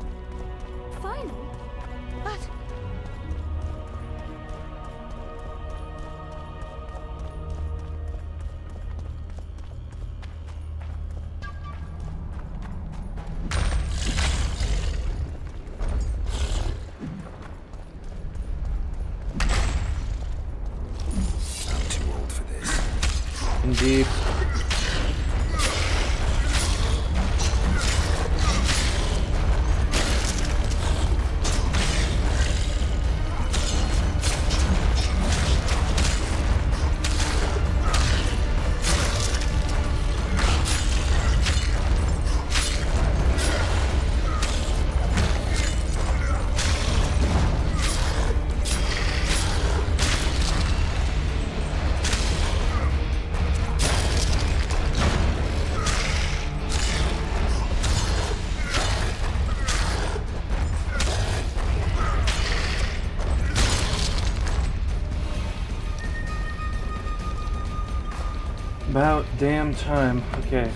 About damn time. Okay.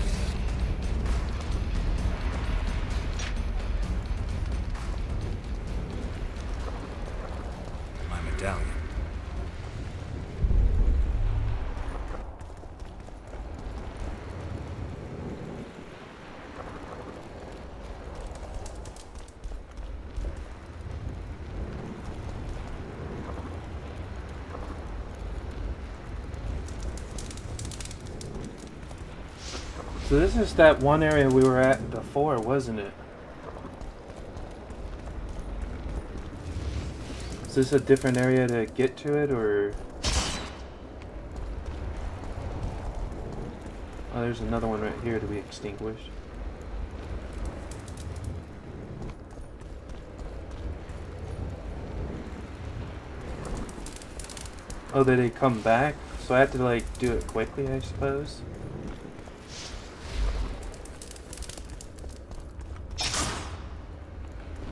This is that one area we were at before, wasn't it? Is this a different area to get to it, or... Oh, there's another one right here to be extinguished. Oh, did they come back? So I have to, like, do it quickly, I suppose?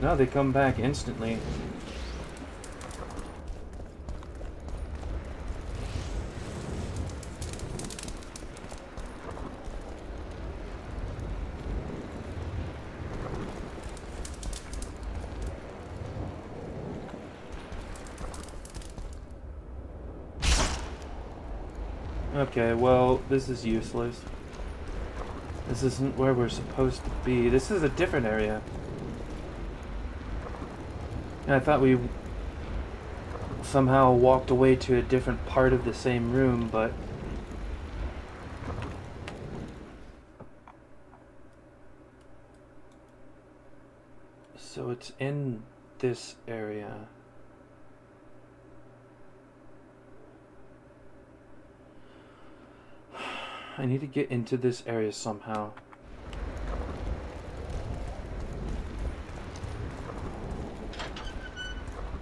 No, they come back instantly. Okay, well, this is useless. This isn't where we're supposed to be. This is a different area. And I thought we somehow walked away to a different part of the same room, but... So it's in this area. I need to get into this area somehow.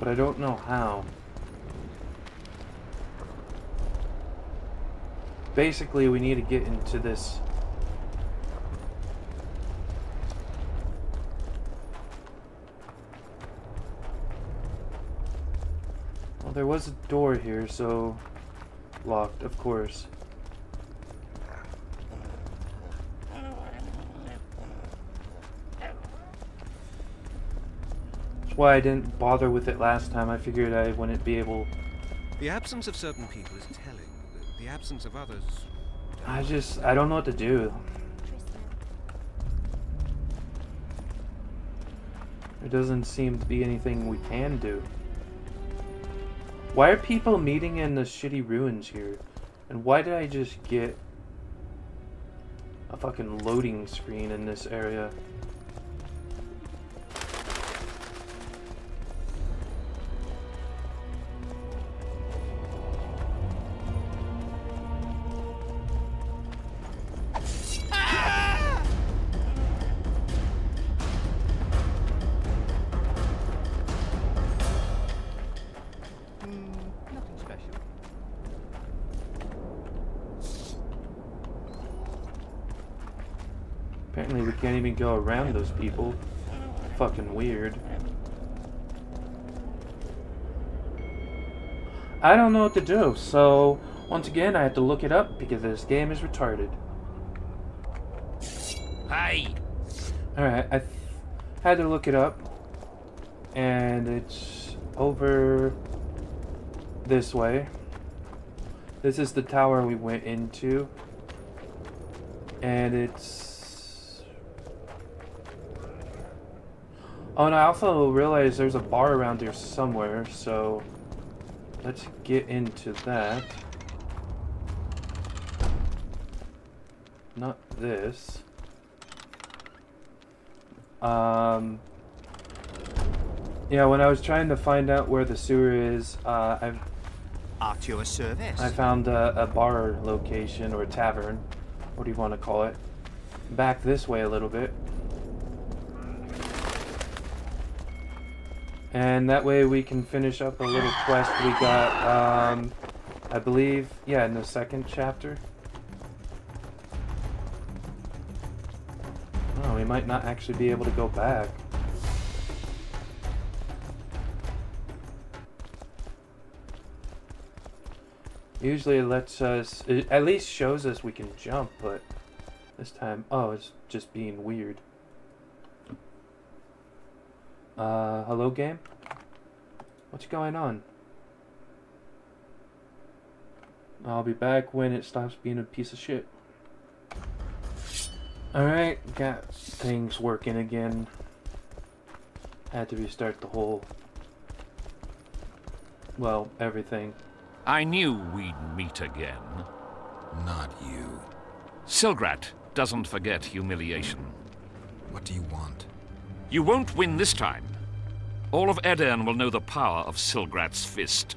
But I don't know how. Basically, we need to get into this Well, there was a door here, so locked, of course. That's why I didn't bother with it last time. I figured I wouldn't be able. The absence of certain people is telling. The, absence of others. I just I don't know what to do. There doesn't seem to be anything we can do. Why are people meeting in the shitty ruins here? And why did I just get a fucking loading screen in this area? Go around those people. Fucking weird. I don't know what to do, so once again I have to look it up because this game is retarded. Hey! Alright, I Had to look it up. And it's over this way. This is the tower we went into. And it's... Oh, and I also realized there's a bar around here somewhere, so let's get into that. Not this. Um, yeah, when I was trying to find out where the sewer is, uh, I've At your service. I found a, a bar location or a tavern. What do you want to call it? Back this way a little bit. And that way we can finish up a little quest we got, um, I believe, yeah, in the second chapter. Oh, we might not actually be able to go back. Usually it lets us, it at least shows us we can jump, but this time, oh, it's just being weird. Uh, hello game? What's going on? I'll be back when it stops being a piece of shit. Alright, got things working again. Had to restart the whole... Well, everything. I knew we'd meet again. Not you. Silgrat doesn't forget humiliation. What do you want? You won't win this time. All of Aedirn will know the power of Silgrat's fist.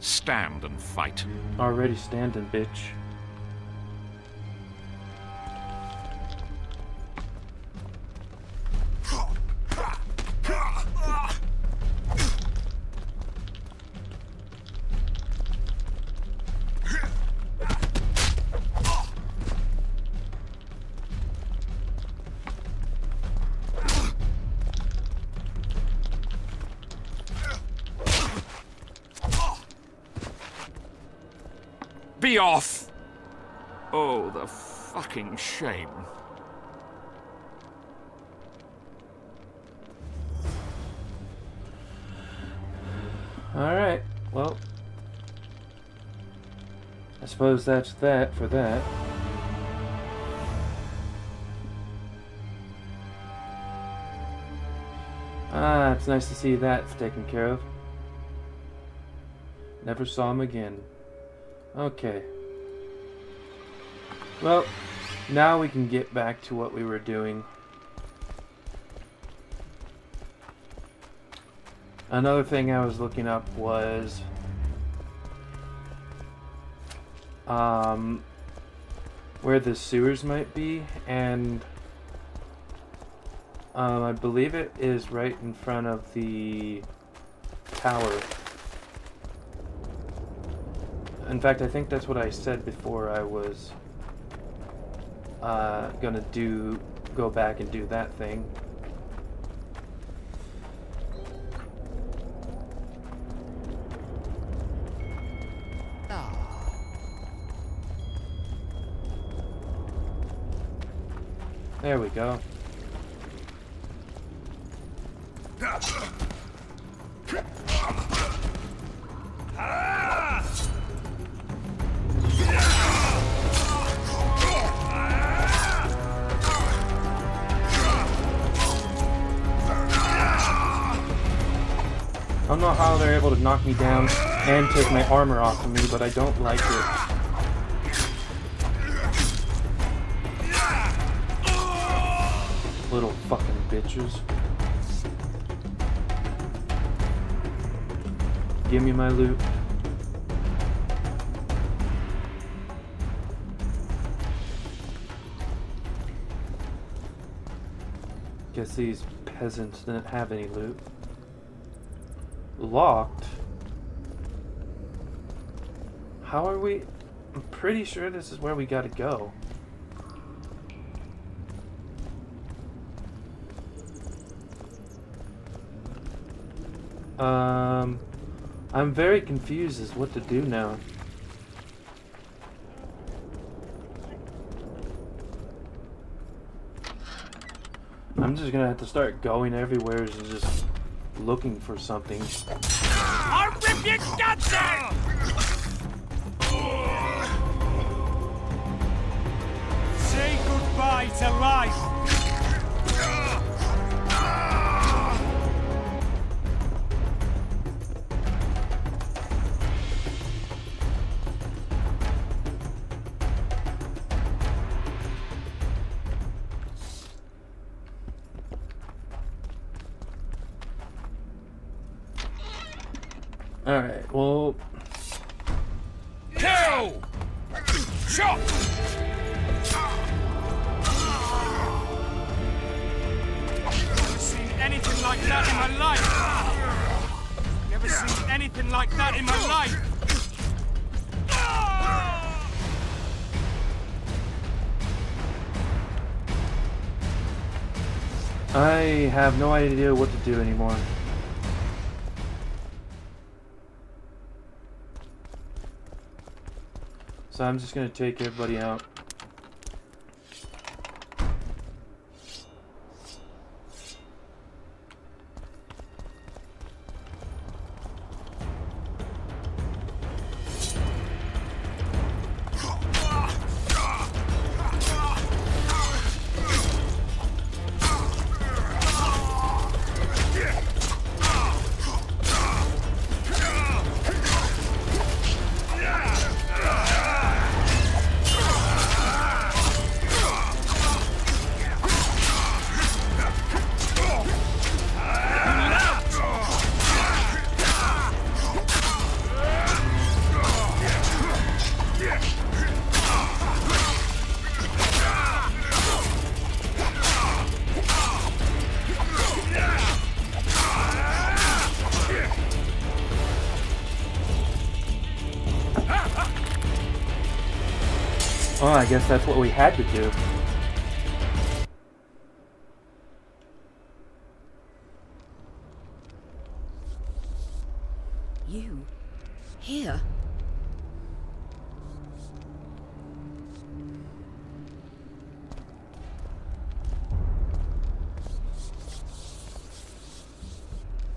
Stand and fight. Already standing, bitch. Shame. Alright, well. I suppose that's that for that. Ah, it's nice to see that's taken care of. Never saw him again. Okay. Well, now we can get back to what we were doing. Another thing I was looking up was um, where the sewers might be, and um, I believe it is right in front of the tower. In fact, I think that's what I said before I was uh, gonna do, go back and do that thing. There we go. Me down and take my armor off of me, but I don't like it. Little fucking bitches. Give me my loot. Guess these peasants didn't have any loot. Locked? How are we... I'm pretty sure this is where we gotta go. Um, I'm very confused as what to do now. I'm just gonna have to start going everywhere and just looking for something. I'll rip your guts out! To life! No idea what to do anymore. So I'm just gonna take everybody out. Guess that's what we had to do. You? Here?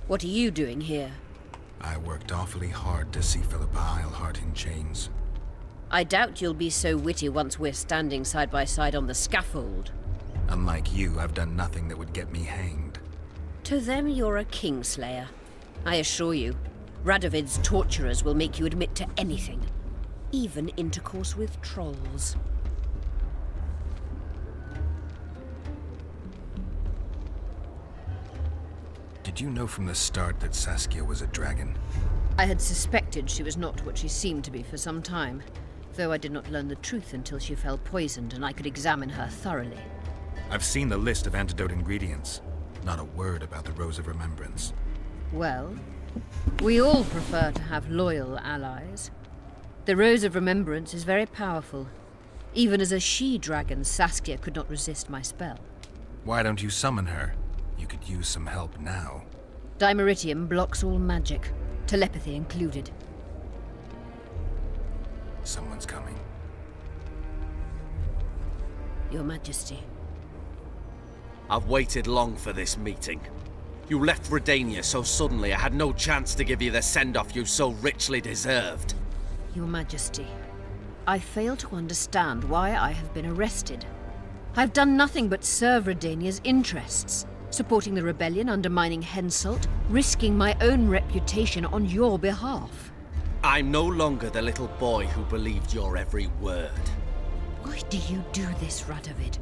What are you doing here? I worked awfully hard to see Philippa Eilhart in chains. I doubt you'll be so witty once we're standing side by side on the scaffold. Unlike you, I've done nothing that would get me hanged. To them, you're a kingslayer. I assure you, Radovid's torturers will make you admit to anything. Even intercourse with trolls. Did you know from the start that Saskia was a dragon? I had suspected she was not what she seemed to be for some time, though I did not learn the truth until she fell poisoned and I could examine her thoroughly. I've seen the list of antidote ingredients. Not a word about the Rose of Remembrance. Well, we all prefer to have loyal allies. The Rose of Remembrance is very powerful. Even as a she-dragon, Saskia could not resist my spell. Why don't you summon her? You could use some help now. Dimeritium blocks all magic, telepathy included. Someone's coming. Your Majesty. I've waited long for this meeting. You left Redania so suddenly I had no chance to give you the send-off you so richly deserved. Your Majesty, I fail to understand why I have been arrested. I've done nothing but serve Redania's interests, supporting the rebellion, undermining Henselt, risking my own reputation on your behalf. I'm no longer the little boy who believed your every word. Why do you do this, Radovid?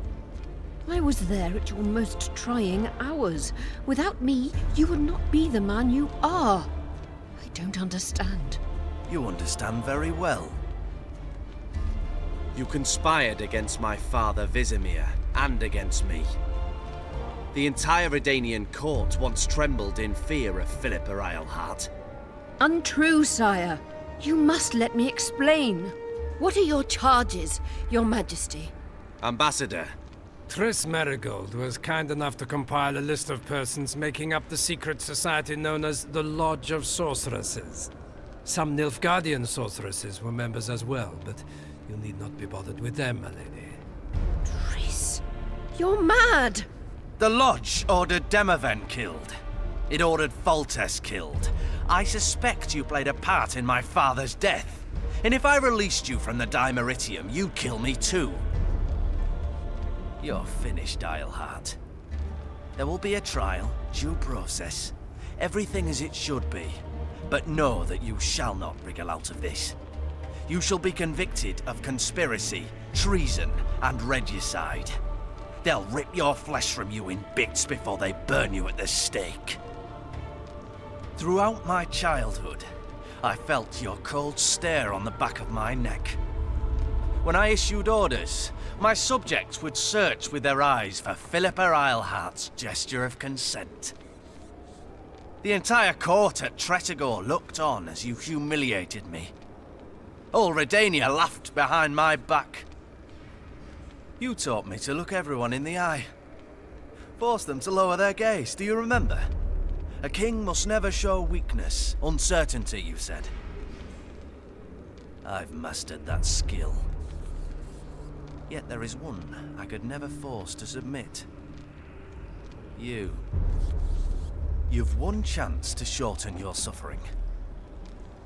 I was there at your most trying hours. Without me, you would not be the man you are. I don't understand. You understand very well. You conspired against my father Vizimir, and against me. The entire Redanian court once trembled in fear of Philippa Eilhart. Untrue, sire. You must let me explain. What are your charges, your majesty? Ambassador, Triss Merigold was kind enough to compile a list of persons making up the secret society known as the Lodge of Sorceresses. Some Nilfgaardian sorceresses were members as well, but you need not be bothered with them, my lady. Triss, you're mad! The Lodge ordered Demavend killed. It ordered Foltest killed. I suspect you played a part in my father's death. And if I released you from the Dimeritium, you'd kill me too. You're finished, Eilhart. There will be a trial, due process. Everything as it should be. But know that you shall not wriggle out of this. You shall be convicted of conspiracy, treason, and regicide. They'll rip your flesh from you in bits before they burn you at the stake. Throughout my childhood, I felt your cold stare on the back of my neck. When I issued orders, my subjects would search with their eyes for Philippa Eilhart's gesture of consent. The entire court at Tretogor looked on as you humiliated me. All Redania laughed behind my back. You taught me to look everyone in the eye. Forced them to lower their gaze, do you remember? A king must never show weakness, uncertainty, you said. I've mastered that skill. Yet there is one I could never force to submit. You. You've one chance to shorten your suffering.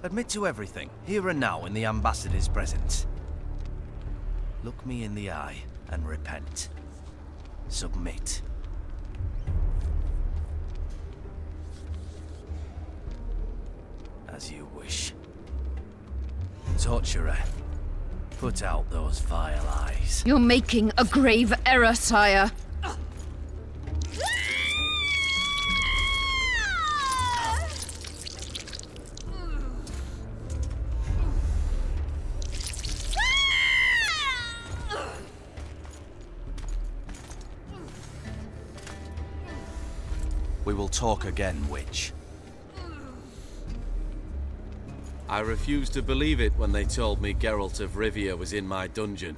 Admit to everything, here and now in the Ambassador's presence. Look me in the eye and repent. Submit. As you wish. Torturer, put out those vile eyes. You're making a grave error, sire. We will talk again, witch. I refused to believe it when they told me Geralt of Rivia was in my dungeon.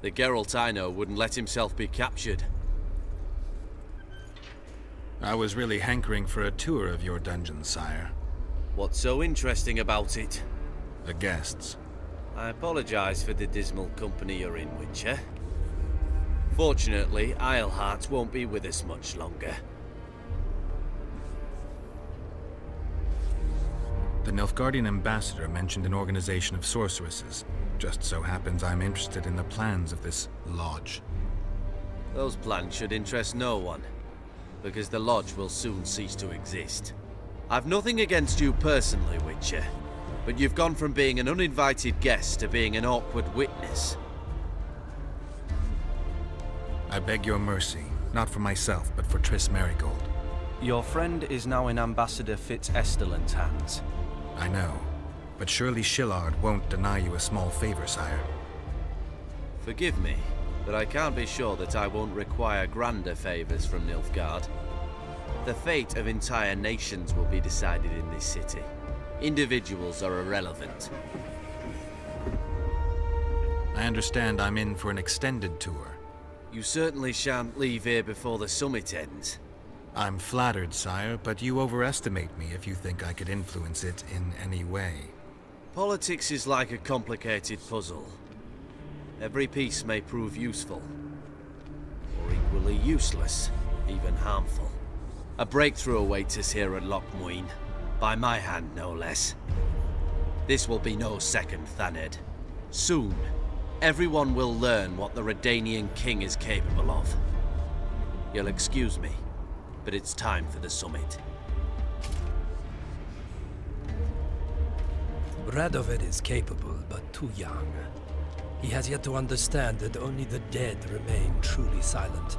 The Geralt I know wouldn't let himself be captured. I was really hankering for a tour of your dungeon, sire. What's so interesting about it? The guests. I apologize for the dismal company you're in, Witcher. Fortunately, Eilhart won't be with us much longer. The Nilfgaardian ambassador mentioned an organization of sorceresses. Just so happens I'm interested in the plans of this lodge. Those plans should interest no one, because the lodge will soon cease to exist. I've nothing against you personally, Witcher, but you've gone from being an uninvited guest to being an awkward witness. I beg your mercy, not for myself, but for Triss Merigold. Your friend is now in Ambassador Fitz-Oesterlen's hands. I know, but surely Shilard won't deny you a small favor, sire. Forgive me, but I can't be sure that I won't require grander favors from Nilfgaard. The fate of entire nations will be decided in this city. Individuals are irrelevant. I understand I'm in for an extended tour. You certainly shan't leave here before the summit ends. I'm flattered, sire, but you overestimate me if you think I could influence it in any way. Politics is like a complicated puzzle. Every piece may prove useful, or equally useless, even harmful. A breakthrough awaits us here at Loch Muin, by my hand no less. This will be no second Thanedd. Soon, everyone will learn what the Redanian king is capable of. You'll excuse me, but it's time for the summit. Radovid is capable, but too young. He has yet to understand that only the dead remain truly silent.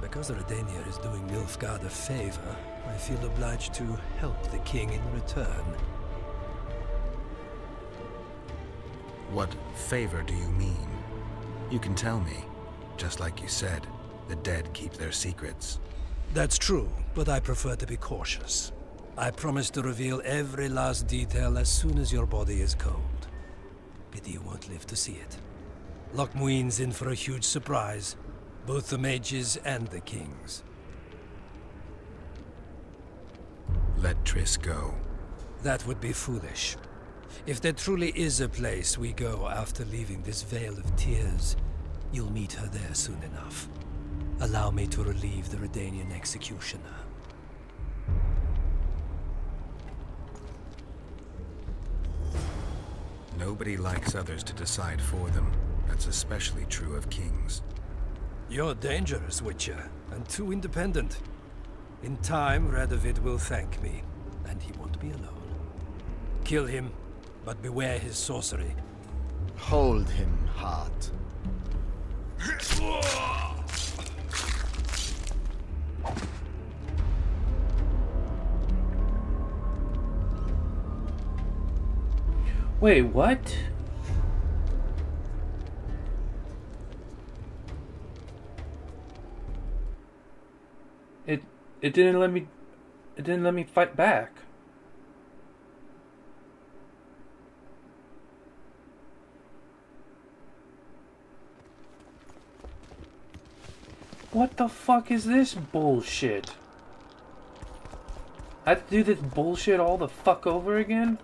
Because Redania is doing Nilfgaard a favor, I feel obliged to help the king in return. What favor do you mean? You can tell me. Just like you said, the dead keep their secrets. That's true, but I prefer to be cautious. I promise to reveal every last detail as soon as your body is cold. Pity you won't live to see it. Loch Muin's in for a huge surprise. Both the mages and the kings. Let Triss go. That would be foolish. If there truly is a place we go after leaving this Vale of Tears, you'll meet her there soon enough. Allow me to relieve the Redanian executioner. Nobody likes others to decide for them. That's especially true of kings. You're dangerous, Witcher, and too independent. In time, Radovid will thank me, and he won't be alone. Kill him, but beware his sorcery. Hold him, Hart. Wait, what? It it didn't let me it didn't let me fight back. What the fuck is this bullshit? I have to do this bullshit all the fuck over again?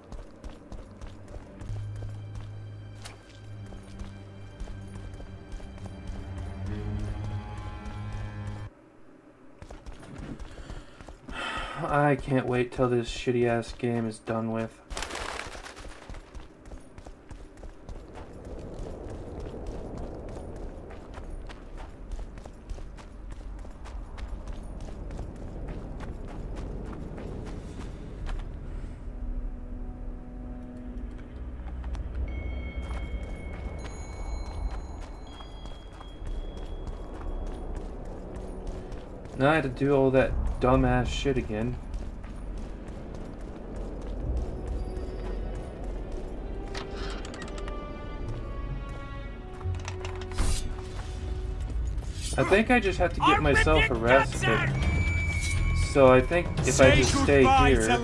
I can't wait till this shitty ass game is done with. Now I had to do all that dumbass shit again. I think I just have to get myself arrested. So I think if I just stay here...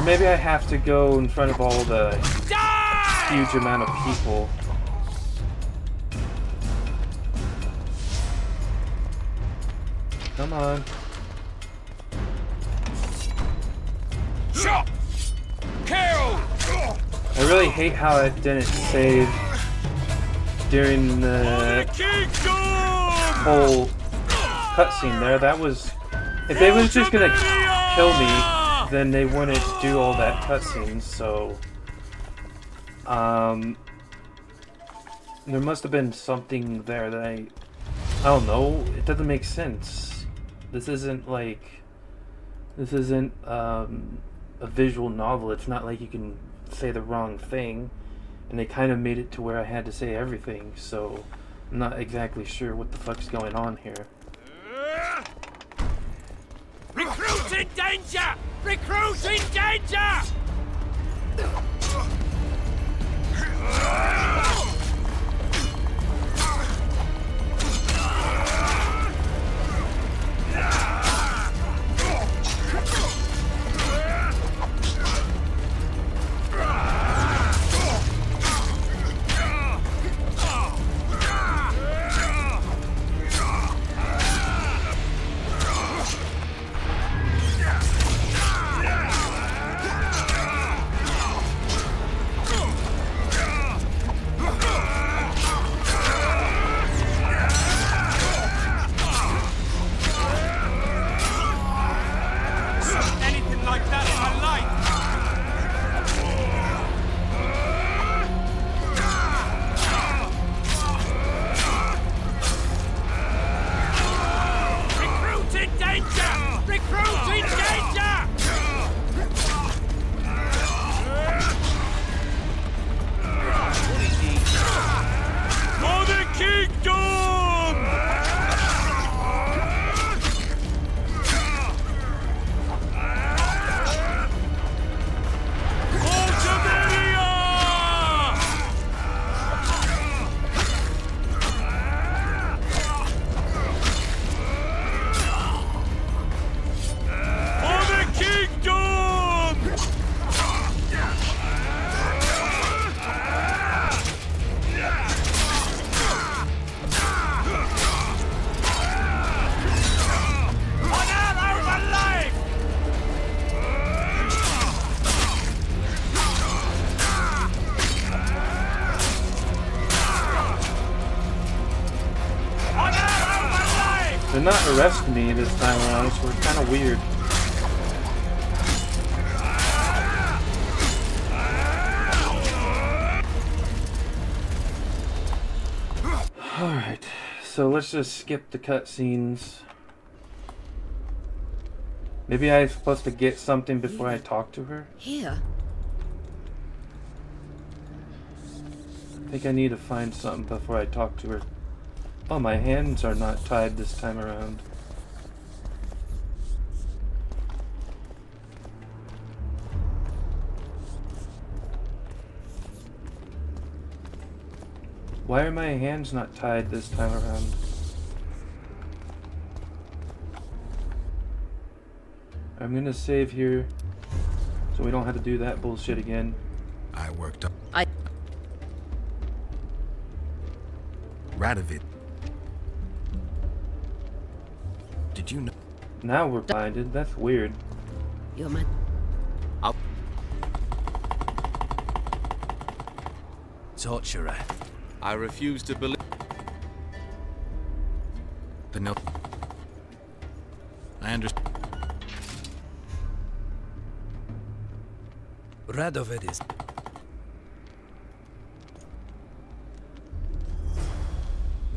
Or maybe I have to go in front of all the huge amount of people. Come on. I really hate how I didn't save during the whole cutscene there. That was... If they was just gonna kill me, then they wouldn't do all that cutscene, so... Um... There must have been something there that I... I don't know. It doesn't make sense. This isn't like... This isn't um, a visual novel. It's not like you can say the wrong thing. And they kind of made it to where I had to say everything, so... I'm not exactly sure what the fuck's going on here. Recruit in danger! Recruit in danger! This time around, so it's kind of weird. Alright, so let's just skip the cutscenes. Maybe I'm supposed to get something before I talk to her? Here? I think I need to find something before I talk to her. Oh, my hands are not tied this time around. Why are my hands not tied this time around? I'm gonna save here so we don't have to do that bullshit again. I worked up. I. Radovid. Did you know? Now we're blinded. That's weird. You're my. I'll... Torturer. Eh? I refuse to believe. The no. I understand. Radovid is.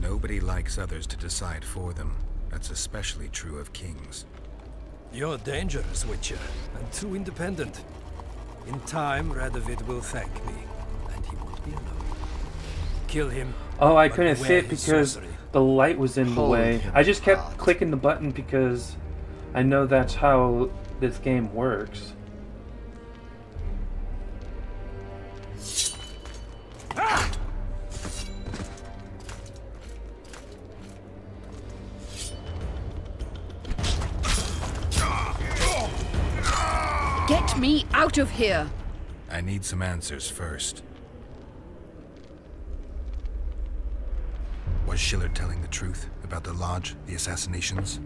Nobody likes others to decide for them. That's especially true of kings. You're dangerous, Witcher, and too independent. In time, Radovid will thank me, and he won't be alone. Kill him. Oh, I couldn't beware see it because sorcery. the light was in the way. I just kept clicking the button because I know that's how this game works. Get me out of here! I need some answers first. Was Shilard telling the truth about the Lodge, the assassinations?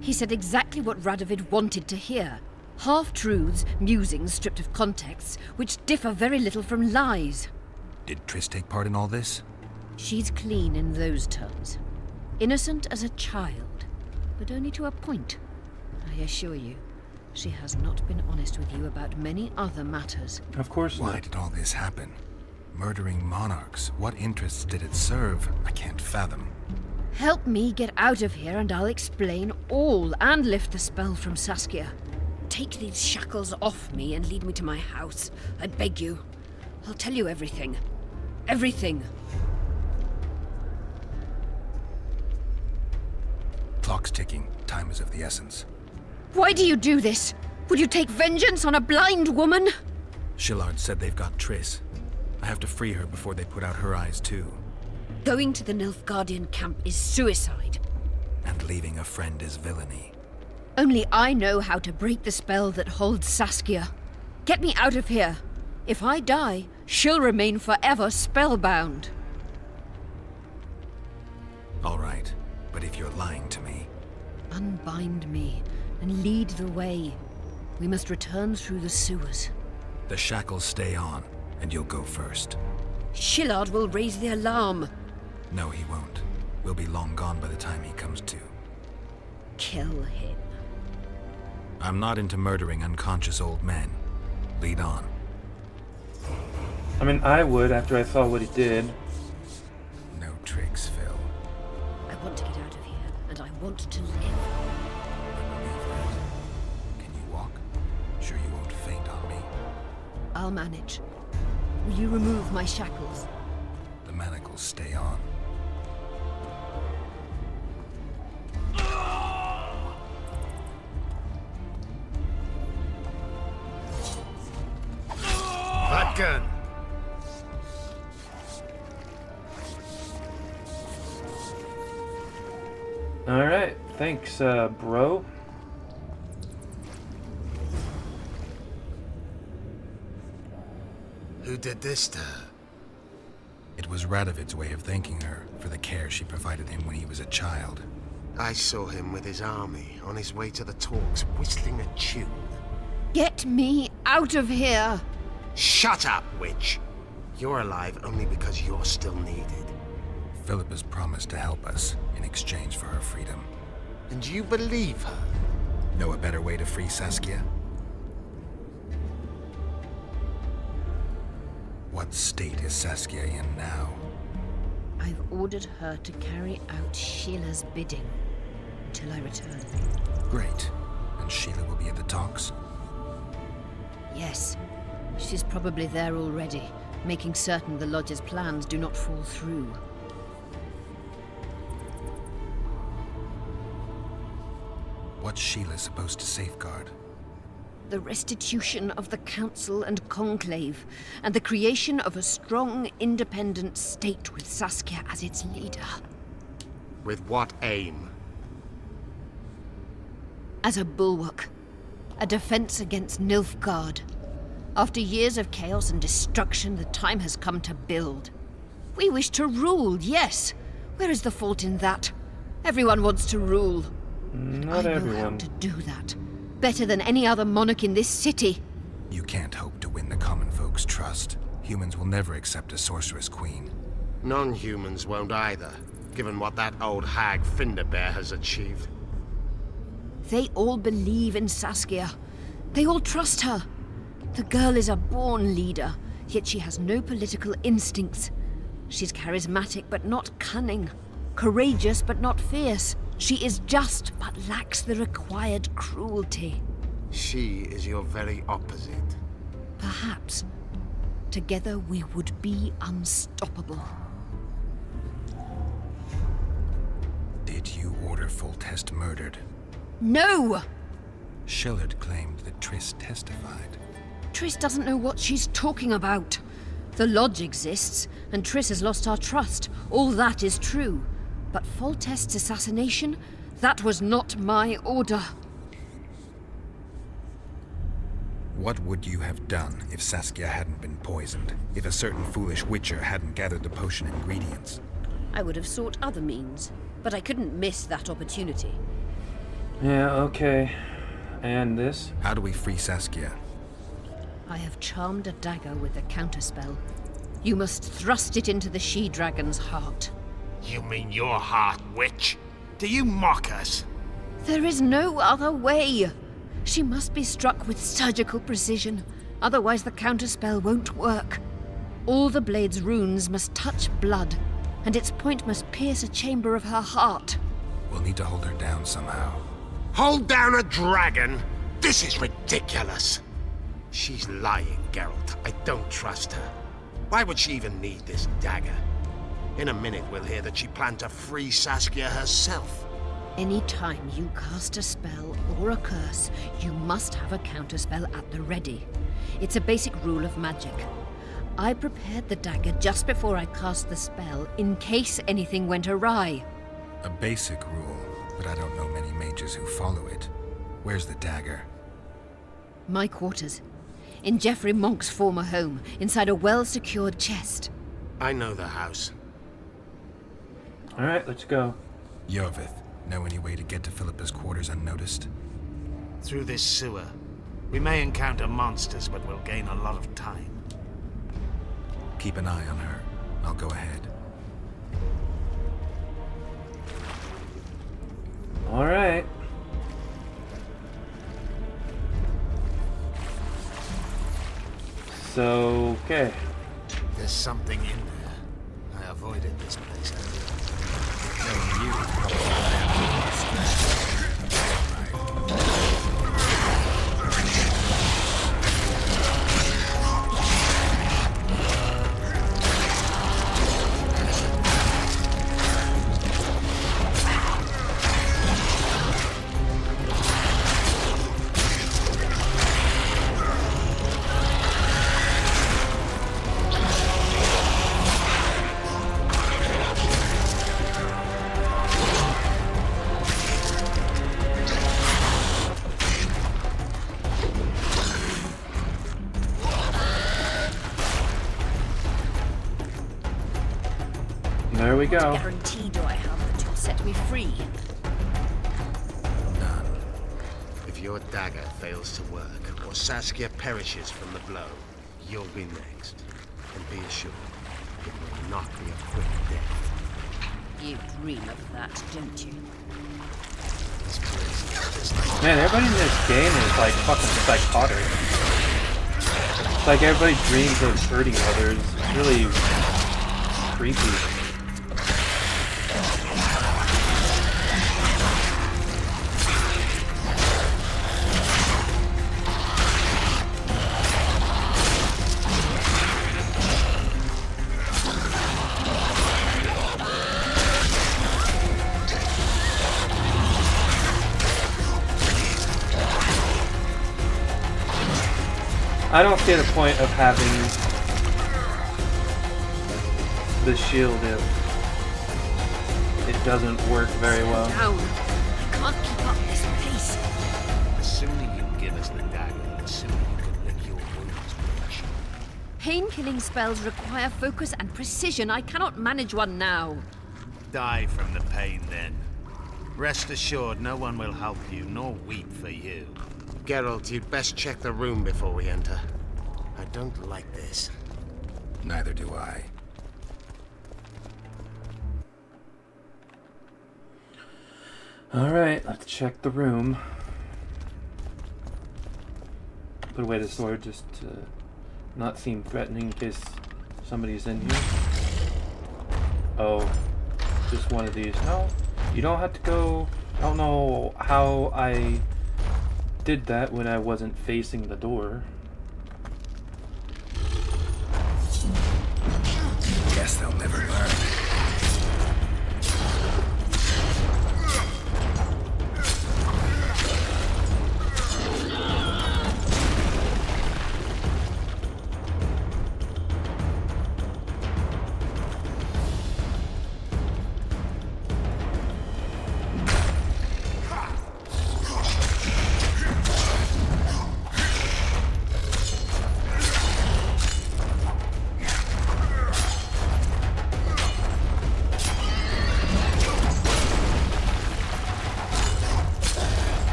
He said exactly what Radovid wanted to hear. Half truths, musings stripped of context, which differ very little from lies. Did Triss take part in all this? She's clean in those terms. Innocent as a child, but only to a point. I assure you, she has not been honest with you about many other matters. Of course Why not. did all this happen? Murdering monarchs. What interests did it serve? I can't fathom. Help me get out of here and I'll explain all and lift the spell from Saskia. Take these shackles off me and lead me to my house. I beg you. I'll tell you everything. Everything. Clock's ticking. Time is of the essence. Why do you do this? Would you take vengeance on a blind woman? Shilard said they've got Triss. I have to free her before they put out her eyes, too. Going to the Nilfgaardian camp is suicide. And leaving a friend is villainy. Only I know how to break the spell that holds Saskia. Get me out of here. If I die, she'll remain forever spellbound. All right, but if you're lying to me, Unbind me and lead the way. We must return through the sewers. the shackles stay on, and you'll go first. Shilard will raise the alarm. No, he won't. We'll be long gone by the time he comes to. Kill him. I'm not into murdering unconscious old men. Lead on. I mean, I would after I saw what he did. No tricks, Phil. I want to get out of here, and I want to live. Can you walk? Sure you won't faint on me? I'll manage. Will you remove my shackles? The manacles stay on. Vodka! Alright, thanks, uh, bro. Who did this to her? It was Radovid's way of thanking her for the care she provided him when he was a child. I saw him with his army on his way to the talks, whistling a tune. Get me out of here! Shut up, witch! You're alive only because you're still needed. Philippa's promised to help us in exchange for her freedom. And you believe her? Know a better way to free Saskia? What state is Saskia in now? I've ordered her to carry out Sheala's bidding until I return. Great. And Sheala will be at the talks? Yes. She's probably there already, making certain the Lodge's plans do not fall through. What's Sheala supposed to safeguard? The restitution of the Council and Conclave, and the creation of a strong, independent state with Saskia as its leader. With what aim? As a bulwark. A defense against Nilfgaard. After years of chaos and destruction, the time has come to build. We wish to rule, yes. Where is the fault in that? Everyone wants to rule. Not I know everyone. how to do that. Better than any other monarch in this city. You can't hope to win the common folk's trust. Humans will never accept a sorceress queen. Non-humans won't either, given what that old hag Findabair has achieved. They all believe in Saskia. They all trust her. The girl is a born leader, yet she has no political instincts. She's charismatic but not cunning, courageous but not fierce. She is just but lacks the required cruelty. She is your very opposite. Perhaps together we would be unstoppable. Did you order Foltest murdered? No! Shilard claimed that Triss testified. Triss doesn't know what she's talking about. The Lodge exists, and Triss has lost our trust. All that is true. But Foltest's assassination? That was not my order. What would you have done if Saskia hadn't been poisoned? If a certain foolish witcher hadn't gathered the potion ingredients? I would have sought other means, but I couldn't miss that opportunity. Yeah, okay. And this? How do we free Saskia? I have charmed a dagger with a counterspell. You must thrust it into the she-dragon's heart. You mean your heart, witch? Do you mock us? There is no other way. She must be struck with surgical precision, otherwise the counterspell won't work. All the blade's runes must touch blood, and its point must pierce a chamber of her heart. We'll need to hold her down somehow. Hold down a dragon? This is ridiculous. She's lying, Geralt. I don't trust her. Why would she even need this dagger? In a minute, we'll hear that she planned to free Saskia herself. Any time you cast a spell or a curse, you must have a counterspell at the ready. It's a basic rule of magic. I prepared the dagger just before I cast the spell in case anything went awry. A basic rule, but I don't know many mages who follow it. Where's the dagger? My quarters. In Geoffrey Monck's former home, inside a well-secured chest. I know the house. Alright, let's go. Iorveth, know any way to get to Philippa's quarters unnoticed? Through this sewer. We may encounter monsters, but we'll gain a lot of time. Keep an eye on her. I'll go ahead. Alright. So, okay. There's something in there. I avoided this place earlier. There we go. What guarantee do I have that you'll set me free? If your dagger fails to work, or Saskia perishes from the blow, you'll be next. And be assured, it will not be a quick death. You dream of that, don't you? Man, everybody in this game is like fucking psychotic. It's like everybody dreams of hurting others. It's really creepy. I don't see the point of having the shield if it doesn't work very well. Down. I can't keep up this pace. The sooner you give us the dagger, the sooner you can lick your wounds, professional. Pain-killing spells require focus and precision. I cannot manage one now. Die from the pain, then. Rest assured, no one will help you, nor weep for you. Geralt, you'd best check the room before we enter. I don't like this. Neither do I. Alright, let's check the room. Put away the sword just to not seem threatening in case somebody's in here. Oh, just one of these. No, you don't have to go. I don't know how I did that when I wasn't facing the door. Guess they'll never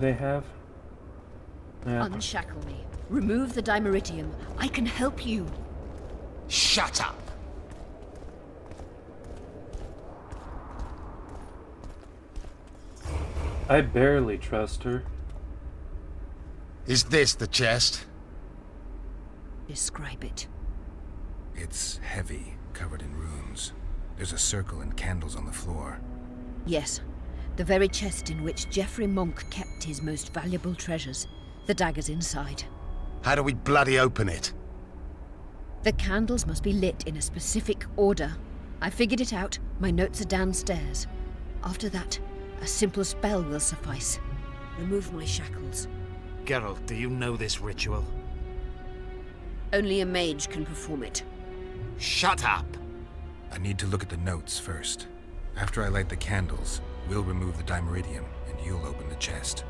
they have? Yeah. Unshackle me. Remove the dimeritium. I can help you. Shut up! I barely trust her. Is this the chest? Describe it. It's heavy, covered in runes. There's a circle and candles on the floor. Yes. The very chest in which Geoffrey Monck kept his most valuable treasures. The daggers inside. How do we bloody open it? The candles must be lit in a specific order. I figured it out. My notes are downstairs. After that, a simple spell will suffice. Remove my shackles. Geralt, do you know this ritual? Only a mage can perform it. Shut up! I need to look at the notes first. After I light the candles, we'll remove the dimeritium, and you'll open the chest.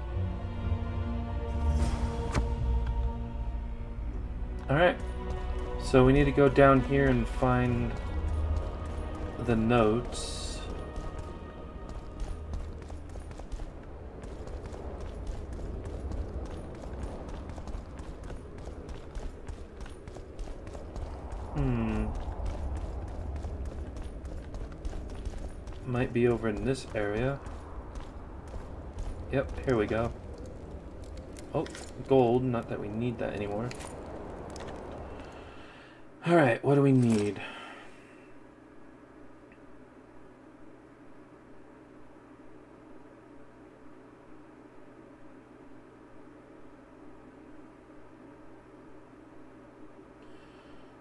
Alright. So we need to go down here and find the notes. Hmm. Might be over in this area. Yep, here we go. Oh, gold. Not that we need that anymore. Alright, what do we need?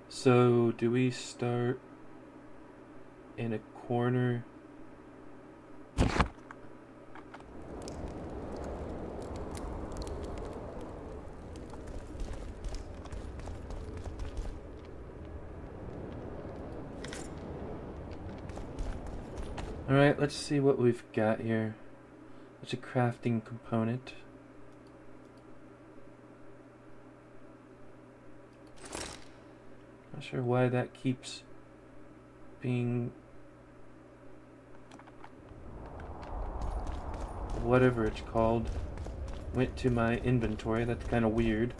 So, do we start in a corner? Alright, let's see what we've got here. It's a crafting component. Not sure why that keeps being whatever it's called went to my inventory. That's kind of weird.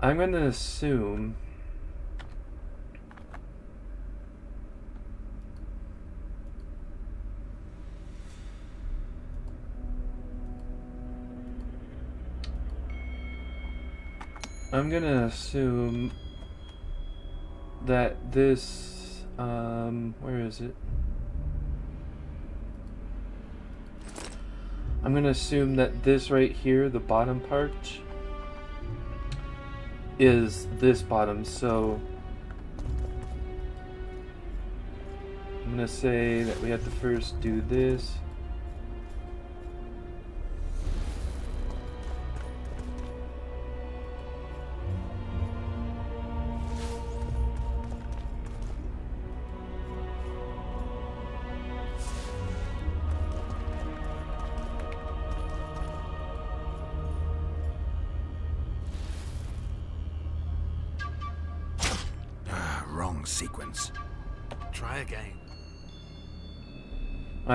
I'm going to assume I'm gonna assume that this, um, where is it? I'm gonna assume that this right here, the bottom part, is this bottom, so I'm gonna say that we have to first do this.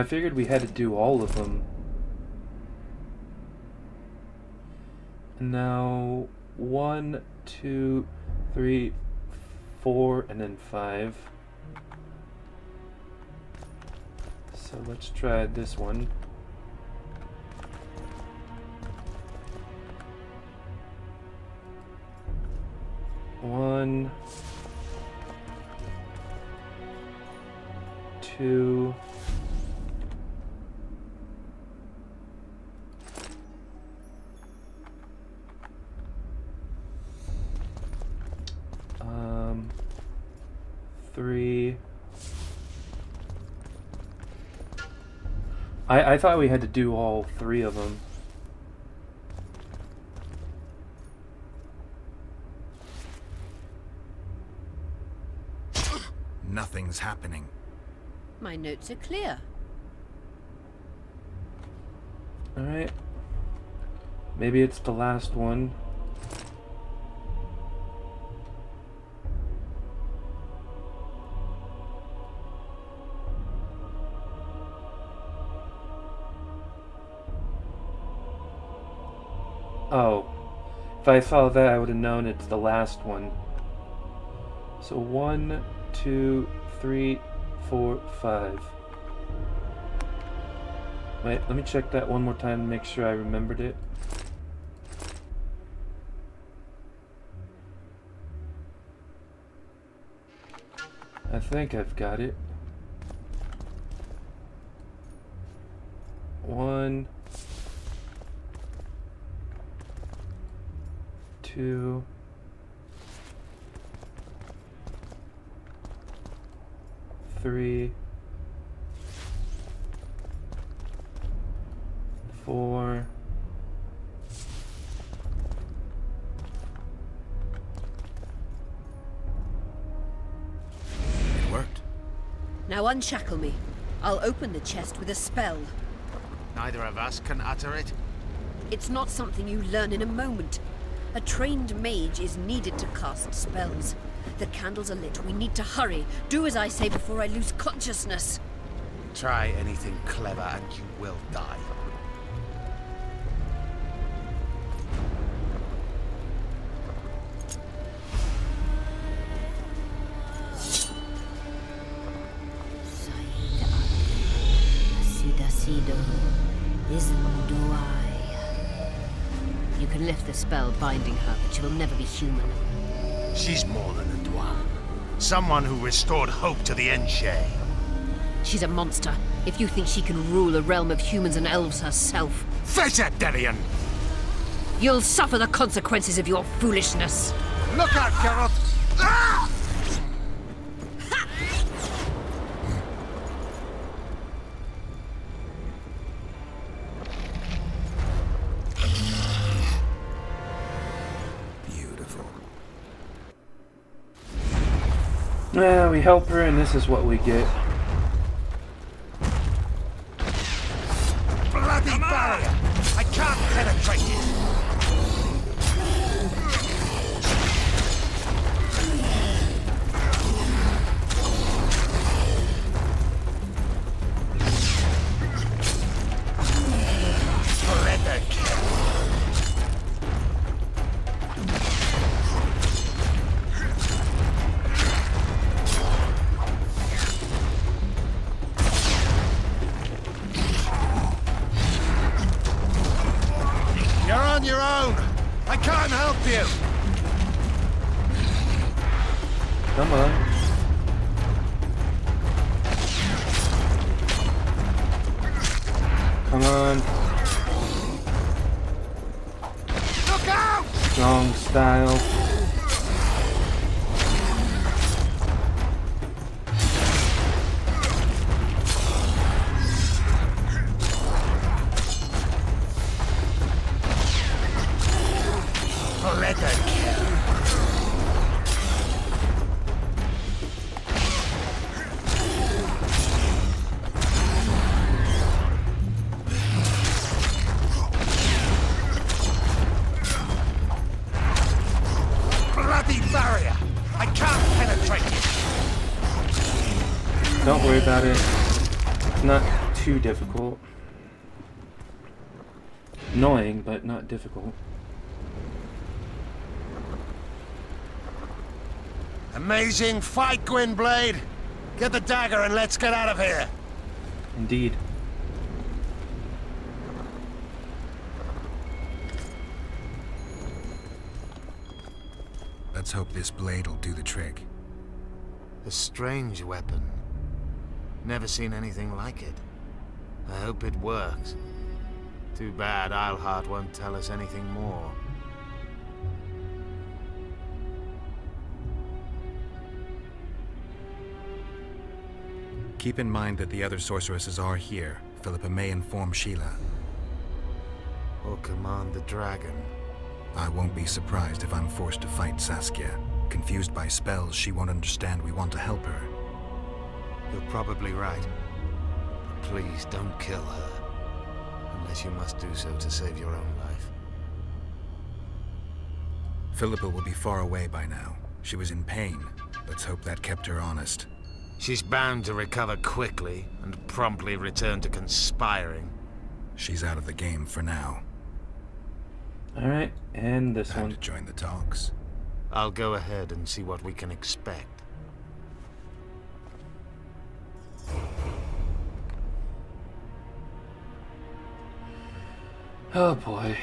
I figured we had to do all of them. Now, one, two, three, four, and then five. So let's try this one. One, two. Um, three. I I thought we had to do all three of them. Nothing's happening. My notes are clear. Alright. Maybe it's the last one. If I saw that, I would have known it's the last one. So one, two, three, four, five. Wait, let me check that one more time to make sure I remembered it. I think I've got it. One, two, three, four, It worked. Now unshackle me. I'll open the chest with a spell. Neither of us can utter it. It's not something you learn in a moment. A trained mage is needed to cast spells. The candles are lit. We need to hurry. Do as I say before I lose consciousness. Try anything clever and you will die. Binding her, but she will never be human. She's more than a Dh'oine. Someone who restored hope to the Enshe. She's a monster. If you think she can rule a realm of humans and elves herself. Face it, Delian! You'll suffer the consequences of your foolishness. Look out, Geralt! We help her, and this is what we get. Amazing fight, Gwynbleidd! Get the dagger and let's get out of here! Indeed. Let's hope this blade will do the trick. A strange weapon. Never seen anything like it. I hope it works. Too bad Eilhart won't tell us anything more. Keep in mind that the other sorceresses are here. Philippa may inform Sheala. Or command the dragon. I won't be surprised if I'm forced to fight Saskia. Confused by spells, she won't understand we want to help her. You're probably right. But please don't kill her. Unless you must do so to save your own life. Philippa will be far away by now. She was in pain. Let's hope that kept her honest. She's bound to recover quickly and promptly return to conspiring. She's out of the game for now. Alright, and this Time one. to join the talks. I'll go ahead and see what we can expect. Oh boy.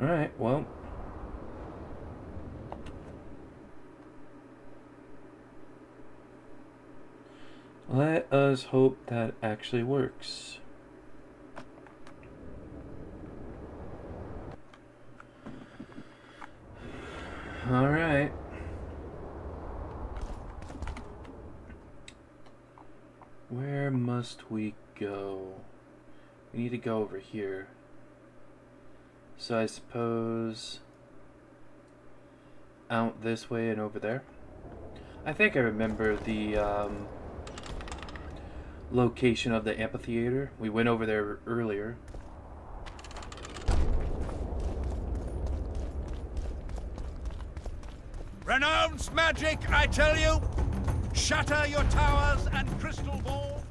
Alright, well. Let us hope that actually works. Alright. Where must we go? We need to go over here. So I suppose out this way and over there. I think I remember the um, location of the amphitheater. We went over there earlier. Renounce magic, I tell you! Shatter your towers and crystal ball!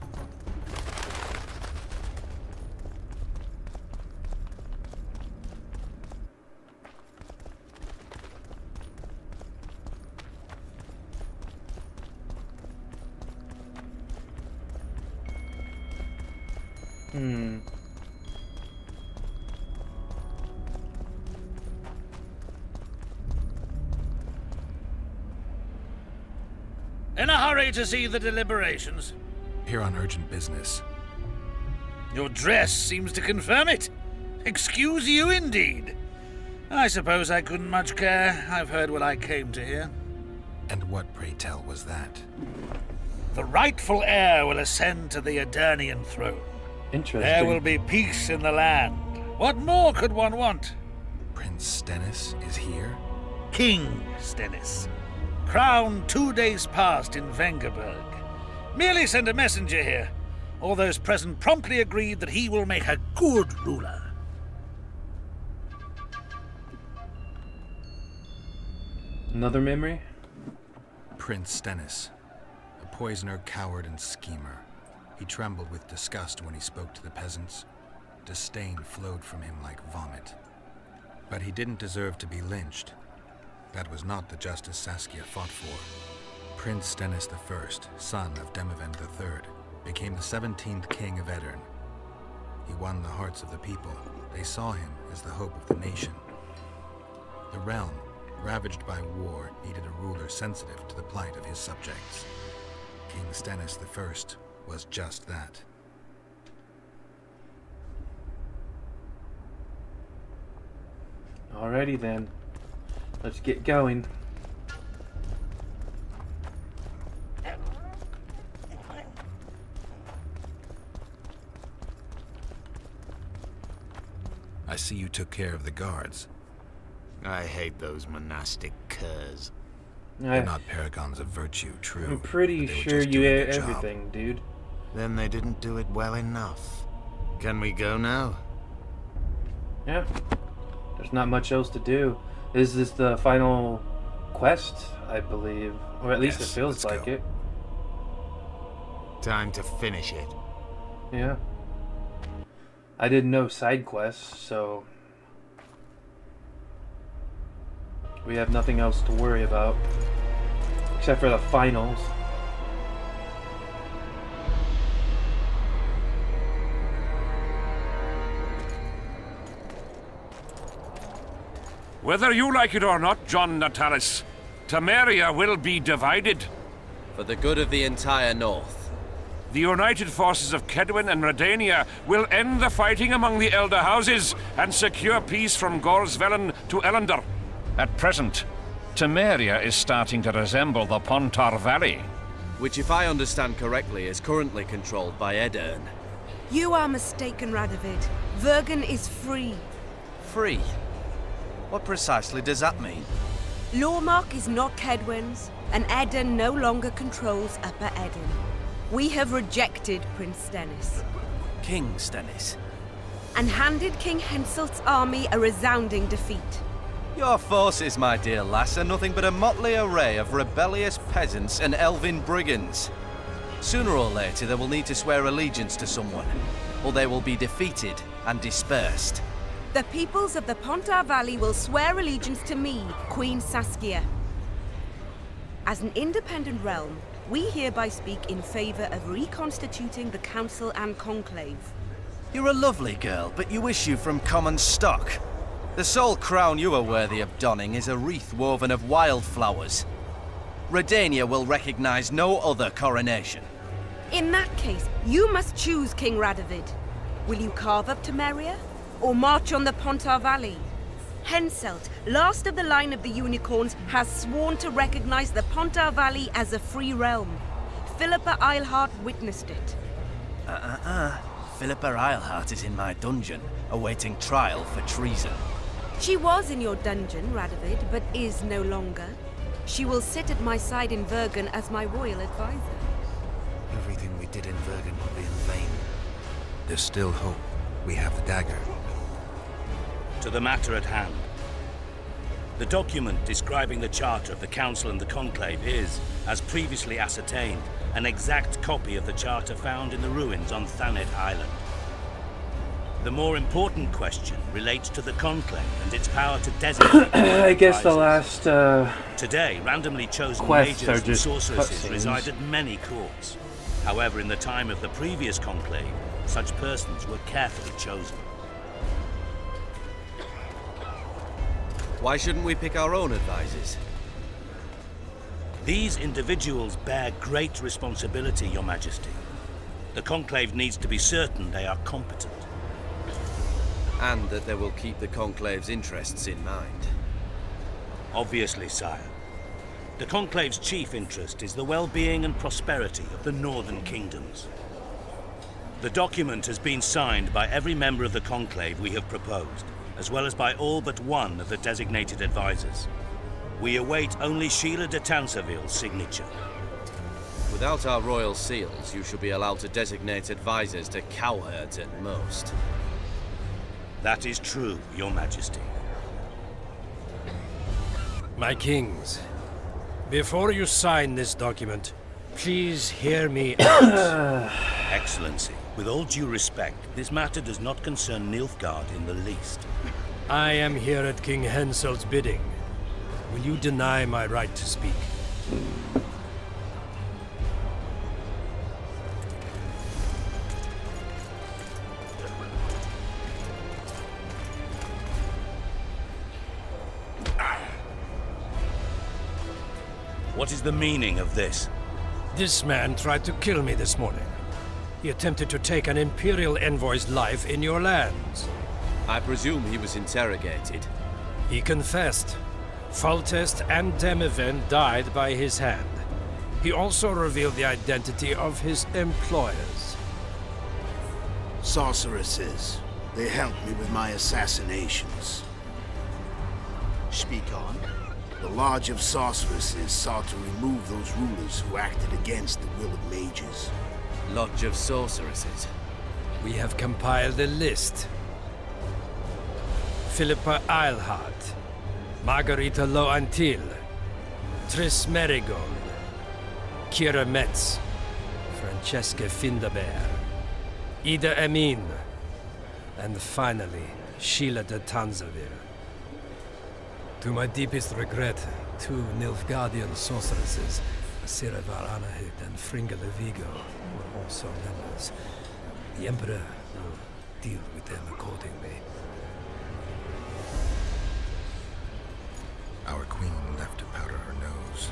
Hmm. In a hurry to see the deliberations. Here on urgent business. Your dress seems to confirm it. Excuse you indeed. I suppose I couldn't much care. I've heard what I came to hear. And what, pray tell, was that? The rightful heir will ascend to the Aedirnian throne. Interesting. There will be peace in the land. What more could one want? Prince Stennis is here? King Stennis. Crowned two days past in Vengerberg. Merely send a messenger here. All those present promptly agreed that he will make a good ruler. Another memory? Prince Stennis, a poisoner, coward, and schemer. He trembled with disgust when he spoke to the peasants. Disdain flowed from him like vomit. But he didn't deserve to be lynched. That was not the justice Saskia fought for. Prince Stennis I, son of Demavend III, became the 17th king of Aedirn. He won the hearts of the people. They saw him as the hope of the nation. The realm, ravaged by war, needed a ruler sensitive to the plight of his subjects. King Stennis I was just that. Alrighty then. Let's get going. I see you took care of the guards. I hate those monastic curs. They're not paragons of virtue, true. I'm pretty but they were sure you doing ate their job. everything, dude. Then they didn't do it well enough. Can we go now? Yeah. There's not much else to do. Is this the final quest, I believe? Or at least Yes, it feels like go. it. Time to finish it. Yeah. I did no side quests, so we have nothing else to worry about except for the finals. Whether you like it or not, John Natalis, Temeria will be divided. For the good of the entire North. The united forces of Kaedwen and Redania will end the fighting among the Elder Houses and secure peace from Gors Velen to Ellander. At present, Temeria is starting to resemble the Pontar Valley. Which, if I understand correctly, is currently controlled by Aedirn. You are mistaken, Radovid. Vergen is free. Free? What precisely does that mean? Lormark is not Kaedwen's, and Aedirn no longer controls Upper Aedirn. We have rejected Prince Stennis, King Stennis. and handed King Henselt's army a resounding defeat. Your forces, my dear lass, are nothing but a motley array of rebellious peasants and elven brigands. Sooner or later, they will need to swear allegiance to someone, or they will be defeated and dispersed. The peoples of the Pontar Valley will swear allegiance to me, Queen Saskia. As an independent realm, we hereby speak in favor of reconstituting the Council and Conclave. You're a lovely girl, but you issue from common stock. The sole crown you are worthy of donning is a wreath woven of wildflowers. Redania will recognize no other coronation. In that case, you must choose King Radovid. Will you carve up Temeria, or march on the Pontar Valley? Henselt, last of the line of the Unicorns, has sworn to recognize the Pontar Valley as a free realm. Philippa Eilhart witnessed it. Uh-uh-uh. Philippa Eilhart is in my dungeon, awaiting trial for treason. She was in your dungeon, Radovid, but is no longer. She will sit at my side in Vergen as my royal advisor. Everything we did in Vergen will be in vain. There's still hope. We have the dagger. To the matter at hand. The document describing the charter of the Council and the Conclave is, as previously ascertained, an exact copy of the charter found in the ruins on Thanedd Island. The more important question relates to the Conclave and its power to designate. I guess the last uh, Today, randomly chosen mages and sorceresses cutscenes. reside at many courts. However, in the time of the previous conclave, such persons were carefully chosen. Why shouldn't we pick our own advisors? These individuals bear great responsibility, Your Majesty. The conclave needs to be certain they are competent. And that they will keep the Conclave's interests in mind. Obviously, sire. The conclave's chief interest is the well-being and prosperity of the northern kingdoms. The document has been signed by every member of the conclave we have proposed, as well as by all but one of the designated advisors. We await only Sheala de Tancarville's signature. Without our royal seals, you should be allowed to designate advisors to cowherds at most. That is true, Your Majesty. My kings, before you sign this document, please hear me out. Excellency, with all due respect, this matter does not concern Nilfgaard in the least. I am here at King Henselt's bidding. Will you deny my right to speak? What is the meaning of this? This man tried to kill me this morning. He attempted to take an Imperial envoy's life in your lands. I presume he was interrogated. He confessed. Foltest and Demavend died by his hand. He also revealed the identity of his employers. Sorceresses. They helped me with my assassinations. Speak on. The Lodge of Sorceresses sought to remove those rulers who acted against the will of mages. Lodge of Sorceresses. We have compiled a list. Philippa Eilhart, Margarita Laux-Antille, Triss Merigold, Keira Metz, Francesca Findabair, Ida Emean, and finally, Sheala de Tancarville. To my deepest regret, two Nilfgaardian sorceresses, Assire var Anahid and Fringilla Vigo, were also members. The Emperor will deal with them accordingly. Our queen left to powder her nose.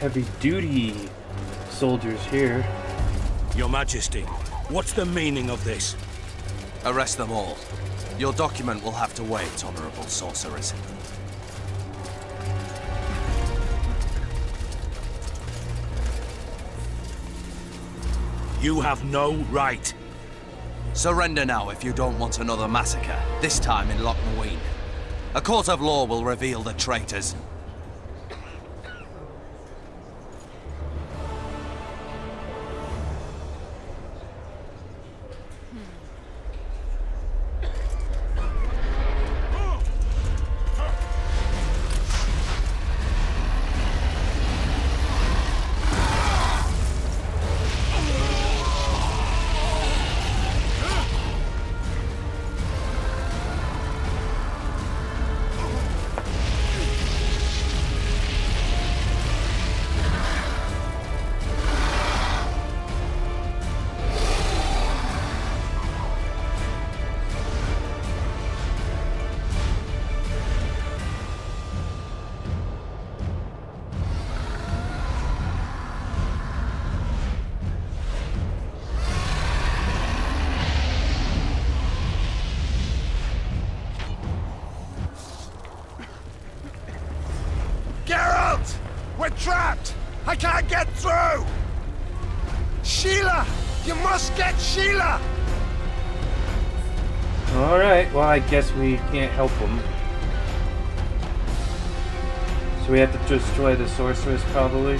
Heavy duty soldiers here. Your Majesty, what's the meaning of this? Arrest them all. Your document will have to wait, Honorable Sorceress. You have no right. Surrender now if you don't want another massacre, this time in Loch Muin. A court of law will reveal the traitors. I guess we can't help them. So we have to destroy the sorceress, probably.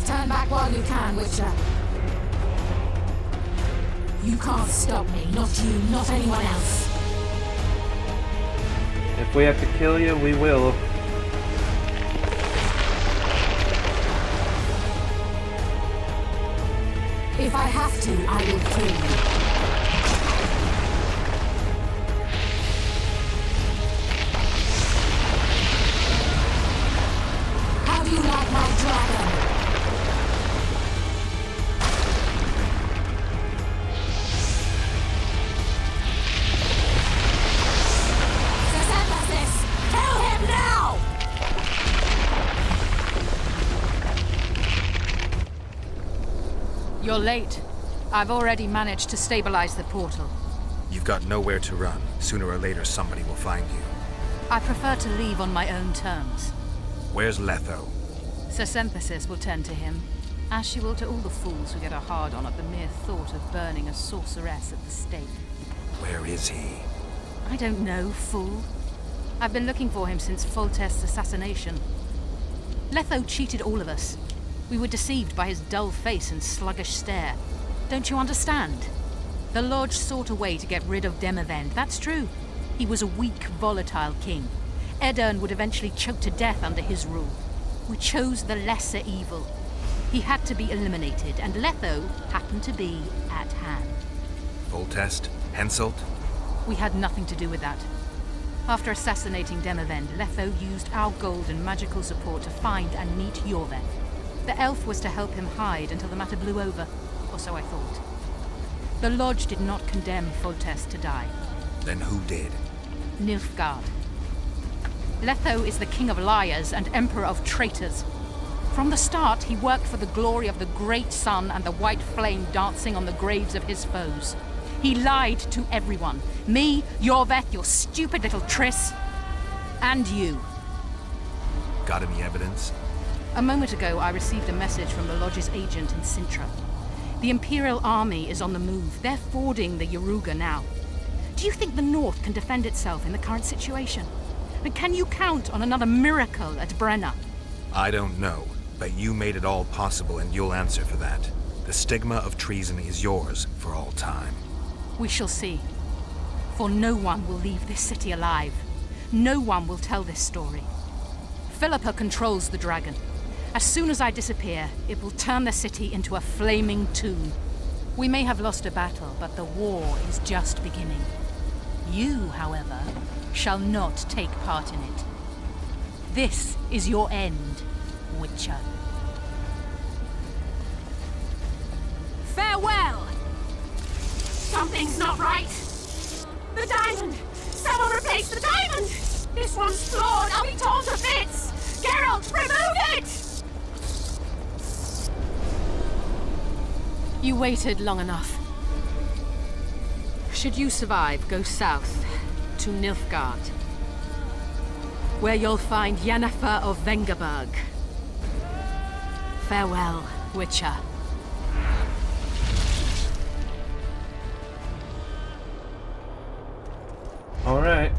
Stand back while you can, Witcher. You can't stop me. Not you, not anyone else. If we have to kill you, we will. If I will kill you. How do you like my dragon? Emphasis! Kill him now! You're late. I've already managed to stabilize the portal. You've got nowhere to run. Sooner or later, somebody will find you. I prefer to leave on my own terms. Where's Letho? Sir Sympathis will tend to him, as she will to all the fools who get a hard on at the mere thought of burning a sorceress at the stake. Where is he? I don't know, fool. I've been looking for him since Foltest's assassination. Letho cheated all of us. We were deceived by his dull face and sluggish stare. Don't you understand? The Lodge sought a way to get rid of Demavend, that's true. He was a weak, volatile king. Aedirn would eventually choke to death under his rule. We chose the lesser evil. He had to be eliminated, and Letho happened to be at hand. Foltest? Henselt? We had nothing to do with that. After assassinating Demavend, Letho used our gold and magical support to find and meet Iorveth. The elf was to help him hide until the matter blew over, so I thought. The Lodge did not condemn Foltest to die. Then who did? Nilfgaard. Letho is the king of liars and emperor of traitors. From the start, he worked for the glory of the great sun and the white flame dancing on the graves of his foes. He lied to everyone. Me, Iorveth, your stupid little Triss, and you. Got any evidence? A moment ago, I received a message from the Lodge's agent in Cintra. The Imperial Army is on the move. They're fording the Yaruga now. Do you think the North can defend itself in the current situation? And can you count on another miracle at Brenna? I don't know, but you made it all possible and you'll answer for that. The stigma of treason is yours for all time. We shall see. For no one will leave this city alive. No one will tell this story. Philippa controls the dragon. As soon as I disappear, it will turn the city into a flaming tomb. We may have lost a battle, but the war is just beginning. You, however, shall not take part in it. This is your end, Witcher. Farewell! Something's not right. The diamond! Someone replace the diamond! This one's flawed. I'll be torn to bits! Geralt, remove it! You waited long enough. Should you survive, go south to Nilfgaard, where you'll find Yennefer of Vengerberg. Farewell, Witcher. All right.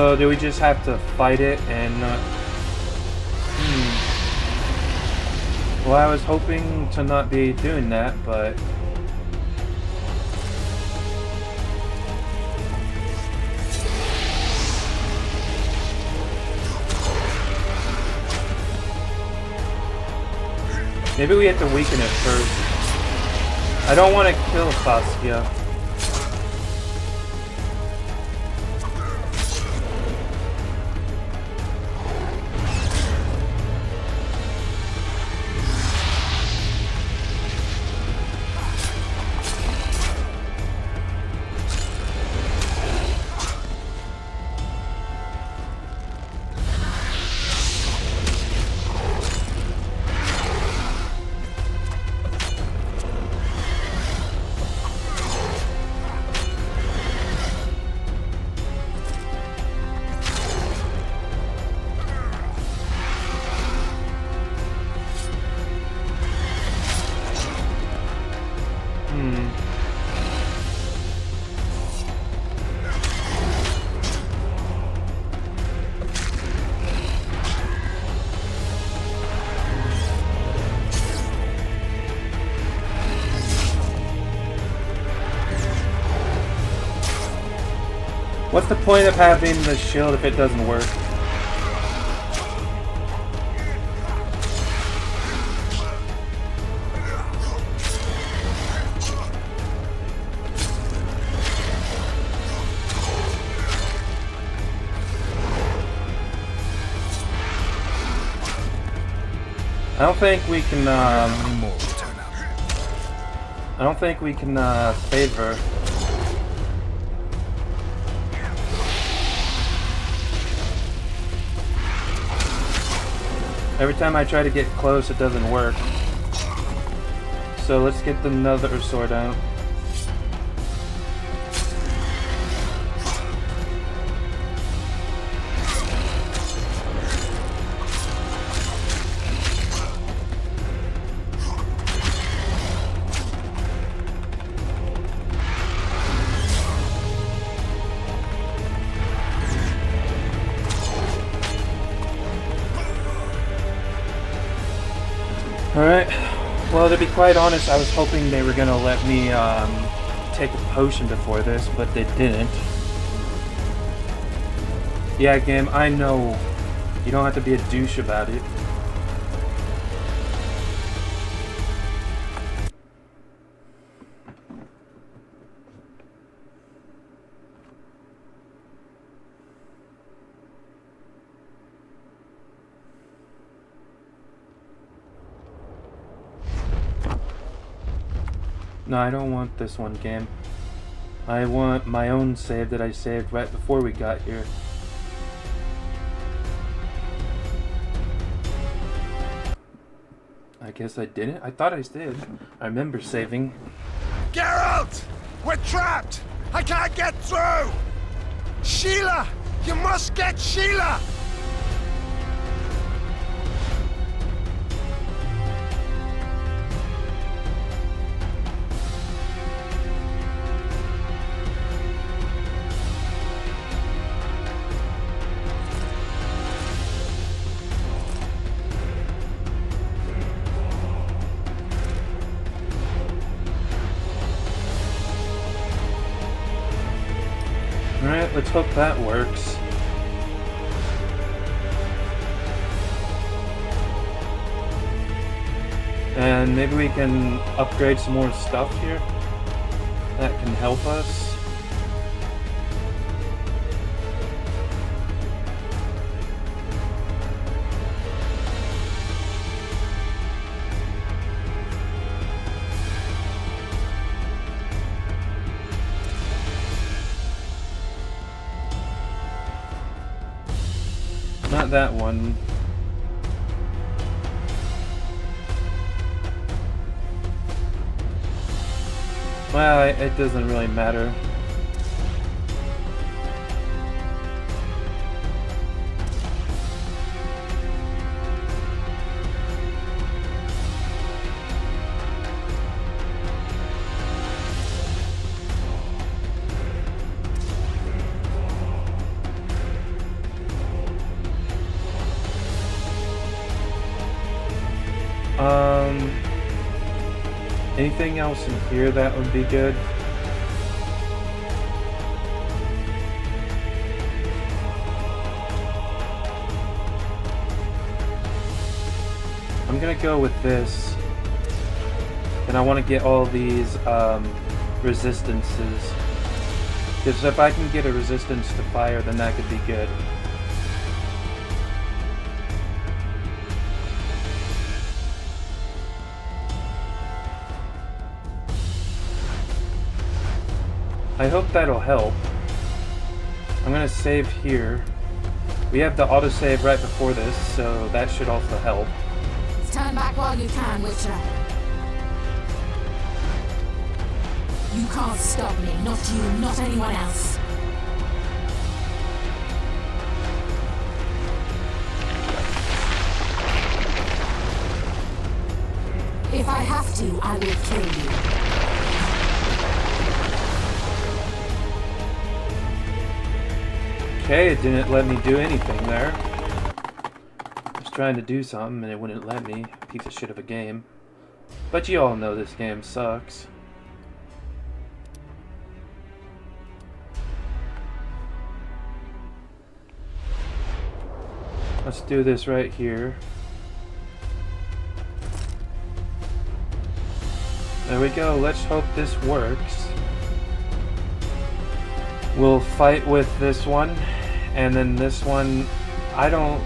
So do we just have to fight it and not? Hmm. Well, I was hoping to not be doing that, but maybe we have to weaken it first. I don't want to kill Saskia. the point of having the shield if it doesn't work? I don't think we can, um, I don't think we can, uh. Every time I try to get close, it doesn't work. So let's get another sword out. Quite honest, I was hoping they were going to let me um, take a potion before this, but they didn't. Yeah, game, I know. You don't have to be a douche about it. No, I don't want this one game. I want my own save that I saved right before we got here. I guess I didn't. I thought I did. I remember saving. Geralt! We're trapped! I can't get through! Sheala! You must get Sheala! Hope that works. And maybe we can upgrade some more stuff here that can help us. That one. Well, it doesn't really matter. In here that would be good? I'm gonna go with this. And I want to get all these um, resistances. Because if I can get a resistance to fire, then that could be good. I hope that'll help. I'm gonna save here. We have the autosave right before this, so that should also help. Stand back while you can, Witcher. You can't stop me. Not you, not anyone else. Okay, it didn't let me do anything there. I was trying to do something and it wouldn't let me. Piece of shit of a game. But you all know this game sucks. Let's do this right here. There we go. Let's hope this works. We'll fight with this one, and then this one, I don't...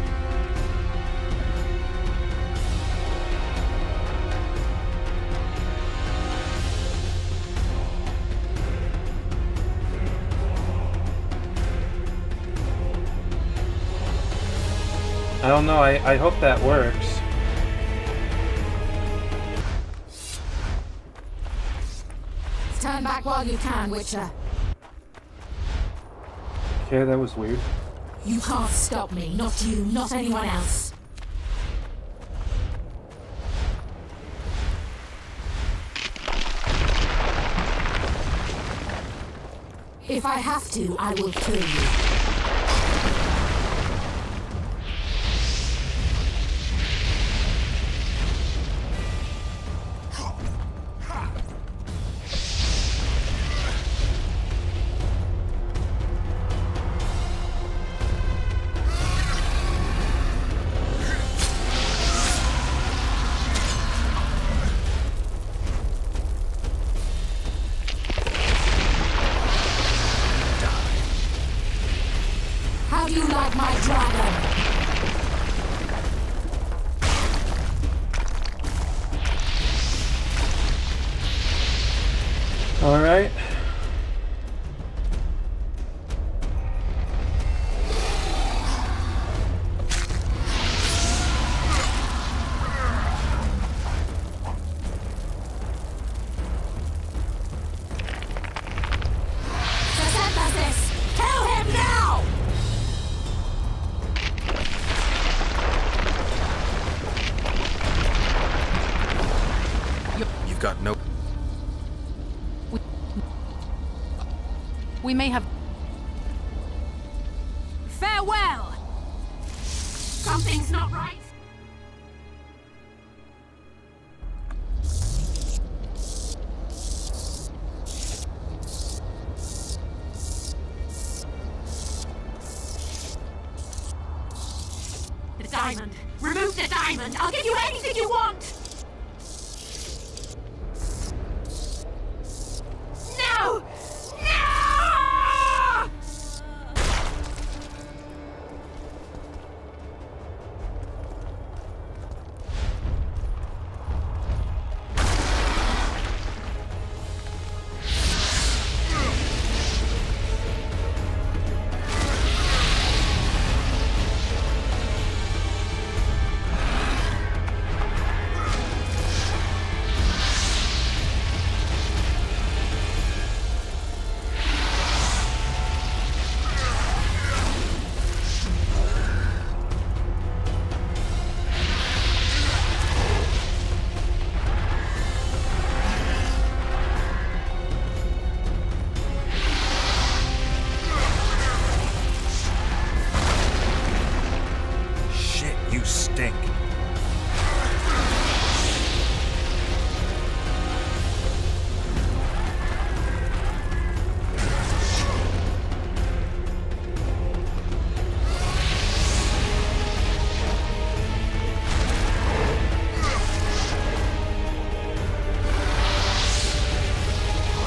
I don't know, I, I hope that works. Turn back while you can, Witcher. Okay, that was weird. You can't stop me. Not you, not anyone else. If I have to, I will kill you. May have.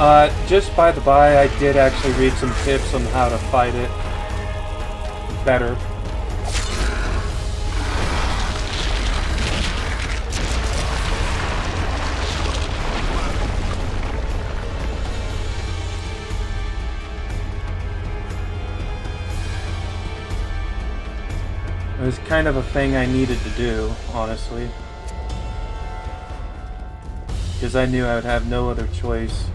Uh, just by the by, I did actually read some tips on how to fight it better. It was kind of a thing I needed to do, honestly. Because I knew I would have no other choice.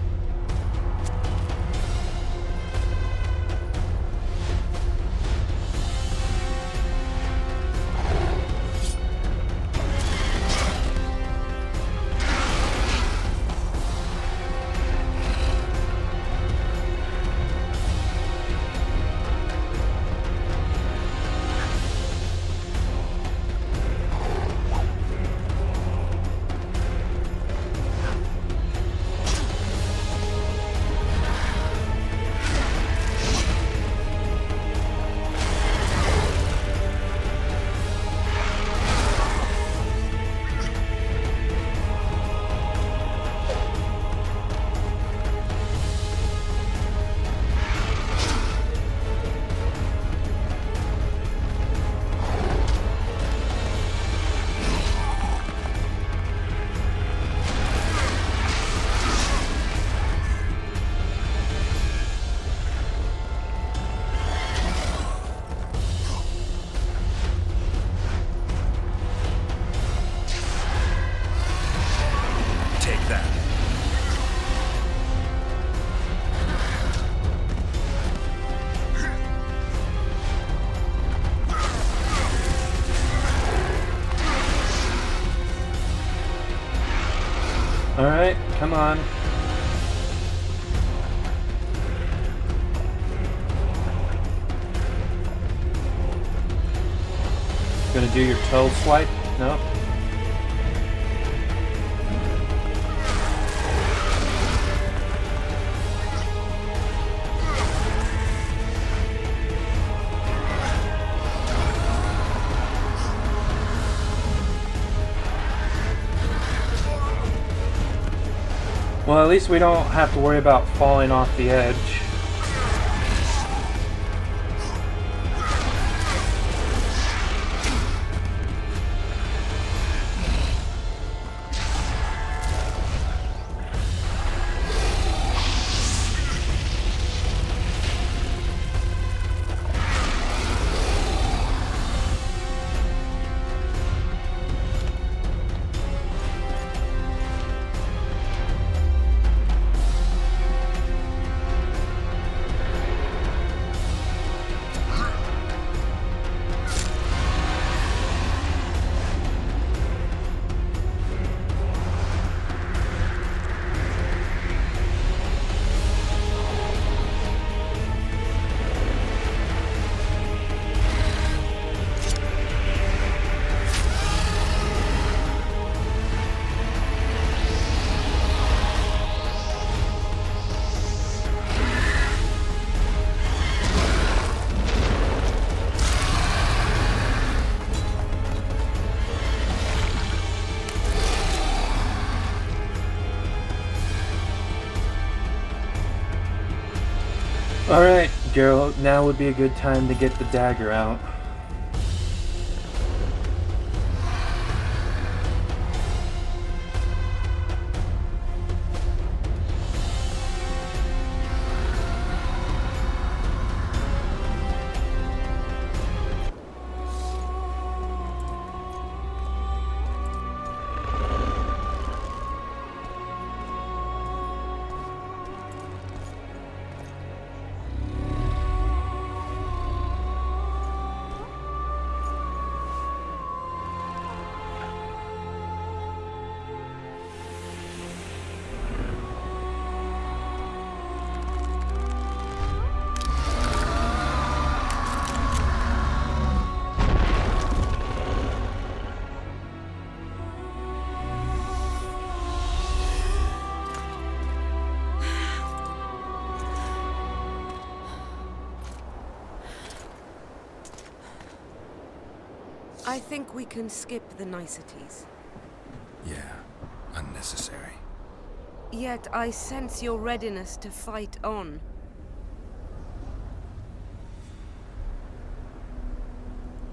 Least we don't have to worry about falling off the edge. Would be a good time to get the dagger out. We can skip the niceties. Yeah, unnecessary. Yet I sense your readiness to fight on.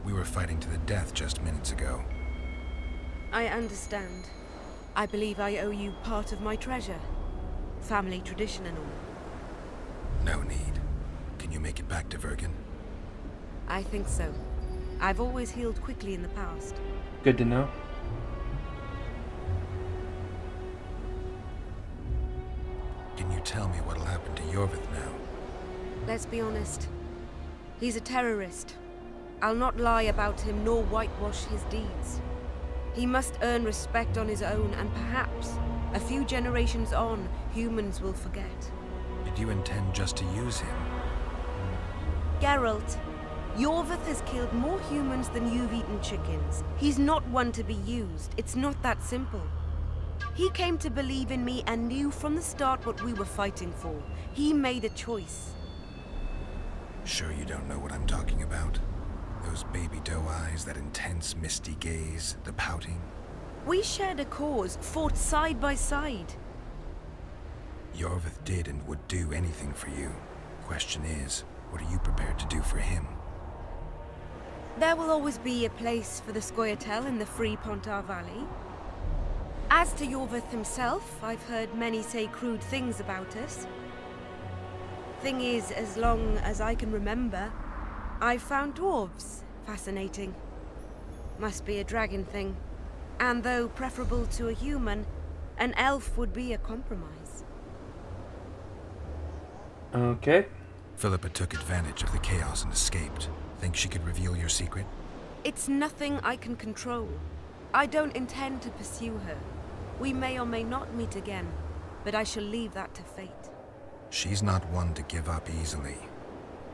We were fighting to the death just minutes ago. I understand. I believe I owe you part of my treasure. Family tradition and all. No need. Can you make it back to Vergen? I think so. I've always healed quickly in the past. Good to know. Can you tell me what'll happen to Iorveth now? Let's be honest. He's a terrorist. I'll not lie about him nor whitewash his deeds. He must earn respect on his own, and perhaps, a few generations on, humans will forget. Did you intend just to use him? Geralt, Iorveth has killed more humans than you've eaten chickens. He's not one to be used. It's not that simple. He came to believe in me and knew from the start what we were fighting for. He made a choice. Sure you don't know what I'm talking about? Those baby doe eyes, that intense misty gaze, the pouting. We shared a cause, fought side by side. Iorveth did and would do anything for you. Question is, what are you prepared to do for him? There will always be a place for the Scoia'tael in the free Pontar Valley. As to Iorveth himself, I've heard many say crude things about us. Thing is, as long as I can remember, I've found dwarves fascinating. Must be a dragon thing. And though preferable to a human, an elf would be a compromise. Okay. Philippa took advantage of the chaos and escaped. Think she could reveal your secret? It's nothing I can control. I don't intend to pursue her. We may or may not meet again. but I shall leave that to fate. She's not one to give up easily.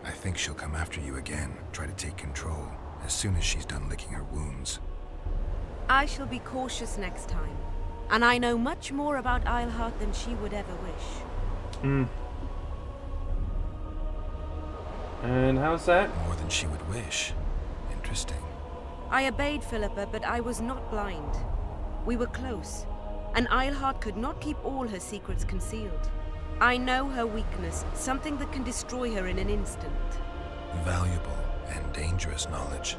I think she'll come after you again, try to take control, as soon as she's done licking her wounds. I shall be cautious next time, and I know much more about Eilhart than she would ever wish. Hmm. And how's that? More than she would wish. Interesting. I obeyed Philippa, but I was not blind. We were close, and Eilhart could not keep all her secrets concealed. I know her weakness, something that can destroy her in an instant. Valuable and dangerous knowledge.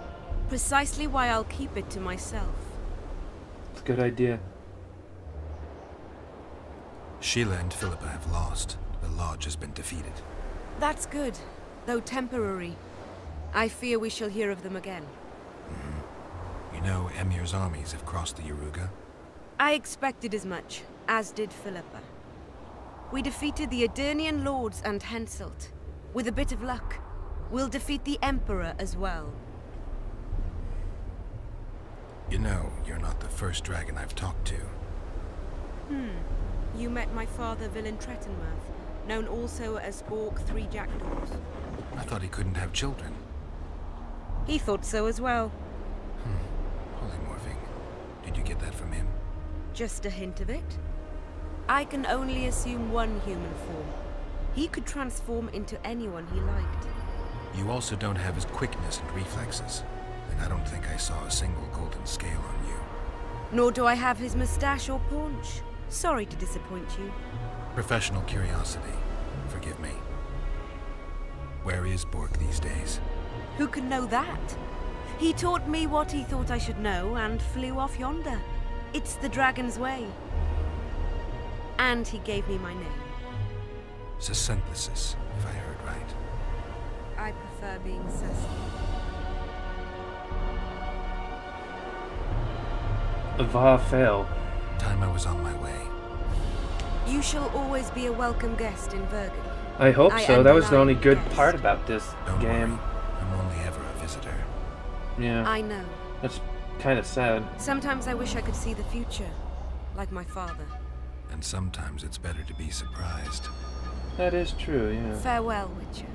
Precisely why I'll keep it to myself. It's a good idea. Sheala and Philippa have lost. The Lodge has been defeated. That's good, though temporary. I fear we shall hear of them again. You know, Emhyr's armies have crossed the Yaruga. I expected as much, as did Philippa. We defeated the Aedirnian lords and Henselt. With a bit of luck, we'll defeat the Emperor as well. You know, you're not the first dragon I've talked to. Hmm. You met my father, Villentretenmerth, known also as Borkh Three Jackdaws. I thought he couldn't have children. He thought so as well. Hmm. Polymorphing. Did you get that from him? Just a hint of it. I can only assume one human form. He could transform into anyone he liked. You also don't have his quickness and reflexes. And I don't think I saw a single golden scale on you. Nor do I have his mustache or paunch. Sorry to disappoint you. Professional curiosity. Forgive me. Where is Borkh these days? Who can know that? He taught me what he thought I should know and flew off yonder. It's the dragon's way. And he gave me my name. Saesenthessis, if I heard right. I prefer being Cecil. Va fail. Time I was on my way. You shall always be a welcome guest in Vergen. I hope I so. That was the only good guest. part about this Don't game. I'm only ever a visitor. Yeah. I know. That's kind of sad. Sometimes I wish I could see the future, like my father. And sometimes it's better to be surprised. That is true, yeah. Farewell, Witcher.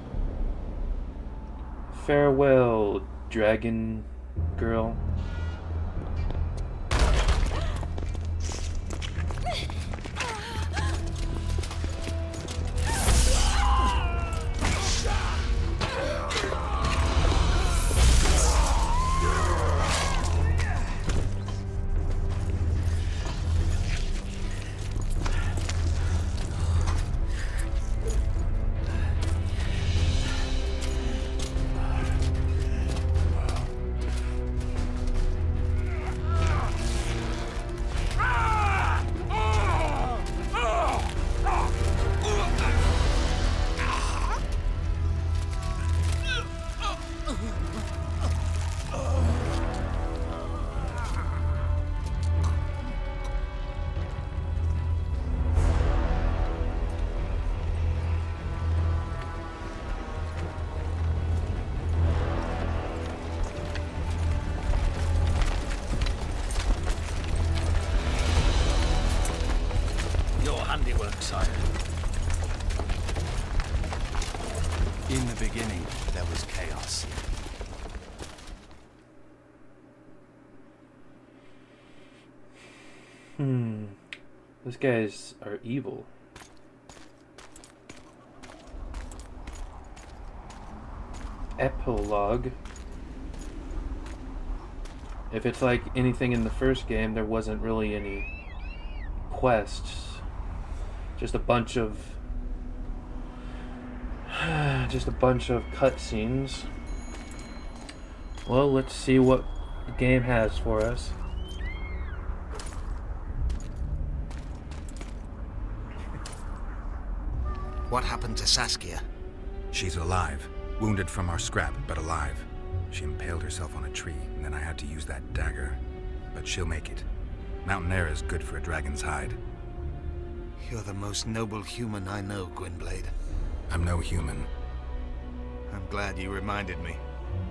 Farewell, dragon girl. Guys are evil. Epilogue. If it's like anything in the first game, there wasn't really any quests. Just a bunch of. Just a bunch of cutscenes. Well, let's see what the game has for us. What happened to Saskia? She's alive. Wounded from our scrap, but alive. She impaled herself on a tree, and then I had to use that dagger. But she'll make it. Mountain air is good for a dragon's hide. You're the most noble human I know, Gwynbleidd. I'm no human. I'm glad you reminded me.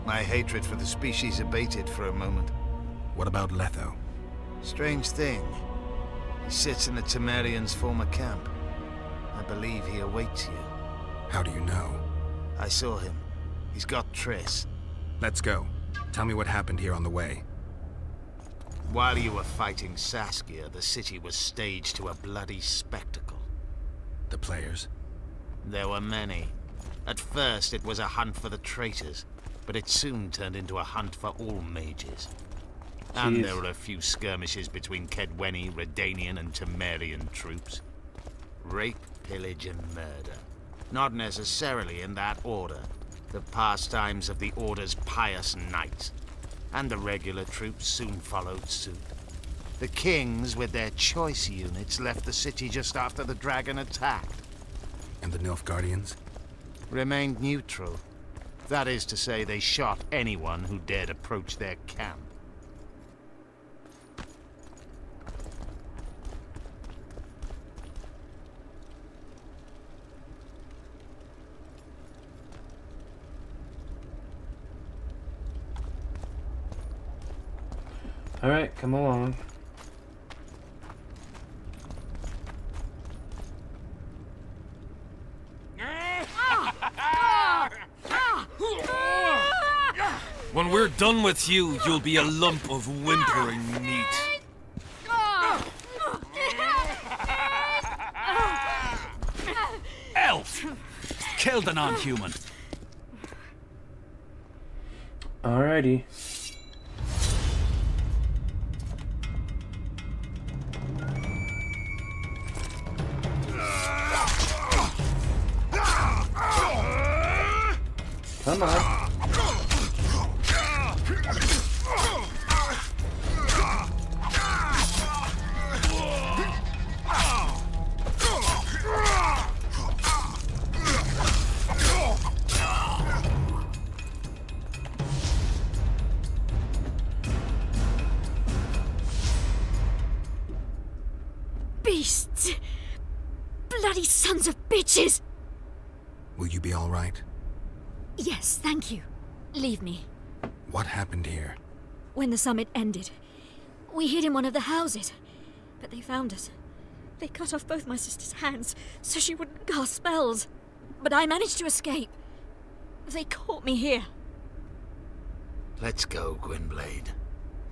My hatred for the species abated for a moment. What about Letho? Strange thing. He sits in the Temerians' former camp. I believe he awaits you. How do you know? I saw him. He's got Triss. Let's go. Tell me what happened here on the way. While you were fighting Saskia, the city was staged to a bloody spectacle. The players? There were many. At first, it was a hunt for the traitors, but it soon turned into a hunt for all mages. And there were a few skirmishes between Kaedweni, Redanian, and Temerian troops. Rape, pillage, and murder. Not necessarily in that order. The pastimes of the Order's pious knights. And the regular troops soon followed suit. The kings, with their choice units, left the city just after the dragon attacked. And the Nilfgaardians? Remained neutral. That is to say, they shot anyone who dared approach their camp. Alright, come along. When we're done with you, you'll be a lump of whimpering meat. Elf! Killed a non-human. Alrighty. Come on. Beasts! Bloody sons of bitches! Will you be all right? Yes, thank you. Leave me. What happened here? When the summit ended, we hid in one of the houses. But they found us. They cut off both my sister's hands so she wouldn't cast spells. But I managed to escape. They caught me here. Let's go, Gwynbleidd.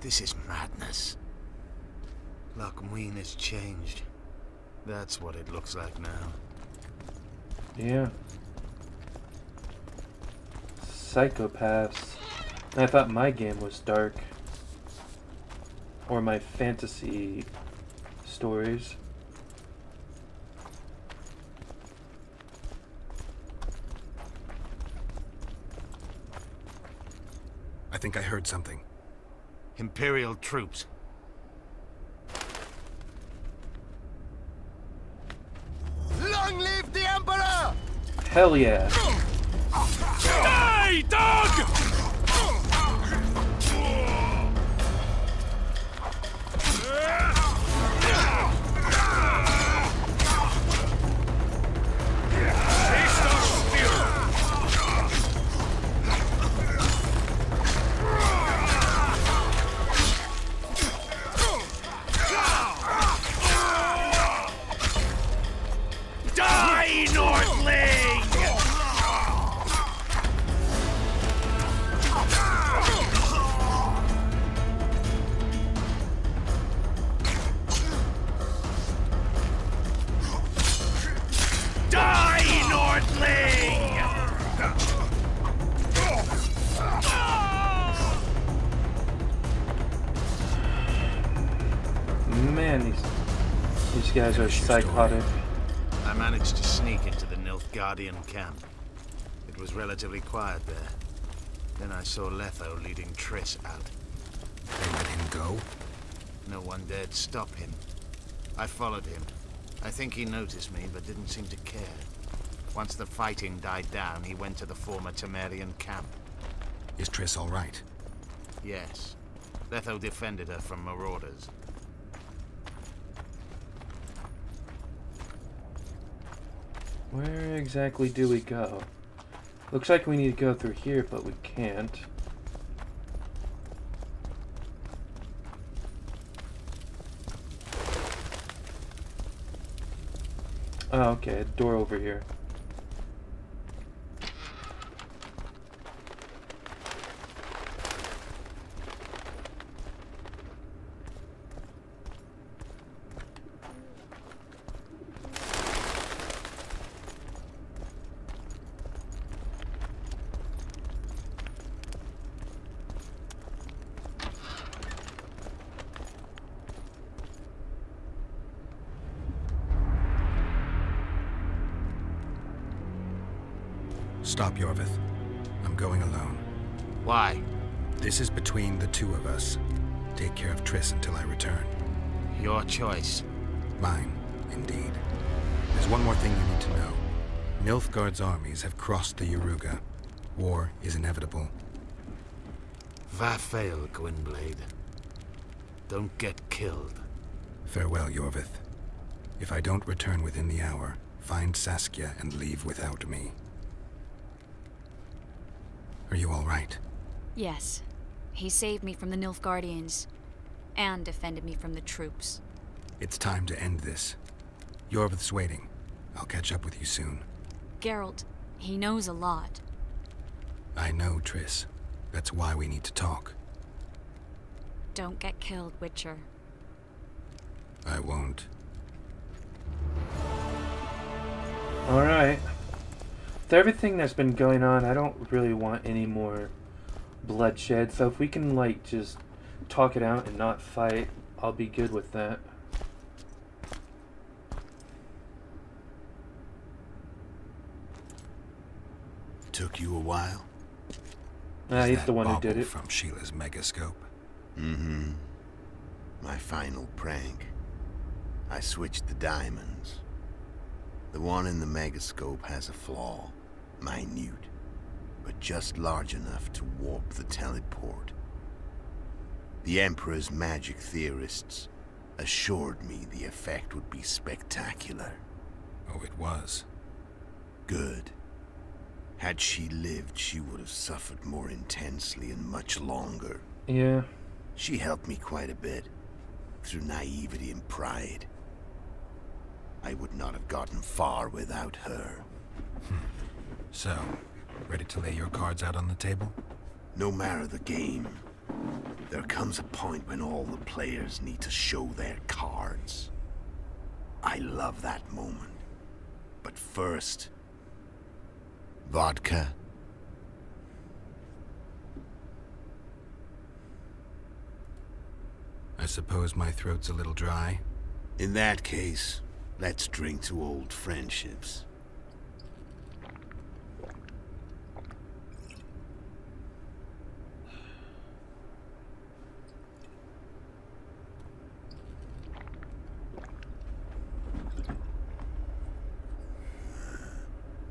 This is madness. Loch Muin has changed. That's what it looks like now. Yeah. Psychopaths. I thought my game was dark. Or my fantasy stories. I think I heard something. Imperial troops. Long live the Emperor! Hell yeah. Die, dog! These guys are psychotic. I managed to sneak into the Nilfgaardian camp. It was relatively quiet there. Then I saw Letho leading Triss out. They let him go? No one dared stop him. I followed him. I think he noticed me, but didn't seem to care. Once the fighting died down, he went to the former Temerian camp. Is Triss all right? Yes. Letho defended her from marauders. Where exactly do we go? Looks like we need to go through here, but we can't. Oh, okay, door over here. Nilfgaard's armies have crossed the Yaruga. War is inevitable. Vafail, Gwynbleidd. Don't get killed. Farewell, Iorveth. If I don't return within the hour, find Saskia and leave without me. Are you all right? Yes. He saved me from the Nilfgaardians. And defended me from the troops. It's time to end this. Iorveth's waiting. I'll catch up with you soon. Geralt, he knows a lot. I know, Triss. That's why we need to talk. Don't get killed, Witcher. I won't. Alright. With everything that's been going on, I don't really want any more bloodshed. So if we can, like, just talk it out and not fight, I'll be good with that. Took you a while? Ah, he's that the one who did it. From Sheala's megascope. Mm-hmm. My final prank. I switched the diamonds. The one in the megascope has a flaw. Minute. But just large enough to warp the teleport. The Emperor's magic theorists assured me the effect would be spectacular. Oh, it was. Good. Had she lived, she would have suffered more intensely and much longer. Yeah. She helped me quite a bit, through naivety and pride. I would not have gotten far without her. Hmm. So, ready to lay your cards out on the table? No matter the game, there comes a point when all the players need to show their cards. I love that moment. But first, vodka. I suppose my throat's a little dry. In that case, let's drink to old friendships.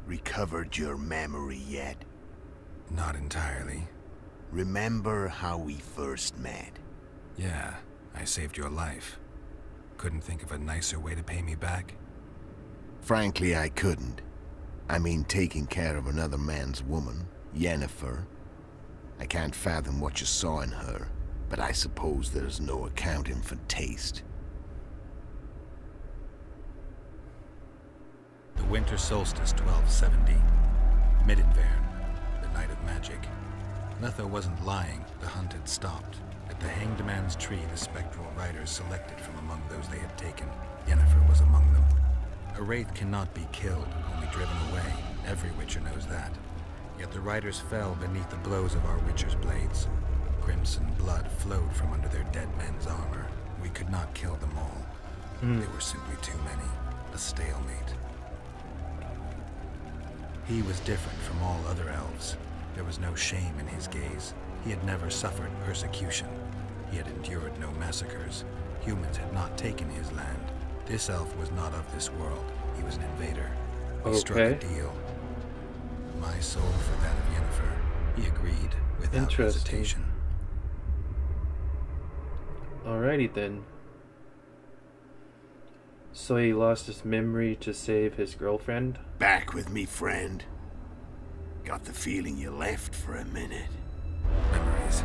Recovered your memory yet? Not entirely. Remember how we first met? Yeah, I saved your life. Couldn't think of a nicer way to pay me back? Frankly, I couldn't. I mean, taking care of another man's woman, Yennefer. I can't fathom what you saw in her, but I suppose there's no accounting for taste. The winter solstice 1270. Midinvern, the night of magic. Letho wasn't lying, the hunt had stopped. At the hanged man's tree, the spectral riders selected from among those they had taken. Yennefer was among them. A wraith cannot be killed, only driven away. Every witcher knows that. Yet the riders fell beneath the blows of our witcher's blades. Crimson blood flowed from under their dead men's armor. We could not kill them all. Hmm. There were simply too many. A stalemate. He was different from all other elves. There was no shame in his gaze. He had never suffered persecution. He had endured no massacres. Humans had not taken his land. This elf was not of this world. He was an invader. We struck a deal. My soul for that of Yennefer. He agreed without hesitation. Alrighty then. So he lost his memory to save his girlfriend? Back with me, friend. Got the feeling you left for a minute. Memories.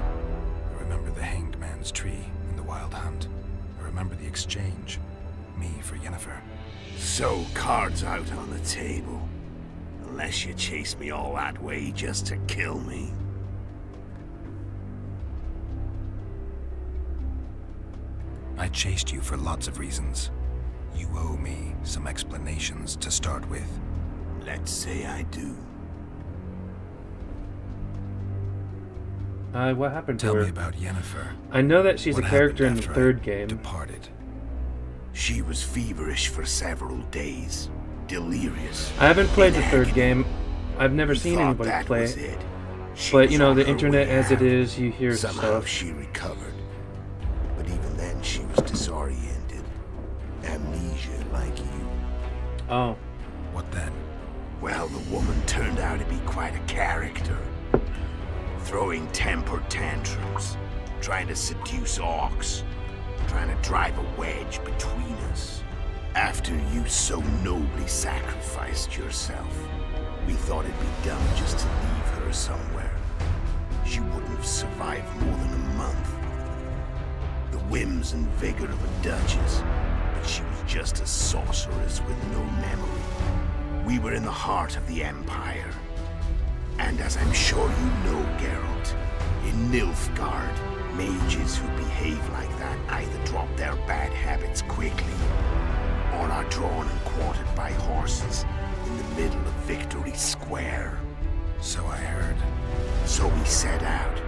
I remember the hanged man's tree and the wild hunt. I remember the exchange. Me for Yennefer. So, cards out on the table. Unless you chase me all that way just to kill me. I chased you for lots of reasons. You owe me some explanations to start with. Let's say I do. Uh, what happened to her? Tell me about Yennefer. I know that she's What a character in the after I third game. Departed. She was feverish for several days. Delirious. I haven't played in the third game. I've never We seen anybody that play was it. it. She But you know, the internet as it is, you hear Somehow stuff. she recovered. But even then, she was disoriented. Amnesia like you. Oh. What then? Well, the woman turned out to be quite a character. Throwing temper tantrums, trying to seduce orcs, trying to drive a wedge between us. After you so nobly sacrificed yourself, we thought it'd be dumb just to leave her somewhere. She wouldn't have survived more than a month. The whims and vigor of a duchess, she was just a sorceress with no memory. We were in the heart of the Empire. And as I'm sure you know, Geralt, in Nilfgaard, mages who behave like that either drop their bad habits quickly, or are drawn and quartered by horses in the middle of Victory Square. So I heard. So we set out,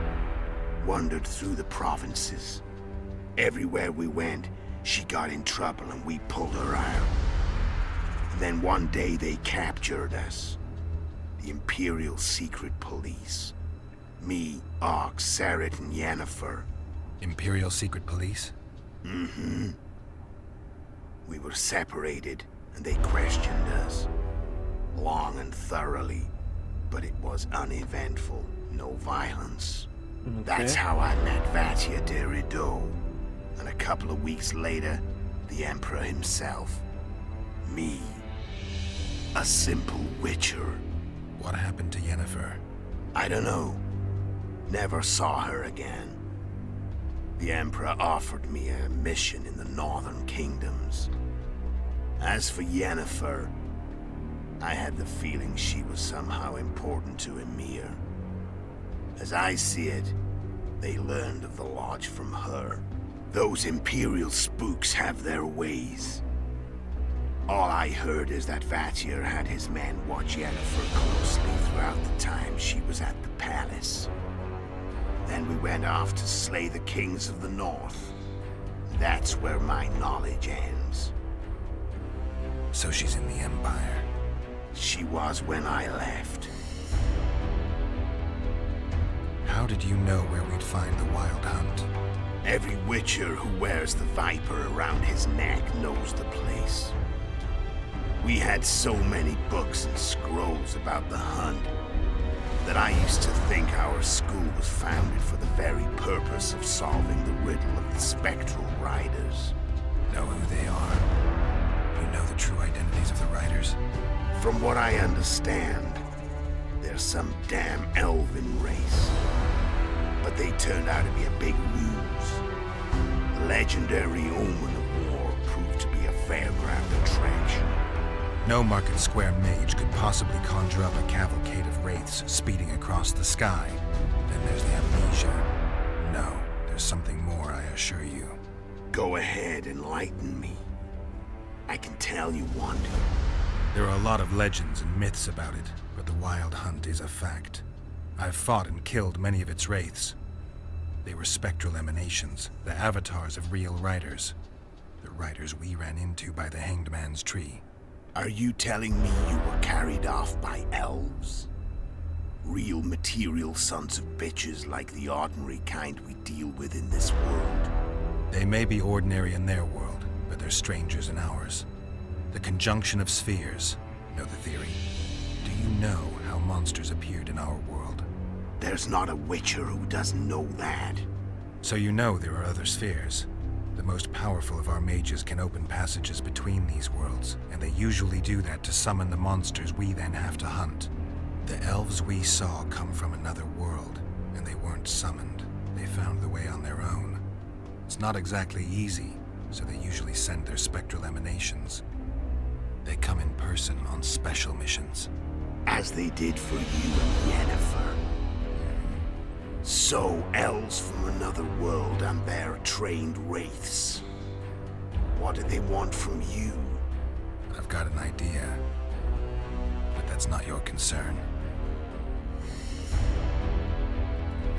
wandered through the provinces. Everywhere we went, she got in trouble and we pulled her out. And then one day they captured us. The Imperial Secret Police. Me, Auckes, Serrit, and Yennefer. Imperial Secret Police? Mm-hmm. We were separated, and they questioned us. Long and thoroughly, but it was uneventful. No violence. That's how I met Vattier de Rideaux. And a couple of weeks later, the Emperor himself. Me. A simple witcher. What happened to Yennefer? I don't know. Never saw her again. The Emperor offered me a mission in the Northern Kingdoms. As for Yennefer, I had the feeling she was somehow important to Emhyr. As I see it, they learned of the Lodge from her. Those Imperial spooks have their ways. All I heard is that Vattier had his men watch Yennefer closely throughout the time she was at the palace. Then we went off to slay the kings of the north. That's where my knowledge ends. So she's in the Empire. She was when I left. How did you know where we'd find the Wild Hunt? Every witcher who wears the viper around his neck knows the place. We had so many books and scrolls about the hunt that I used to think our school was founded for the very purpose of solving the riddle of the spectral riders. Know who they are? You know the true identities of the riders? From what I understand, they're some damn elven race. But they turned out to be a big ruse. The legendary Omen of War proved to be a fairground attraction. No Market Square mage could possibly conjure up a cavalcade of wraiths speeding across the sky. Then there's the amnesia. No, there's something more, I assure you. Go ahead, enlighten me. I can tell you want to. There are a lot of legends and myths about it, but the Wild Hunt is a fact. I've fought and killed many of its wraiths. They were spectral emanations, the avatars of real riders. The riders we ran into by the Hanged Man's Tree. Are you telling me you were carried off by elves? Real material sons of bitches like the ordinary kind we deal with in this world. They may be ordinary in their world, but they're strangers in ours. The conjunction of spheres. Know the theory? Do you know how monsters appeared in our world? There's not a witcher who doesn't know that. So you know there are other spheres. The most powerful of our mages can open passages between these worlds, and they usually do that to summon the monsters we then have to hunt. The elves we saw come from another world, and they weren't summoned. They found the way on their own. It's not exactly easy, so they usually send their spectral emanations. They come in person on special missions. As they did for you and Yennefer. So, elves from another world and their trained wraiths. What do they want from you? I've got an idea. But that's not your concern.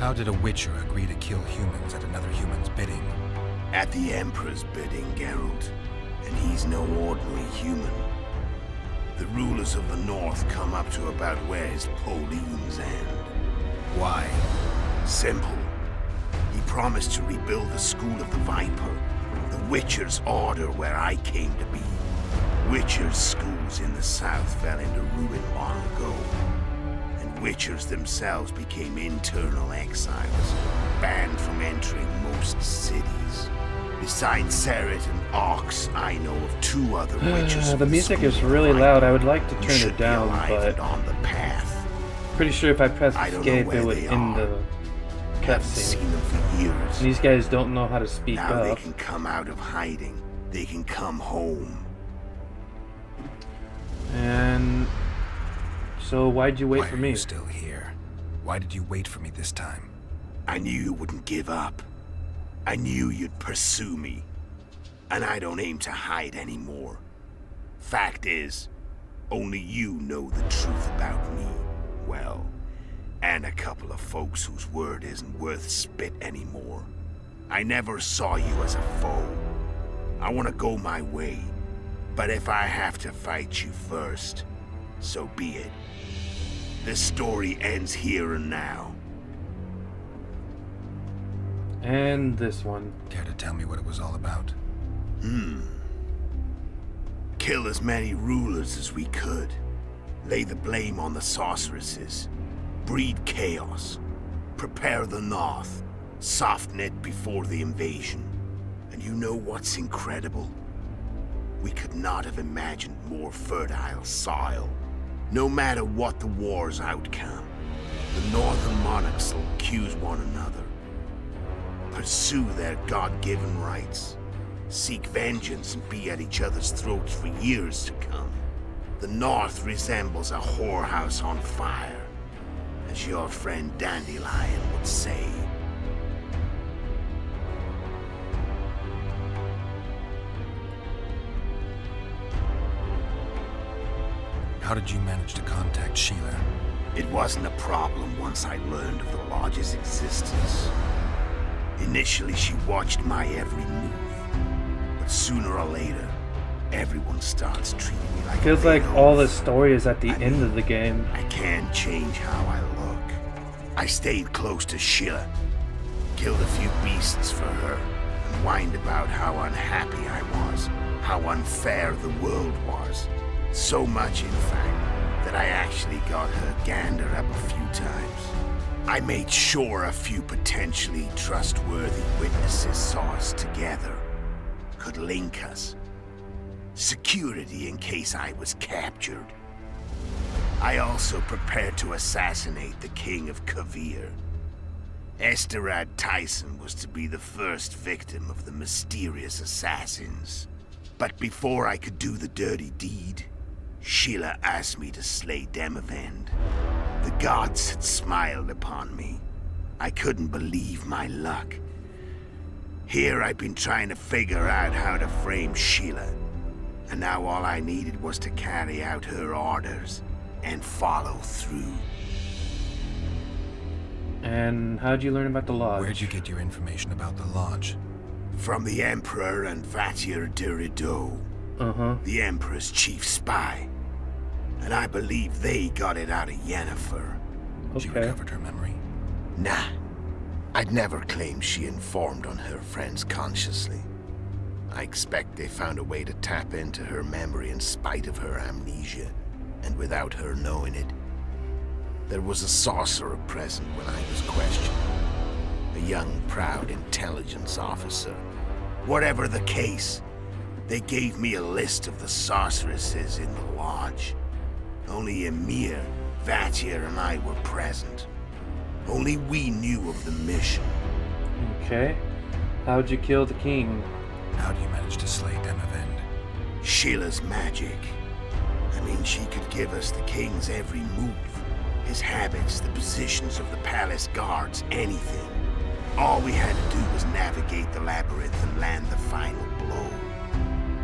How did a Witcher agree to kill humans at another human's bidding? At the Emperor's bidding, Geralt. And he's no ordinary human. The rulers of the North come up to about where his Pauline's end. Why? Simple. He promised to rebuild the School of the Viper, the Witcher's order where I came to be. Witcher's schools in the south fell into ruin long ago. And Witchers themselves became internal exiles, banned from entering most cities. Besides Serrit and Auckes, I know of two other Witchers. of the music is really loud. I would like to turn it down, but on the path. pretty sure if I press I don't know escape, it would end the Haven't seen them for years. These guys don't know how to speak Now they can come out of hiding. They can come home. And so, why'd you wait Why for are me? you still here? Why did you wait for me this time? I knew you wouldn't give up. I knew you'd pursue me. And I don't aim to hide anymore. Fact is, only you know the truth about me. Well, and a couple of folks whose word isn't worth spit anymore. I never saw you as a foe. I want to go my way. But if I have to fight you first, so be it. This story ends here and now. And this one. Care to tell me what it was all about? Hmm. Kill as many rulers as we could. Lay the blame on the sorceresses. Breed chaos. Prepare the North. Soften it before the invasion. And you know what's incredible? We could not have imagined more fertile soil. No matter what the war's outcome, the Northern monarchs will accuse one another. Pursue their God-given rights. Seek vengeance and be at each other's throats for years to come. The North resembles a whorehouse on fire, as your friend Dandelion would say. How did you manage to contact Sheala? It wasn't a problem once I learned of the Lodge's existence. Initially, she watched my every move. But sooner or later, everyone starts treating me like a Feels like all oaf. the story is at the end of the game. I can't change how I look. I stayed close to Sheala, killed a few beasts for her, and whined about how unhappy I was, how unfair the world was. So much, in fact, that I actually got her gander up a few times. I made sure a few potentially trustworthy witnesses saw us together, could link us. Security in case I was captured. I also prepared to assassinate the King of Kovir. Esterad Thyssen was to be the first victim of the mysterious assassins. But before I could do the dirty deed, Sheala asked me to slay Demavend. The gods had smiled upon me. I couldn't believe my luck. Here I've been trying to figure out how to frame Sheala. And now all I needed was to carry out her orders and follow through. And how'd you learn about the lodge? Where'd you get your information about the lodge? From the Emperor and Vattier de Rideaux, Uh-huh. the Emperor's chief spy. And I believe they got it out of Yennefer. Okay. She recovered her memory. Nah. I'd never claim she informed on her friends consciously. I expect they found a way to tap into her memory in spite of her amnesia, and without her knowing it. There was a sorcerer present when I was questioned. A young, proud intelligence officer. Whatever the case, they gave me a list of the sorceresses in the lodge. Only Emhyr, Vattier, and I were present. Only we knew of the mission. Okay. How'd you kill the king? How do you manage to slay Demavend? Sheala's magic. I mean, she could give us the king's every move. His habits, the positions of the palace guards, anything. All we had to do was navigate the labyrinth and land the final blow.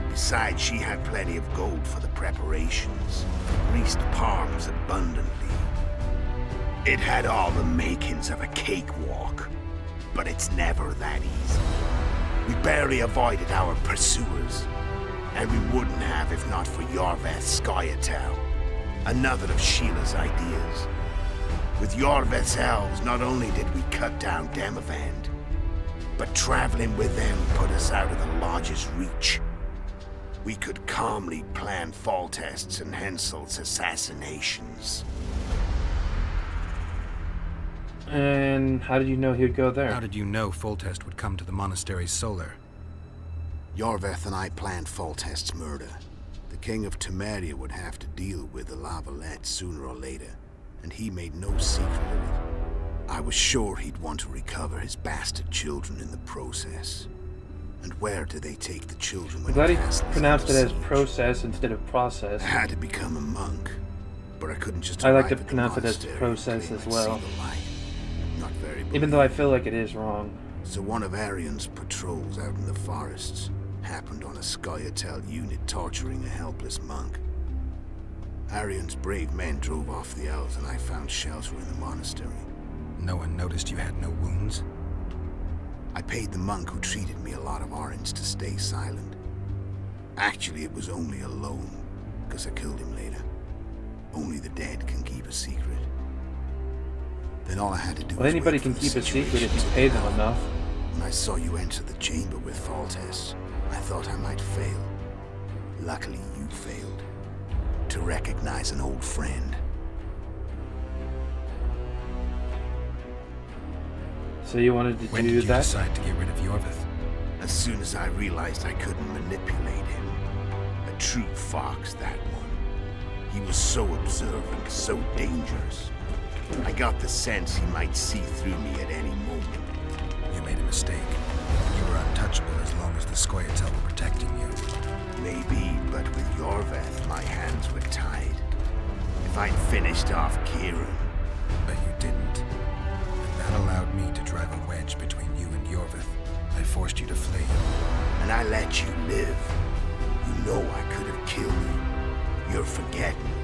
Besides, she had plenty of gold for the preparations. Greased palms abundantly. It had all the makings of a cakewalk. But it's never that easy. We barely avoided our pursuers. And we wouldn't have if not for Iorveth Scoia'tael. Another of Sheala's ideas. With Iorveth's elves, not only did we cut down Demavend, but traveling with them put us out of the Lodge's reach. We could calmly plan Foltests and Henselt's assassinations. And how did you know he'd go there? How did you know Foltest would come to the monastery's solar? Iorveth and I planned Foltest's murder. The King of Temeria would have to deal with the La Valette sooner or later, and he made no secret of it. I was sure he'd want to recover his bastard children in the process. And where do they take the children I'm when glad the he pronounced it as process instead of process. I had to become a monk, but I couldn't just I like to the pronounce it as process as well. seen the light. Not very Even though I feel like it is wrong. So one of Aryan's patrols out in the forests happened on a Scoia'tael unit torturing a helpless monk. Aryan's brave men drove off the elves and I found shelter in the monastery. No one noticed you had no wounds? I paid the monk who treated me a lot of orange to stay silent. Actually, it was only a loan, because I killed him later. Only the dead can keep a secret. Then all I had to do Well, was anybody can keep a secret if you pay them enough. When I saw you enter the chamber with Foltest, I thought I might fail. Luckily, you failed. To recognize an old friend. So you wanted to When do did you that? decide to get rid of Iorveth? As soon as I realized I couldn't manipulate him. A true fox, that one. He was so observant, so dangerous. I got the sense he might see through me at any moment. You made a mistake. You were untouchable as long as the Scoia'tael were protecting you. Maybe, but with Iorveth, my hands were tied. If I'd finished off Kieran, But you didn't. And that allowed me to drive a wedge between you and Iorveth. I forced you to flee. and I let you live, you know I could have killed you. You're forgetting.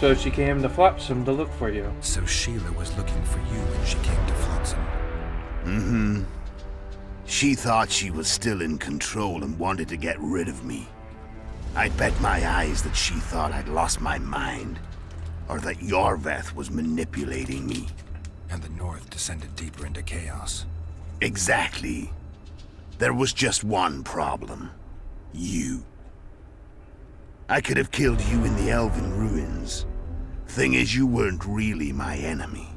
So she came to Flotsam to look for you. So Sheala was looking for you when she came to Flotsam. Mm-hmm. She thought she was still in control and wanted to get rid of me. I bet my eyes that she thought I'd lost my mind, or that Iorveth was manipulating me. And the North descended deeper into chaos. Exactly. There was just one problem. You. I could have killed you in the Elven ruins. Thing is, you weren't really my enemy.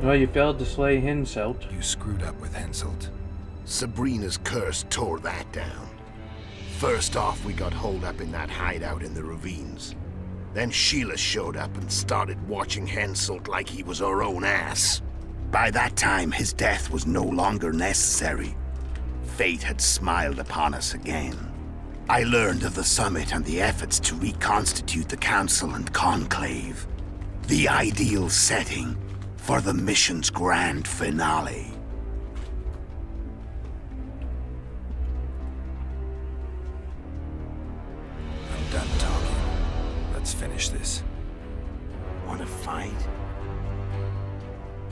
Well, you failed to slay Henselt. You screwed up with Henselt. Sabrina's curse tore that down. First off, we got holed up in that hideout in the ravines. Then Sheala showed up and started watching Henselt like he was her own ass. By that time, his death was no longer necessary. Fate had smiled upon us again. I learned of the summit and the efforts to reconstitute the council and conclave. The ideal setting for the mission's grand finale. I'm done talking. Let's finish this. Want to fight?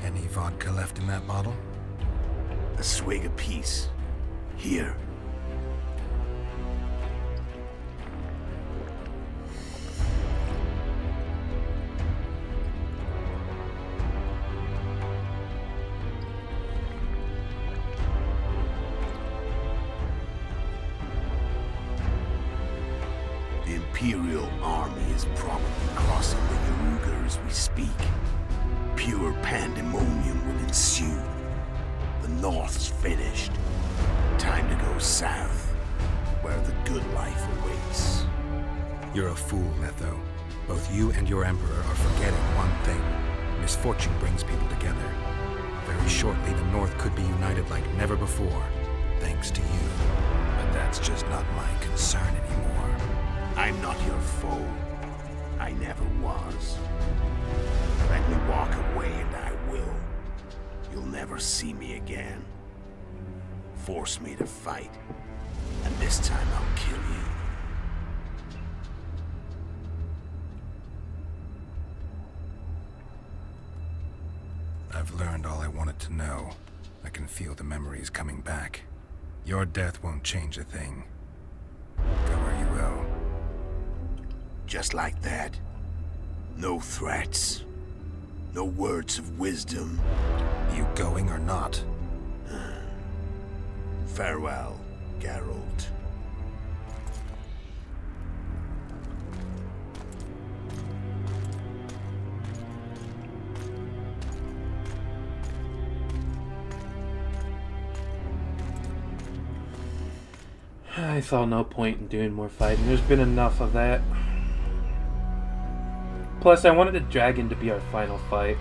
Any vodka left in that bottle? A swig apiece. Here. Won't change a thing. Go where you will. Just like that. No threats. No words of wisdom. You going or not? Farewell, Geralt. I saw no point in doing more fighting. There's been enough of that. Plus, I wanted the dragon to be our final fight.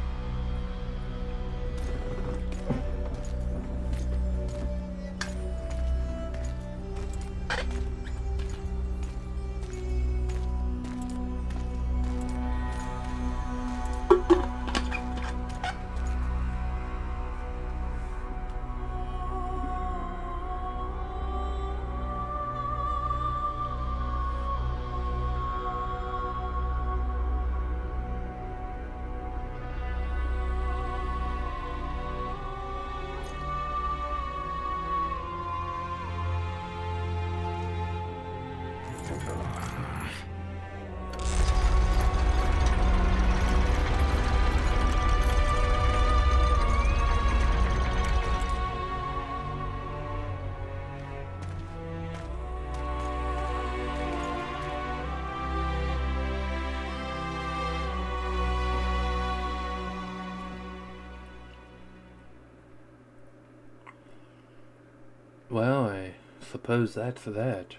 Suppose that's that.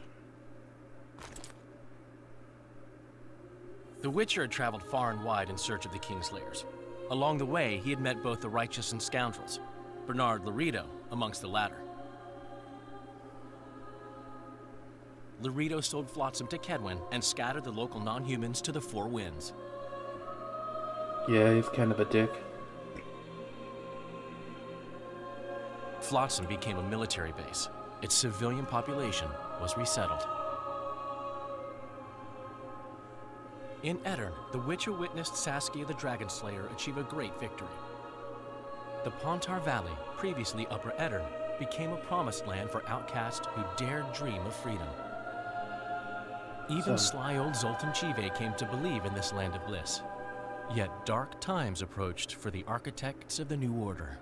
The Witcher had traveled far and wide in search of the Kingslayers. Along the way, he had met both the righteous and scoundrels, Bernard Loredo amongst the latter. Loredo sold Flotsam to Kaedwen and scattered the local non-humans to the four winds. Yeah, he's kind of a dick. Flotsam became a military base. Its civilian population was resettled. In Aedirn, the Witcher witnessed Saskia the Dragon Slayer achieve a great victory. The Pontar Valley, previously Upper Aedirn, became a promised land for outcasts who dared dream of freedom. Even So- sly old Zoltan Chivay came to believe in this land of bliss. Yet dark times approached for the architects of the New Order.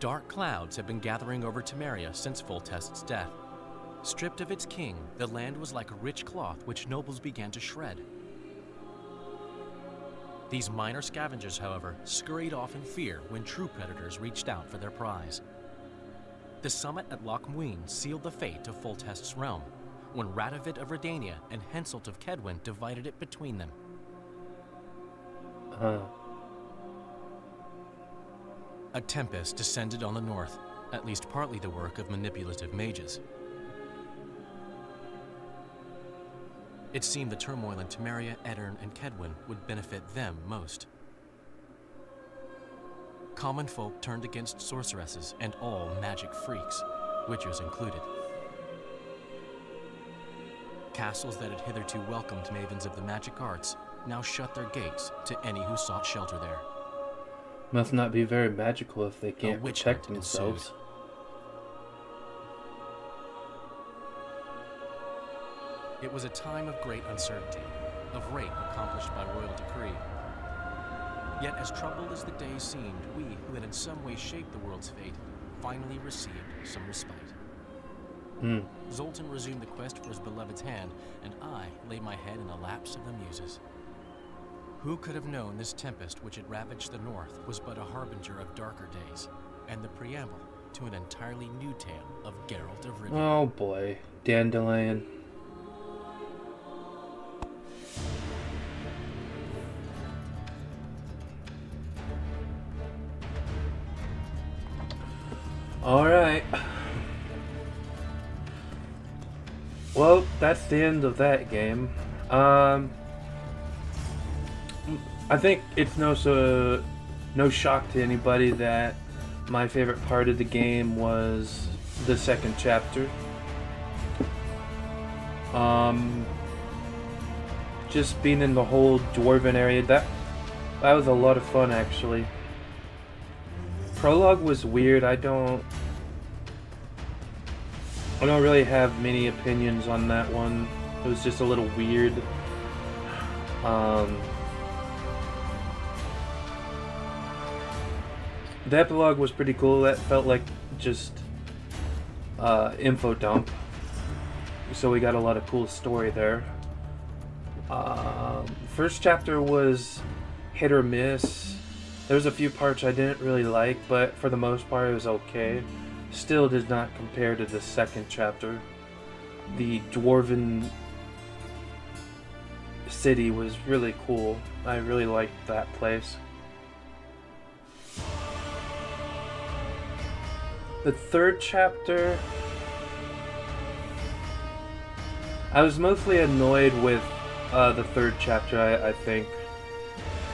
Dark clouds have been gathering over Temeria since Foltest's death. Stripped of its king, the land was like a rich cloth which nobles began to shred. These minor scavengers, however, scurried off in fear when true predators reached out for their prize. The summit at Loch Muin sealed the fate of Foltest's realm, when Radovid of Redania and Henselt of Kaedwen divided it between them. Uh, A tempest descended on the north, at least partly the work of manipulative mages. It seemed the turmoil in Temeria, Aedirn, and Kaedwen would benefit them most. Common folk turned against sorceresses and all magic freaks, witches included. Castles that had hitherto welcomed mavens of the magic arts now shut their gates to any who sought shelter there. Must not be very magical if they can't witch protect themselves. It was a time of great uncertainty, of rape accomplished by royal decree. Yet, as troubled as the day seemed, we, who had in some way shaped the world's fate, finally received some respite. Hmm. Zoltan resumed the quest for his beloved's hand, and I laid my head in the laps of the muses. Who could have known this tempest which had ravaged the north was but a harbinger of darker days, and the preamble to an entirely new tale of Geralt of Rivia. Oh boy, Dandelion. Alright. Well, that's the end of that game. Um, I think it's no so no shock to anybody that my favorite part of the game was the second chapter. Um, just being in the whole dwarven area that that was a lot of fun actually. Prologue was weird. I don't I don't really have many opinions on that one. It was just a little weird. Um, the epilogue was pretty cool. That felt like just uh, info dump. So we got a lot of cool story there. Um, first chapter was hit or miss. There was a few parts I didn't really like, but for the most part it was okay. Still does not compare to the second chapter. The dwarven city was really cool. I really liked that place. The third chapter, I was mostly annoyed with uh, the third chapter, I, I think.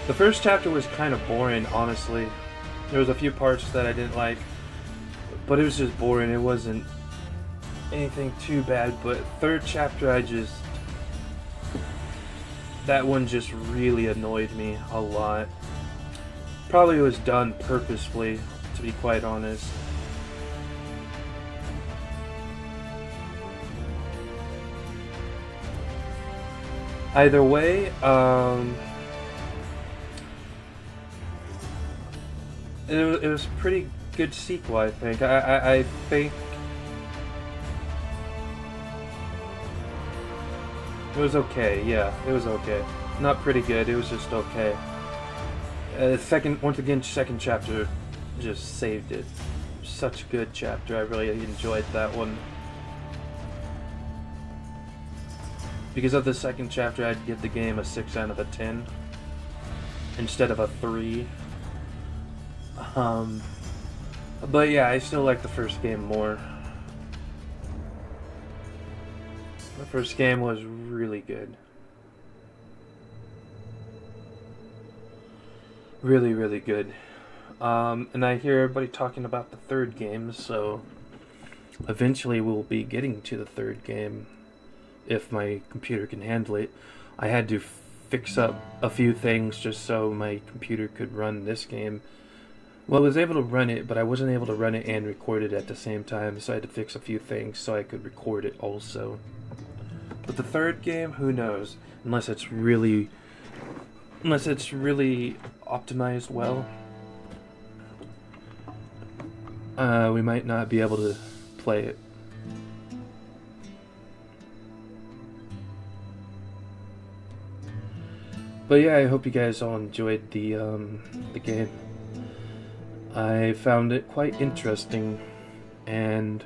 The first chapter was kind of boring, honestly. There was a few parts that I didn't like, but it was just boring. It wasn't anything too bad, but third chapter, I just... That one just really annoyed me a lot. Probably was done purposefully, to be quite honest. Either way, um, it, was, it was pretty good sequel, I think. I, I, I think it was okay. Yeah, it was okay. Not pretty good. It was just okay. Uh, second, once again, second chapter just saved it. Such a good chapter. I really enjoyed that one. Because of the second chapter, I'd give the game a 6 out of a 10 instead of a 3. Um, but yeah, I still like the first game more. The first game was really good. Really, really good. Um, and I hear everybody talking about the third game, so eventually we'll be getting to the third game if my computer can handle it. I had to fix up a few things just so my computer could run this game. Well, I was able to run it, but I wasn't able to run it and record it at the same time, so I had to fix a few things so I could record it also. But the third game, who knows? Unless it's really... Unless it's really optimized well. Uh, we might not be able to play it. But yeah, I hope you guys all enjoyed the um, the game. I found it quite interesting, and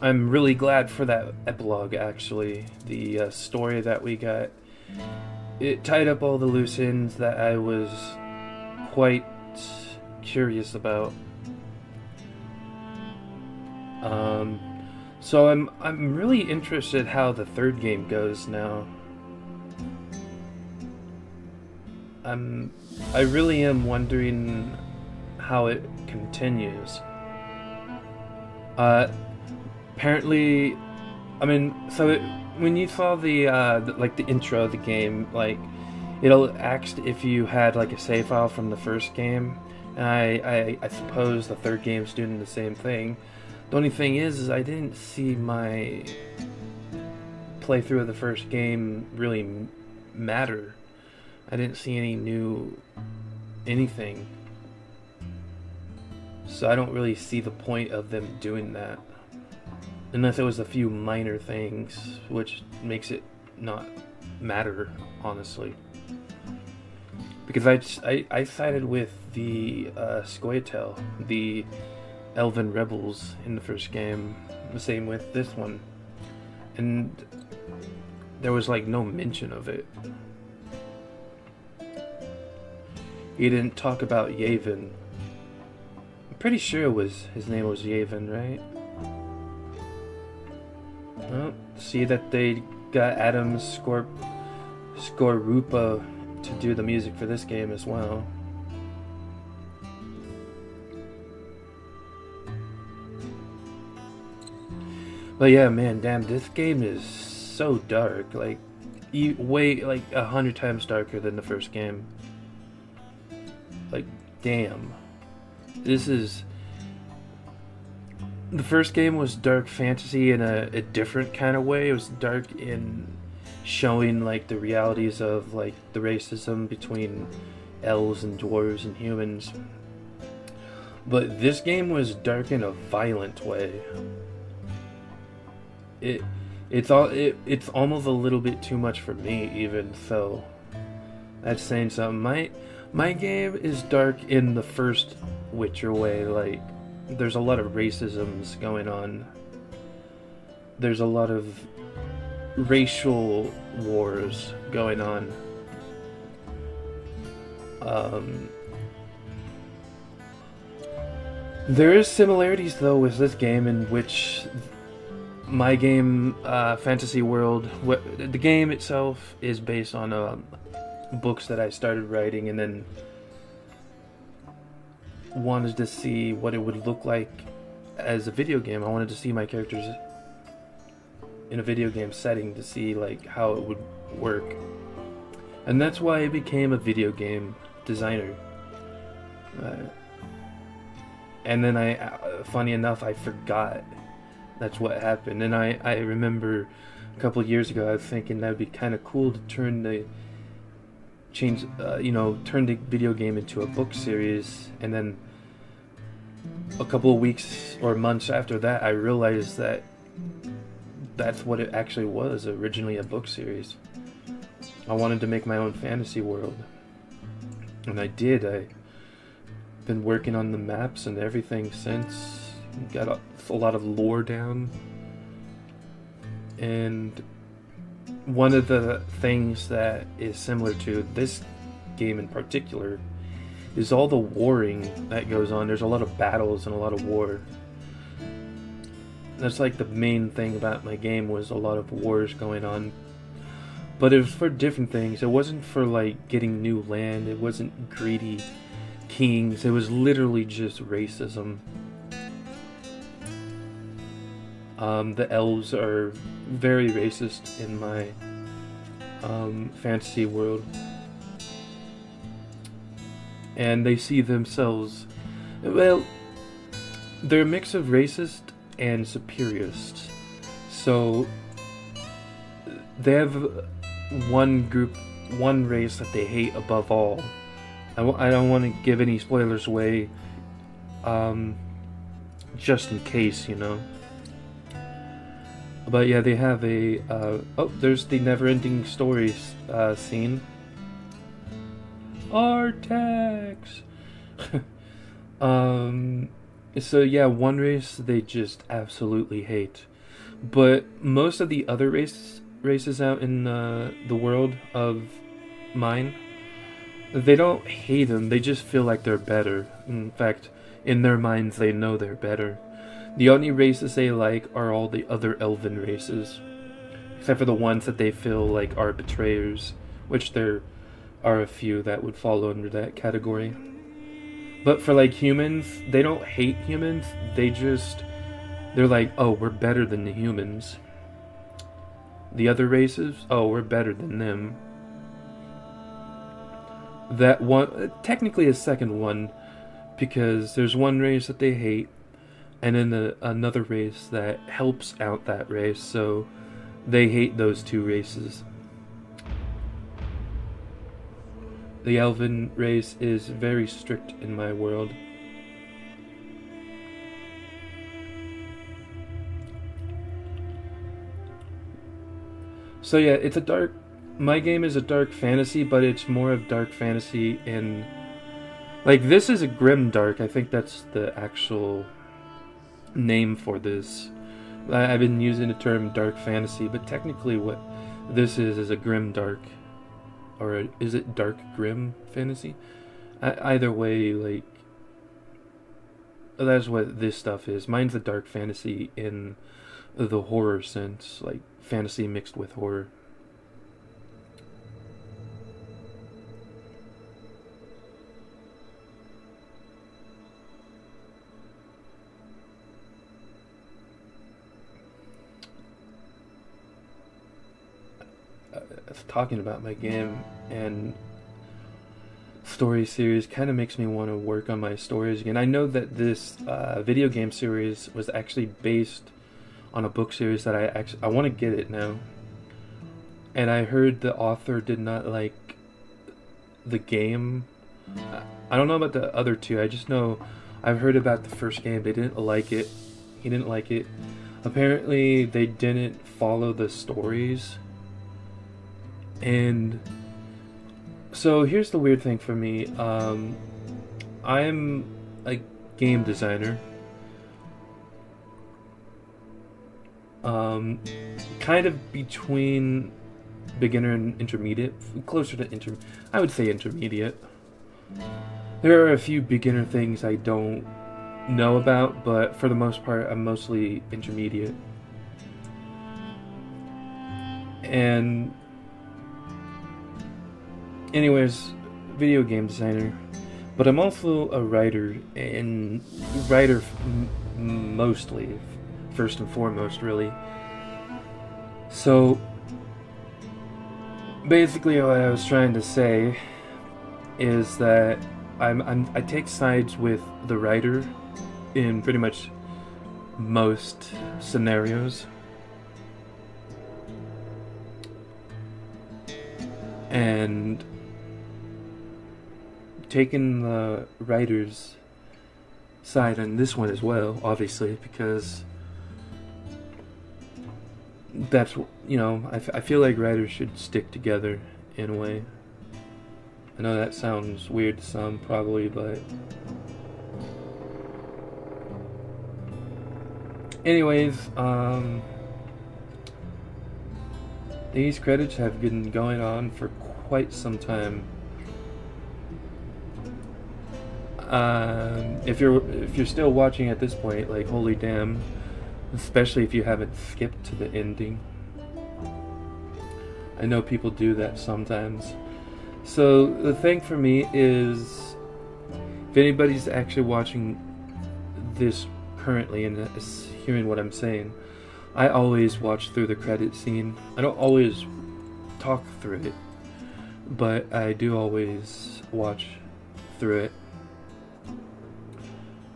I'm really glad for that epilogue. Actually, the uh, story that we got it tied up all the loose ends that I was quite curious about. Um, so I'm I'm really interested how the third game goes now. I'm I really am wondering how it continues. Uh, apparently, I mean, so it, when you saw the, uh, the, like the intro of the game, like it'll ask if you had like a save file from the first game. And I, I, I suppose the third game's doing the same thing. The only thing is, is I didn't see my playthrough of the first game really matter. I didn't see any new anything. So I don't really see the point of them doing that. Unless it was a few minor things, which makes it not matter, honestly. Because I, I, I sided with the uh, the Elven Rebels in the first game. The same with this one. And there was like no mention of it. he didn't talk about Yaevinn. I'm pretty sure it was his name was Yaevinn, right? Well, see that they got Adam Scorp Skorupa to do the music for this game as well. But yeah, man, damn, this game is so dark. Like, you way like a hundred times darker than the first game. Like, damn, this is. The first game was dark fantasy in a, a different kind of way. It was dark in showing like the realities of like the racism between elves and dwarves and humans. But this game was dark in a violent way it it's all it, it's almost a little bit too much for me even so that's saying something. My my game is dark in the first witcher way like there's a lot of racisms going on. There's a lot of racial wars going on. Um there is similarities though with this game in which my game, uh, Fantasy World, the game itself is based on uh, books that I started writing and then wanted to see what it would look like as a video game. I wanted to see my characters in a video game setting to see like how it would work. And that's why I became a video game designer. Uh, and then I, uh, funny enough, I forgot that's what happened. And I, I remember a couple years ago, I was thinking that would be kind of cool to turn the change, uh, you know, turn the video game into a book series. And then a couple of weeks or months after that, I realized that that's what it actually was originally a book series. I wanted to make my own fantasy world. And I did. I've been working on the maps and everything since got a, a lot of lore down. And one of the things that is similar to this game in particular is all the warring that goes on. There's a lot of battles and a lot of war. That's like the main thing about my game was a lot of wars going on. But it was for different things. It wasn't for like getting new land. It wasn't greedy kings. It was literally just racism. Um, the elves are very racist in my um, fantasy world. And they see themselves, well, they're a mix of racist and superiorist. So they have one group, one race that they hate above all. I w- I don't want to give any spoilers away, um, just in case, you know. But yeah, they have a. Uh, oh, there's the never-ending stories uh, scene. Artax. um. So yeah, one race they just absolutely hate, but most of the other race races out in uh, the world of mine, they don't hate them. They just feel like they're better. In fact, in their minds, they know they're better. The only races they like are all the other elven races. Except for the ones that they feel like are betrayers, which there are a few that would fall under that category. But for like humans, they don't hate humans, they just they're like, "Oh, we're better than the humans." The other races, "Oh, we're better than them." That one technically a second one because there's one race that they hate and then the, another race that helps out that race, so they hate those two races. The elven race is very strict in my world. So yeah, it's a dark my game is a dark fantasy, but it's more of dark fantasy in like this is a grim dark. I think that's the actual name for this. I've been using the term dark fantasy, but technically what this is is a grim dark, or a, is it dark grim fantasy? either way, like that's what this stuff is. Mine's a dark fantasy in the horror sense, like fantasy mixed with horror. Talking about my game and story series kind of makes me want to work on my stories again. I know that this uh, video game series was actually based on a book series that I actually I want to get it now. And I heard the author did not like the game. I don't know about the other two. I just know I've heard about the first game. They didn't like it. He didn't like it. Apparently, they didn't follow the stories. And so here's the weird thing for me. Um, I'm a game designer. Um, kind of between beginner and intermediate, closer to inter. I would say intermediate. There are a few beginner things I don't know about, but for the most part, I'm mostly intermediate. And anyways, video game designer, but I'm also a writer and writer mostly, first and foremost, really. So basically, what I was trying to say is that I'm, I'm I take sides with the writer in pretty much most scenarios. And taken the writer's side on this one as well, obviously, because that's what you know I, I feel like writers should stick together in a way. I know that sounds weird to some probably, but anyways, um, these credits have been going on for quite some time. Um, if you're if you're still watching at this point, like holy damn, especially if you haven't skipped to the ending. I know people do that sometimes. So the thing for me is, if anybody's actually watching this currently and is hearing what I'm saying, I always watch through the credit scene. I don't always talk through it, but I do always watch through it.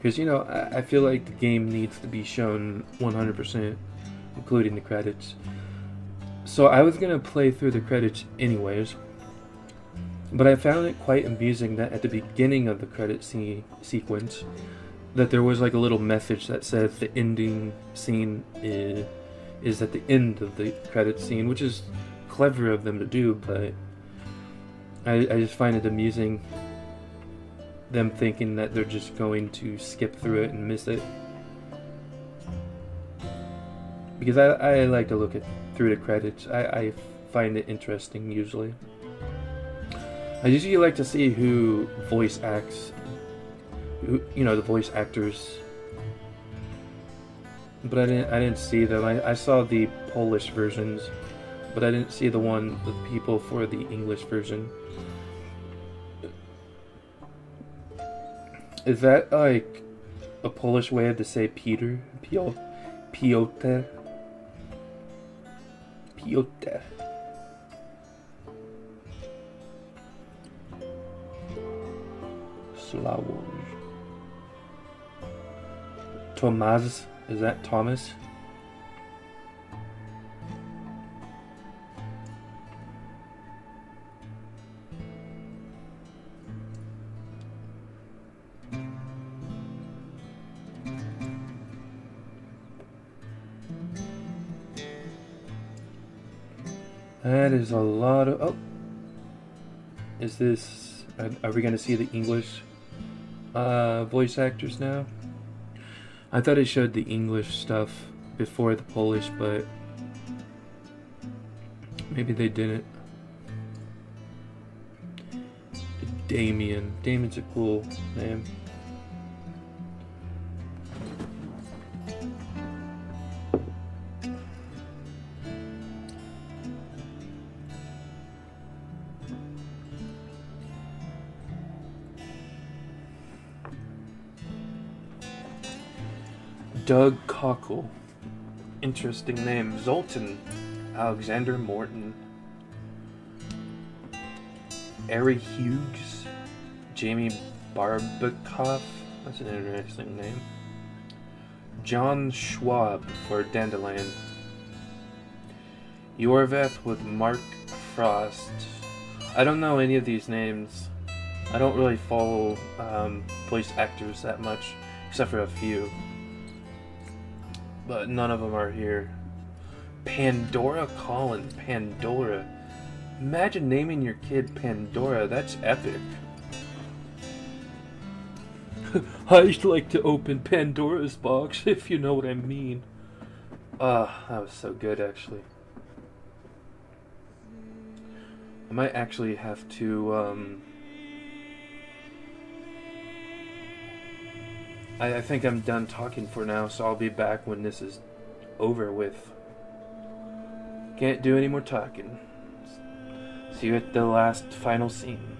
Because, you know, I, I, feel like the game needs to be shown 100%, including the credits. So I was going to play through the credits anyways, but I found it quite amusing that at the beginning of the credit se sequence, that there was like a little message that said the ending scene is, is at the end of the credit scene, which is clever of them to do, but I, I just find it amusing them thinking that they're just going to skip through it and miss it. Because I, I like to look at through the credits. I, I find it interesting usually. I usually like to see who voice acts, who, you know, the voice actors. But I didn't, I didn't see them. I, I saw the Polish versions, but I didn't see the one, the people for the English version. Is that like a Polish way to say Peter? Pio Piotr? Piotr. Slavoj. Tomas, is that Thomas? That is a lot of... Oh! Is this... Are, we going to see the English uh, voice actors now? I thought it showed the English stuff before the Polish, but... Maybe they didn't. Damien. Damien's a cool name. Doug Cockle. Interesting name. Zoltan. Alexander Morton. Ari Hughes. Jamie Barbakoff. That's an interesting name. John Schwab for Dandelion. Iorveth with Mark Frost. I don't know any of these names. I don't really follow um, voice actors that much, except for a few. But none of them are here. Pandora Colin. Pandora. Imagine naming your kid Pandora. That's epic. I'd like to open Pandora's box, if you know what I mean. Ah, that was so good, actually. I might actually have to, um... I, I think I'm done talking for now, so I'll be back when this is over with. Can't do any more talking. See you at the last final scene.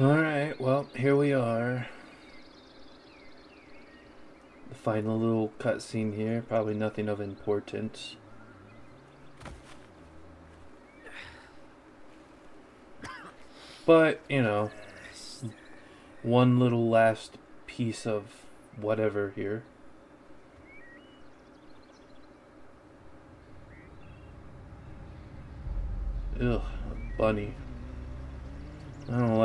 Alright, well, here we are. The final little cutscene here, probably nothing of importance. But, you know, one little last piece of whatever here. Ugh, bunny. I don't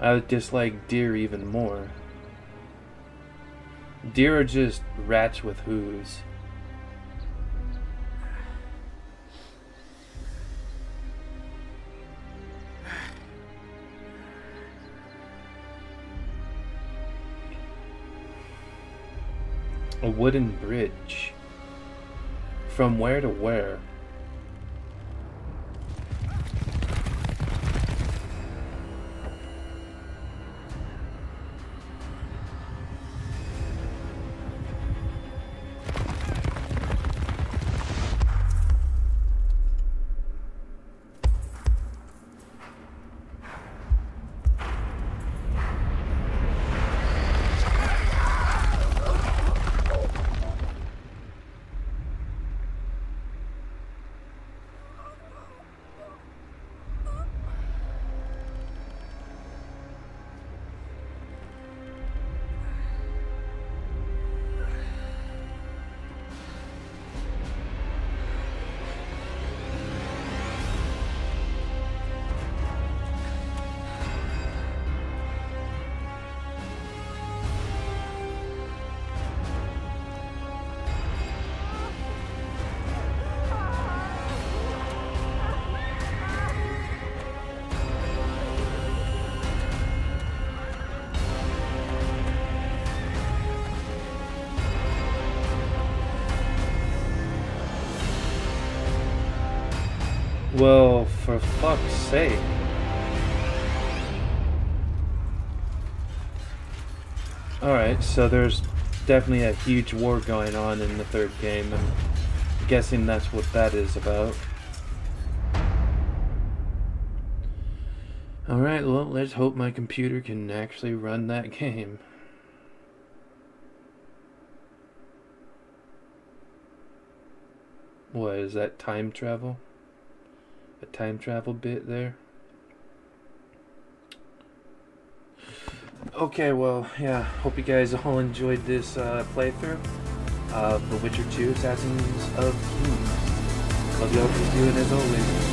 I dislike deer even more. Deer are just rats with hooves. A wooden bridge. From where to where? So there's definitely a huge war going on in the third game. I'm guessing that's what that is about. Alright, well, let's hope my computer can actually run that game. What, is that time travel? A time travel bit there? Okay, well, yeah, hope you guys all enjoyed this uh, playthrough of The Witcher 2 Assassins of Kings. Love y'all for doing as always.